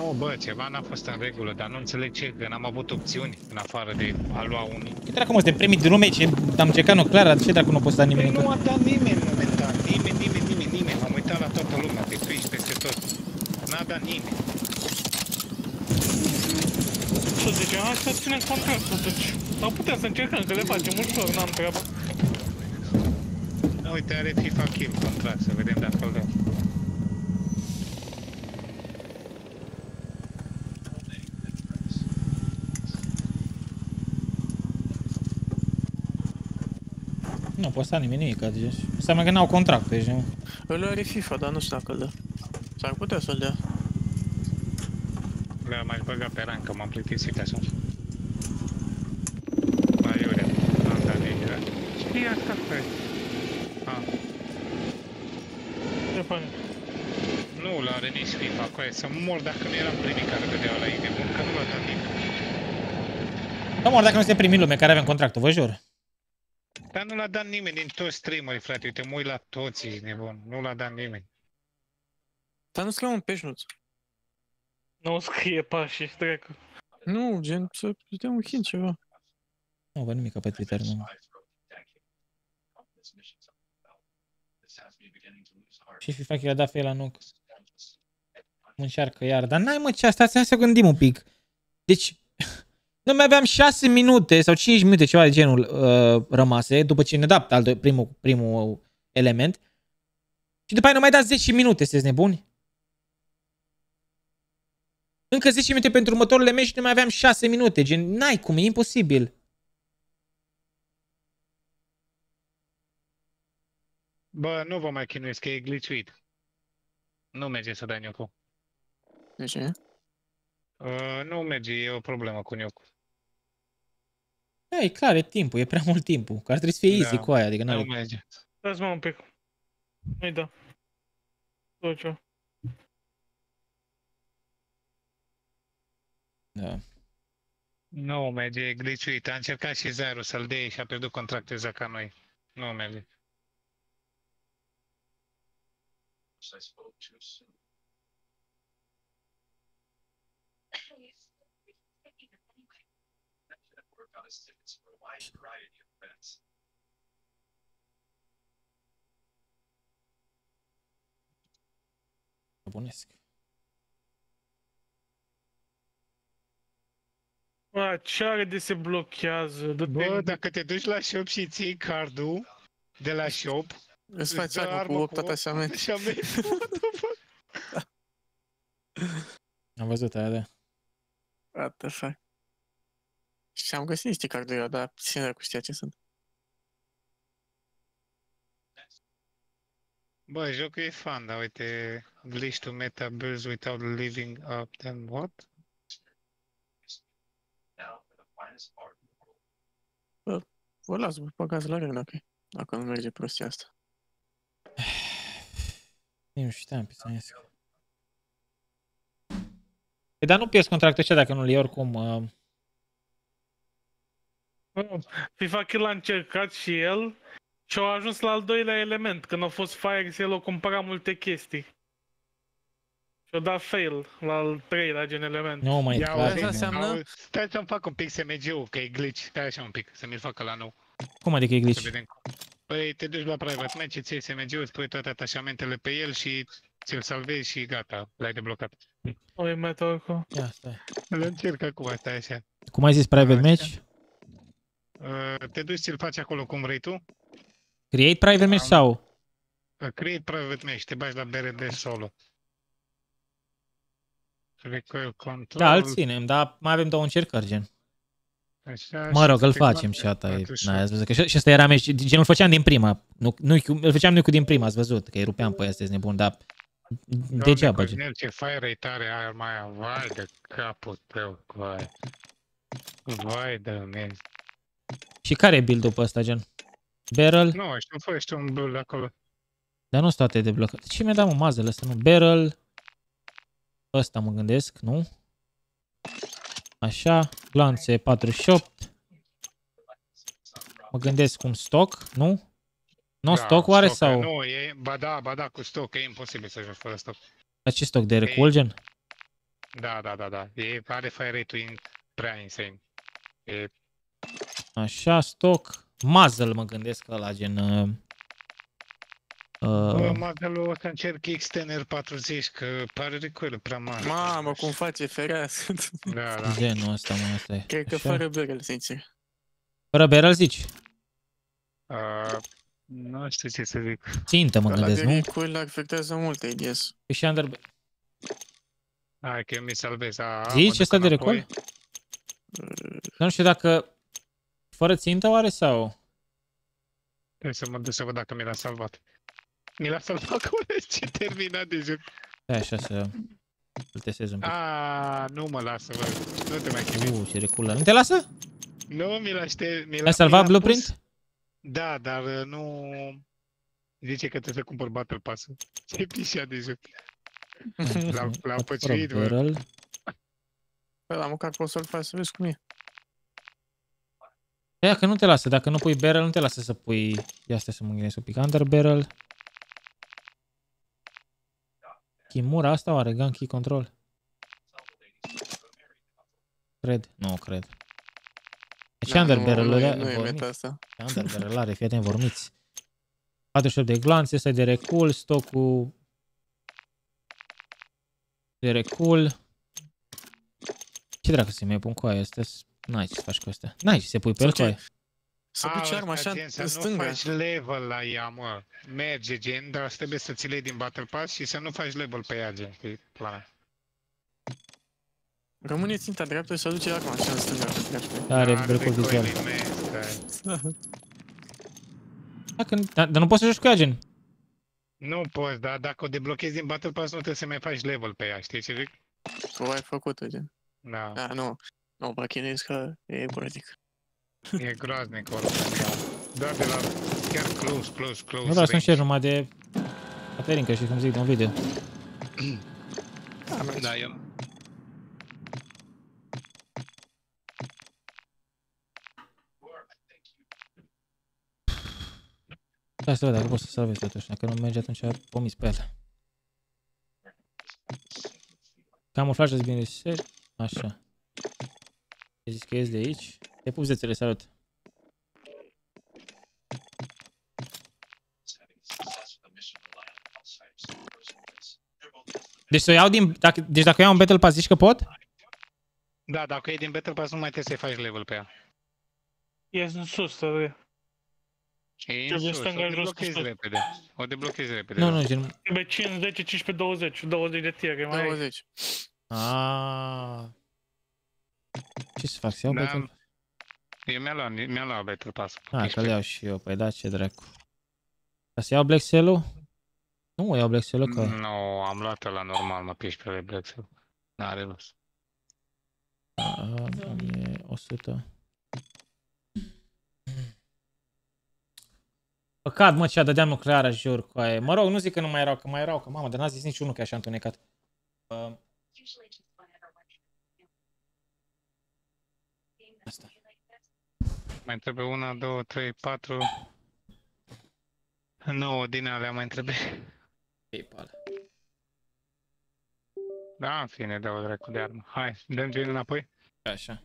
Nu, bă, ceva n-a fost în regulă, dar nu înțeleg ce, că n-am avut opțiuni în afară de a lua unii. Ce dracu mă, suntem primii din lume, ce am încercat nuclear, dar ce dracu nu poți da nimeni Păi încă? nu a dat nimeni momentan, nimeni, nimeni, nimeni, nimeni. M-am uitat la toată lumea, pe Twitch, peste tot. N-a dat nimeni. Și zice, hai să ținem contractul, deci... Sau putem să încercăm, că le facem ușor, n-am treabă. Uite, are FIFA Kill contract, să vedem dacă îl dăm. Nu poți da nimeni nimic, deci înseamnă că n-au contract, deci nu. Îl are FIFA, dar nu știu dacă îl dă. S-ar putea să-l dea. Le mai băga pe rancă, m-am plictisit așa. Mai iurea, am dat negra. Ce e asta, frate? Ah, Ce faci? nu l-are nici FIFA, cu aia, să mor dacă nu eram primii care dădeau la ei de bun, că nu l-a dat nimeni. Da, mă, dacă nu suntem primii lume care avem contractul, vă jur. Dar nu l-a dat nimeni din toți streamerii, frate, uite, mă uit la toți, ești nebun, nu l-a dat nimeni. Dar nu scrie un peșnuț. Nu scrie pașii, trecă. Nu, gen, să îți dea un hint ceva. Nu văd nimic pe Twitter, nu. Și FIFA că i-a dat fail la nuc. Încearcă iar, dar n-ai mă ce asta, hai să gândim un pic. Deci, noi mai aveam 6 minute sau 5 minute, ceva de genul uh, rămase, după ce ne dat al doi- primul, primul element. Și după aia ne mai dat 10 minute, sunteți nebuni? Încă 10 minute pentru următorul element și noi mai aveam 6 minute, gen, n-ai cum, e imposibil. Bă, nu vă mai chinuiesc, că e glitchuit. Nu merge să dai nuke De ce? Uh, nu merge, e o problemă cu nuke Da, e clar, e timpul, e prea mult timpul. Că ar trebui să fie easy Da, cu aia, adică Nu n-are... merge. Dați mă un pic. Nu-i da. Tot ce. Da. Nu merge, e glitchuit. A încercat și Zero să-l dea și a pierdut contractul exact ca noi. Nu merge. Bunesc. Bă, ce are de se blochează? Du-te Bă, dacă te duci la shop și ții cardul de la shop, Îți faci dă armă cu armă 8 atașamente. atașamente. What the fuck? Am văzut aia, da. What the fuck? Și am găsit niște carduri eu, dar cine cu știa ce sunt. Bă, jocul e fun, dar uite, glitch to meta builds without living up, then what? Vă las, vă băgați la rând, dacă, dacă nu merge prostia asta. Nici [sighs] nu știam pe să ies. Păi, dar nu pierzi contractul ăsta dacă nu-l iei oricum. Uh, Nu, FIFA Kill a încercat și el și a ajuns la al doilea element. Când a fost Fire el a cumpărat multe chestii. Și a dat fail la al treilea gen element. nu mai Ia clar. uite, înseamnă? au- Stai să-mi fac un pic SMG-ul, că e glitch. Stai așa un pic, să mi-l facă la nou. Cum adică e Să glitch? vedem. Păi te duci la private match, îți iei SMG-ul, îți pui toate atașamentele pe el și ți-l salvezi și gata, l-ai deblocat. Oi, metal cu... Ia, stai. Îl încerc acum, stai așa. Cum ai zis private match? Uh, te duci, ți-l faci acolo cum vrei tu. Create private match sau? Uh, Create private match, te bagi la BRD solo. Recoil control. Da, îl ținem, dar mai avem două încercări, gen. Așa, Mă și rog, îl te facem bagi și asta e... 48. Na, ați văzut că și, și ăsta era meci, gen îl făceam din prima. Nu, nu, îl făceam noi cu din prima, ați văzut, că îi rupeam pe ăia, sunteți nebun, dar Doamne, degeaba, gen. Cornel, ce fire rate are arma aia, vai de capul tău, vai. Vai de mine. Și care e build-ul pe ăsta, gen? Barrel? Nu, știu, fă, știu un build acolo. Dar nu sunt toate deblocate. Ce mi-a dat mă mazele astea, nu? Barrel. Ăsta mă gândesc, nu? Așa, glanțe 48. Mă gândesc un stock, nu? Nu stock oare stock, sau? Nu, e, ba da, ba da, cu stock, e imposibil să joci fără stock. Dar ce stock de recul, gen? Da, da, da, da. E, are fire rate-ul in, prea insane. E, Așa, stock. Muzzle mă gândesc ăla, gen... Uh, bă, uh, modelul o să încerc Xtener 40, că pare recoil prea mare. Mamă, cum face ferea. Da, da. genul ăsta, mă, asta e. Cred că Așa. fără barrel, sincer. Fără barrel zici? Uh, nu știu ce să zic. Țintă mă Ăla gândesc, de nu? recoil afectează mult ADS. Păi și under... Hai că eu mi salvez. A, mă Zici duc ăsta de înapoi. recol? Dar nu știu dacă... Fără țintă oare sau? Trebuie să mă duc să văd dacă mi l-a salvat. Mi l-a salvat [laughs] acolo, ce terminat de joc. Stai așa să... Îl testez un pic. A, nu mă lasă, bă. Nu te mai chinui. Uh, ce reculă. Nu te lasă? Nu, mi l-a ște... mi l-a- Ai salvat mi l-a Blueprint? pus- Da, dar uh, nu... Zice că trebuie să cumpăr Battle Pass-ul. [laughs] Ce pișea de joc. L-au, l-au [laughs] păciuit, bă. Barrel. Păi la măcar poți să-l faci să vezi cum e. Ia că nu te lasă, dacă nu pui barrel, nu te lasă să pui... Ia stai să mă gândesc un pic. Under barrel. Kimura asta oare? Gun key control? Cred. Nu, cred. Deci Da, under nu, barrel nu e- ăla- nu e vormiți. meta asta. Under barrel are, fii atent, vormiți. 48 de glanțe, ăsta e de recul, stocul de recul. Ce dracu să mai pun cu aia? Astea N-ai ce să faci cu astea. N-ai ce să pui pe el cu Ce? aia. Să duci A, arma ăsta, așa gen, să în nu stânga. faci level la ea, mă. Merge, gen, dar trebuie să ți le iei din Battle Pass și să nu faci level pe ea, gen, pe plana. Rămâne ținta dreaptă și să duce arma așa în stânga. dreapta. Are Are recul recoil vizual. imens, da. Dacă, dar, dar nu poți să joci cu ea, gen. Nu poți, dar dacă o deblochezi din Battle Pass, nu trebuie să mai faci level pe ea, știi ce zic? O ai făcut-o, gen. Da. Da, nu. Nu, mă chinuiesc că e grozic. E groaznic oricum. Doar de la chiar close, close, close. Nu vreau să range. încerc numai de Caterinca și cum zic de un video. Da, eu... Hai să văd dacă pot să salvez totuși, dacă nu merge atunci pomis pe el. Camuflaj îți bine reset. Așa. Zis că ies de aici. Te pup zețele, salut. Deci să o iau din... Dacă, deci dacă iau un Battle Pass zici că pot? Da, dacă e din Battle Pass nu mai trebuie să-i faci level pe ea. E în sus, să E în Trebuie sus, stânga o jos cu deblochezi sus. repede. O deblochezi repede. Nu, nu, gen... Trebuie 5, 10, 15, 20, 20 de tiere, mai 20. Aaaa. Ce să fac? Să iau Da, Battle Pass? Eu mi-am luat, mi-am luat Battle Pass. Hai că le iau și eu, păi da, ce dracu. Ca să iau Black Cell-ul? Nu o iau Black Cell-ul, că... Nu, am luat la normal, mă piși pe Black Cell. N-are rost. A, e 100. Păcat, mă, ce-a dădeam nucleară, jur, cu aia. Mă rog, nu zic că nu mai erau, că mai erau, că mamă, dar n-a zis niciunul că e așa întunecat. Uh, Asta. Mai trebuie una, două, trei, patru... Nouă din alea mai trebuie. PayPal. Da, în fine, dau dracu de armă. Hai, dăm gen înapoi. Așa.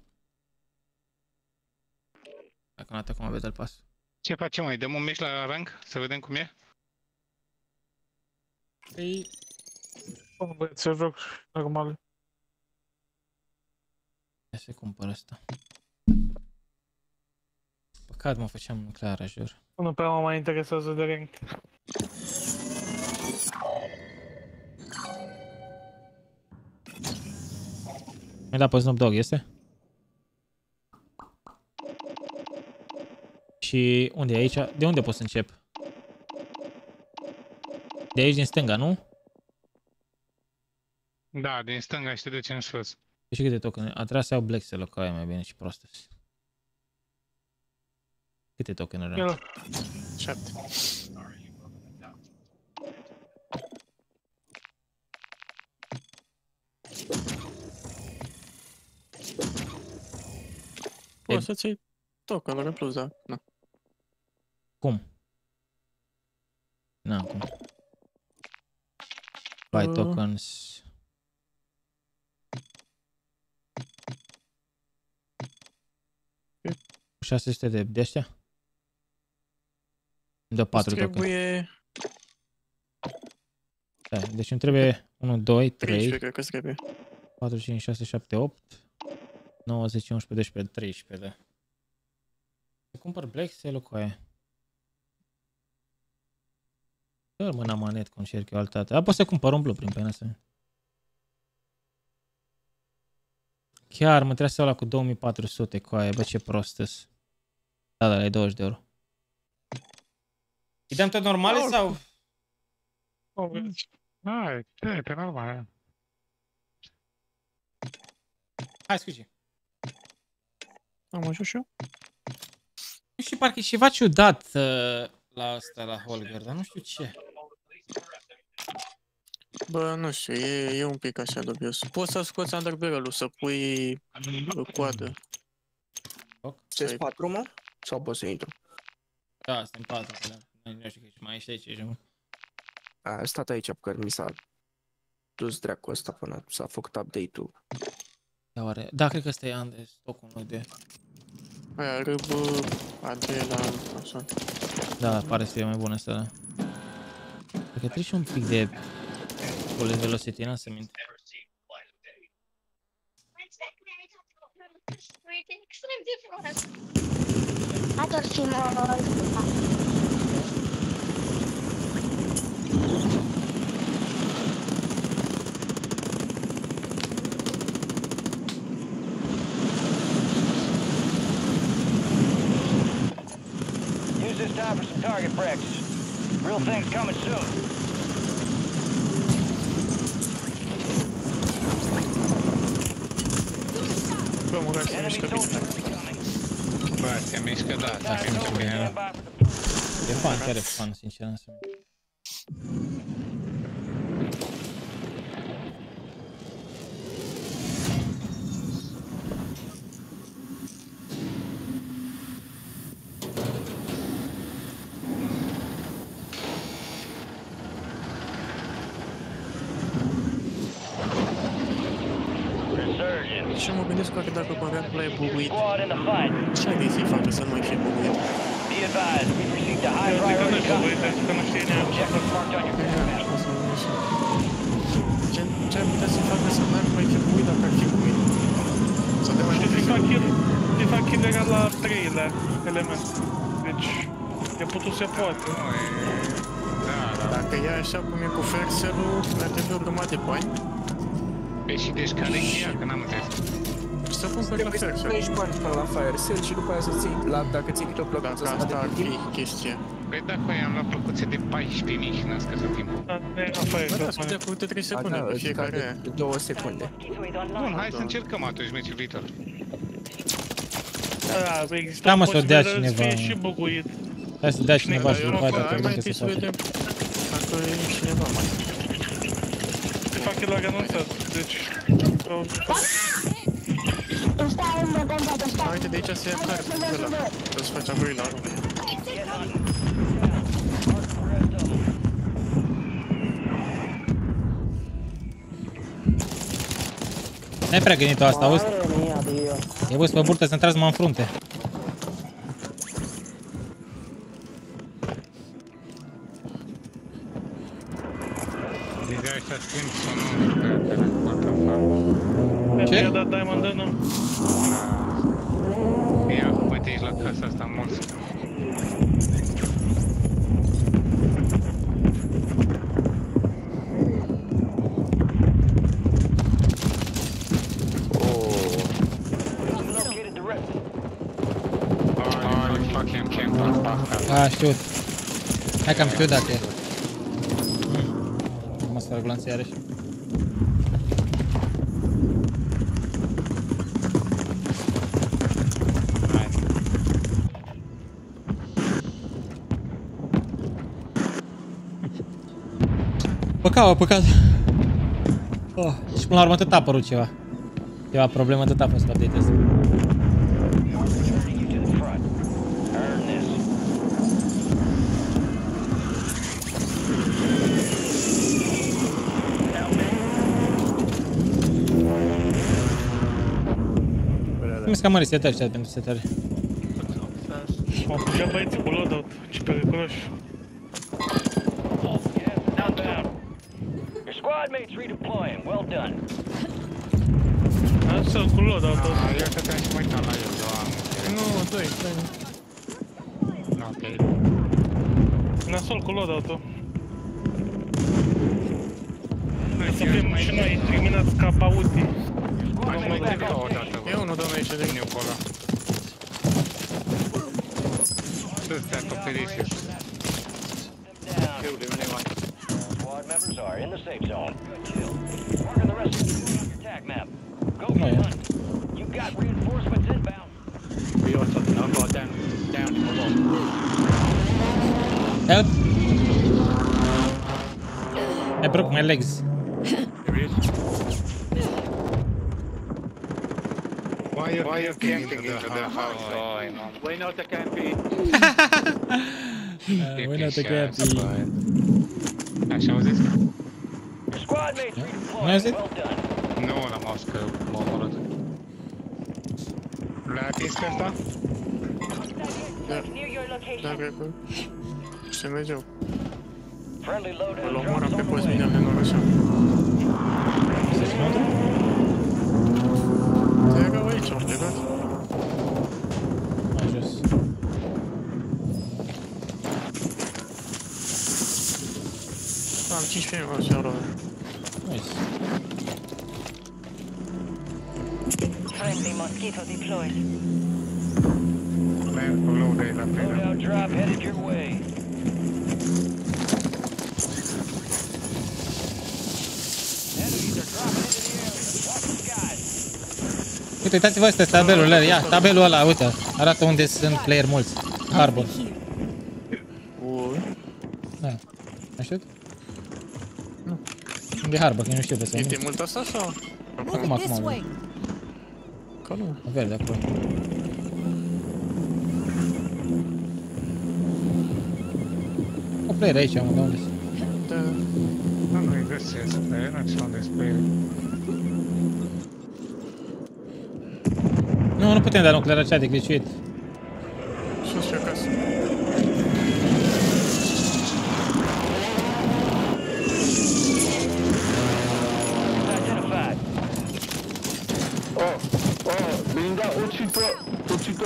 Dacă nu acum Battle Pass. Ce facem mai? Dăm un meci la rank? Să vedem cum e? Păi... Bun, băieți, să joc normal. Ia să cumpăr asta. Păcat, mă, făceam nucleară, jur. Nu prea mă mai interesează de rank. Mi-a dat pe Snoop Dogg, este? Și unde e aici? De unde pot să încep? De aici din stânga, nu? Da, din stânga și te duci în sus. Și câte token? A trebuit să iau Black Cell, că aia mai bine și prostă. Câte token Ia are? la. 7. Poți să-ți iei token în plus, da. Na. Cum? Na, cum? Buy Uh. tokens. Ok. 600 de, de ăștia? Îmi dă 4 Îți token. trebuie Da, deci îmi trebuie 1, 2, 3, 13, cred că îți trebuie. 4, 5, 6, 7, 8, 9, 10, 11, 12, 13, da. Să cumpăr Black Cell cu aia. Dă mâna manet cum încerc eu altă dată. A, pot să cumpăr un blueprint pe asta. Chiar mă trebuie să iau la cu 2400 cu aia, bă ce prostăs. Da, da, e 20 de euro. Îi dăm tot normale sau? Hai, ce, pe normal. Hai, scuși. Am ajuns și eu? Nu știu, parcă e ceva ciudat uh, la asta, la Holger, dar nu știu ce. Bă, nu știu, e, e un pic așa dubios. Poți să scoți underbarrel-ul, să pui uh, coadă. Ce 4 mă? Sau pot să intru? Da, sunt patru. pe alea. Nu știu că ești mai ești aici, ești A stat aici, că mi s-a dus dracu ăsta până s-a făcut update-ul. Da, oare? Da, cred că ăsta e an de stocul nou de... Aia, râbă, adela, așa. Da, pare să fie mai bună asta, da. Cred că trebuie și un pic de... Bullet velocity, n-am să minte. extrem de frumos. Ador fi mult. Use this time for some target practice. Real things coming soon. Bă, mă, să mișcă bine. Bă, Bă, se mișcă, da, Da, se se mișcă mișcă bine, bine, da. E Și mă gândesc că dacă băgatul e buguit, Squad in the fight. ce ai de să-i facă să nu mai fie buguit? Be advised, we've received a high Eu zic că nu priority știu, băi, contract. pentru că nu știe nimeni. Objective marked on your map. O să nu știu. Ce, ce ar putea să-i facă să n-ar mai fi buguit dacă ar fi buguit? Să te mai Știi, fi FIFA Kill, FIFA Kill era la treilea element. Deci, e putut se poate. Dacă e așa cum e cu Ferserul, ar trebui o grămadă de bani. Păi și deci care e ea, că n-am înțeles. Să cumperi la Trebuie să Ferser. pleci bani până la Fire Sale și după aia să ții, la, dacă ții tot plăcut să Dacă asta ar fi chestia. Păi da, cu aia am luat plăcuțe de 14.000 și n-a scăzut timpul. Da, nu era Fire Bă, da, Sale. scădea cu câte 3 secunde da, pe îți fiecare. scade două secunde. Bun, hai să încercăm atunci meciul viitor. Da, există Da, mă, să o dea posibilitatea să cineva. fie și buguit. Hai să dea cineva și eu după nu- aia dacă Hai mai multe întâi să să facă. vedem dacă e cineva mai. FIFA Kill a renunțat, deci... au- Da, uite, de aici se ia card de la. Să-ți faci apoi la N-ai prea gândit-o asta, auzi? E văzut pe burtă să intrați mă în frunte. Hai că am știut dacă e. Hmm. Mă să fac glanț iarăși. Păcat, mă, păcat. Oh, și până la urmă tot a apărut ceva. Ceva problemă tot a fost la update ăsta. Earn this. Cum să mă resetări ăștia pentru setări? M-au pușat băieții cu loadout, ce periculoși. Your legs. Here he is. Why you Why you camping camping into the house? Oi, man. Way not [laughs] the campy. Uh, when I take care Așa au zis? Your squad mates Nu ai zis? redeploying. Well done. Nu, l-am auzit că m-a omorât. L-ai atins pe ăsta? Near your location. Da, cred că... Și pe on the post way. mine de noroșa. Te erau aici, au plecat. Mai jos. Am 15 minute, și euro. Nice. Friendly mosquito deployed. Uite, uitați-vă astea, tabelul ăla, ia, tabelul ăla, uite. Arată unde sunt player mulți. Harbor. Ui. Da. Ai știut? Nu. Unde e Harbor? Că eu nu știu pe să E de mult asta sau? Acum, This acum. way. Că nu. Verde acolo. O player aici, mă, de unde sunt? Da. Nu, nu-i găsesc pe el, nu știu unde spre el. Nu, nu putem da nuclear aceea de gliciuit. Sus pe acasă. Identified. Oh, oh, Linda, ucito, ucito.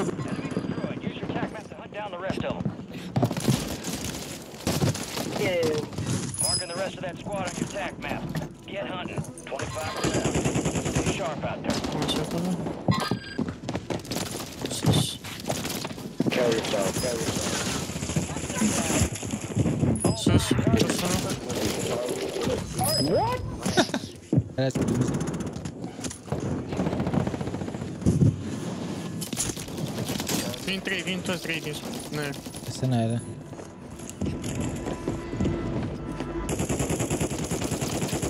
Use your attack map to hunt down the rest of them. Marking the rest of that squad on your attack map. Get hunting. 25%. Stay sharp out there. Așa acolo. Sus. Carry yourself, carry yourself. Sus. Sus. What? Aia sunt trimis. Vin trei, vin toți trei din ne. Este în aer, da.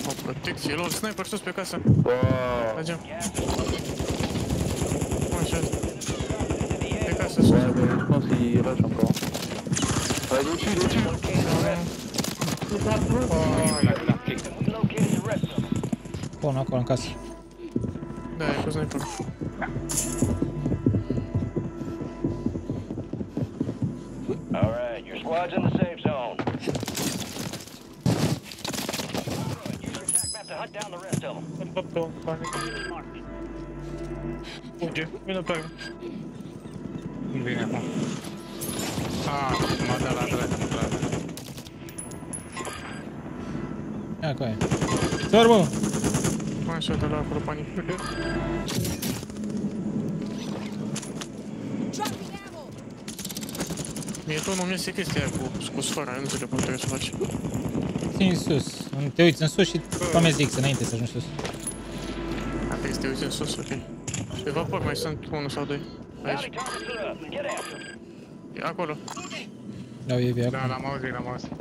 O protecție, lor, sniper sus pe casă. Mergem. Așa. Pe casă sus. Ouais, mais je pense qu'il rush encore. Vas-y, au-dessus, au-dessus. Located the rest of them. Pun acolo în casă. Da, e cu sniper. All right, your squad's in the safe zone. Use your attack map to hunt down the rest of them. Îl bat pe un panic. Fuge. Vină pe urmă. Cum vine acum? Ah, m-a dat la dreapta, clar. Ia acolo. Sorbo! Așa, de la acolo panic. Mie tot nu mi iese chestia aia cu, cu sfera, eu nu înțeleg cum trebuie să faci. Țin sus. Te uiți în sus și pomezi X înainte să ajungi sus. A, trebuie să te uiți în sus, ok. Pe vapor mai sunt unul sau doi. Aici. E acolo. Dau ei via Da, acum. l-am auzit, l-am auzit.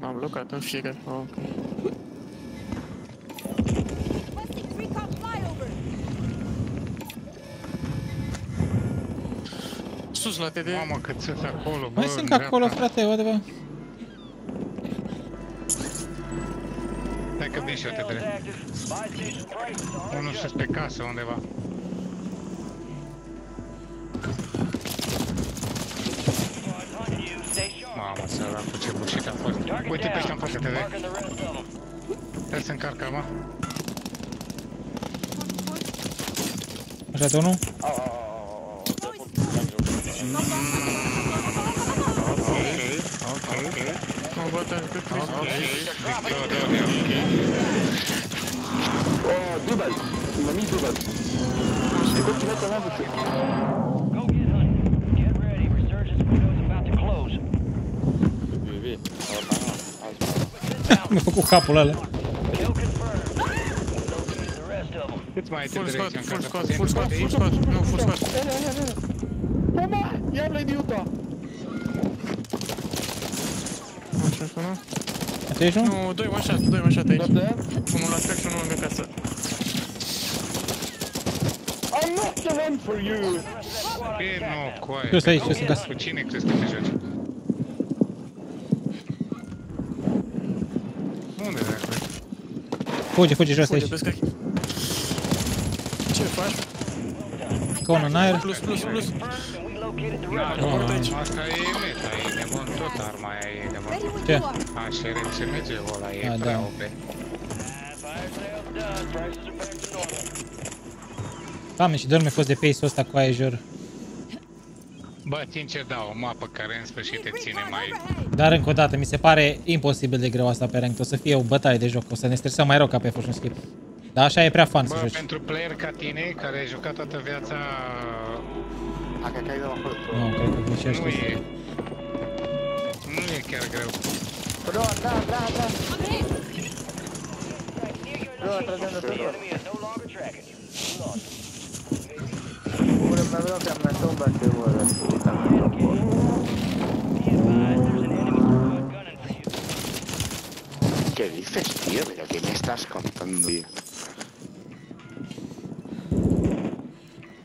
M-am blocat în fire. Oh, ok. Requesting recon flyover. Sus la TD. Mamă, cât sunt acolo, bă, Mai sunt în acolo, dreapta. frate, adevăr. Stai că vin și eu te drept. Unul sus pe casă undeva. Mamă, săracul, ce bușit a fost. Uite pe ăștia în față, te vezi? Trebuie să încarc arma. Așa de unul? Mă bătă pe Oh, double. Il m'a mis double. C'est quoi tu mets ta main dessus Go get hunting. Get ready. Resurgence window's about to close. Mi-a făcut capul ăla. Cât mai ai te Full drept squad, în full casă? squad, full squad, full squad. Nu, full squad. Toma! Ia-l, idiota! Așa, că nu? Asta ești unul? Nu, doi one shot, doi one shot aici. Unul la track și unul lângă casă. I'm not the one for you! E, nu, coaie. Sus aici, sus în casă. Cu cine crezi că te joci? Unde dracu? Fuge, fuge jos Fuge aici. pe scări. Ce faci? Con în aer. Plus, plus, plus. Da, Oh. nu, asta e meta, e nebun tot arma aia, e nebun. Ce? Așa, RCMG-ul ăla e A, prea da. OP. Doamne, și doar mi-a fost de pace-ul ăsta cu aia jur. Bă, sincer, da, o mapă care în sfârșit te ține mai... Dar încă o dată, mi se pare imposibil de greu asta pe ranked. O să fie o bătaie de joc, o să ne stresăm mai rău ca pe Fusion Skip. Dar așa e prea fun să Bă, joci. pentru player ca tine, care ai jucat toată viața... Ah, că cai de la acolo. Nu, cred că Nu greșește. e... Nu e chiar greu. Bro, da, da, da. Bro, trăgem de pe Ma vedo che mi tomba che vuole. ¿Qué dices, tío? ¿Pero qué me estás contando? tío?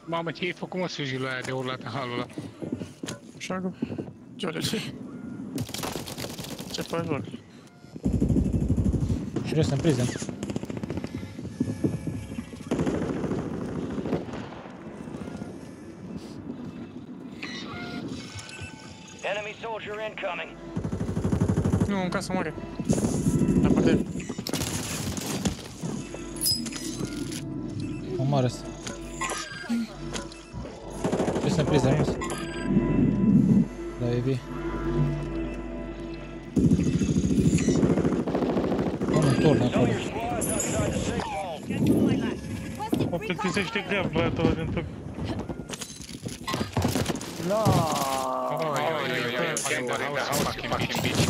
Mamă, ce ai făcut mă sujilul aia de urlat în halul ăla? Așa că... Ce ore ce? Ce faci, bă? Serios, în priză. Enemy soldier incoming. Nu, în casă moare. La parte. Omoară -s. Serios, în priză, nu Da, e bine. Un turn acolo. O plictisește grav băiatul ăla din turc. No! Oi, oi, oi, oi, fucking house, fucking fucking bitch.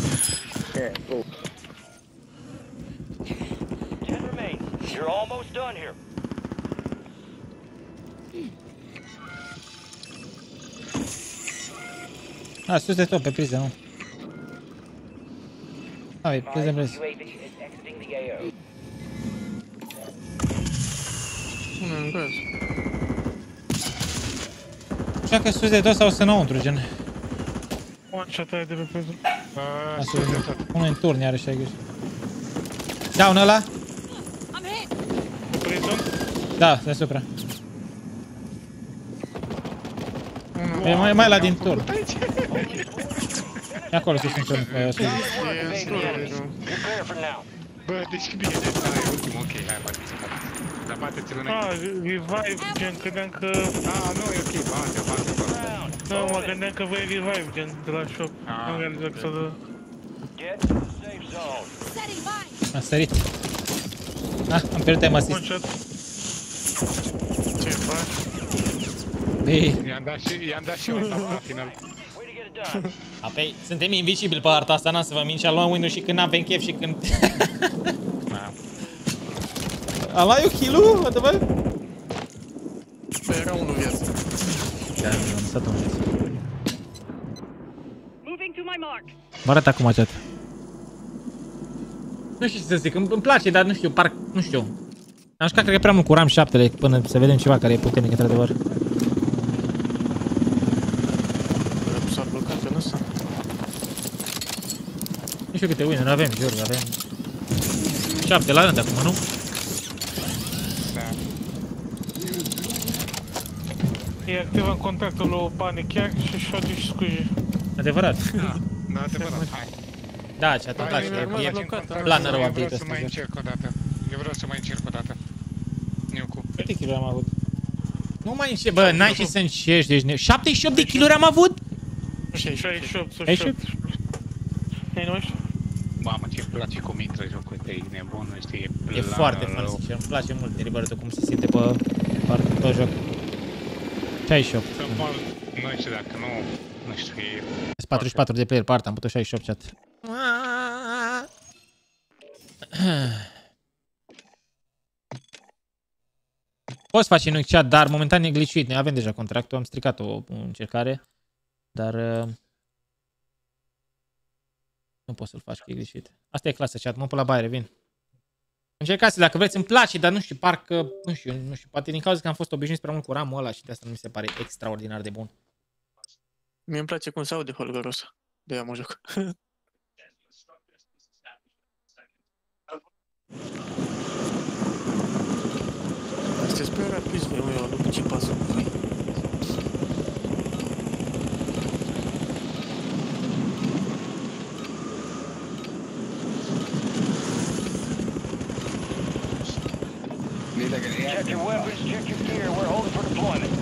Ten remain. You're almost done here. A, sus de tot, pe priză, nu. Hai, priză în priză. UAV is exiting the AO. Sună în gaz. Așa că sus de tot sau să înăuntru, gen. One shot aia de pe prison. A, sus de tot. Unul în turn, iarăși ai grijă. Down ăla? Prison? Da, deasupra. E mai, mai la din turn. E acolo sus în turn. e sus. Prepare for now. Bă, deci bine, de ăla e ultimul, ok, hai, bate Dar bate-ți-l înainte. Ah, revive, gen, credeam că... Ah, nu, e ok, bate, bate, bate. Nu, mă gândeam că voi revive, gen, de la shop. Am realizat că s-a dat. Get to the safe zone. A sărit. Ah, am pierdut time One assist. shot. Ce faci? Bine. I-am dat și, i-am dat și eu asta la final. [laughs] Apoi, suntem invizibili pe harta asta, n-am să vă mint și luăm Windows și când avem chef și când... [laughs] Am luat eu kill-ul? What the fuck? Bă, era unul viață. Da, am lăsat un viață. Moving to my mark. Vă arăt acum chat. Nu știu ce să zic, îmi, îmi place, dar nu știu, parc, nu știu. Am jucat, cred că prea mult cu RAM 7 până să vedem ceva care e puternic, într-adevăr. S-a blocat în ăsta. Nu știu câte win avem, jur, avem... 7 la rând acum, nu? E activăm contactul lui Bani chiar și șoage și scuje. Adevărat. Da, da, adevărat, [laughs] hai. Da, chat, îmi place, e, e plan rău Eu vreau update să ăsta, mai jur. încerc o dată. Eu vreau să mai încerc o dată. Eu cu... Câte kill am avut? Nu mai încerc, bă, n-ai ce să încerci, deci... Ne... 78 de kill am avut? 68, 68. 68? Ei, nu știu? Mamă, ce-mi place cum intră jocul ăsta, e nebun, știi, e E plan foarte fun, rău. sincer, îmi place mult Deliberate cum se simte pe, pe, pe joc. 68. Să mă, nu știu dacă nu, nu știu, e... Sunt 44 de player part, am putut 68 chat. Poți face în chat, dar momentan e glitchuit. Noi avem deja contractul, am stricat o, o încercare, dar uh, nu poți să-l faci că e glitchuit. Asta e clasă chat, mă pe la baie, vin. Încercați dacă vreți, îmi place, dar nu știu, parcă, nu știu, nu știu, poate din cauza că am fost obișnuit prea mult cu RAM-ul ăla și de asta nu mi se pare extraordinar de bun. Mie îmi place cum se aude holgărul ăsta. De-aia mă joc. [laughs] Este prea rapid, voi, eu nu ce pasă. Your weapons, check your gear. We're holding for deployment.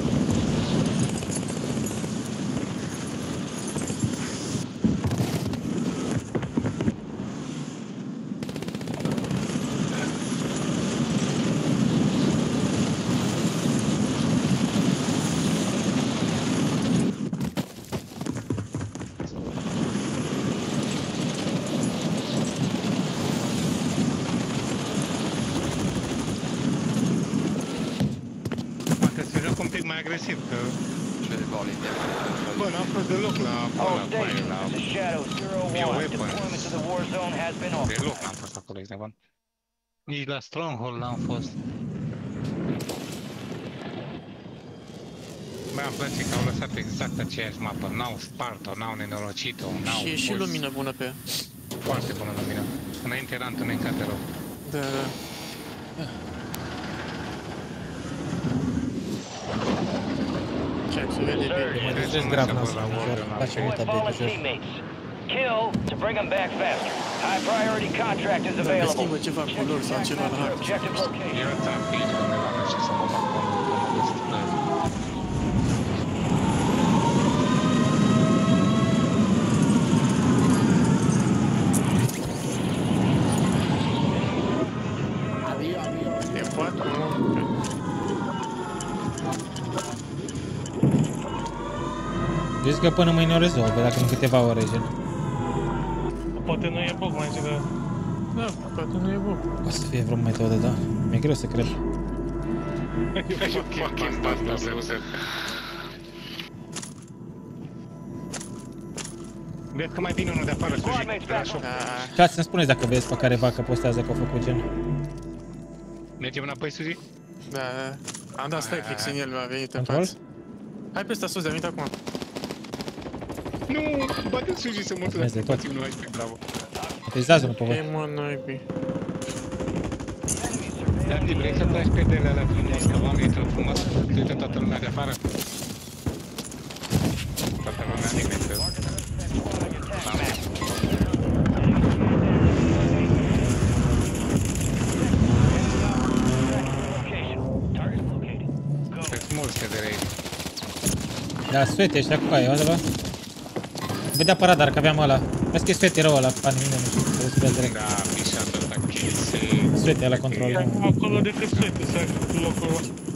Nici la Stronghold n-am fost. Bă, îmi place că au lăsat exact aceeași mapă. N-au spart-o, n-au nenorocit-o, n-au Și e și pus lumină bună pe ea. Foarte bună lumină. Înainte era întunecat de rău. Da, da. Ce se vede bine. Mă distrez grav la asta, ușor. Face mult Fallen update ușor. teammates. Kill to bring them back faster. High priority contract is Dacă available. schimbă ceva culori sau ceva la hartă. Objective location. Eu ți-am aici undeva, nu știu să mă bag cu unul E patru, nu? Zici că până mâine o rezolvă, dacă în câteva ore, gen. Poate nu e bug, mai zic că... Da, poate nu e bun. O să fie vreo metodă, da. Mi-e greu să cred. Fucking bastard. Vezi că mai vine unul de afară, Suji, de la shop. Stați să-mi spuneți dacă vezi pe careva că postează că au făcut gen. Mergem înapoi, Suji? Da, da. Am dat stai fix în el, mi-a venit în Control? față. Hai pe ăsta sus, de-a venit acum. Nu, bate Suji să mă Vezi de tot. Fați unul aici, bravo. Aterizează unul pe voi. E mă, naibii. Dandy, vrei să tragi pedele alea frumos, că oamenii intră frumos, se uită toată lumea de afară? Toată lumea nimeni să... Sunt mulți de aici. Da, suete ăștia cu aia, ăla. Vedea pe radar că aveam ăla. Vezi că e suete rău ăla, pan mine, nu știu, să vezi direct. Da, pișat ăsta, chese. Suete la control. Acolo decât să locul ăla.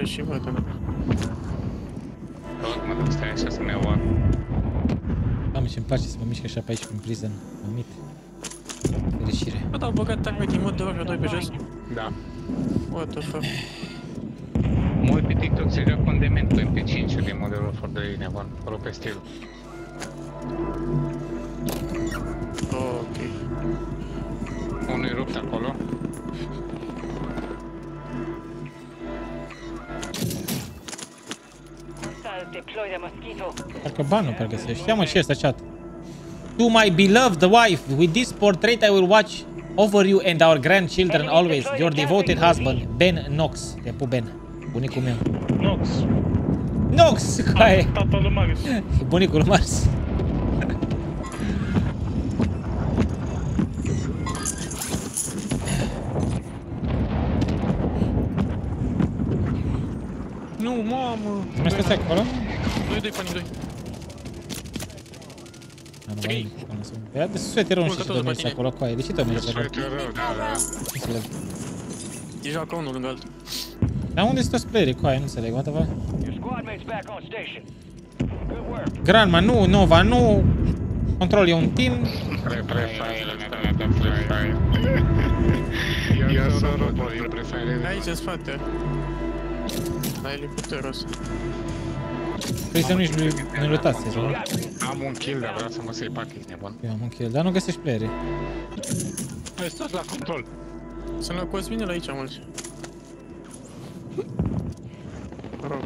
Până la moarmele și văd, da. Tot mă duc, stai așa să-mi iau oară. Doamne, ce-mi place să mă mișc așa pe aici prin prison. Mă mit. Fericire. Bă, dar au băgat targeting mod de ora 2 pe jos. Da. What the fuck? Mă uit pe TikTok se joacă un dement cu MP5 din modelul for the nebun, acolo pe stil. Ba nu prea găsești. Ia mă, și este chat. To my beloved wife, with this portrait I will watch over you and our grandchildren always. Your devoted husband, Ben Knox. Te pup, Ben. Bunicul meu. Knox. Knox. Ah, ca e. Tatăl lui Marius. [laughs] Bunicul Marius. Nu, mamă. Mai stai acolo? Doi, doi, pani, doi. 3. Era de sueterul nu știu ce domnești acolo cu aia, deși tu mergi acolo? Ești da, da. deci acolo unul lângă altul. Dar unde sunt toți playerii cu aia, nu înțeleg, what the fuck? Granma, nu, Nova, nu! Control e un team. Io sono un po' di preferenza. Aici, în spate. Ai elicopterul ăsta. Păi să nu-și nu lutați, sau? Am un kill, dar vreau să mă să-i pac, ești nebun. Eu am un kill, dar nu găsești playerii. Hai, stați la control. Sunt la Cosminel aici mulți. Mă rog.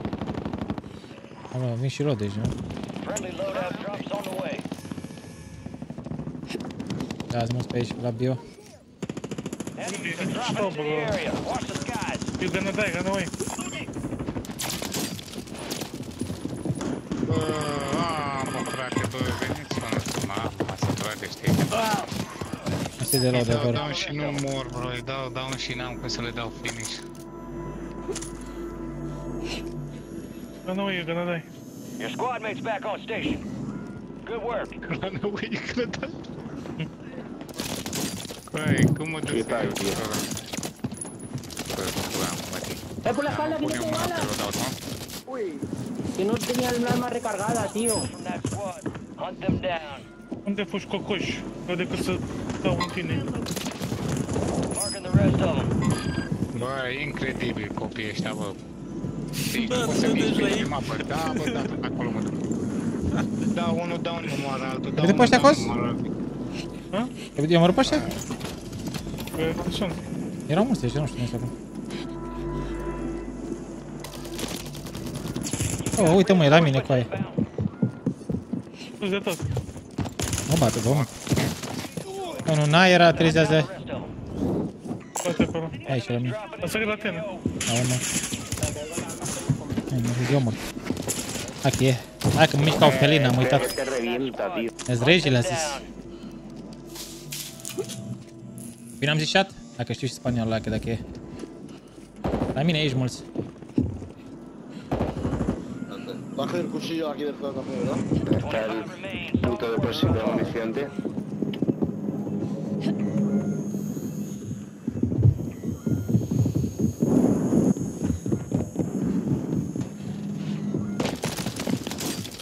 Am vin și rod, deci, nu? Friendly loadout drops on the way. Da, ați mers pe aici, la bio. Enemies are dropping into the area. Watch the skies. You gonna die, run away. Bă, a, mă, frate, bă, veniți, mă, mă, mă, să trage, știi? Asta e de la Îi de dau acolo. down și nu mor, bro, îi dau down și n-am cum să le dau finish. Run away, you're gonna die. Your squad mates back on station. Good work. Run away, you're gonna die. Băi, cum mă duc? E tare, e. Bă, bă, mă, te- Eh, por la espalda, Pune viene un tu mână bala. pe loadout, mă. Que no tenía el arma recargada, tío. Hunt them down. Unde fugi cocoș? Nu decât să dau în tine. Marking the rest of them. Bă, e incredibil copiii ăștia, bă. Deci, Bă, nu poți să să duci miști la pe ei. mapă. Da, bă, da, acolo mă duc. Da, unul, da, unul, moară altul. Da, Uite pe unul, ăștia da, acolo? unul, moară altul. I-am omorât pe ăștia? Că sunt. Erau mulți ăștia, nu știu unde acum. Oh, uite mă, e la mine cu aia. Sus de tot. Mă bate, bă, mă. Unul n era, trezează. Toate pe ăla. Aici, la mine. A sărit la tine. Da, mă. Hai, mă, eu mor. Hai că e. Hai că mă mișc ca o felină, am uitat. Te revienta, tío. Ești regele, a zis. Bine am zis chat? Dacă știu și spaniolul ăla, că dacă e. La mine aici mulți. Baja el cuchillo aquí del café, ¿verdad? Está el punto de depósito de munición, tío.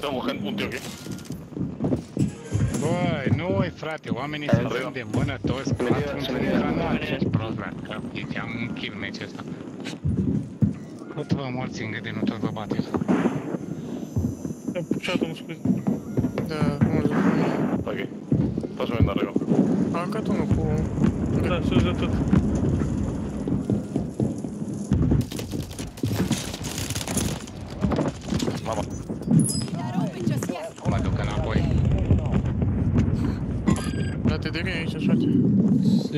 Tenemos gente, un tío aquí. Băi, nu oi, frate, oamenii se strâng de mână toți, patru într-un granat. Ești prost, frate, că uite, am un kill meci ăsta. Tot vă morți în de nu tot vă bate. Te-am pușat unul, scuze. Da, mulți. Ok. Estás subiendo arriba. A aruncat unul cu... Da, sus de tot. Mama. That open just yet. Mă duc înapoi. La TDR aici, frate.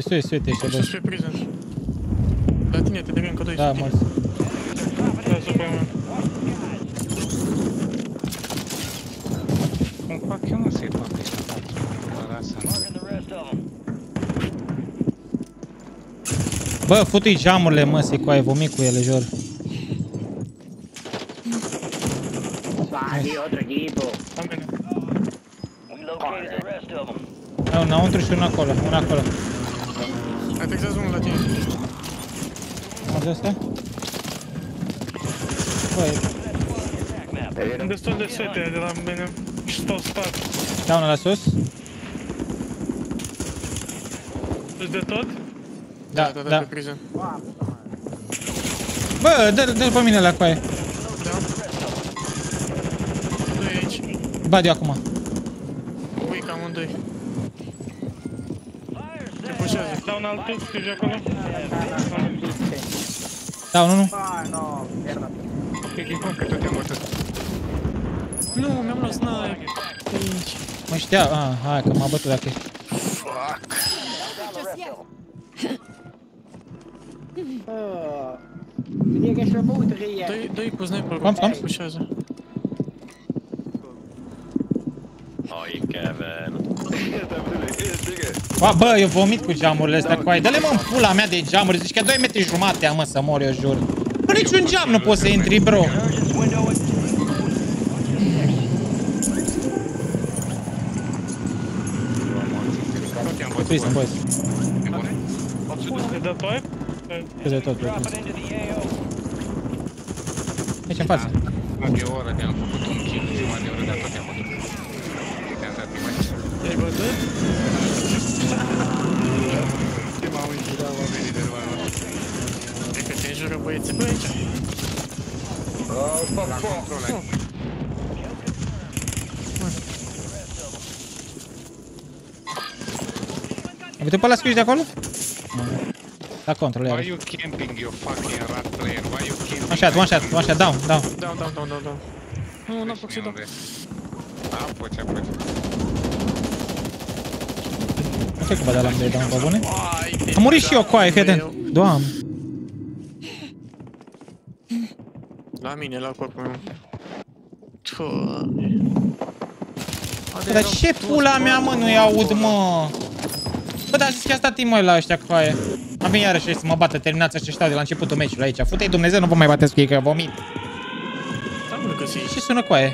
Sui, sui, te ăștia Sus doi. pe prison. La tine TDR încă doi. Da, sunt mulți. Da, supra mea. Fac eu, mă, să-i fac ăștia patru? Bă, lasă Marking the rest of them. Bă, futu-i geamurile, mă, să-i coaie, vomit cu ele, jur. Vale, otro equipo. Am bine. We located the rest of them. Da, înăuntru și unul acolo, unul acolo. Atexează unul la tine. Mă de asta? Băi, Sunt destul de sete de la mine. Și stau spate. Da unul la sus? Sus de tot? Da, Da, da, da. pe prison. Bă, dă, dă pe mine la coaie. Da. Doi aici. Bad eu acum. Weak amândoi. Te pușează. Dau un altul, știi acolo? Da, unul, nu. Ah, no, mierda. Ok, ok, cum că tot te-am bătut. Nu, mi-am luat sniper. Aici. Mă știa, a, hai că m-a bătut dacă e. Just yet. Ah, Tenía que ser muy trilla. Doi, doi cu sniper. Cum, cum? Pușează. Ai, Kevin. Ba, bă, eu vomit cu geamurile astea cu aia. Dă-le mă în pula mea de geamuri. Zici că 2 metri jumate am, mă, să mor, eu jur. Bă, niciun geam nu poți să intri, bro. Tot te-am bătut. Prison, boys. Te dă toi? Cât de tot, bro. Dropping into the AO. Aici în față. Mă, de o oră de-am făcut un kill, jumătate de oră, dar tot te-am bătut. Te-am dat imagi. Te-ai bătut? Ce m-au înjurat oamenii de la E că te înjură băieții pe aici. La control aici. Ai văzut pe ăla scriși de acolo? La control, Why iarăși. you camping, you fucking rat player? Why you camping? One shot, one shot, one shot, down, down. Down, down, down, down, down. Nu, n-am făcut să dau. Apuci, apuci. Nu știu cum bă de la de down, pe bune? Am murit și eu cu aia, fii atent. Doamne. La mine, la corpul meu. Doamne. Bă, dar ce pula mea, mă, nu-i aud, mă? Bă, dar zis că a stat Timoi la ăștia cu aia. Am venit iarăși să mă bată, terminați ăștia stau de la începutul meciului aici. Fute-i Dumnezeu, nu vă mai bateți cu ei, că vomit. Și sună cu aia.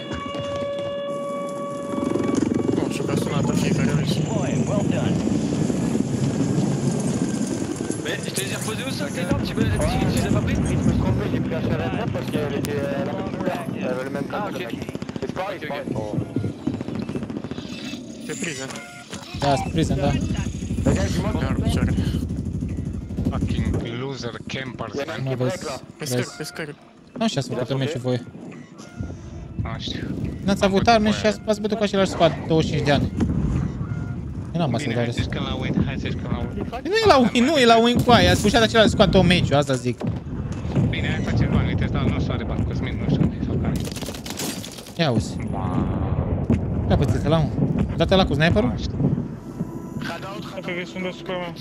Nu știu că sună pe fiecare zi. well done. Je les ai reposés au sol, les normes, tu les as pas pris Je me suis trompé, j'ai pris un cheval à parce qu'elle était à la même couleur, elle avait le même temps. Ah, ok. C'est pareil, c'est pareil. C'est prise, hein. Ah, c'est prise, hein, là. Fucking loser campers, Nu man. vezi, Pe scări, vezi. pe scări. Nu așa ați făcut meciul voi. Nu știu. N-ați avut arme și ați ați bătut cu același squad 25 de ani. Eu n-am asta Bine, de hai să jucăm la win, hai să jucăm la win. Nu e la win, nu e la win cu aia, ați pușat același squad tot meciul, asta zic. Bine, hai face bani, uite, ăsta al nostru are bani, Cosmin, nu știu unde e sau care. Ia auzi. Ia pățite la un. Dată la cu sniperul? Cred că sunt deasupra mea.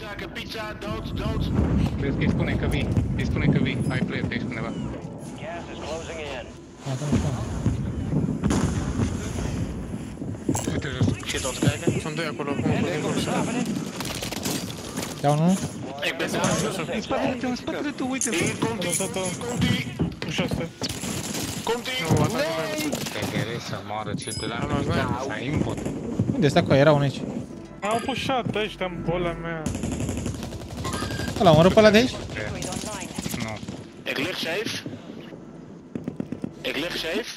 Vezi că îi spune că vii, îi spune că vii, ai player pe aici undeva. Gas is closing in. Da, da, da. Uite jos. Și tot carcă? Sunt doi acolo, unul din cursul. Ia unul? E pe În spatele tău, în spatele tău, uite. Am lăsat-o ușa asta. Nu, asta nu mai Te gere să moară ce pe la Am luat noi. să ai import. Unde stai cu aia? Era unul aici. Au pușat ăștia în bola mea. Ăla, un pe ăla de aici? Nu. Ik lig safe. Ik lig safe.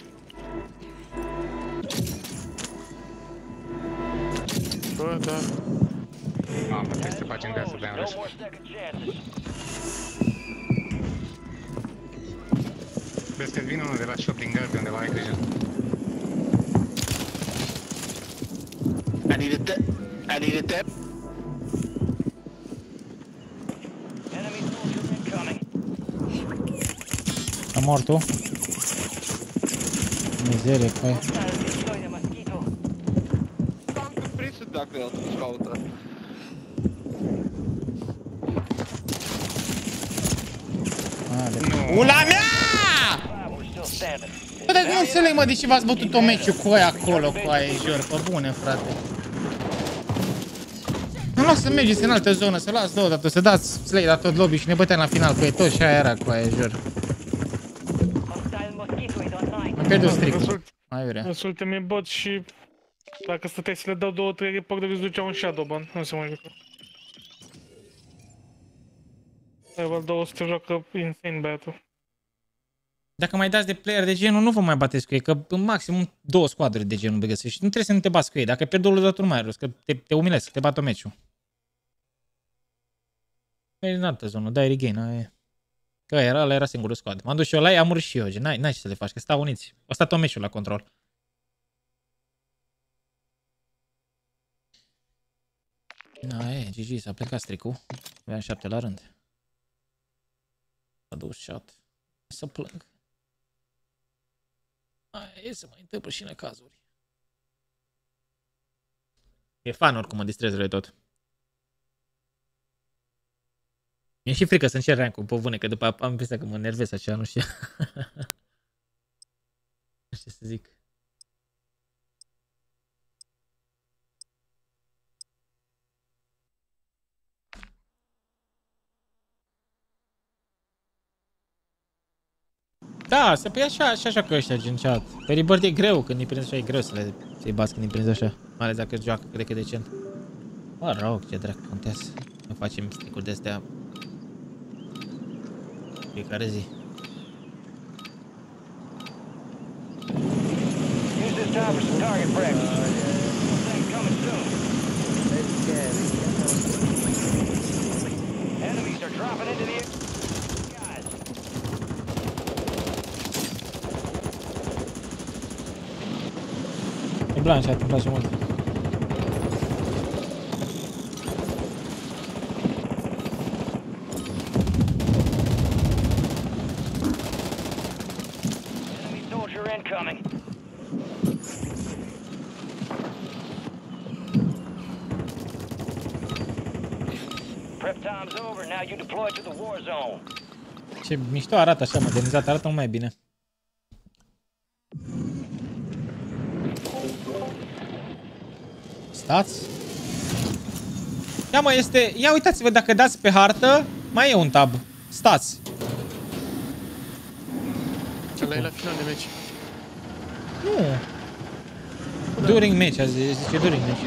Bă, da. Mamă, trebuie să facem de să bem No rush. more second chances. Vezi că vine unul de la shopping girl de undeva, ai grijă. I need a tap. I need a tap. Enemy soldier incoming. A mortul. Mizerie, cu aia. Deploy the mosquito. Am pe prețul dacă el își caută. A, de... Ula mea! We're still standing. Bă, dar nu înțeleg, mă, de ce v-ați bătut tot meciul cu aia acolo, cu aia, jur, pe bune, frate. Nu las să mergeți în altă zonă, să las două dată, să dați slay la tot lobby și ne băteam la final cu ei, tot și aia era cu aia, jur. Hostile mosquito is online. Am pierdut strict Mai vrea. Sunt ultimii bot și dacă stăteai să le dau două, trei report, îți duceau un shadow ban. Nu se mai jucă. Level 200 joacă insane battle. Dacă mai dați de player de genul, nu vă mai bateți cu ei, că în maximum două squaduri de genul vei găsi și nu trebuie să nu te bați cu ei. Dacă pierd două dată nu mai rost, că te, te umilesc, te bat meciul. Mergi în altă zonă, dai regain, aia. Că era, ăla era singurul squad. M-am dus și eu la ei, am murit și eu, gen, n-ai, n-ai ce să le faci, că stau uniți. O stat tot meciul la control. Na, e, GG, s-a plecat stricul. Aveam șapte la rând. A dus shot. Să plâng. Aia se mai întâmplă și în cazuri. E fan oricum, mă distrez rău de tot. Mi-e și frică să încerc rank pe bune, că după am impresia că mă nervez așa, nu știu. [laughs] nu știu ce să zic. Da, se pe așa, așa joacă ăștia gen chat. Pe Rebirth e greu, când îi prinzi așa e greu să le să-i bați când îi prinzi așa. Mai ales dacă joacă cât de cât decent. Mă rog, ce drac contează. Nu facem sticuri de astea fiecare zi. Use this time for some target practice. Thing coming soon. Enemies are dropping into the to the war zone. Ce mișto arată așa, modernizat, arată mult mai bine. Stați? Ia mă, este... Ia uitați-vă, dacă dați pe hartă, mai e un tab. Stați. Ăla e la final de meci. Nu. During match, a zis, zice during match.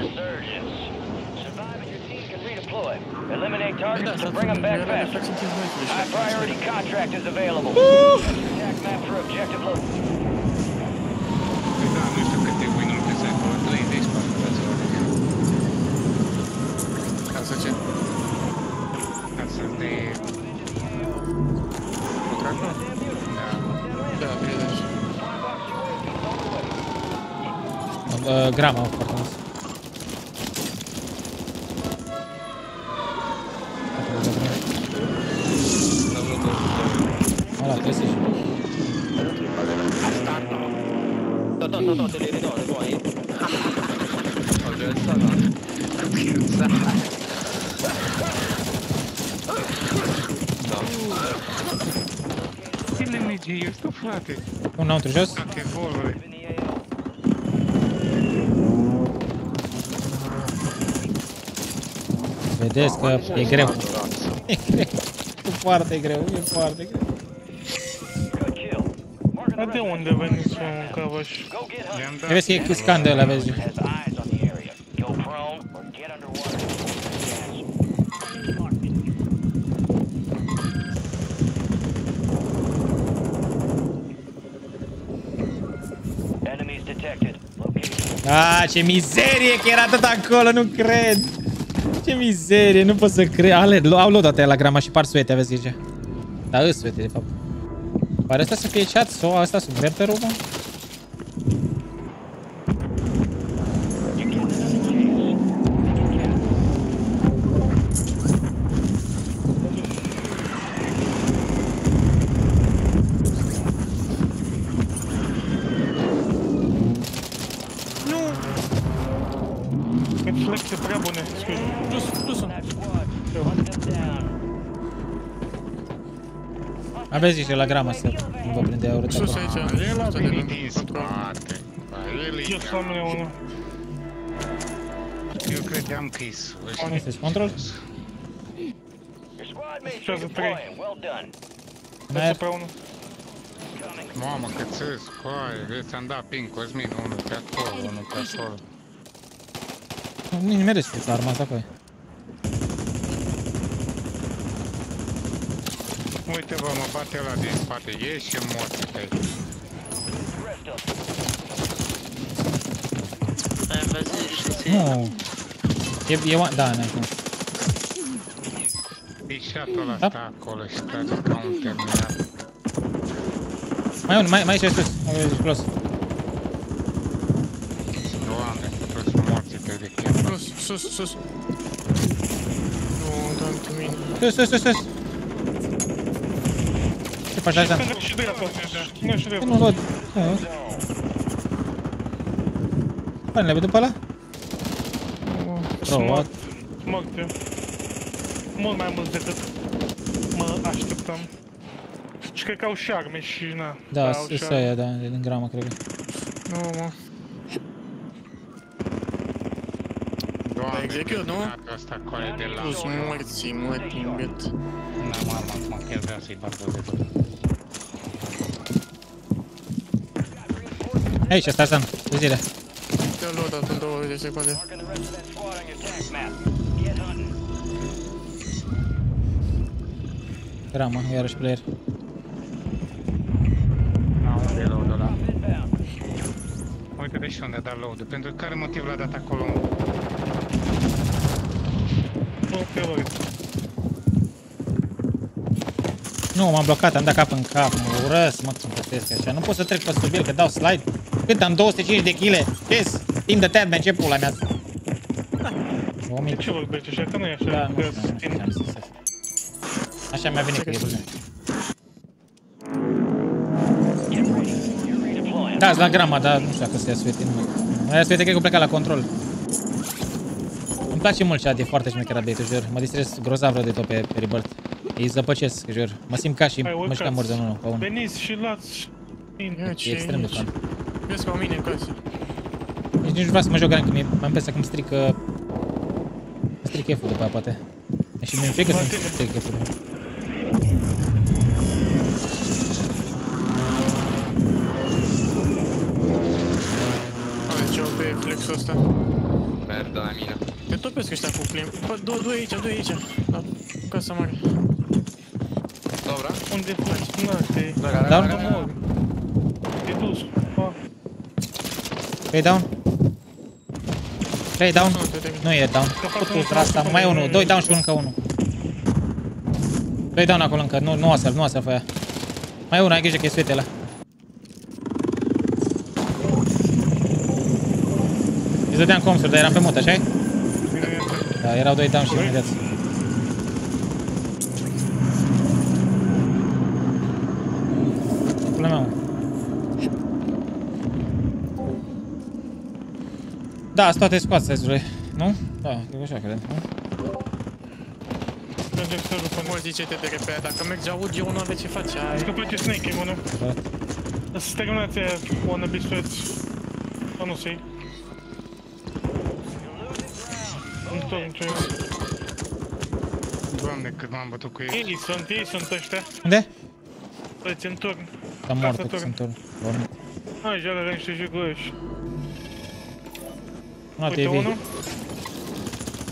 Resurgence. Survive and your team can redeploy. Eliminate targets to asta bring them back ele le faster. faci în timp noi High priority contract is available. Attack map for objective load. Uh, grama, foarte mult. Ăla, trebuie să No, no, no, no, te le ridò, le vuoi? Ho già alzato. Ține nici eu stau frate. Un înăuntru jos? Dacă evoluă. Că e greu. E [laughs] greu. E foarte greu, e foarte greu. Dar de unde veniți un cavaș? Le-am dat. Vezi că e scan de ăla, vezi. Enemies detected. Ah, ce mizerie că era atât acolo, nu cred. Ce mizerie, nu pot să cred. Ale, au luat toate la grama și par suete, aveți grijă. Da, îs suete, de fapt. Pare asta să fie chat sau asta sub verterul, mă? Aveți grijă la grama să nu vă prinde aurul de Sus acolo. aici. El a ăsta de venit lângă din control. spate. Ba, el e- Eu să am eu unul. Eu credeam că e sus. Este control? Șase trei. Well done. Mai Pe unul. Mamă, cât sus, coaie, vezi, ți-am dat ping, Cosmin, unul pe acolo, unul pe acolo. Nici nu merge să arma asta cu aia. Uite, bă, mă bate ăla din spate, ieși și morți pe aici. Ai văzut, Nu. E, e, one- da, n-ai cum. Pișatul ăla stă acolo și trage ca un terminat. Mai un, mai, mai și sus. Mai vezi close. Doamne, toți morții pe de chem. Sus, sus, sus. Nu, tanto mine. Sus, sus, sus, sus. Ce faci asta? Pentru și dreapta. Nu și dreapta. Nu văd. Nu. Păi, le după ăla? Sunt Robot. mort. Mort eu. Mult mai mult decât mă așteptam. Și cred că au și arme și na. Da, au sunt și aia, da, din grama, cred că. Nu, mă. Doamne, execute, nu? terminatul ăsta coaie de la... Plus morții, morți în gât. N-am armă, acum chiar vreau să-i bag de tot. Aici, stai, San. De zile. Te-a luat dat în 20 secunde. Grama, iarăși player. N-am unde e load ăla. Uite de și unde a dat load Pentru care motiv l-a dat acolo? Nu, m-am blocat, am dat cap în cap, mă urăsc, mă, să plătesc așa. Nu pot să trec pe sub el, că dau slide. Cât am 205 de kg? Ce-s? Timp de Ted, ce pula mea? De ce vorbești așa? Că nu e așa. Da, că nu știu, ce am zis să- Așa mi-a venit cu el. Da, la grama, dar nu știu dacă să ia suete. Nu. Aia suete cred că pleca la control. Îmi place mult cea de foarte șmecher update, jur. Mă distrez grozav rău de tot pe, pe Rebirth. Îi zăpăcesc, jur. Mă simt ca și Hai, mă jucam urcați. mort de unul pe unul. Veniți și luați E extrem de fun. Vezi ca mine în casă. Deci nici nu vreau să mă joc că mi am impresia că îmi strică... Îmi strică F-ul după aia, poate. Și mi-e frică să-mi strică F-ul. Are ceva pe flexul ăsta. Merda la mine. Pe tot topesc ăștia cu plim. Bă, doi, doi aici, doi aici. La casa mare. Dobra. Unde faci? Na, te... Down? Te dus. Pa. 3 down. 3 down. Nu e down. Putu asta. Mai e unul. 2 down și încă unul. 2 down acolo încă. Nu, nu o să-l, nu o să-l fă ea. Mai e unul, ai grijă că e suite ăla. Îți dădeam comsuri, dar eram pe mut, așa Da, erau 2 down și imediat. Problema, mă. Da, sunt toate scoase nu? Da, cred că așa cred, nu? Mergem să rupă. Mă zice te de repede, dacă mergi audio, nu avea ce face. Ai... Zic că place snake e bună. Da. Să terminați aia wannabe sweats. Sau nu sei. Întorc ce Doamne, cât m-am bătut cu ei. Ei sunt, ei sunt ăștia. Unde? Să-ți întorn. Da, moartă că sunt turn. Dormit. Hai, joacă că niște jiguri. Nu, te Uite vii. unul.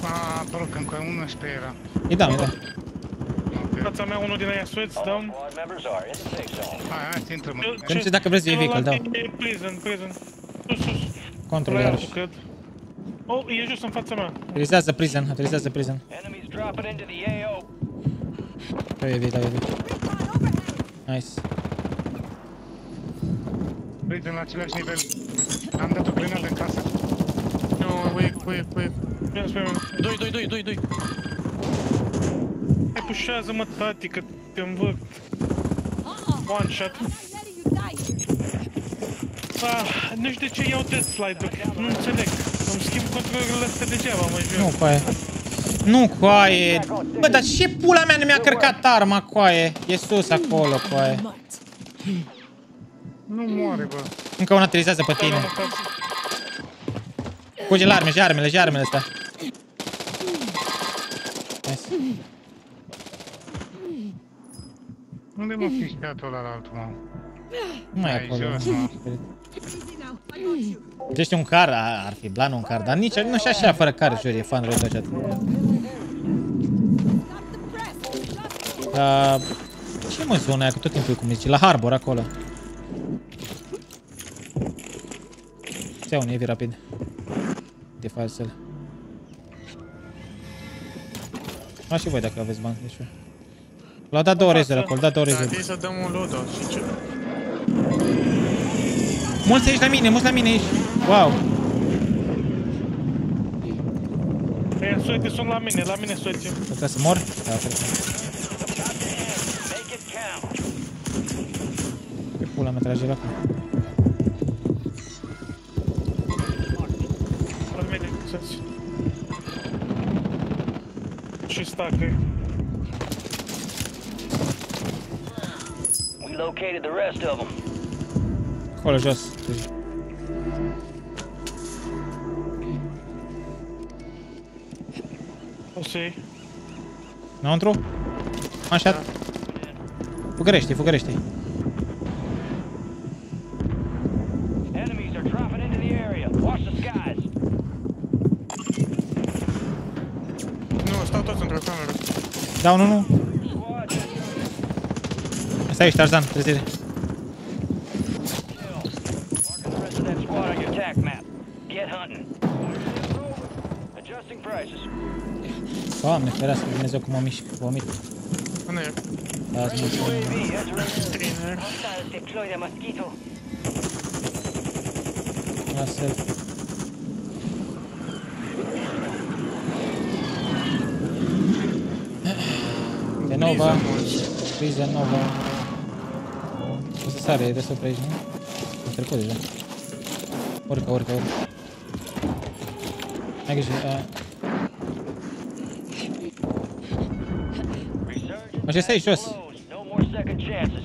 A, apărut încă unul și pe era. E down, e down. Fața mea, unul din aia sweats, down. Hai, hai, să intrăm. în- Că nu știu dacă vreți să iei vehicle, da. E prison, prison. Sus, sus. Control La iarăși. iarăși, cred. Oh, e jos în fața mea. Utilizează prison, utilizează prison. Enemies dropping into the AO. Da, e vii, da, e vii. Nice. Prison la același nivel. Am dat o grenadă în casă. Nu, wake, wake, wake. Ia spre mine. Doi, doi, doi, doi, doi. Hai, pușează, mă, tati, că te învârt. One shot. Ah, nu știu de ce iau death slide-uri. Nu înțeleg. Îmi schimb controlurile astea degeaba, mă jur. Nu, coaie. Nu, coaie. Bă, dar ce pula mea nu mi-a cărcat arma, coaie? E sus acolo, coaie. Nu moare, bă. Încă una utilizează pe tine. Fuge la arme, și armele, și armele astea. Nice. Unde mă fi știatul ăla la altul, mă? Nu mai e Ai, acolo. jos, mă. Deci un car, a- ar fi blanul un car, dar nici nu și așa fără car, jur, e fan rău de așa. Uh, ce mă zona aia, că tot timpul e cum zice, la Harbor acolo. Ia un evi rapid. De falsel. Mă și voi dacă aveți bani, deci L-au dat două rezere acolo, dat două Da, rezere. trebuie să dăm un loadout și ce? Mulți aici la mine, mulți la mine aici. Wow. Ei, suete sunt la mine, la mine suete. Trebuie să mor? Da, cred că. Ce pula mea trage la acolo? Mine, suete. Și stacă. We located the rest of them. Acolo jos. O să iei. Înăuntru? Așa. Fugărește, fugărește. Enemies are dropping into the area. Watch the skies. Nu, stau toți într-o cameră. Da, nu, nu. Stai aici, Tarzan, trezire. The rest of that squad on your attack map. Get hunting. Adjusting prices. Doamne, ferească, Dumnezeu cum mă mișc, vomit. Până e. Da, zi, Trainer. Hostiles deploy the mosquito. Lasă-l. Nova. Prison Nova. O să sare, e destul pe aici, nu? A trecut deja. Urcă, urcă, urcă. Ai grijă, a... Mă, ce stai jos? No more second chances.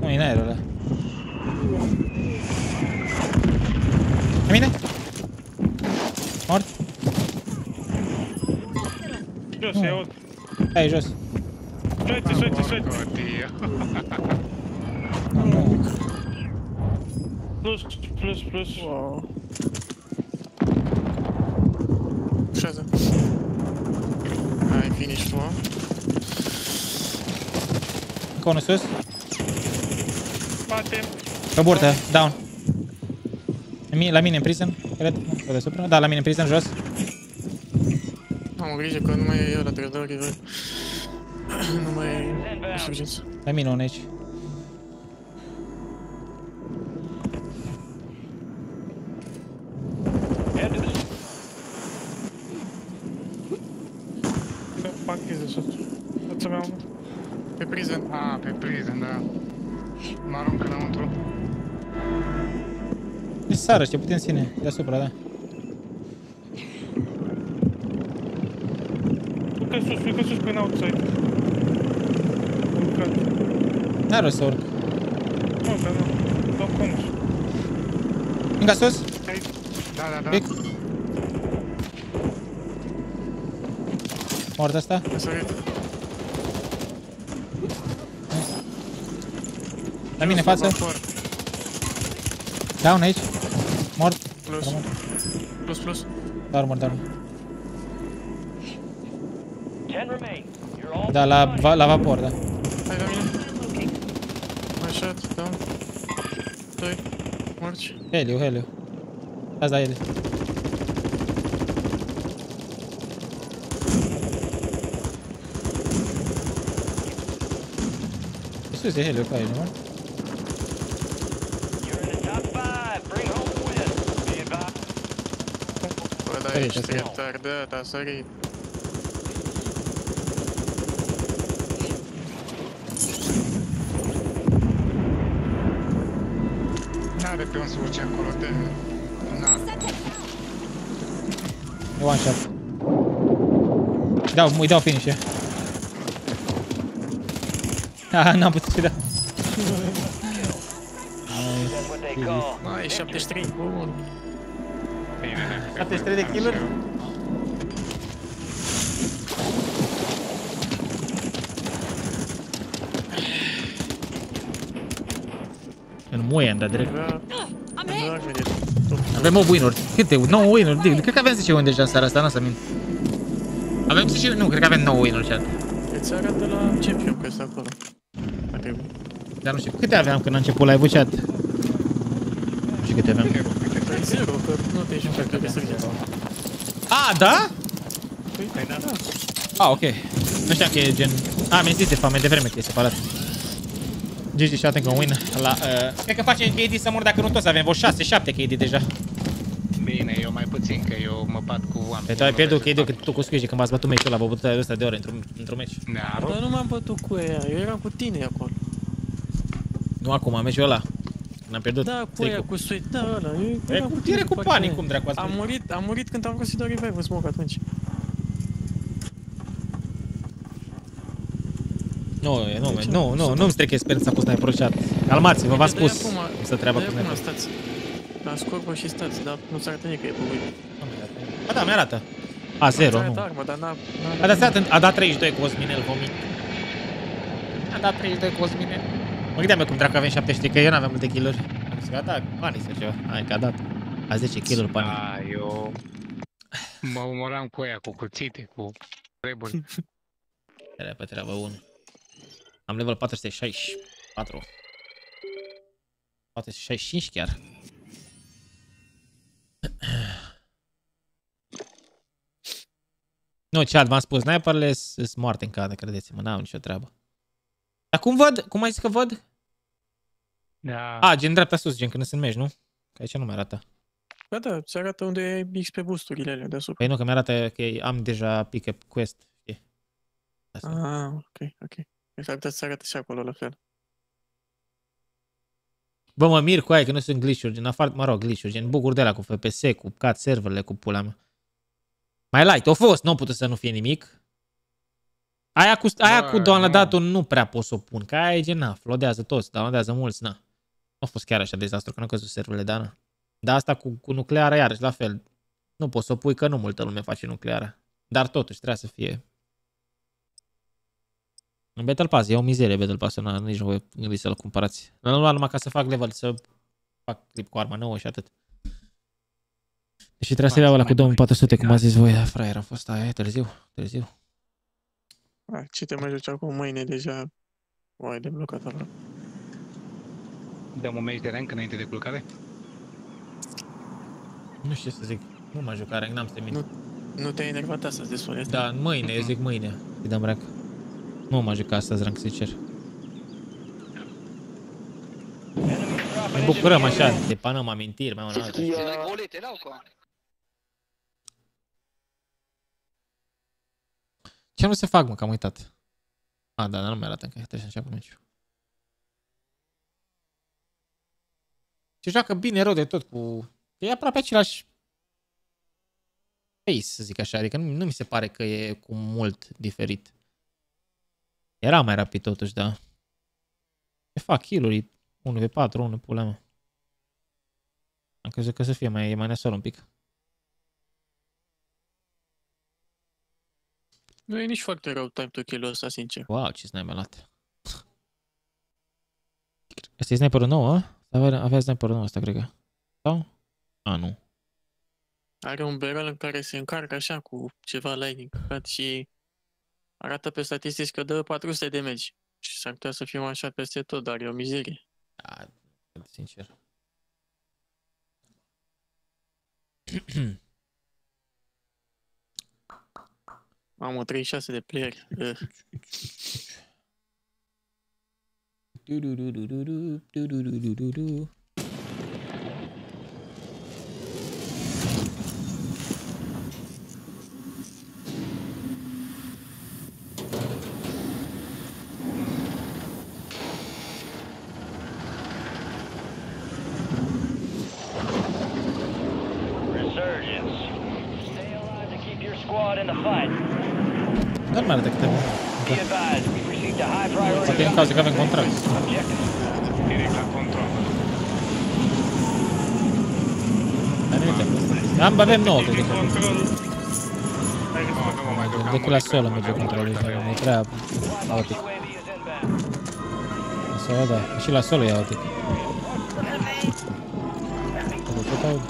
Nu, e în aerul ăla. E mine? Mort? Jos, ia aud. Hai, jos. Suete, suete, suete. [laughs] Plus, plus, plus. Wow. Pușează. Ai finish tu, mă. Încă unul sus. Spate. Pe burtă, down. La mine, la mine în prison, cred. Nu, sau deasupra. Da, la mine în prison, jos. Am grijă că nu mai e ăla trădări, văd. Nu mai e insurgență. La mine unul aici. Parchez de sus. Să mea unul. Pe prison. Ah, pe prison, da. Mă aruncă înăuntru. Deci sară, ce putem ține. Deasupra, da. Urcă sus, urcă sus prin outside. Urcat. N-are rost să urc. Nu, că nu. Dau conus. Încă sus? Da, da, da. Pic. Mort asta? La mine față. Down aici. Mort. Plus. Rămân. Plus, plus. Doar mort, doar. Ten remain. You're all Da, la, va, la vapor, da. Hai la mine. Mai shot, down. Doi. Morci. Heliu, heliu. Azi da ele. Sus e heliu, ca e, nu? Bă, da, Sărit, ești sărit. Retardat, a sărit. N-are pe unde să urce acolo, de... N-are. E one shot. Îi dau, îi dau finish, e. [laughs] Ah, n-am putut să-i dau. Mai, 73. Bun. Bine, 73 de kill-uri? În muie am dat direct. Da. Avem 8 win-uri. Câte? 9 win-uri? Dig. Cred că avem 10 win deja în seara asta, n-am să mint. Avem 10 Nu, cred că avem 9 win-uri chat. Îți arată la champion că este acolo. Ar trebui. Dar nu știu, câte aveam când a început live-ul chat? Nu știu câte aveam. Păi zero, că nu te-ai jucat că să A, da? Păi da, da. Ah, ok. Nu știam că e gen... A, mi-ai zis de fapt, mai devreme că e separat. GG și încă un win la... Uh, cred că facem KD să mor dacă nu toți avem vreo 6-7 KD deja. Bine, eu mai puțin, că eu mă bat cu oameni. Pe tu ai pierdut KD că tu cu squeeze când v-ați bătut meciul ăla, vă bătut ăsta de ore într-un într meci. Da, Dar nu m-am bătut cu ea, eu eram cu tine acolo. Nu acum, meciul ăla. Când am pierdut. Da, cu ea, cu sweat, da, ăla. eu E eram cu, tine e cu după banii, aceea. cum dracu ați Am murit, am murit când am vrut să dau revive în smoke atunci. Nu, e, nu, Deci, nu, nu, să- nu-mi stric experiența cu sniper chat. Calmați-vă, v-am Uite, de-aia spus. acum- Cum să treaba cu de-aia acum sniper. stați. La scorpă și stați, dar nu s-arată nicăieri pe voi. Ba da, mi-arată. A, 0, Ți-arată nu. armă, dar n-a... A dat, stat, a dat 32 cu Osminel, vomit. A dat 32 cu Osminel. Mă gândeam eu cum dracu avem 70, că eu n-aveam multe kill-uri. Am zis că a dat banii sau ceva. Hai că a dat. A 10 kill-uri pe ani. Da, eu mă umoram cu ea, cu cuțite, cu treburi. [laughs] Era pe treabă 1. Am level 464. 465 chiar. [clears throat] Nu, ce v-am spus, sniperele sunt moarte în cadă, credeți-mă, n-au nicio treabă. Dar cum văd? Cum ai zis că văd? Da. A, gen dreapta sus, gen când sunt meci, nu? Că aici nu mi arată. Da, da, ți arată unde e XP boosturile alea deasupra. Păi nu, că mi arată că am deja pick-up quest. știi? Ah, ok, ok. Mi s-ar putea să arate și acolo la fel. Bă, mă mir cu aia că nu sunt glitch-uri, gen afară, mă rog, glitch-uri, gen buguri de la cu FPS, cu cat serverele, cu pula mea. Mai light, au fost, nu a putut să nu fie nimic. Aia cu, aia Bă, cu nu. downloadatul nu prea pot să o pun, că aia e gen, na, flodează toți, downloadează mulți, na. Nu a fost chiar așa dezastru, că nu a căzut serverele, dar na. Dar asta cu, cu nucleara, iarăși, la fel. Nu poți să o pui, că nu multă lume face nucleara. Dar totuși, trebuie să fie. În Battle Pass, e o mizerie Battle Pass-ul, n nici nu voi gândi să-l cumpărați. L-am luat numai ca să fac level, să fac clip cu arma nouă și atât. Și traserea ăla cu 2400, cum a zis voi, da, fraier, a fost aia, e târziu, târziu. A, ce te mai joci acum mâine deja? O ai de blocat acolo. Dăm un meci de rank înainte de culcare? Nu știu ce să zic, nu mă jucat rank, n-am să te mint. Nu, nu te-ai enervat astăzi despre asta? Da, mâine, eu zic mâine, îi dăm rank. Nu mă jucat astăzi rank, sincer. Ne bucurăm așa, de panăm amintiri, mai una alta. Ce nu se fac, mă, că am uitat. A, da, dar nu mi-arată încă, trebuie să înceapă meciul. Se joacă bine rău de tot cu... E aproape același pace, să zic așa, adică nu, nu mi se pare că e cu mult diferit. Era mai rapid totuși, da. E fac kill-uri, 1 v 4 1 pula mea. Am crezut că să fie mai, mai nasol un pic. Nu e nici foarte rău time to kill-ul ăsta, sincer. Wow, ce sniper luat. Asta e sniperul nou, a? Avea, avea sniperul nou ăsta, cred că. Sau? A, nu. Are un barrel în care se încarcă așa cu ceva lightning căcat și arată pe statistici că dă 400 de damage. Și s-ar putea să fie așa peste tot, dar e o mizerie. Da, sincer. [clears throat] [clears throat] Mamă, 36 de player. Uh. Resurgence. Stay alive to keep your squad in the fight. Dar mai arată câte Be advised, we've received a high priority Poate e în cazul că avem contract. Direct la control. Dar nu uităm. Am, avem 9, cred că. Control. Decât la solo merge controlul și e prea haotic. La solo, da. Și la solo e haotic. Tot, tot aud.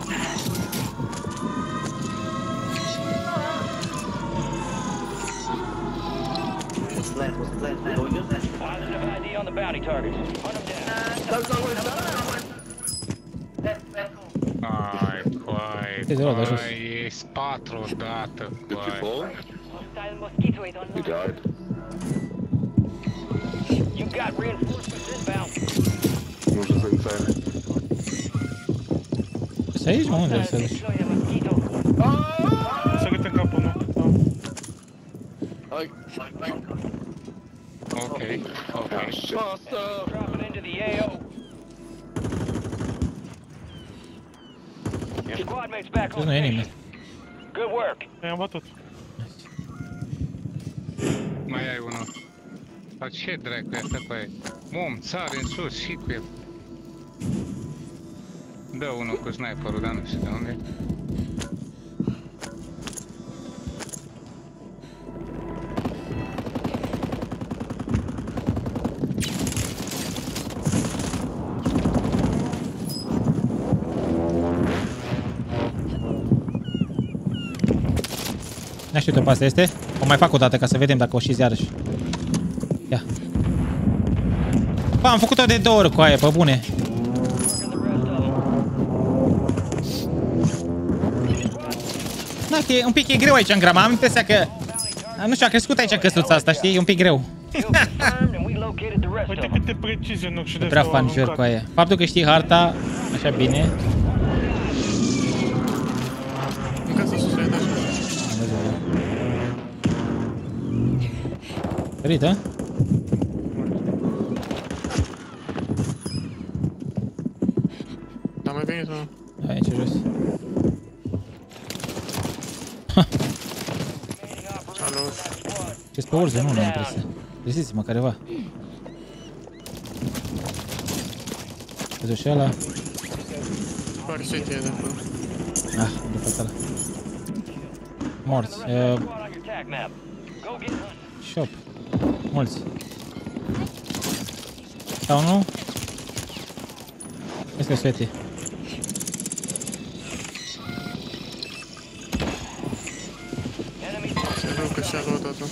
Positive ID on the bounty targets. Hunt them down. este de la de jos. Ești patru dată, băi. You died. You got reinforcements inbound. Nu știu să-i țară. Să aici, mă, unde să duci? Să câte în capul meu. Hai, hai, hai. Ok, ok. Faster! Dropping into the AO. Your squad mates back Ce on nu e station. nimeni. Good work. I-am bătut. Mai ai unul. Dar ce dracu e asta cu aia? Mom, sare în sus și cu el. Dă unul cu sniperul, dar nu știu de unde. Nu știu pe asta este. O mai fac o dată ca să vedem dacă o și iarăși. Ia. Bă, am făcut-o de două ori cu aia, pe bune. Da, că e un pic e greu aici în grama. Am impresia că... Nu știu, a crescut aici căsuța asta, știi? E un pic greu. Uite câte precizie nu și de Prea asta au fan jur aruncat. cu aia. Faptul că știi harta așa bine. Sărit, a? Dar mai venit sau? Aici jos. Salut. Ce pe urze, nu, nu am impresia. Găsiți-mă careva. Văzut și ăla. Pare să de acolo. Ah, am depărtat ăla. Morți. Uh, Attack map. Go get hunting. shop. Mulți. Sau nu? Este Sveti. loadout-ul.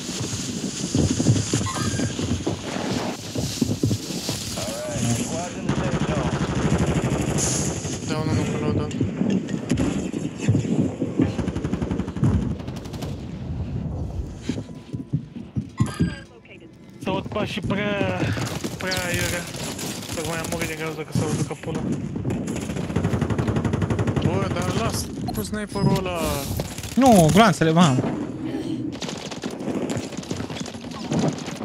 Da, unul nu pe loadout. Să aud pașii prea... prea aiurea. Să mai am murit din cauza că s-au ducă pula. Bă, dar las cu sniperul ăla. Nu, glanțele, mamă.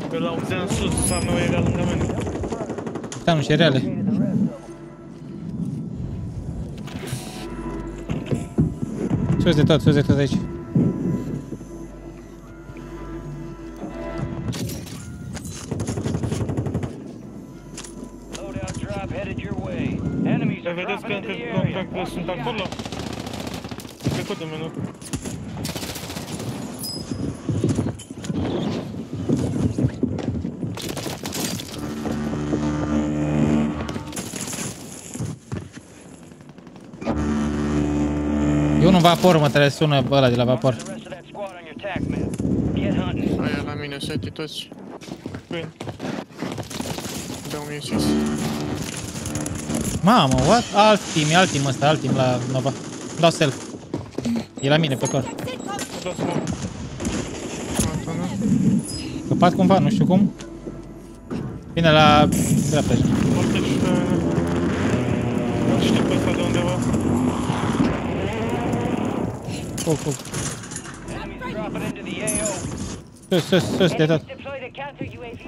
Îl auzeam sus, sa meu era lângă mine. Da, nu și reale. Sus de tot, sus de tot aici. Vapor, mă, trebuie să sună ăla de la vapor. Aia la mine, seti toți. Bine. Dau mie sus. Mamă, what? Alt team, e alt team ăsta, alt team la Nova. Dau self. E la mine pe cor. Scăpat cumva, nu știu cum. Vine la dreapta așa. Poate și pe... Nu știu pe ăsta de undeva. Fug, fug. Dropping into the AO. Sus, sus, sus, de tot. Deployed a counter UAV.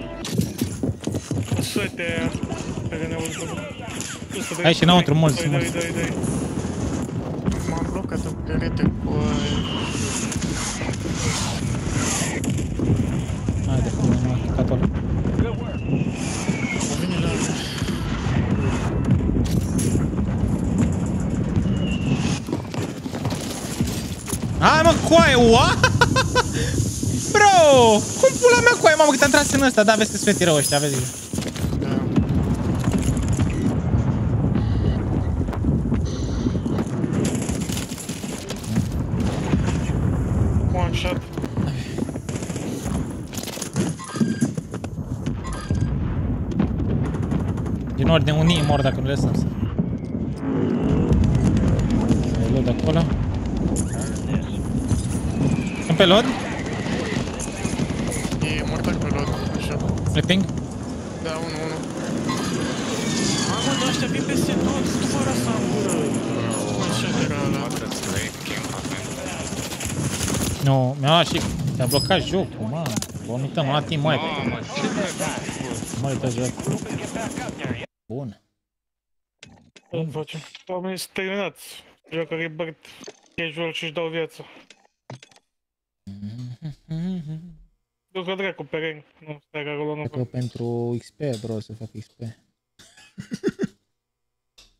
Suete aia. Pe care ne aud pe... Aici înăuntru mulți, Dai, mulți. dai, dai, dai. M-am blocat în perete cu... Haide, pune mă, capul. Vine la... Hai mă, coaie, what? Bro! Cum pula mea coaie, mamă, cât am tras în ăsta? Da, vezi că sunt rău ăștia, vezi. One shot. Din ordine, unii mor dacă nu le lăsăm pe load? E mortar pe load, așa. Le ping? Da, unul, unul. Mamă, dar ăștia vin peste tot, fără să am gură. Așa era ăla. Nu, mi-a luat și... Te-a blocat jocul, mă. Vomităm, la team wipe. Mamă, ce Mă uită joc. Bun. Ce facem? Oamenii sunt terminați. Joacă Rebirth casual și-și dau viața. Du-că dracu pe rank. Nu, stai că acolo nu Cred că pentru XP, bro, să fac XP. [laughs]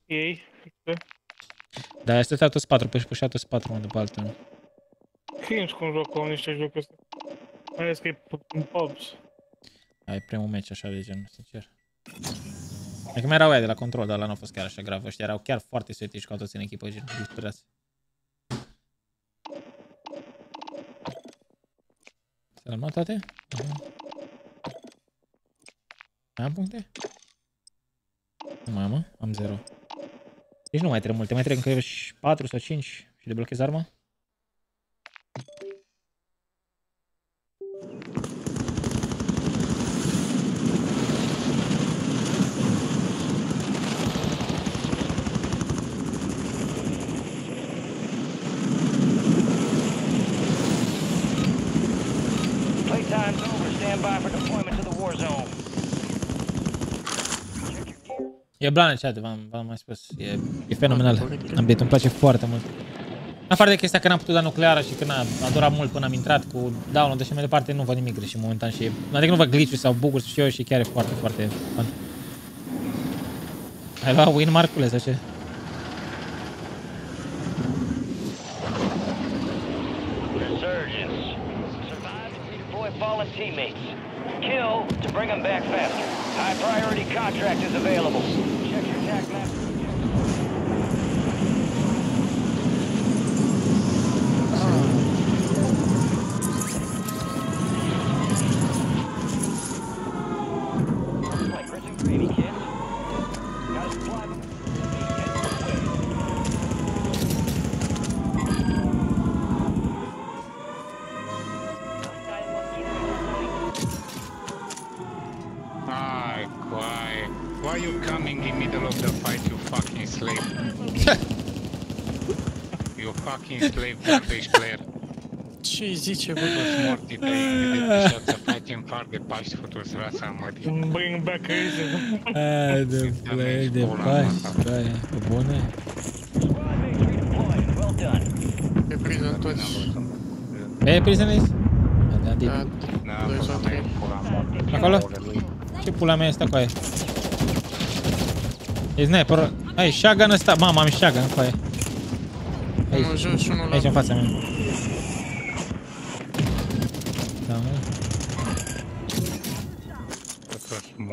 Ei, Dar este toți 4, pe și pușat toți 4, mă, după altul. cringe cum joacă oamenii ăștia jocul ăsta. Mai ales că e în pubs. Ai primul meci așa de gen, sincer. E că mai erau aia de la control, dar la nu a fost chiar așa grav. Ăștia erau chiar foarte suetiși ca toți în echipă, gen, disperați. Să le-am luat toate? Aha. Mai am puncte? Nu mai am, mă? Am 0. Deci nu mai trebuie multe, mai trebuie încă 4 sau 5 și deblochez arma. Playtime's over. Stand by for deployment to the war zone. E blană chat, v-am, v-am mai spus. E, e fenomenal. Update îmi place foarte mult. În afară de chestia că n-am putut da nucleară și că n-a a durat mult până am intrat cu download și mai departe, nu văd nimic greșit momentan și... Adică nu văd glitch sau bug-uri și eu și chiar e foarte, foarte fun. Ai luat win marculeț sau ce? Fallen teammates. Kill to bring them back faster. High priority contract is available. Check your attack map. Ce zice, bă? Toți morții tăi de să facem far de pași futus rasa mătii. Bring back Razer. Ai de play de pași, băi, pe bune. Pe priză toți. E prisonis? Da, da, Da, doi sau trei. Acolo? Ce pula mea este cu aia? E sniper. Ai, shotgun ăsta. Mamă, am shotgun cu aia. Unul în jos și unul la... Aici în fața mea.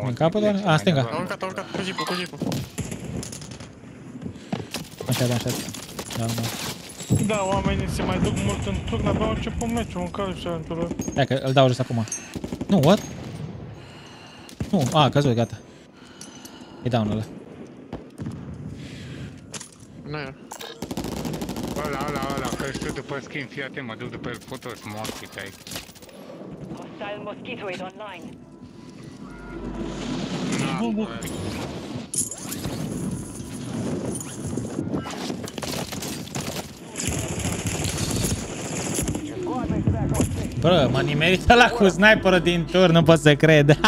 În capăt doar? A, în stânga. A urcat, a urcat, cu jeepul, cu jeepul. Așa, da, așa. Da, da. Da, oamenii se mai duc mult în turn, abia au început meciul, în care și aventură. Hai că îl dau jos acum. Nu, what? Nu, a, a căzut, gata. E down ăla. Nu e. Ăla, ăla, ăla, că știu după schimb, fii atent, mă duc după el, futus morții tăi. Hostile mosquito is online. Bă, m-a nimerit ăla cu sniperul din tur, nu pot să cred. [laughs]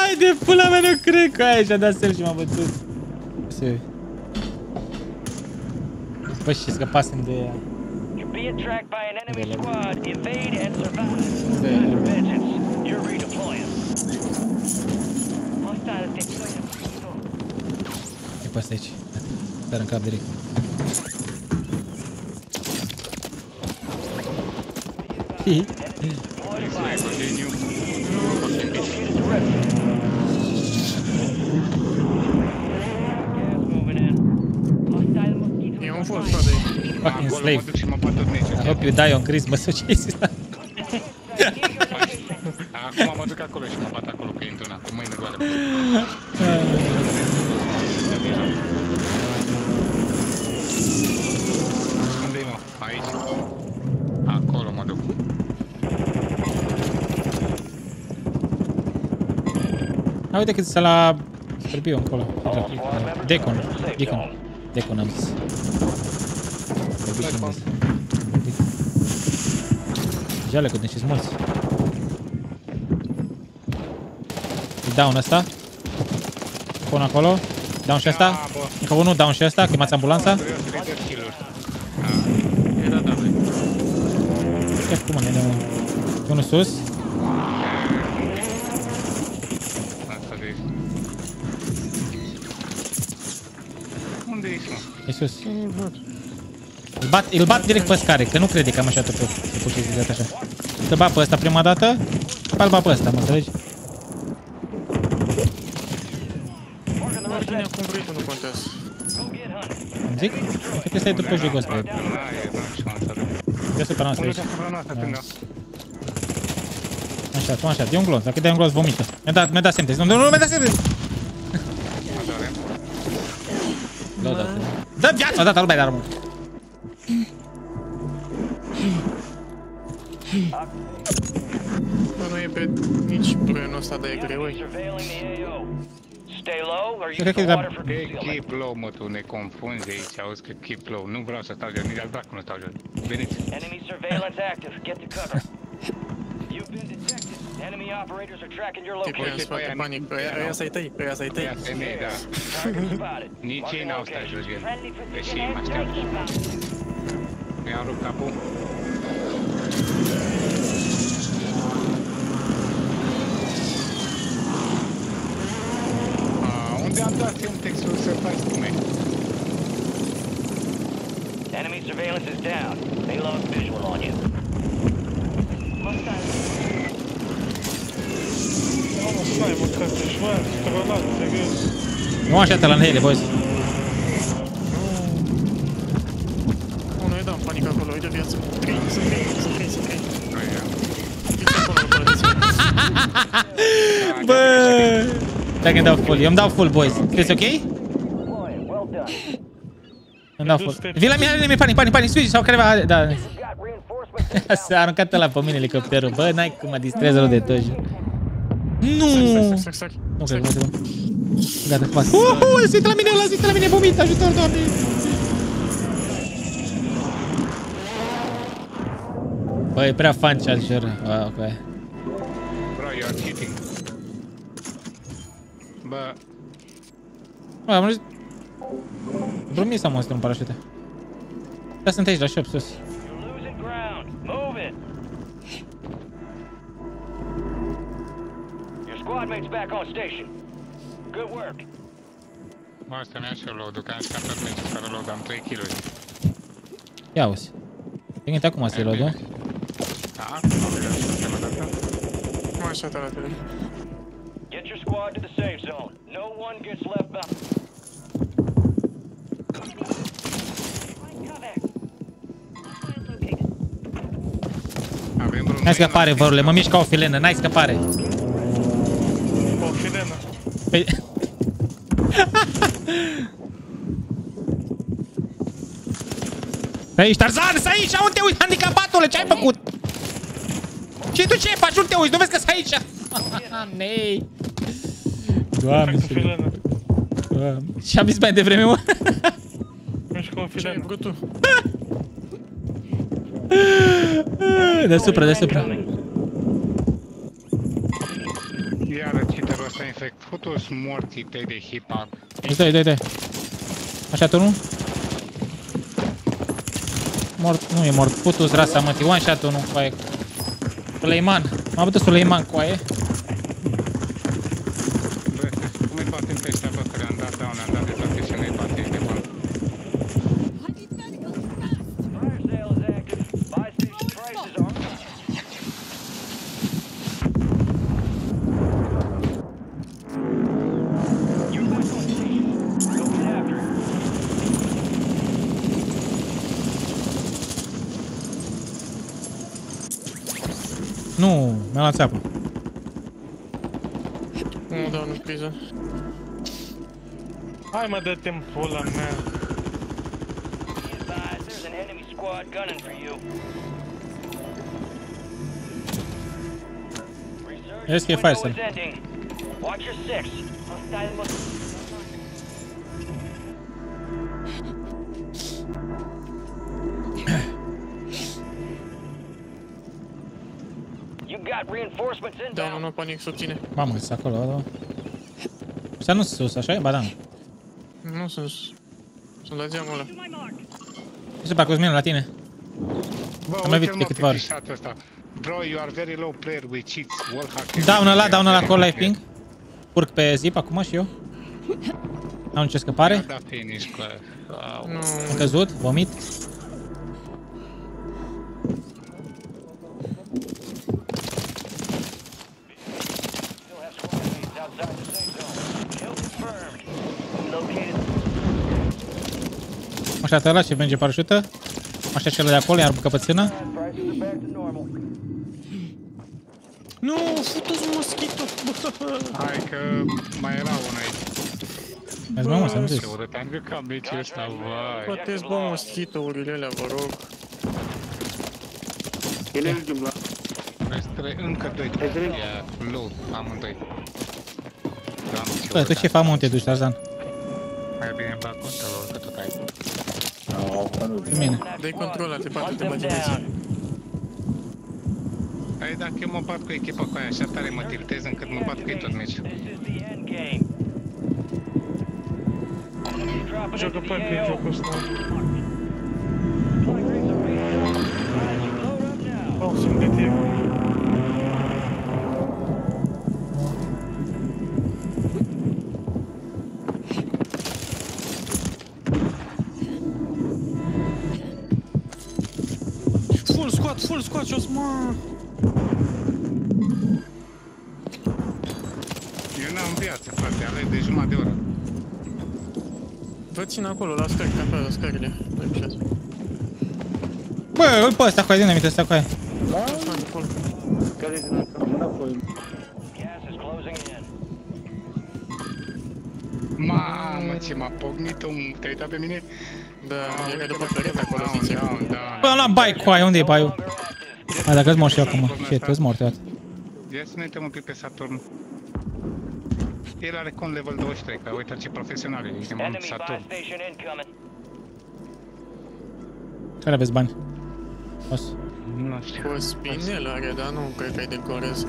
Ai, de pula mea, nu cred că aia și-a dat self și m-a bătut. Se... Bă, și scăpasem de ea. You're being tracked by an enemy squad. Evade and survive. Time for vengeance. You're redeploying. Hostile deployed. E pe asta aici. Sar în cap direct. Hihi. Hai, continue. E un full squad aici. Fucking Acolo slave. mă duc și mă bat tot nici. I hope you die on Christmas, so [laughs] Jesus. Acum mă duc acolo și mă bat acolo pe intuna, cu mâine goale. Unde-i mă? Aici. Acolo mă duc. A, uite cât sunt la Scorpion acolo. Decon. Decon. Decon am zis. Vorbit și invers. Jale cu niște mulți. E down ăsta. Pun acolo. Down și ăsta. Încă unul, down și ăsta. Chemați ambulanța. Era da, băi. Chiar cum ne dăm unul sus. Asta de aici. Unde ești, mă? E sus. Îl bat, îl bat direct pe scară, că nu crede că am așa tot pe pe chestii de așa. Să bat pe ăsta prima dată, după îl bat pe ăsta, mă înțelegi? Ordinea cum vrei tu nu contează. Îmi zic? Că trebuie să ai după jocul ăsta. Trebuie să pe noastră aici. Așa, tu așa, e un glonț, dacă dai un glonț vomită. Mi-a dat, mi-a dat semte, nu, nu, nu, mi-a dat semte! Da, da, da. Da, viața, da, lumea de armă. Bă, nu e pe nici proienul ăsta de e greu, ei. Stay low or use Cred că the era... water for Pe keep low, mă, tu ne confunzi aici, auzi că keep low. Nu vreau să stau jos, nici al dracu nu stau jos. Veniți. Enemy surveillance active. Get to cover. You've been detected. Enemy operators are tracking your Tipul ăia location. îți panic. Ăia ăia să-i tăi, ăia să-i tăi. Ia femei, da. Target spotted. [laughs] Nici ei n-au stat jos, gen. Friendly Deși precision mă așteaptă. Mi-am rupt capul. A, unde am dat eu textul să faci cu mine? Enemy surveillance is down. They lost visual on you. Mamă, stai, mă, că te șoară, Bă! Dacă îmi dau full. Eu îmi dau full, boys. Sunteți [laughs] ok? Îmi dau full. Vin la mine, mi pani, pani, pani, switch sau careva... Da. S-a aruncat ăla pe mine elicopterul. Bă, n-ai cum mă distrez rău de tot. Nu! Nu cred că mă. Gata, pas. Uhu, se uită la mine ăla, se uită la mine, vomit, ajutor, doamne! Bă, e prea fan chat, jur. Wow, ok. Bă, Bă, am ajuns... Promis să mă în parașute. Da, sunt aici, la shop, sus. Losing ground. Move it. Your squad mate's back on station. Good work. mă, asta mi-a și eu load-ul, că am scaptat meciul fără load, am 3 kill Ia uzi. Te acum să-i luat, nu? Da? Nu vreau să facem o dată. Nu așa te arată. Get your squad to the safe zone. No one gets left behind. Avem vreun N-ai scăpare, vărule, mă mișc ca o filenă, n-ai scăpare. O filenă. Păi... Pe [laughs] aici, Tarzan, să aici, unde te uiți, handicapatule, ce ai făcut? Și tu ce faci, unde te uiți, nu vezi că sunt aici? Nei. Doamne, Cu filenă. Doamne. Și am zis mai devreme, mă. Mișcă o Ce ai filenă. făcut tu? Deasupra, deasupra. Iară cheaterul ăsta infect. Futu-s morții tăi de hip-hop. Dai, dai, dai. Așa, tu nu? Mort, nu e mort. Putu-ți rasa, mătii. One shot-ul nu, coaie. Suleiman. M-a bătut Suleiman, coaie. Bă, cum îi poate pe ăștia, bă, care am dat down, am dat de toate și nu-i poate, ești de bun. Fire sale is active. Buy station prices are. You're back on station. Go get after it. Nu, mi-a luat țeapă. Nu dau în priză. Hai mă, dă-te-mi pula mea. Be advised, there's an enemy squad gunning for you. Vezi că e Window fire is ending. Watch your six. Hostile Da, nu, inbound. nu, panic sub tine. Mamă, sunt acolo, da. Să nu sus, așa e? Ba da. Nu sunt... Sunt la geamul ăla. Ce pe Cosmin, la tine. Bă, Am mai uite-l, văzut de mă, câteva ori. pe shot ăsta. Bro, you are very low player with cheats, wallhack. Daună Da, la, daună la acolo, life ping. Urc pe zip acum și eu. Am nicio scăpare. Da, finish, că... Au. Nu, Am căzut, vomit. Așteaptă ăla ce merge parașută. Mă așteaptă celălalt de acolo, iar căpățână. prices are back to normal. Nu, futu-ți moschito, bă. Hai că mai era una aici. Vezi, mă, mă, să nu Se zici. ură, te-am jucat meciul ăsta, vai. Poate-ți bă moschitourile alea, vă rog. Energy la... Restre încă doi. Ia, low, amândoi. Doamne, ce Bă, tu urât. ce faci, mă, unde te duci, Tarzan? Mai bine bag controlul, că tot ai. Cu mine. Dai control, te poate Hunt te them bagi down. Păi dacă eu mă bat cu echipa cu aia așa tare mă tiltez încât mă bat cu ei tot meciul. This is the end game. Dropping Joacă into pe the prin AO. jocul ăsta. Load up now. Oh, sunt de tine. Full squad, full squad, jos, mă. Eu n-am viață, frate, aleg de jumătate de oră. Vă țin acolo, la scări, ca pe scările. Doi pe șase. Bă, îl pe ăsta cu aia, dinamite ăsta cu aia. Fan, acolo. Care din asta? Înapoi. Gas is closing in. Mamă, ce m-a pognit un... Te-ai uitat pe mine? Da, era după perete acolo, zice. Da, da. Bă, am luat bai cu aia, unde e baiul? Hai, dacă-s mort și eu acum. Shit, îs mort, iată. Ia să ne uităm un pic pe Saturn. El are con level 23, că uite ce profesional e, e în Enemy buy Saturn. station incoming. Care aveți bani? Os. Nu știu. Cu spinel are, dar nu cred că e de corez.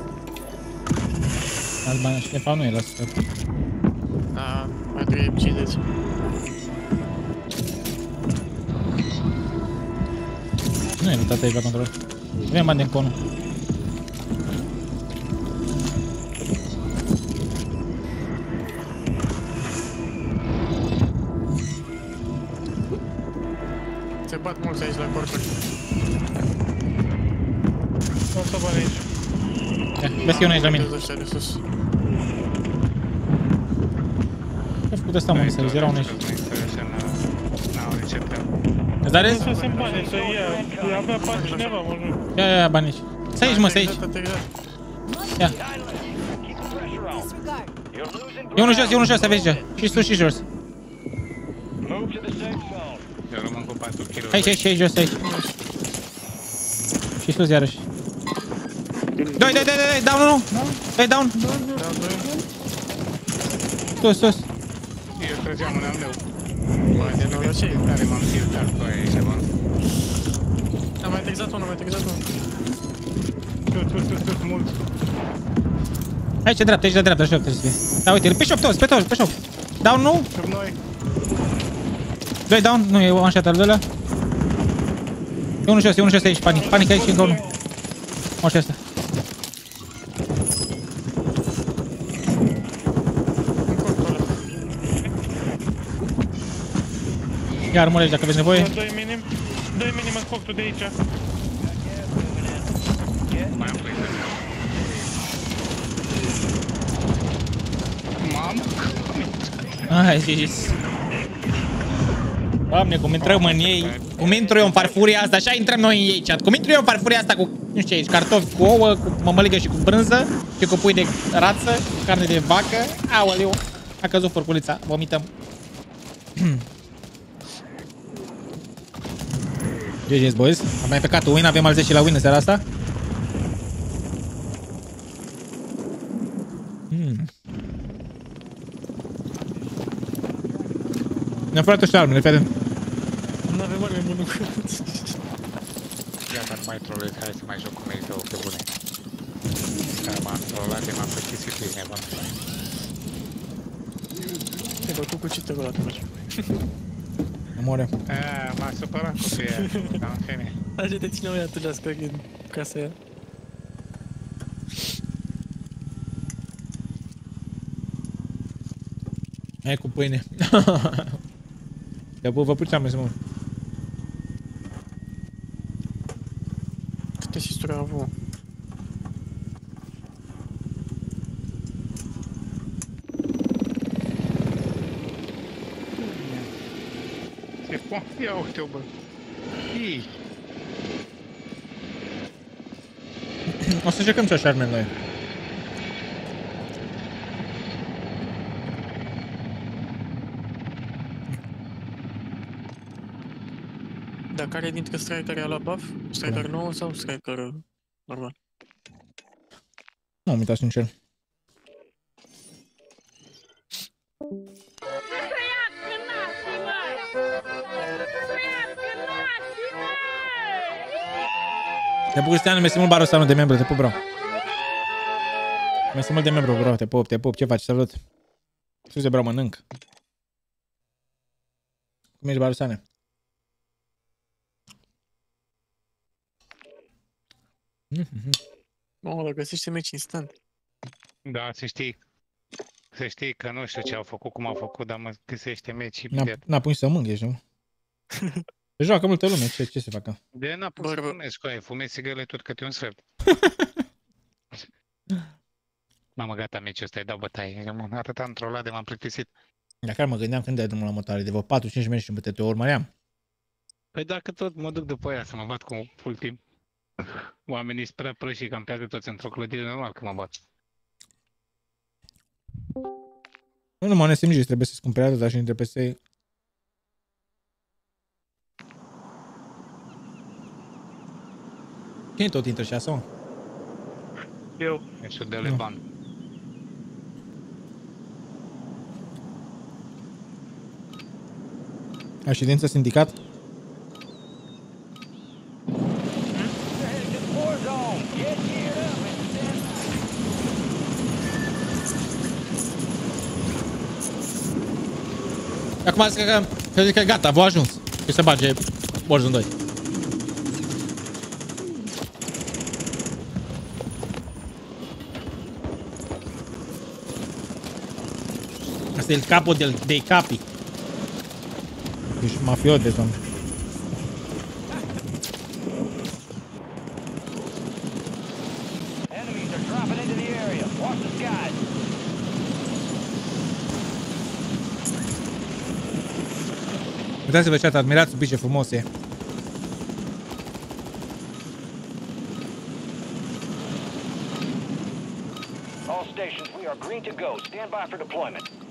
Alți bani, Ștefan nu e la stăp. Da, mai trebuie 50. Nu e lutat aici la control. Avem bani din conul. Se bat mulți aici la corpuri. O să bani aici. Ia, vezi că e unul aici la mine. Ăștia de sus. Ce-a făcut ăsta, mă, să era unul aici. N-au receptă. Îți darezi? Să se bani, să ia. Avea bani cineva, mă, nu. Ia, ia, ia, bani aici. Stai aici, mă, stai aici. Ia. E unul jos, e unul jos, să vezi ce. Și sus și jos. Eu rămân cu 4 kg. Aici, aici, aici, jos, aici. Și sus iarăși. Doi, doi, doi, doi, down, nu, nu. Doi, down. Sus, sus. Eu trăgeam un al meu. Bă, de norocei. Care m-am filtrat cu aia, e ceva. Am mai texat unul, mai texat unul. Sus, sus, sus, sus, mult. Aici, dreapta, aici, la dreapta, așa trebuie să fie. Da, uite, pe șop toți, pe toți, pe șop. Down, nu? Sub noi. Doi down, nu, e one shot al doilea. E unul jos, e unul jos aici, panic, panic aici, încă unul. Mă și ăsta. Ia armură aici dacă aveți nevoie. Doi minim. Doi minim în coctul de aici. Mai am păi Mamă, Ai zis. Doamne, cum intrăm în ei. Cum intru eu în farfuria asta, așa intrăm noi în ei, chat. Cum intru eu în farfuria asta cu, nu știu ce aici, cartofi cu ouă, cu mămăligă și cu brânză și cu pui de rață, carne de vacă. Aoleu, a căzut furculița, vomităm. [clears throat] GG's, boys. Am mai pecat win, avem al 10 la win în seara asta. Hmm. Ne-am furat ăștia armele, fii atent. Nu avem arme bună. Ia, dar nu mai trolez, hai să mai joc cu Merito pe bune. Că m-am trollat de m-am plictisit pe nebun. Te bătut cu cită ăla atunci. Moare. Aaa, m-a supărat cu pe ea, dar în fine. Așa te țineau ea atunci, cred că în casa aia. Hai cu pâine. Te pup, vă puteam să mă. Câte sisturi au avut? Ce po? Ia uite-o, bă. Ii. O să jucăm și așa șarme noi. Dar care dintre striker a luat buff? Striker nou sau striker uh, normal? Nu am uitat sincer. Te pup, Cristian, mersi mult Barosanu de membru, te pup, bro. Mersi mult de membru, bro, te pup, te pup, ce faci, salut. Scuze, bro, mănânc. Cum ești, Barosane? Mă, dar găsește meci instant. Da, să știi. Să știi că nu știu ce au făcut, cum au făcut, dar mă găsește meci N-a, imediat. n-a pus să mânghești, nu? [laughs] Se joacă multă lume, ce, ce se facă? De n-a pus să fumezi cu aia, fumezi țigările tot câte un sfert. [laughs] Mamă, gata, meciul ăsta, îi dau bătaie. Eu m- Atât am trollat de m-am plictisit. Dacă mă gândeam când dai drumul la motare, de vreo 4-5 meci și te urmăream. Păi dacă tot mă duc după aia să mă bat cu full team. Oamenii sunt prea prăși și campează toți într-o clădire normal că mă bat. Nu numai în SMG trebuie să-ți cumpere atâta și între PS. Cine tot intră și asta, mă? Eu. Ești de Leban. Ai ședință sindicat? Acum zic că, că, că gata, v-a ajuns. Și se bage Warzone 2. Asta e il capo del, dei capi. Ești mafiot de domn. Enemies are dropping into the area. Watch the skies. Uitați-vă chat, admirați un pic ce frumos e. All stations, we are green to go. Stand by for deployment.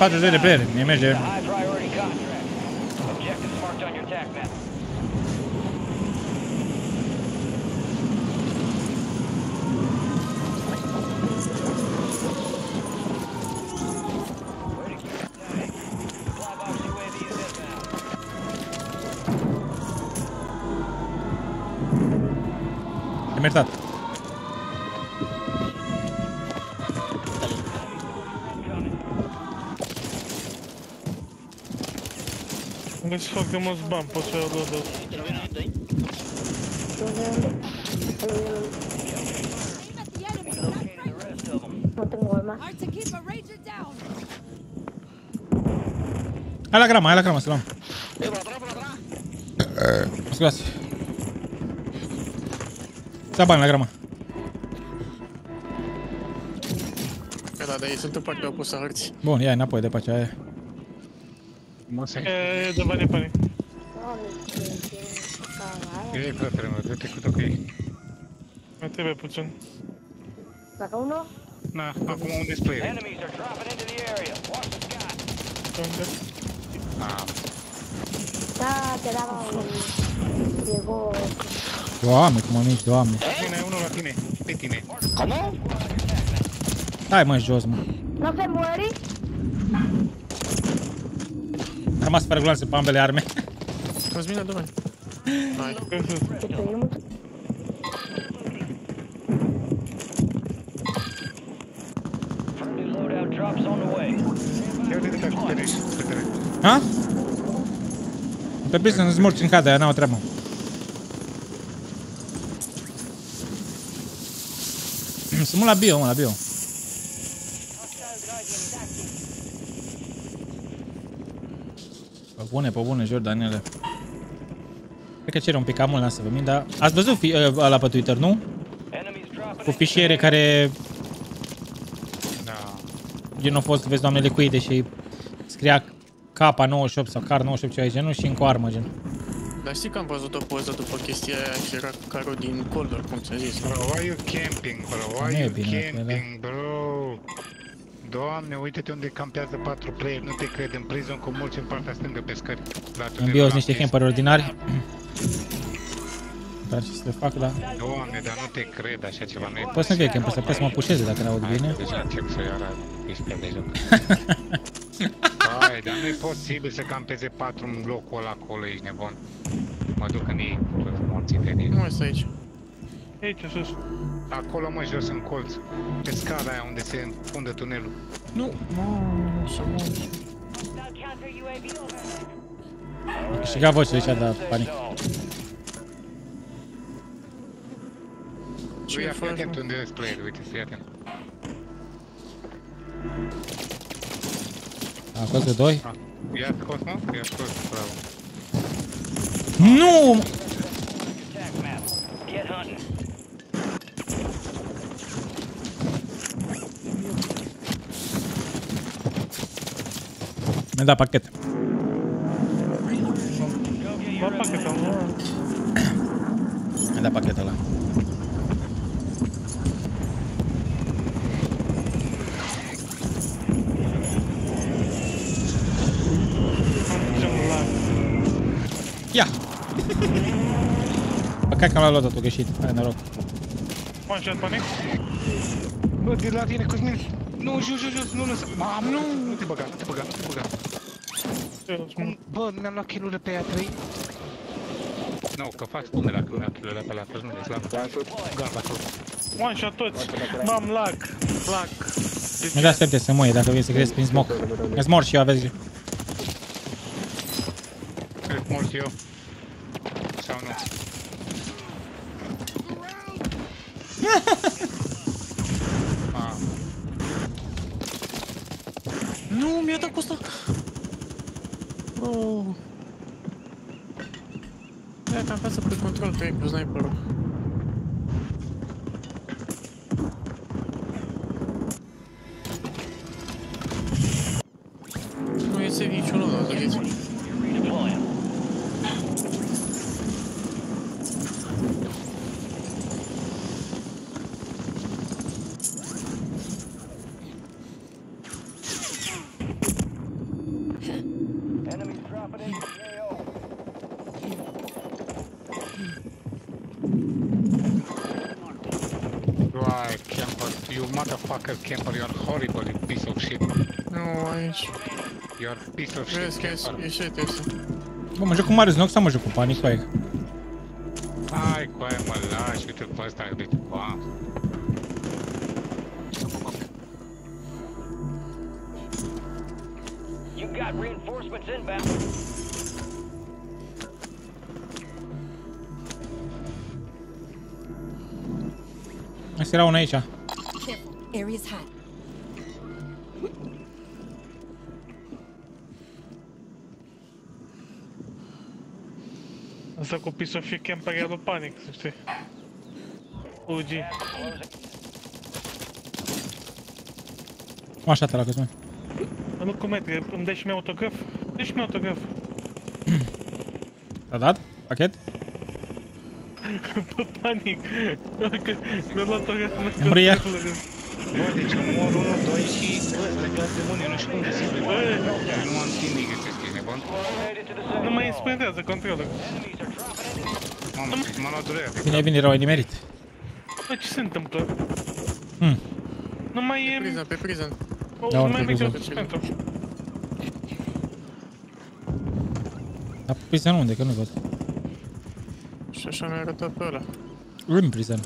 40 de play, imagine. Am găsit foarte mulți bani, pot să iau loadout. Nu tengo arma. Hard to keep a ranger down. Hai la grama, hai la grama, să luăm. Scuzați. Să bani la grama. Că da, dar ei sunt în partea opusă a hărții. Bun, ia înapoi de pe aceea. aia. E, e de bani, bani. Ei, fratele meu, du-te cu dacă e. Mai trebuie puțin. Saca uno. Na, acum unde spre el? Enemies are dropping into the area. Watch the skies. Unde? Ah, Da, te daba un... Llegó... Doamne, cum am mici, doamne. la tine, unul la tine, pe tine. Hai mă, jos, mă. ¿No se muere? Am rămas fără gloanțe pe ambele arme. Cosmina, dă Hai. Te pedimos... Friendly loadout drops on the way. Ia uite de pe acoperiș, fratele. Ha? Pe prins nu-ți morți în cadă, aia n-au treabă. Sunt mult la bio, mă, la bio. Pe bune, pe bune, Jordanele. Cred că cere un pic cam mult, să vă min, dar... Ați văzut fi, uh, ăla pe Twitter, nu? Cu fișiere care... Da. Gen au fost, vezi, doamne, licuide și scria K98 sau Car 98 ceva de genul și încă o armă, gen. Dar știi că am văzut o poză după chestia aia și era carul din Coldor, cum ți-a zis. Bro, why you camping, bro? Why Nu e you bine, camping, bro? Doamne, uite-te unde campează patru player, nu te cred, în prison cu mulți în partea stângă pe scări. La În tunelul bio ăla sunt niște pe camperi ordinari. Dar ce să le fac, da. Doamne, dar nu te cred așa ceva, nu e Poți să fie camper, să poți să mă pușeze dacă n-aud Hai, bine. Deja încep să iau la 15 de joc. Hai, dar nu e posibil să campeze patru în locul ăla acolo, ești nebun. Mă duc în ei, toți morții de din. Nu este aici. Aici, sus. Acolo, mă, jos în colț. Pe scara aia unde se fundă tunelul. Nu, nu, să mă... Câștiga voce aici, dar panic. Ce ia, fii atent unde e player, uite, fii atent. A căzut doi. I-a scos, mă? I-a scos, bravo. Nu! Mi-a dat pachet. Bă, pachetul, mă. Mi-a dat pachetul ăla. Ia! Păcat că am luat totul greșit. Hai noroc. One shot panic. Bă, de la tine, Cosmin. Nu, jos, jos, jos, nu lăsa. Mam, nu! Nu te băga, nu te băga, nu te băga. Bă, mi-am luat kill-urile pe aia 3. Nu, că fac spume dacă mi-am kill-urile pe la nu de slavă. Gata, tot. One shot toți. Mam, lag. Lag. Mi-a dat semne să moie dacă vrei să crezi prin smoke. Îți mor și eu, aveți Cred că mort eu. Sau nu. [laughs] Ah, Nu, mi-a dat cu ăsta. Oh. Ia că am față pe control, camper. iese, iese. Bă, mă joc cu Marius Nox sau mă joc cu Panic cu aia? Hai cu aia mă lași, uite pe ăsta, uite cu aia. You got reinforcements inbound. Asta era una aici. Careful. Area's hot. Asta copii să fie camper lui panic, să știi. OG. Mă așa te la Cosmin. Nu cu metri, îmi dai și mie autograf? Dă și mie autograf. T-a dat? Pachet? Pe panic. Că Mi-a luat autograf. Mria. Bă, deci mor 1, 2 și bă, legați de mâine, nu știu cum găsim de bani. Nu am timp de găsesc, ești nebun? Nu mai sprintează controlul. Mamă, m-a luat durerea. Bine, bine, rău ai nimerit. Bă, ce se întâmplă? Hmm. Nu mai e... Prison, pe prison. O, Da, nu ori mai pe merge prison. pentru. Dar prison unde? Că nu văd. Și așa mi-a arătat pe ăla. Rim prison.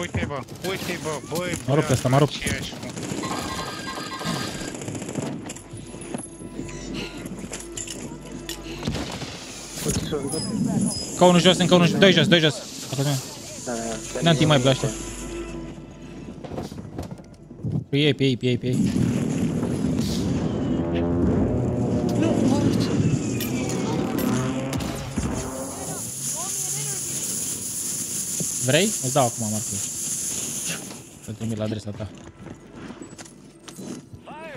Uite bă, uite bă, băi, Mă rup ăsta, mă rup. ce ești, mă? Încă unul jos, încă unul jos. Doi jos, doi jos. Cosmin. Dă-mi timp mai bă ăștia. Pe ei, pe ei, pe ei, pe ei. Vrei? Îți dau acum marcul. Să trimit la adresa ta.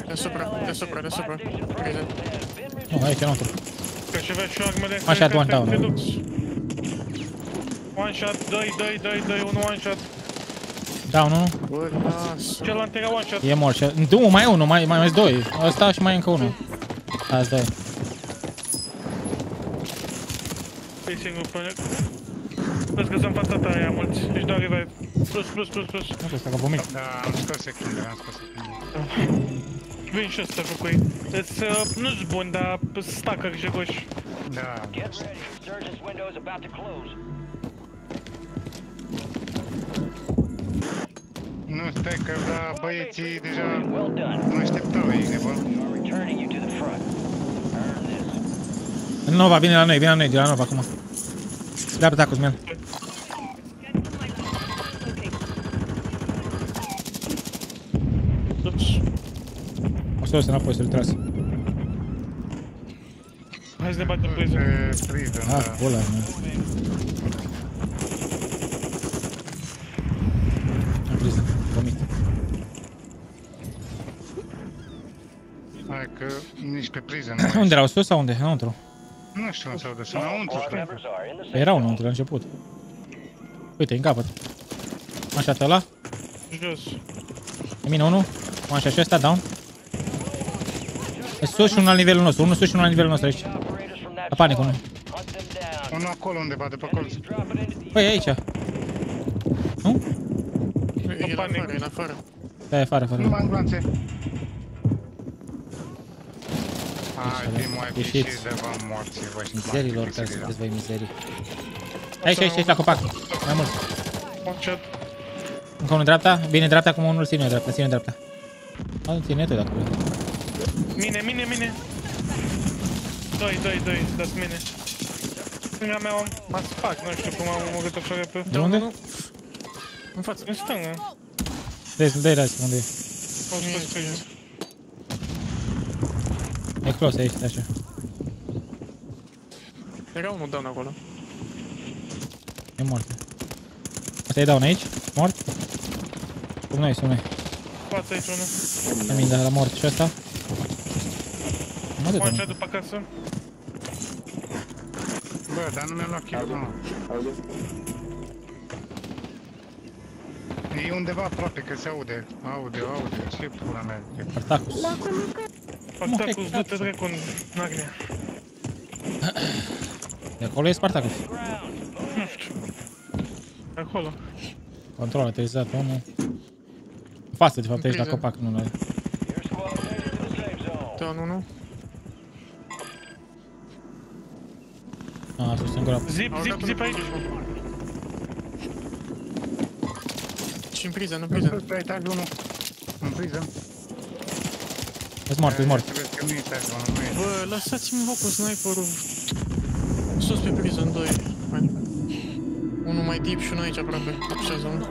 Deasupra, deasupra, deasupra. Prison. Nu, aici înăuntru. Că și avea și armele One shot, one down. Felix. One shot, 2, 2, 2, 2, 1 one shot. Da, nu, nu. Bă, las. Celălalt era one shot. E mort. și- Nu, mai e unul, mai, mai, mai sunt doi. Ăsta și mai e încă unul. Azi doi. E singur pe net. Vezi că sunt fața ta aia mulți. Ești doar revive. Plus, plus, plus, plus. Nu știu, că vomit. Da, am scos secundele, am scos secundele. Vin și ăsta cu ei. Deci, uh, nu-s bun, dar stacker jegoși. Da. Get ready. Surgeon's window is about to close. Nu, stai că da, băieții deja Well done. mă așteptau, ei nebun. Returning you to the front. Earn this. Nova, vine la noi, vine la noi, de la Nova acum. Dreapta, Cosmin. O să o să înapoi să-l trase. Hai să ne batem prison. Prison, Ah, pula mea. Am prison, vomit. Hai că nici pe prison Unde erau sus sau unde? Înăuntru. Nu știu unde s-au dus, înăuntru, cred. Păi Erau înăuntru la început. Uite, în capăt. Așa ăla. Jos. E mine unul. Așa și ăsta, down. E sus și unul la nivelul nostru. Unul sus și unul la nivelul nostru aici. La panic unul. Unul acolo undeva, de pe colț. Păi e aici. E la afară, e la afară. Da, e afară, afară. Nu mai ambulanțe. Hai, Timo, ai Ieșiți. ieșit de vă morții, vă știți. Mizerilor care sunteți voi mizerii. Aici, aici, aici, la copac. Mai mult. One Încă unul dreapta. Bine dreapta, acum unul ține dreapta, ține dreapta. Adu ține tu dacă vrei. Mine, mine, mine. Doi, doi, doi, dați mine. Stânga mea om, mă spac, nu știu cum am omorât așa repede. De unde? În față. În stânga. Dă-i, dă-i razi, unde e? Au spus prison. E close aici, așa. Era unul down acolo. E mort. Asta e down aici? Mort? Sub noi, sub noi. Față aici unul. Am da, la mort și ăsta. Mă de One down. shot după casă. Bă, dar nu mi-a luat kill, mă. E undeva aproape, că se aude. Aude, aude. Ce pula mea. e? Spartacus. Spartacus, du-te dracu în Narnia. De acolo e Spartacus. Nu știu. Acolo. Control aterizat, unul. În față, de fapt, aici la Prison. copac, nu la... Down unul. A, sus, în groapă. Zip, zip, zip aici. Și în prison, în prison. Pe aici tag unul. În prison. E mort, e mort. Trebuie că nu e tag unul, nu e. Bă, lăsați-mi vă cu sniperul. Sus pe prison 2. Hai. Unul mai deep și unul aici aproape. Așează unul.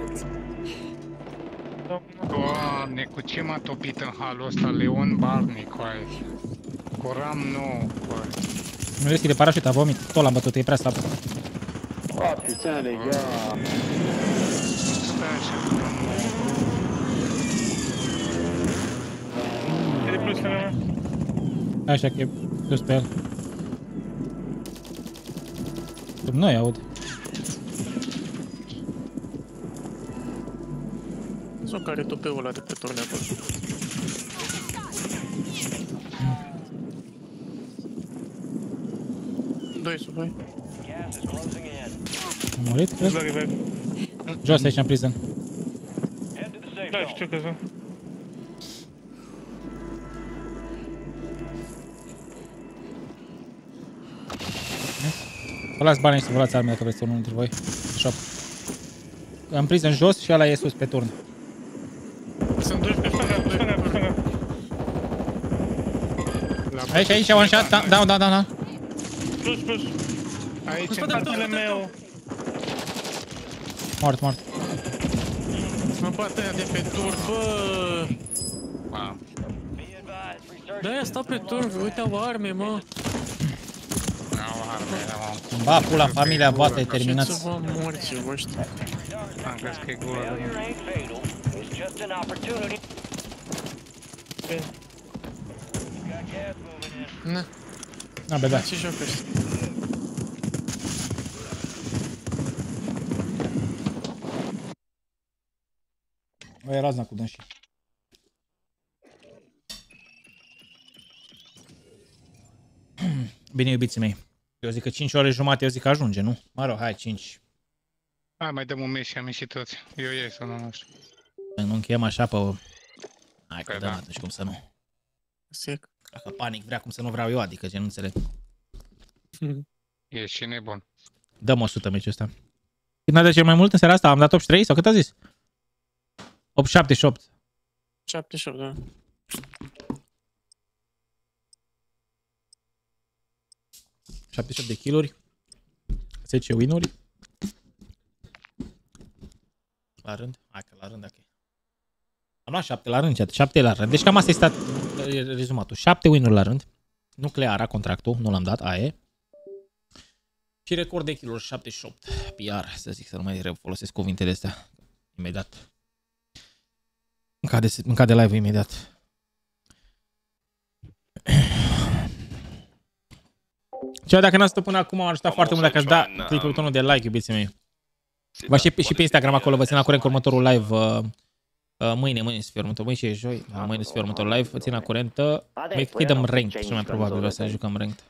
Doamne, cu ce m-a topit în halul ăsta Leon Barney, coaie. Cu ram nou, coaie. Nu deschide parașuta, vomit. Tot l-am bătut, e prea slab. Oh putain les gars Stai așa, E de plus lângă mea. Așa că e sus pe el. Sub noi aud. Sau care topeul ăla de pe turn de acolo. Doi sub voi. Am murit, cred? La revive. Jos aici în prison. Da, știu că sunt. Vă las banii să vă luați arme dacă vreți unul dintre voi. Shop. În prison jos și ăla e sus pe turn. Sunt doi pe stânga, doi pe turn. Aici, aici, one shot. Da, da, da, da, da. Plus, plus. Aici, În spatele meu. Mort, mort. Mă poate aia de pe turn, bă! Wow. Da, stau pe turn, uite au arme, mă! N-au arme, n-au. Ba, pula, familia voastră, e terminați. Așa-ți-vă morții voștri. Am crezut că e gură de mine. It's just an opportunity. Na, Na, bebea. ce joc ăsta? Bă, e razna cu dânsii. [clears throat] Bine, iubiții mei. Eu zic că 5 ore jumate, eu zic că ajunge, nu? Mă rog, hai, 5. Hai, mai dăm un mes și am ieșit toți. Eu iei să nu, nu știu. Nu încheiem așa pe... Hai că Păi dăm da. atunci, cum să nu. Sec. Dacă panic vrea cum să nu vreau eu, adică ce nu înțeleg. [laughs] Ești și nebun. Dăm 100 meciul ăsta. Cât ne-a dat cel mai mult în seara asta? Am dat 83 sau cât a zis? 878. 78, da. Șaptezeci de kiluri. 10 win-uri. La rând? Hai că la rând, ok. Am luat 7 la rând, chat. 7 la rând. Deci cam asta este rezumatul. 7 win-uri la rând. Nucleara, contractul, nu l-am dat, aia e. Și record de kill 78. PR, să zic, să nu mai folosesc cuvintele astea. Imediat. Îmi cade, îmi cade live imediat. Ceau, dacă n-ați stat până acum, am ajutat foarte mult dacă ați da clipul butonul de like, iubiții mei. Vă și, pe, și pe Instagram acolo, vă țin la curent cu următorul live uh, uh, mâine, mâine să fie următorul, mâine și e joi, da, mâine să fie următorul live, vă țin la curent, uh, mai că dăm ranked, cel mai probabil, vreau să jucăm ranked.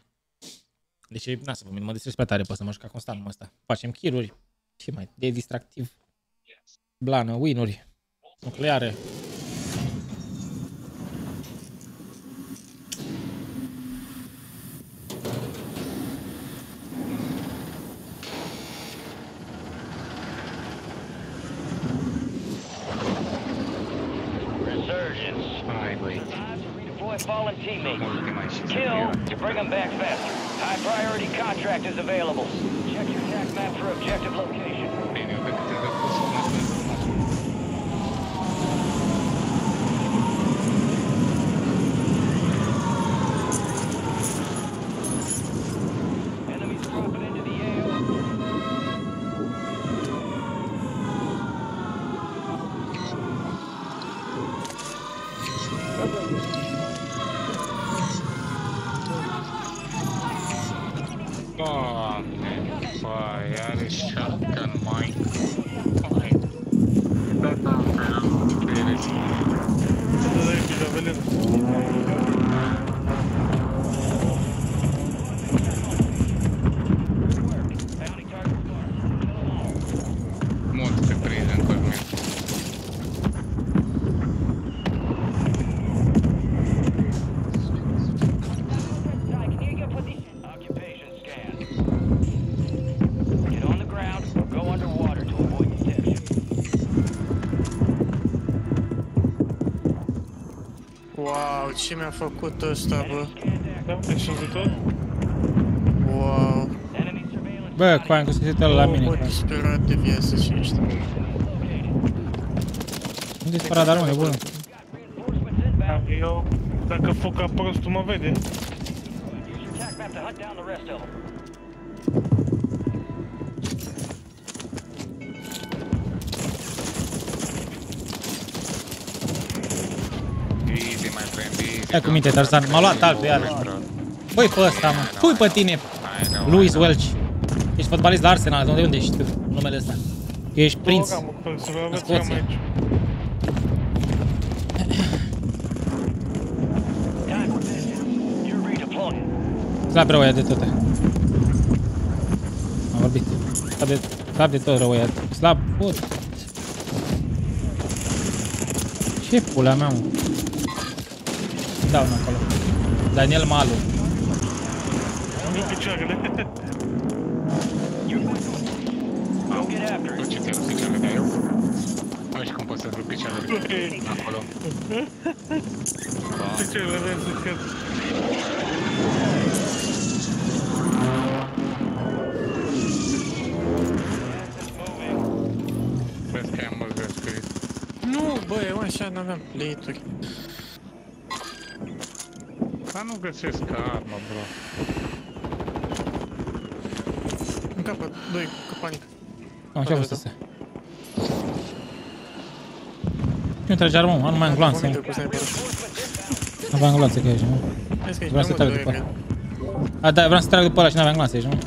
Deci, na să vă mă distrez pe tare, pe să mă juca constant cu asta. Facem kill-uri, și mai, de distractiv, blană, win-uri, nucleare. Kill to bring them back faster. High priority contract is available. Check your attack map for objective location. Ce mi-a făcut ăsta, bă? Da, ești ajutor? Wow. Bă, cu aia că se uită la mine. Bă, disperat de viață și ăștia. Nu dispara, dar nu, e bună. Da, Eu, dacă fug ca prostul, mă vede. Friend, easy. Hai cu minte, Tarzan. M-a luat altul iar. Băi, pe ăsta, mă. Pui pe tine. Luis Welch. Ești fotbalist la Arsenal, de unde ești tu numele ăsta? Ești prinț. În Scoția. Slab rău ăia de tot. Am vorbit. Slab de, slab de tot rău ăia. Slab, put. Ce pula mea, mă? Dau acolo. Daniel Malu. Am luat picioarele. Go get after Nu ce te rup picioarele, dar eu? Nu știu cum pot să rup picioarele acolo. Picioarele mele se scad. Vezi că am mult de scris. Nu, bă, eu așa n-aveam plate-uri. Dar nu găsesc armă, bro. În capăt, doi, cu panică. Așa a fost asta. Nu trage armă, mă, nu mai am gloanțe. mă. Nu aveam gloanțe că aici, nu? Vezi că ești Vreau să mai trag mult după de ăla. A, da, vreau să trag după ăla și n-aveam gloanțe aici, nu?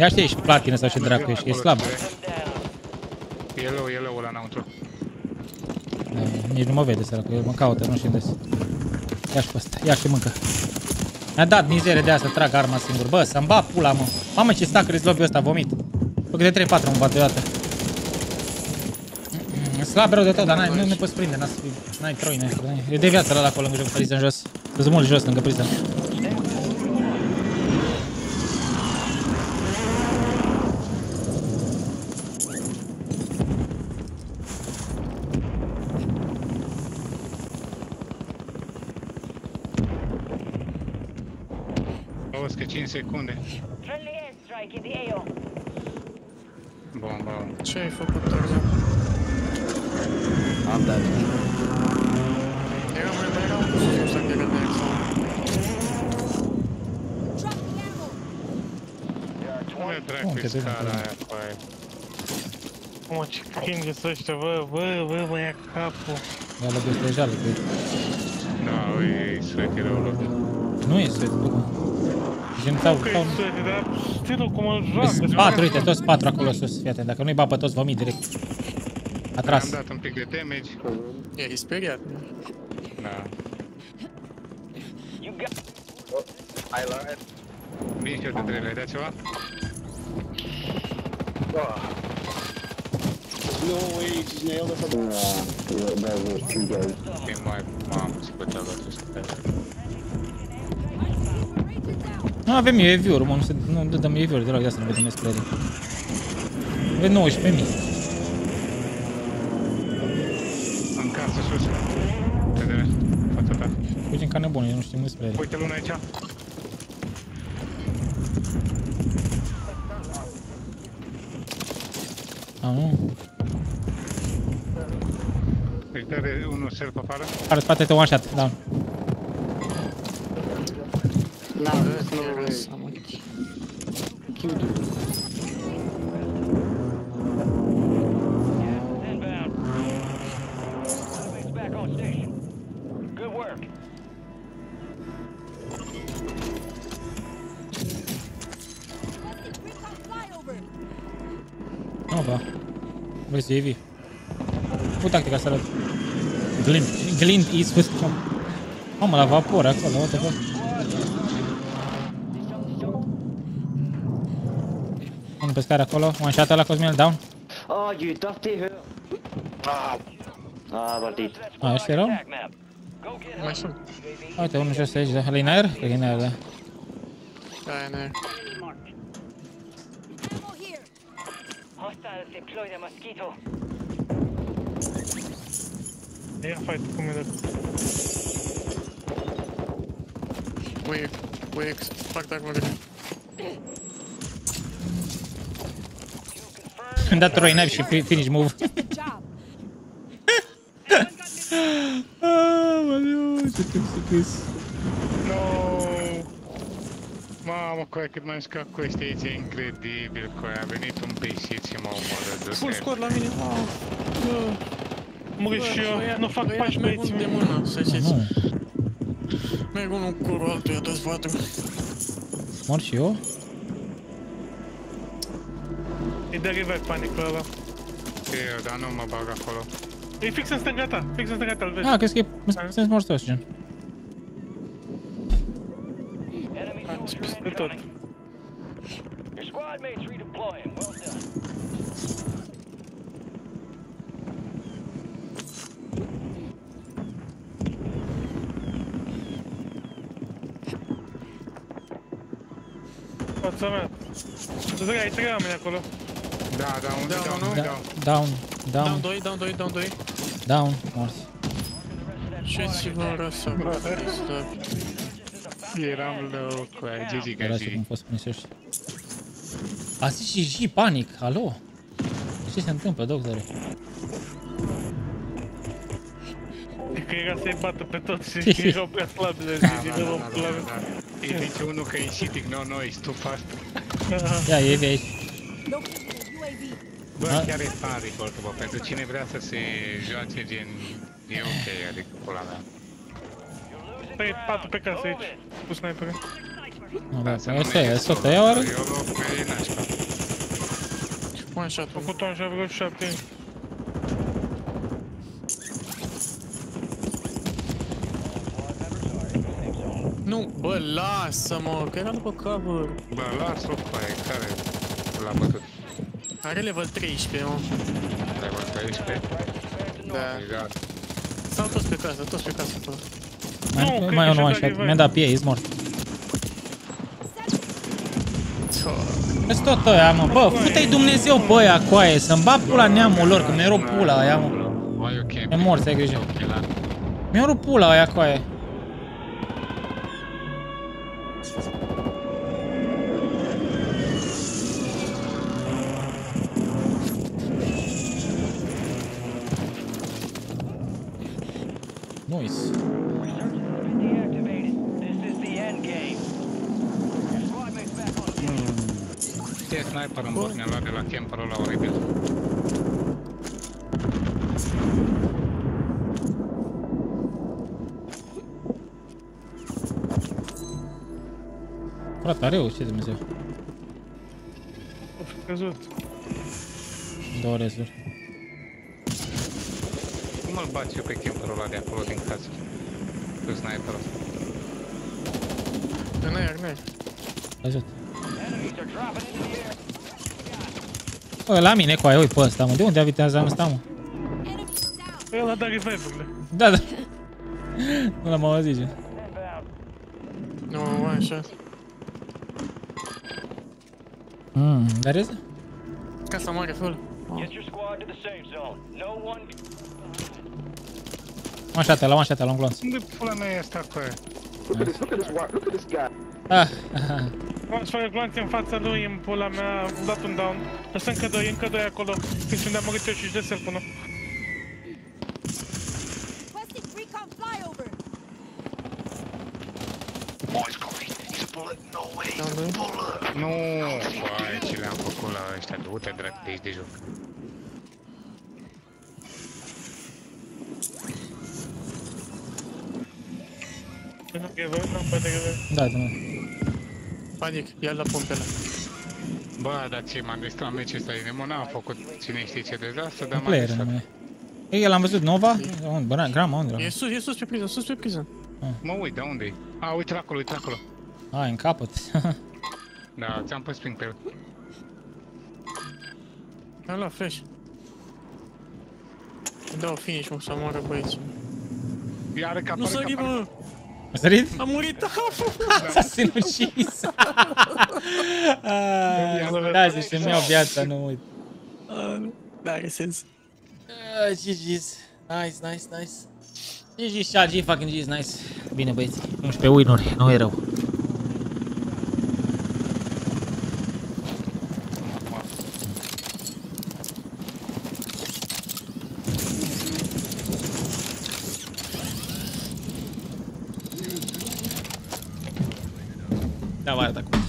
Ia știi, ești platină sau ce dracu ești, e slab. Yellow, yellow ăla înăuntru. Da, Nici nu mă vede săracul, eu mă caută, nu știu unde Ia și pe ăsta, ia și mâncă. Mi-a dat mizerie de asta, trag arma singur. Bă, să-mi bat pula, mă. Mamă, ce stack îți lobby ăsta, vomit. Bă, câte 3-4 mă bat deodată. Mm, Slab rău de tot, dar n-ai, nu ne poți prinde, n-ai- n-ai troine. E de viață ăla acolo lângă prison jos. Să mult jos lângă prison. Auzi că 5 secunde. Friendly airstrike in the AO. Bomba. Ce ai făcut, Tarzan? Am dat. Era mai mai era un sus, nu știu dacă era de examen. Unde dracu e scara aia cu aia? Mă, ce cringe să ăștia, bă, bă, bă, mă ia capul. Ia lobby ăsta e jală, cred. Da, e sweater-ul lobby. Nu e sweat, bă. Gen, stau, Că stau... e sweater, dar stilul cum îl joacă. Sunt patru, uite, toți patru acolo sus, fii atent. Dacă nu-i bat pe toți, vomit direct. Atras. Am dat un pic de damage. E speriat. Da. You got. Hai la Vin și eu de drele, ai dat ceva? No way, he's nailed us. Yeah, that was two guys. E mai... Mamă, ce făceau la acest Nu avem UAV-uri, mă, nu, se, nu dăm UAV-uri deloc, de asta nu vedem spre Avem 19.000. În casă sus. Vedere, fața ta. Fugim ca nebuni, nu știm despre ele. Uite luna aici. A, nu. Își dă re- unul self afară. Are spate te one shot, da. Vrei să UAV? Cu tactica să arăt. Glint. Glint is with... Mamă, la vapor acolo, what the fuck. Unul pe scară acolo, one shot ăla Cosmel, down. Oh, you dirty hurt. Ah, ah, we're dead. A, ăștia erau? Mai sunt. Uite, unul jos aici, da. Ăla e în aer? Cred că e în aer, da. Da, e ne. Hostiles deploy the mosquito. Ia fight cu mine. Wave, wave, fac dacă mă gândesc. Am dat Roy knife și fi- finish move. Ah, Mario, ce toxic No! Mamă, cu aia cât m-am jucat cu ăștia aici, e incredibil cu aia. A venit un peșit și m-a omorât de Full squad la mine. Ah, bă. Mă și eu, nu fac pași merg băieții de mei. mână, să știți. Nu. Merg unul în curul altuia, toți patru. Mor și eu? E de revive panicul ăla. Eu, dar nu mă bag acolo. E fix în stânga ta, fix în stânga ta, îl vezi. Ah, crezi că e... Sunt morți toți, gen. De tot. Your squad mates redeploying. Well done. Fața mea. Zăga, ai trei oameni acolo. Da, da, unde Da, da, nu? unde Da, da. down, Down down, 2, down 2, down 2. down, morți. Ce ți vă răsă, bă, Eram low cu aia, GG ca Era și și. cum fost prinsești. A zis și J, panic, alo? Ce se întâmplă, doctore? E că era să-i bată pe toți Păi. și [laughs] erau prea slabi de Da, zi, da, de da, luăm da, pula da, mea. da. E zice unul că e shitting, no, no, it's too fast. Ia, e de aici. Bă, A- chiar e fun record bă, pentru cine vrea să se joace gen, e ok, adică pula mea. 3, 4 pe casă aici, cu sniperul. Nu, da, ăsta e, ăsta tot ăia oare? Eu loc că e nașpa. One shot. Făcut-o așa vreo 7 ani. Nu, bă, lasă-mă, că era după cover. Bă, lasă-o pe aia, care l-a bătut? Are level 13, mă. Level 13? Da. Stau toți pe casă, toți pe casă acolo. Mai, mai e un one shot. Mi-a dat pie, e mort. Vezi tot ăia, mă. Bă, fute-i Dumnezeu pe ăia coaie, să-mi bag pula neamul lor, că mi-a rupt pula aia, mă. E mort, ai grijă. Mi-a rupt pula aia coaie. Nice. Ce sniper în bot ne-a luat de la camperul ăla oribil. Frate, are ce Dumnezeu. A căzut. Două rezuri. Cum îl bați eu pe camperul ăla de acolo din casă? Cu sniperul ăsta. Că n-ai, n-ai. Văzut. Bă, la mine coaie, uite pe ăsta, mă. De unde a vitează anul ăsta, mă? El a dat revive-urile. Da, da. [laughs] Nu l-am auzit, ce. Nu, one shot. Mm, dar este? Casa mare, full. Get your squad to the safe zone. No one. One shot la one shot la un glonț. Unde pula mea e asta cu aia? Look at this, look at this, wa- look at this guy. Ah, [laughs] ah, Am să fac glonț în fața lui, în pula mea, am dat un down. Lăsă încă doi, încă doi acolo. Deci unde am murit eu și de self până. Requesting recon flyover. Nu, băi, ce le-am făcut la ăștia, du-te dracu de aici de joc. Nu give, nu poate give. da, da. Panic, ia la pompele. Bă, dar ce m-am distrat la meciul ăsta, Nemo n-am făcut cine știe ce dezastru, dar Un m-am player distrat. rămâne. Ei, l-am văzut, Nova? Unde? Bă, Grama, unde E era? sus, e sus pe prison, sus pe prison. Mă uit, de unde e? A, uite acolo, uite acolo. Ai, în capăt. Da, ți-am pus ping pe el. Am luat flash. Îmi dau finish, mă, să moară băieții. Iară că Nu apare, sări, că apare. Mă! A sărit? Am murit! [laughs] S-a sinucis. Ah, Da, zici, îmi iau viața, nu uit. Da, are sens. Ah, GG's. Nice, nice, nice. GG shot, G fucking G's, nice. Bine băieți, 11 win-uri, nu e rău. Da, vă arăt acum.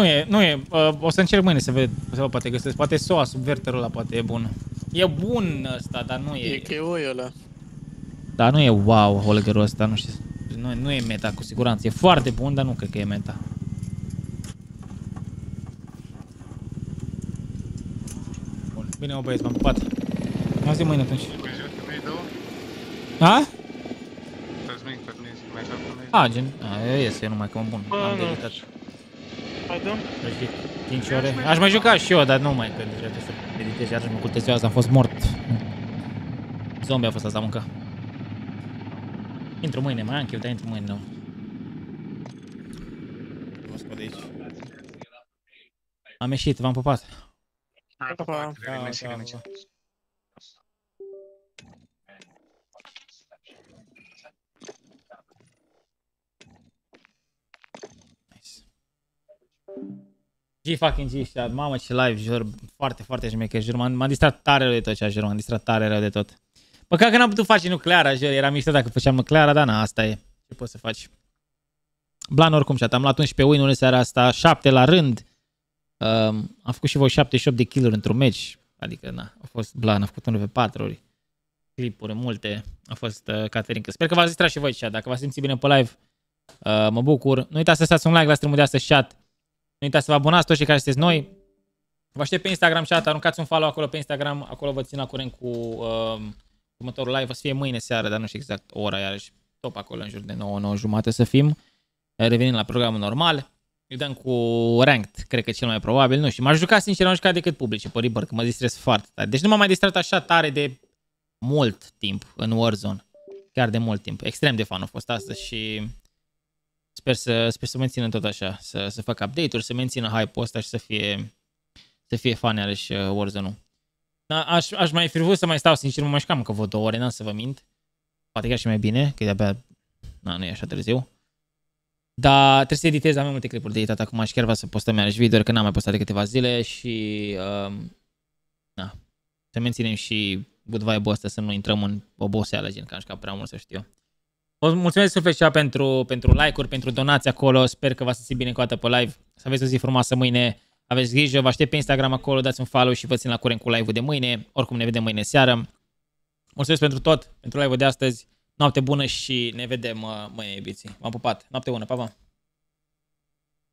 Nu e, nu e. Uh, o să încerc mâine să văd, să văd, poate găsesc. Poate SOA, subverterul ăla, poate e bun. E bun ăsta, dar nu E e... KO ăla. Dar nu e wow, Holgerul ăsta, nu știu. Nu, nu e meta cu siguranță. E foarte bun, dar nu cred că e meta. Bun. Bine, mă băieți, m-am pupat. Ne auzim mâine atunci. A? Cosmin, Cosmin, mai joc cu noi? A, gen... A, iese numai că mă bun. Bă, Am nu. delitat. Hai, dăm. Prăjit 5 ore. Aș mai juca și eu, dar nu mai, că deja trebuie să meditez iarăși mă cultez eu azi, am fost mort. Zombie a fost asta mânca. Intru mâine, mai am chef, dar intru mâine, nu. Mă scot de aici. Am ieșit, v-am pupat. Pa, pa. Da, Mersi, da, mersi. da. G fucking G shot, mamă ce live, jur, foarte, foarte șmecher, jur, m-am, m-am distrat tare rău de tot ce jur, m-am distrat tare rău de tot. Păcat că n-am putut face nucleara, jur, era mișto dacă făceam nucleara, dar na, asta e, ce poți să faci. Blan oricum chat, am luat 11 win-uri în seara asta, 7 la rând, um, am făcut și voi 78 de kill-uri într-un meci, adică na, a fost Blan, a făcut 1 pe 4 ori, clipuri multe, a fost uh, Caterinca. Sper că v-ați distrat și voi chat, dacă v-ați simțit bine pe live, uh, mă bucur. Nu uitați să stați un like la stream-ul de astăzi chat, nu uitați să vă abonați toți cei care sunteți noi. Vă aștept pe Instagram chat, aruncați un follow acolo pe Instagram, acolo vă țin la curent cu uh, Următorul live o să fie mâine seară, dar nu știu exact ora, iarăși top acolo în jur de 9, 9 jumate să fim. Revenim la programul normal. Îi dăm cu ranked, cred că cel mai probabil, nu știu. M-aș juca sincer, m-aș juca decât publice pe Rebirth, că mă distrez foarte tare. Deci nu m-am mai distrat așa tare de mult timp în Warzone. Chiar de mult timp. Extrem de fan a fost astăzi și sper să, sper să mențină tot așa, să, să fac update-uri, să mențină hype-ul ăsta și să fie, să fie fan iarăși uh, Warzone-ul. Da, aș, aș mai fi vrut să mai stau, sincer, mă mai șcam că vă două ore, n-am să vă mint. Poate chiar și mai bine, că de-abia, na, nu e așa târziu. Dar trebuie să editez, am mai multe clipuri de editat acum și chiar vreau să postăm iarăși video, că n-am mai postat de câteva zile și, uh, na, să menținem și good vibe-ul ăsta, să nu intrăm în oboseală, gen, că ca prea mult să știu. Vă mulțumesc suflet pentru, pentru like-uri, pentru donații acolo, sper că v-ați simțit bine cu pe live, să aveți o zi frumoasă mâine, aveți grijă, vă aștept pe Instagram acolo, dați un follow și vă țin la curent cu live-ul de mâine. Oricum ne vedem mâine seară. Mulțumesc pentru tot, pentru live-ul de astăzi. Noapte bună și ne vedem uh, mâine, iubiții. M-am pupat. Noapte bună, pa, pa!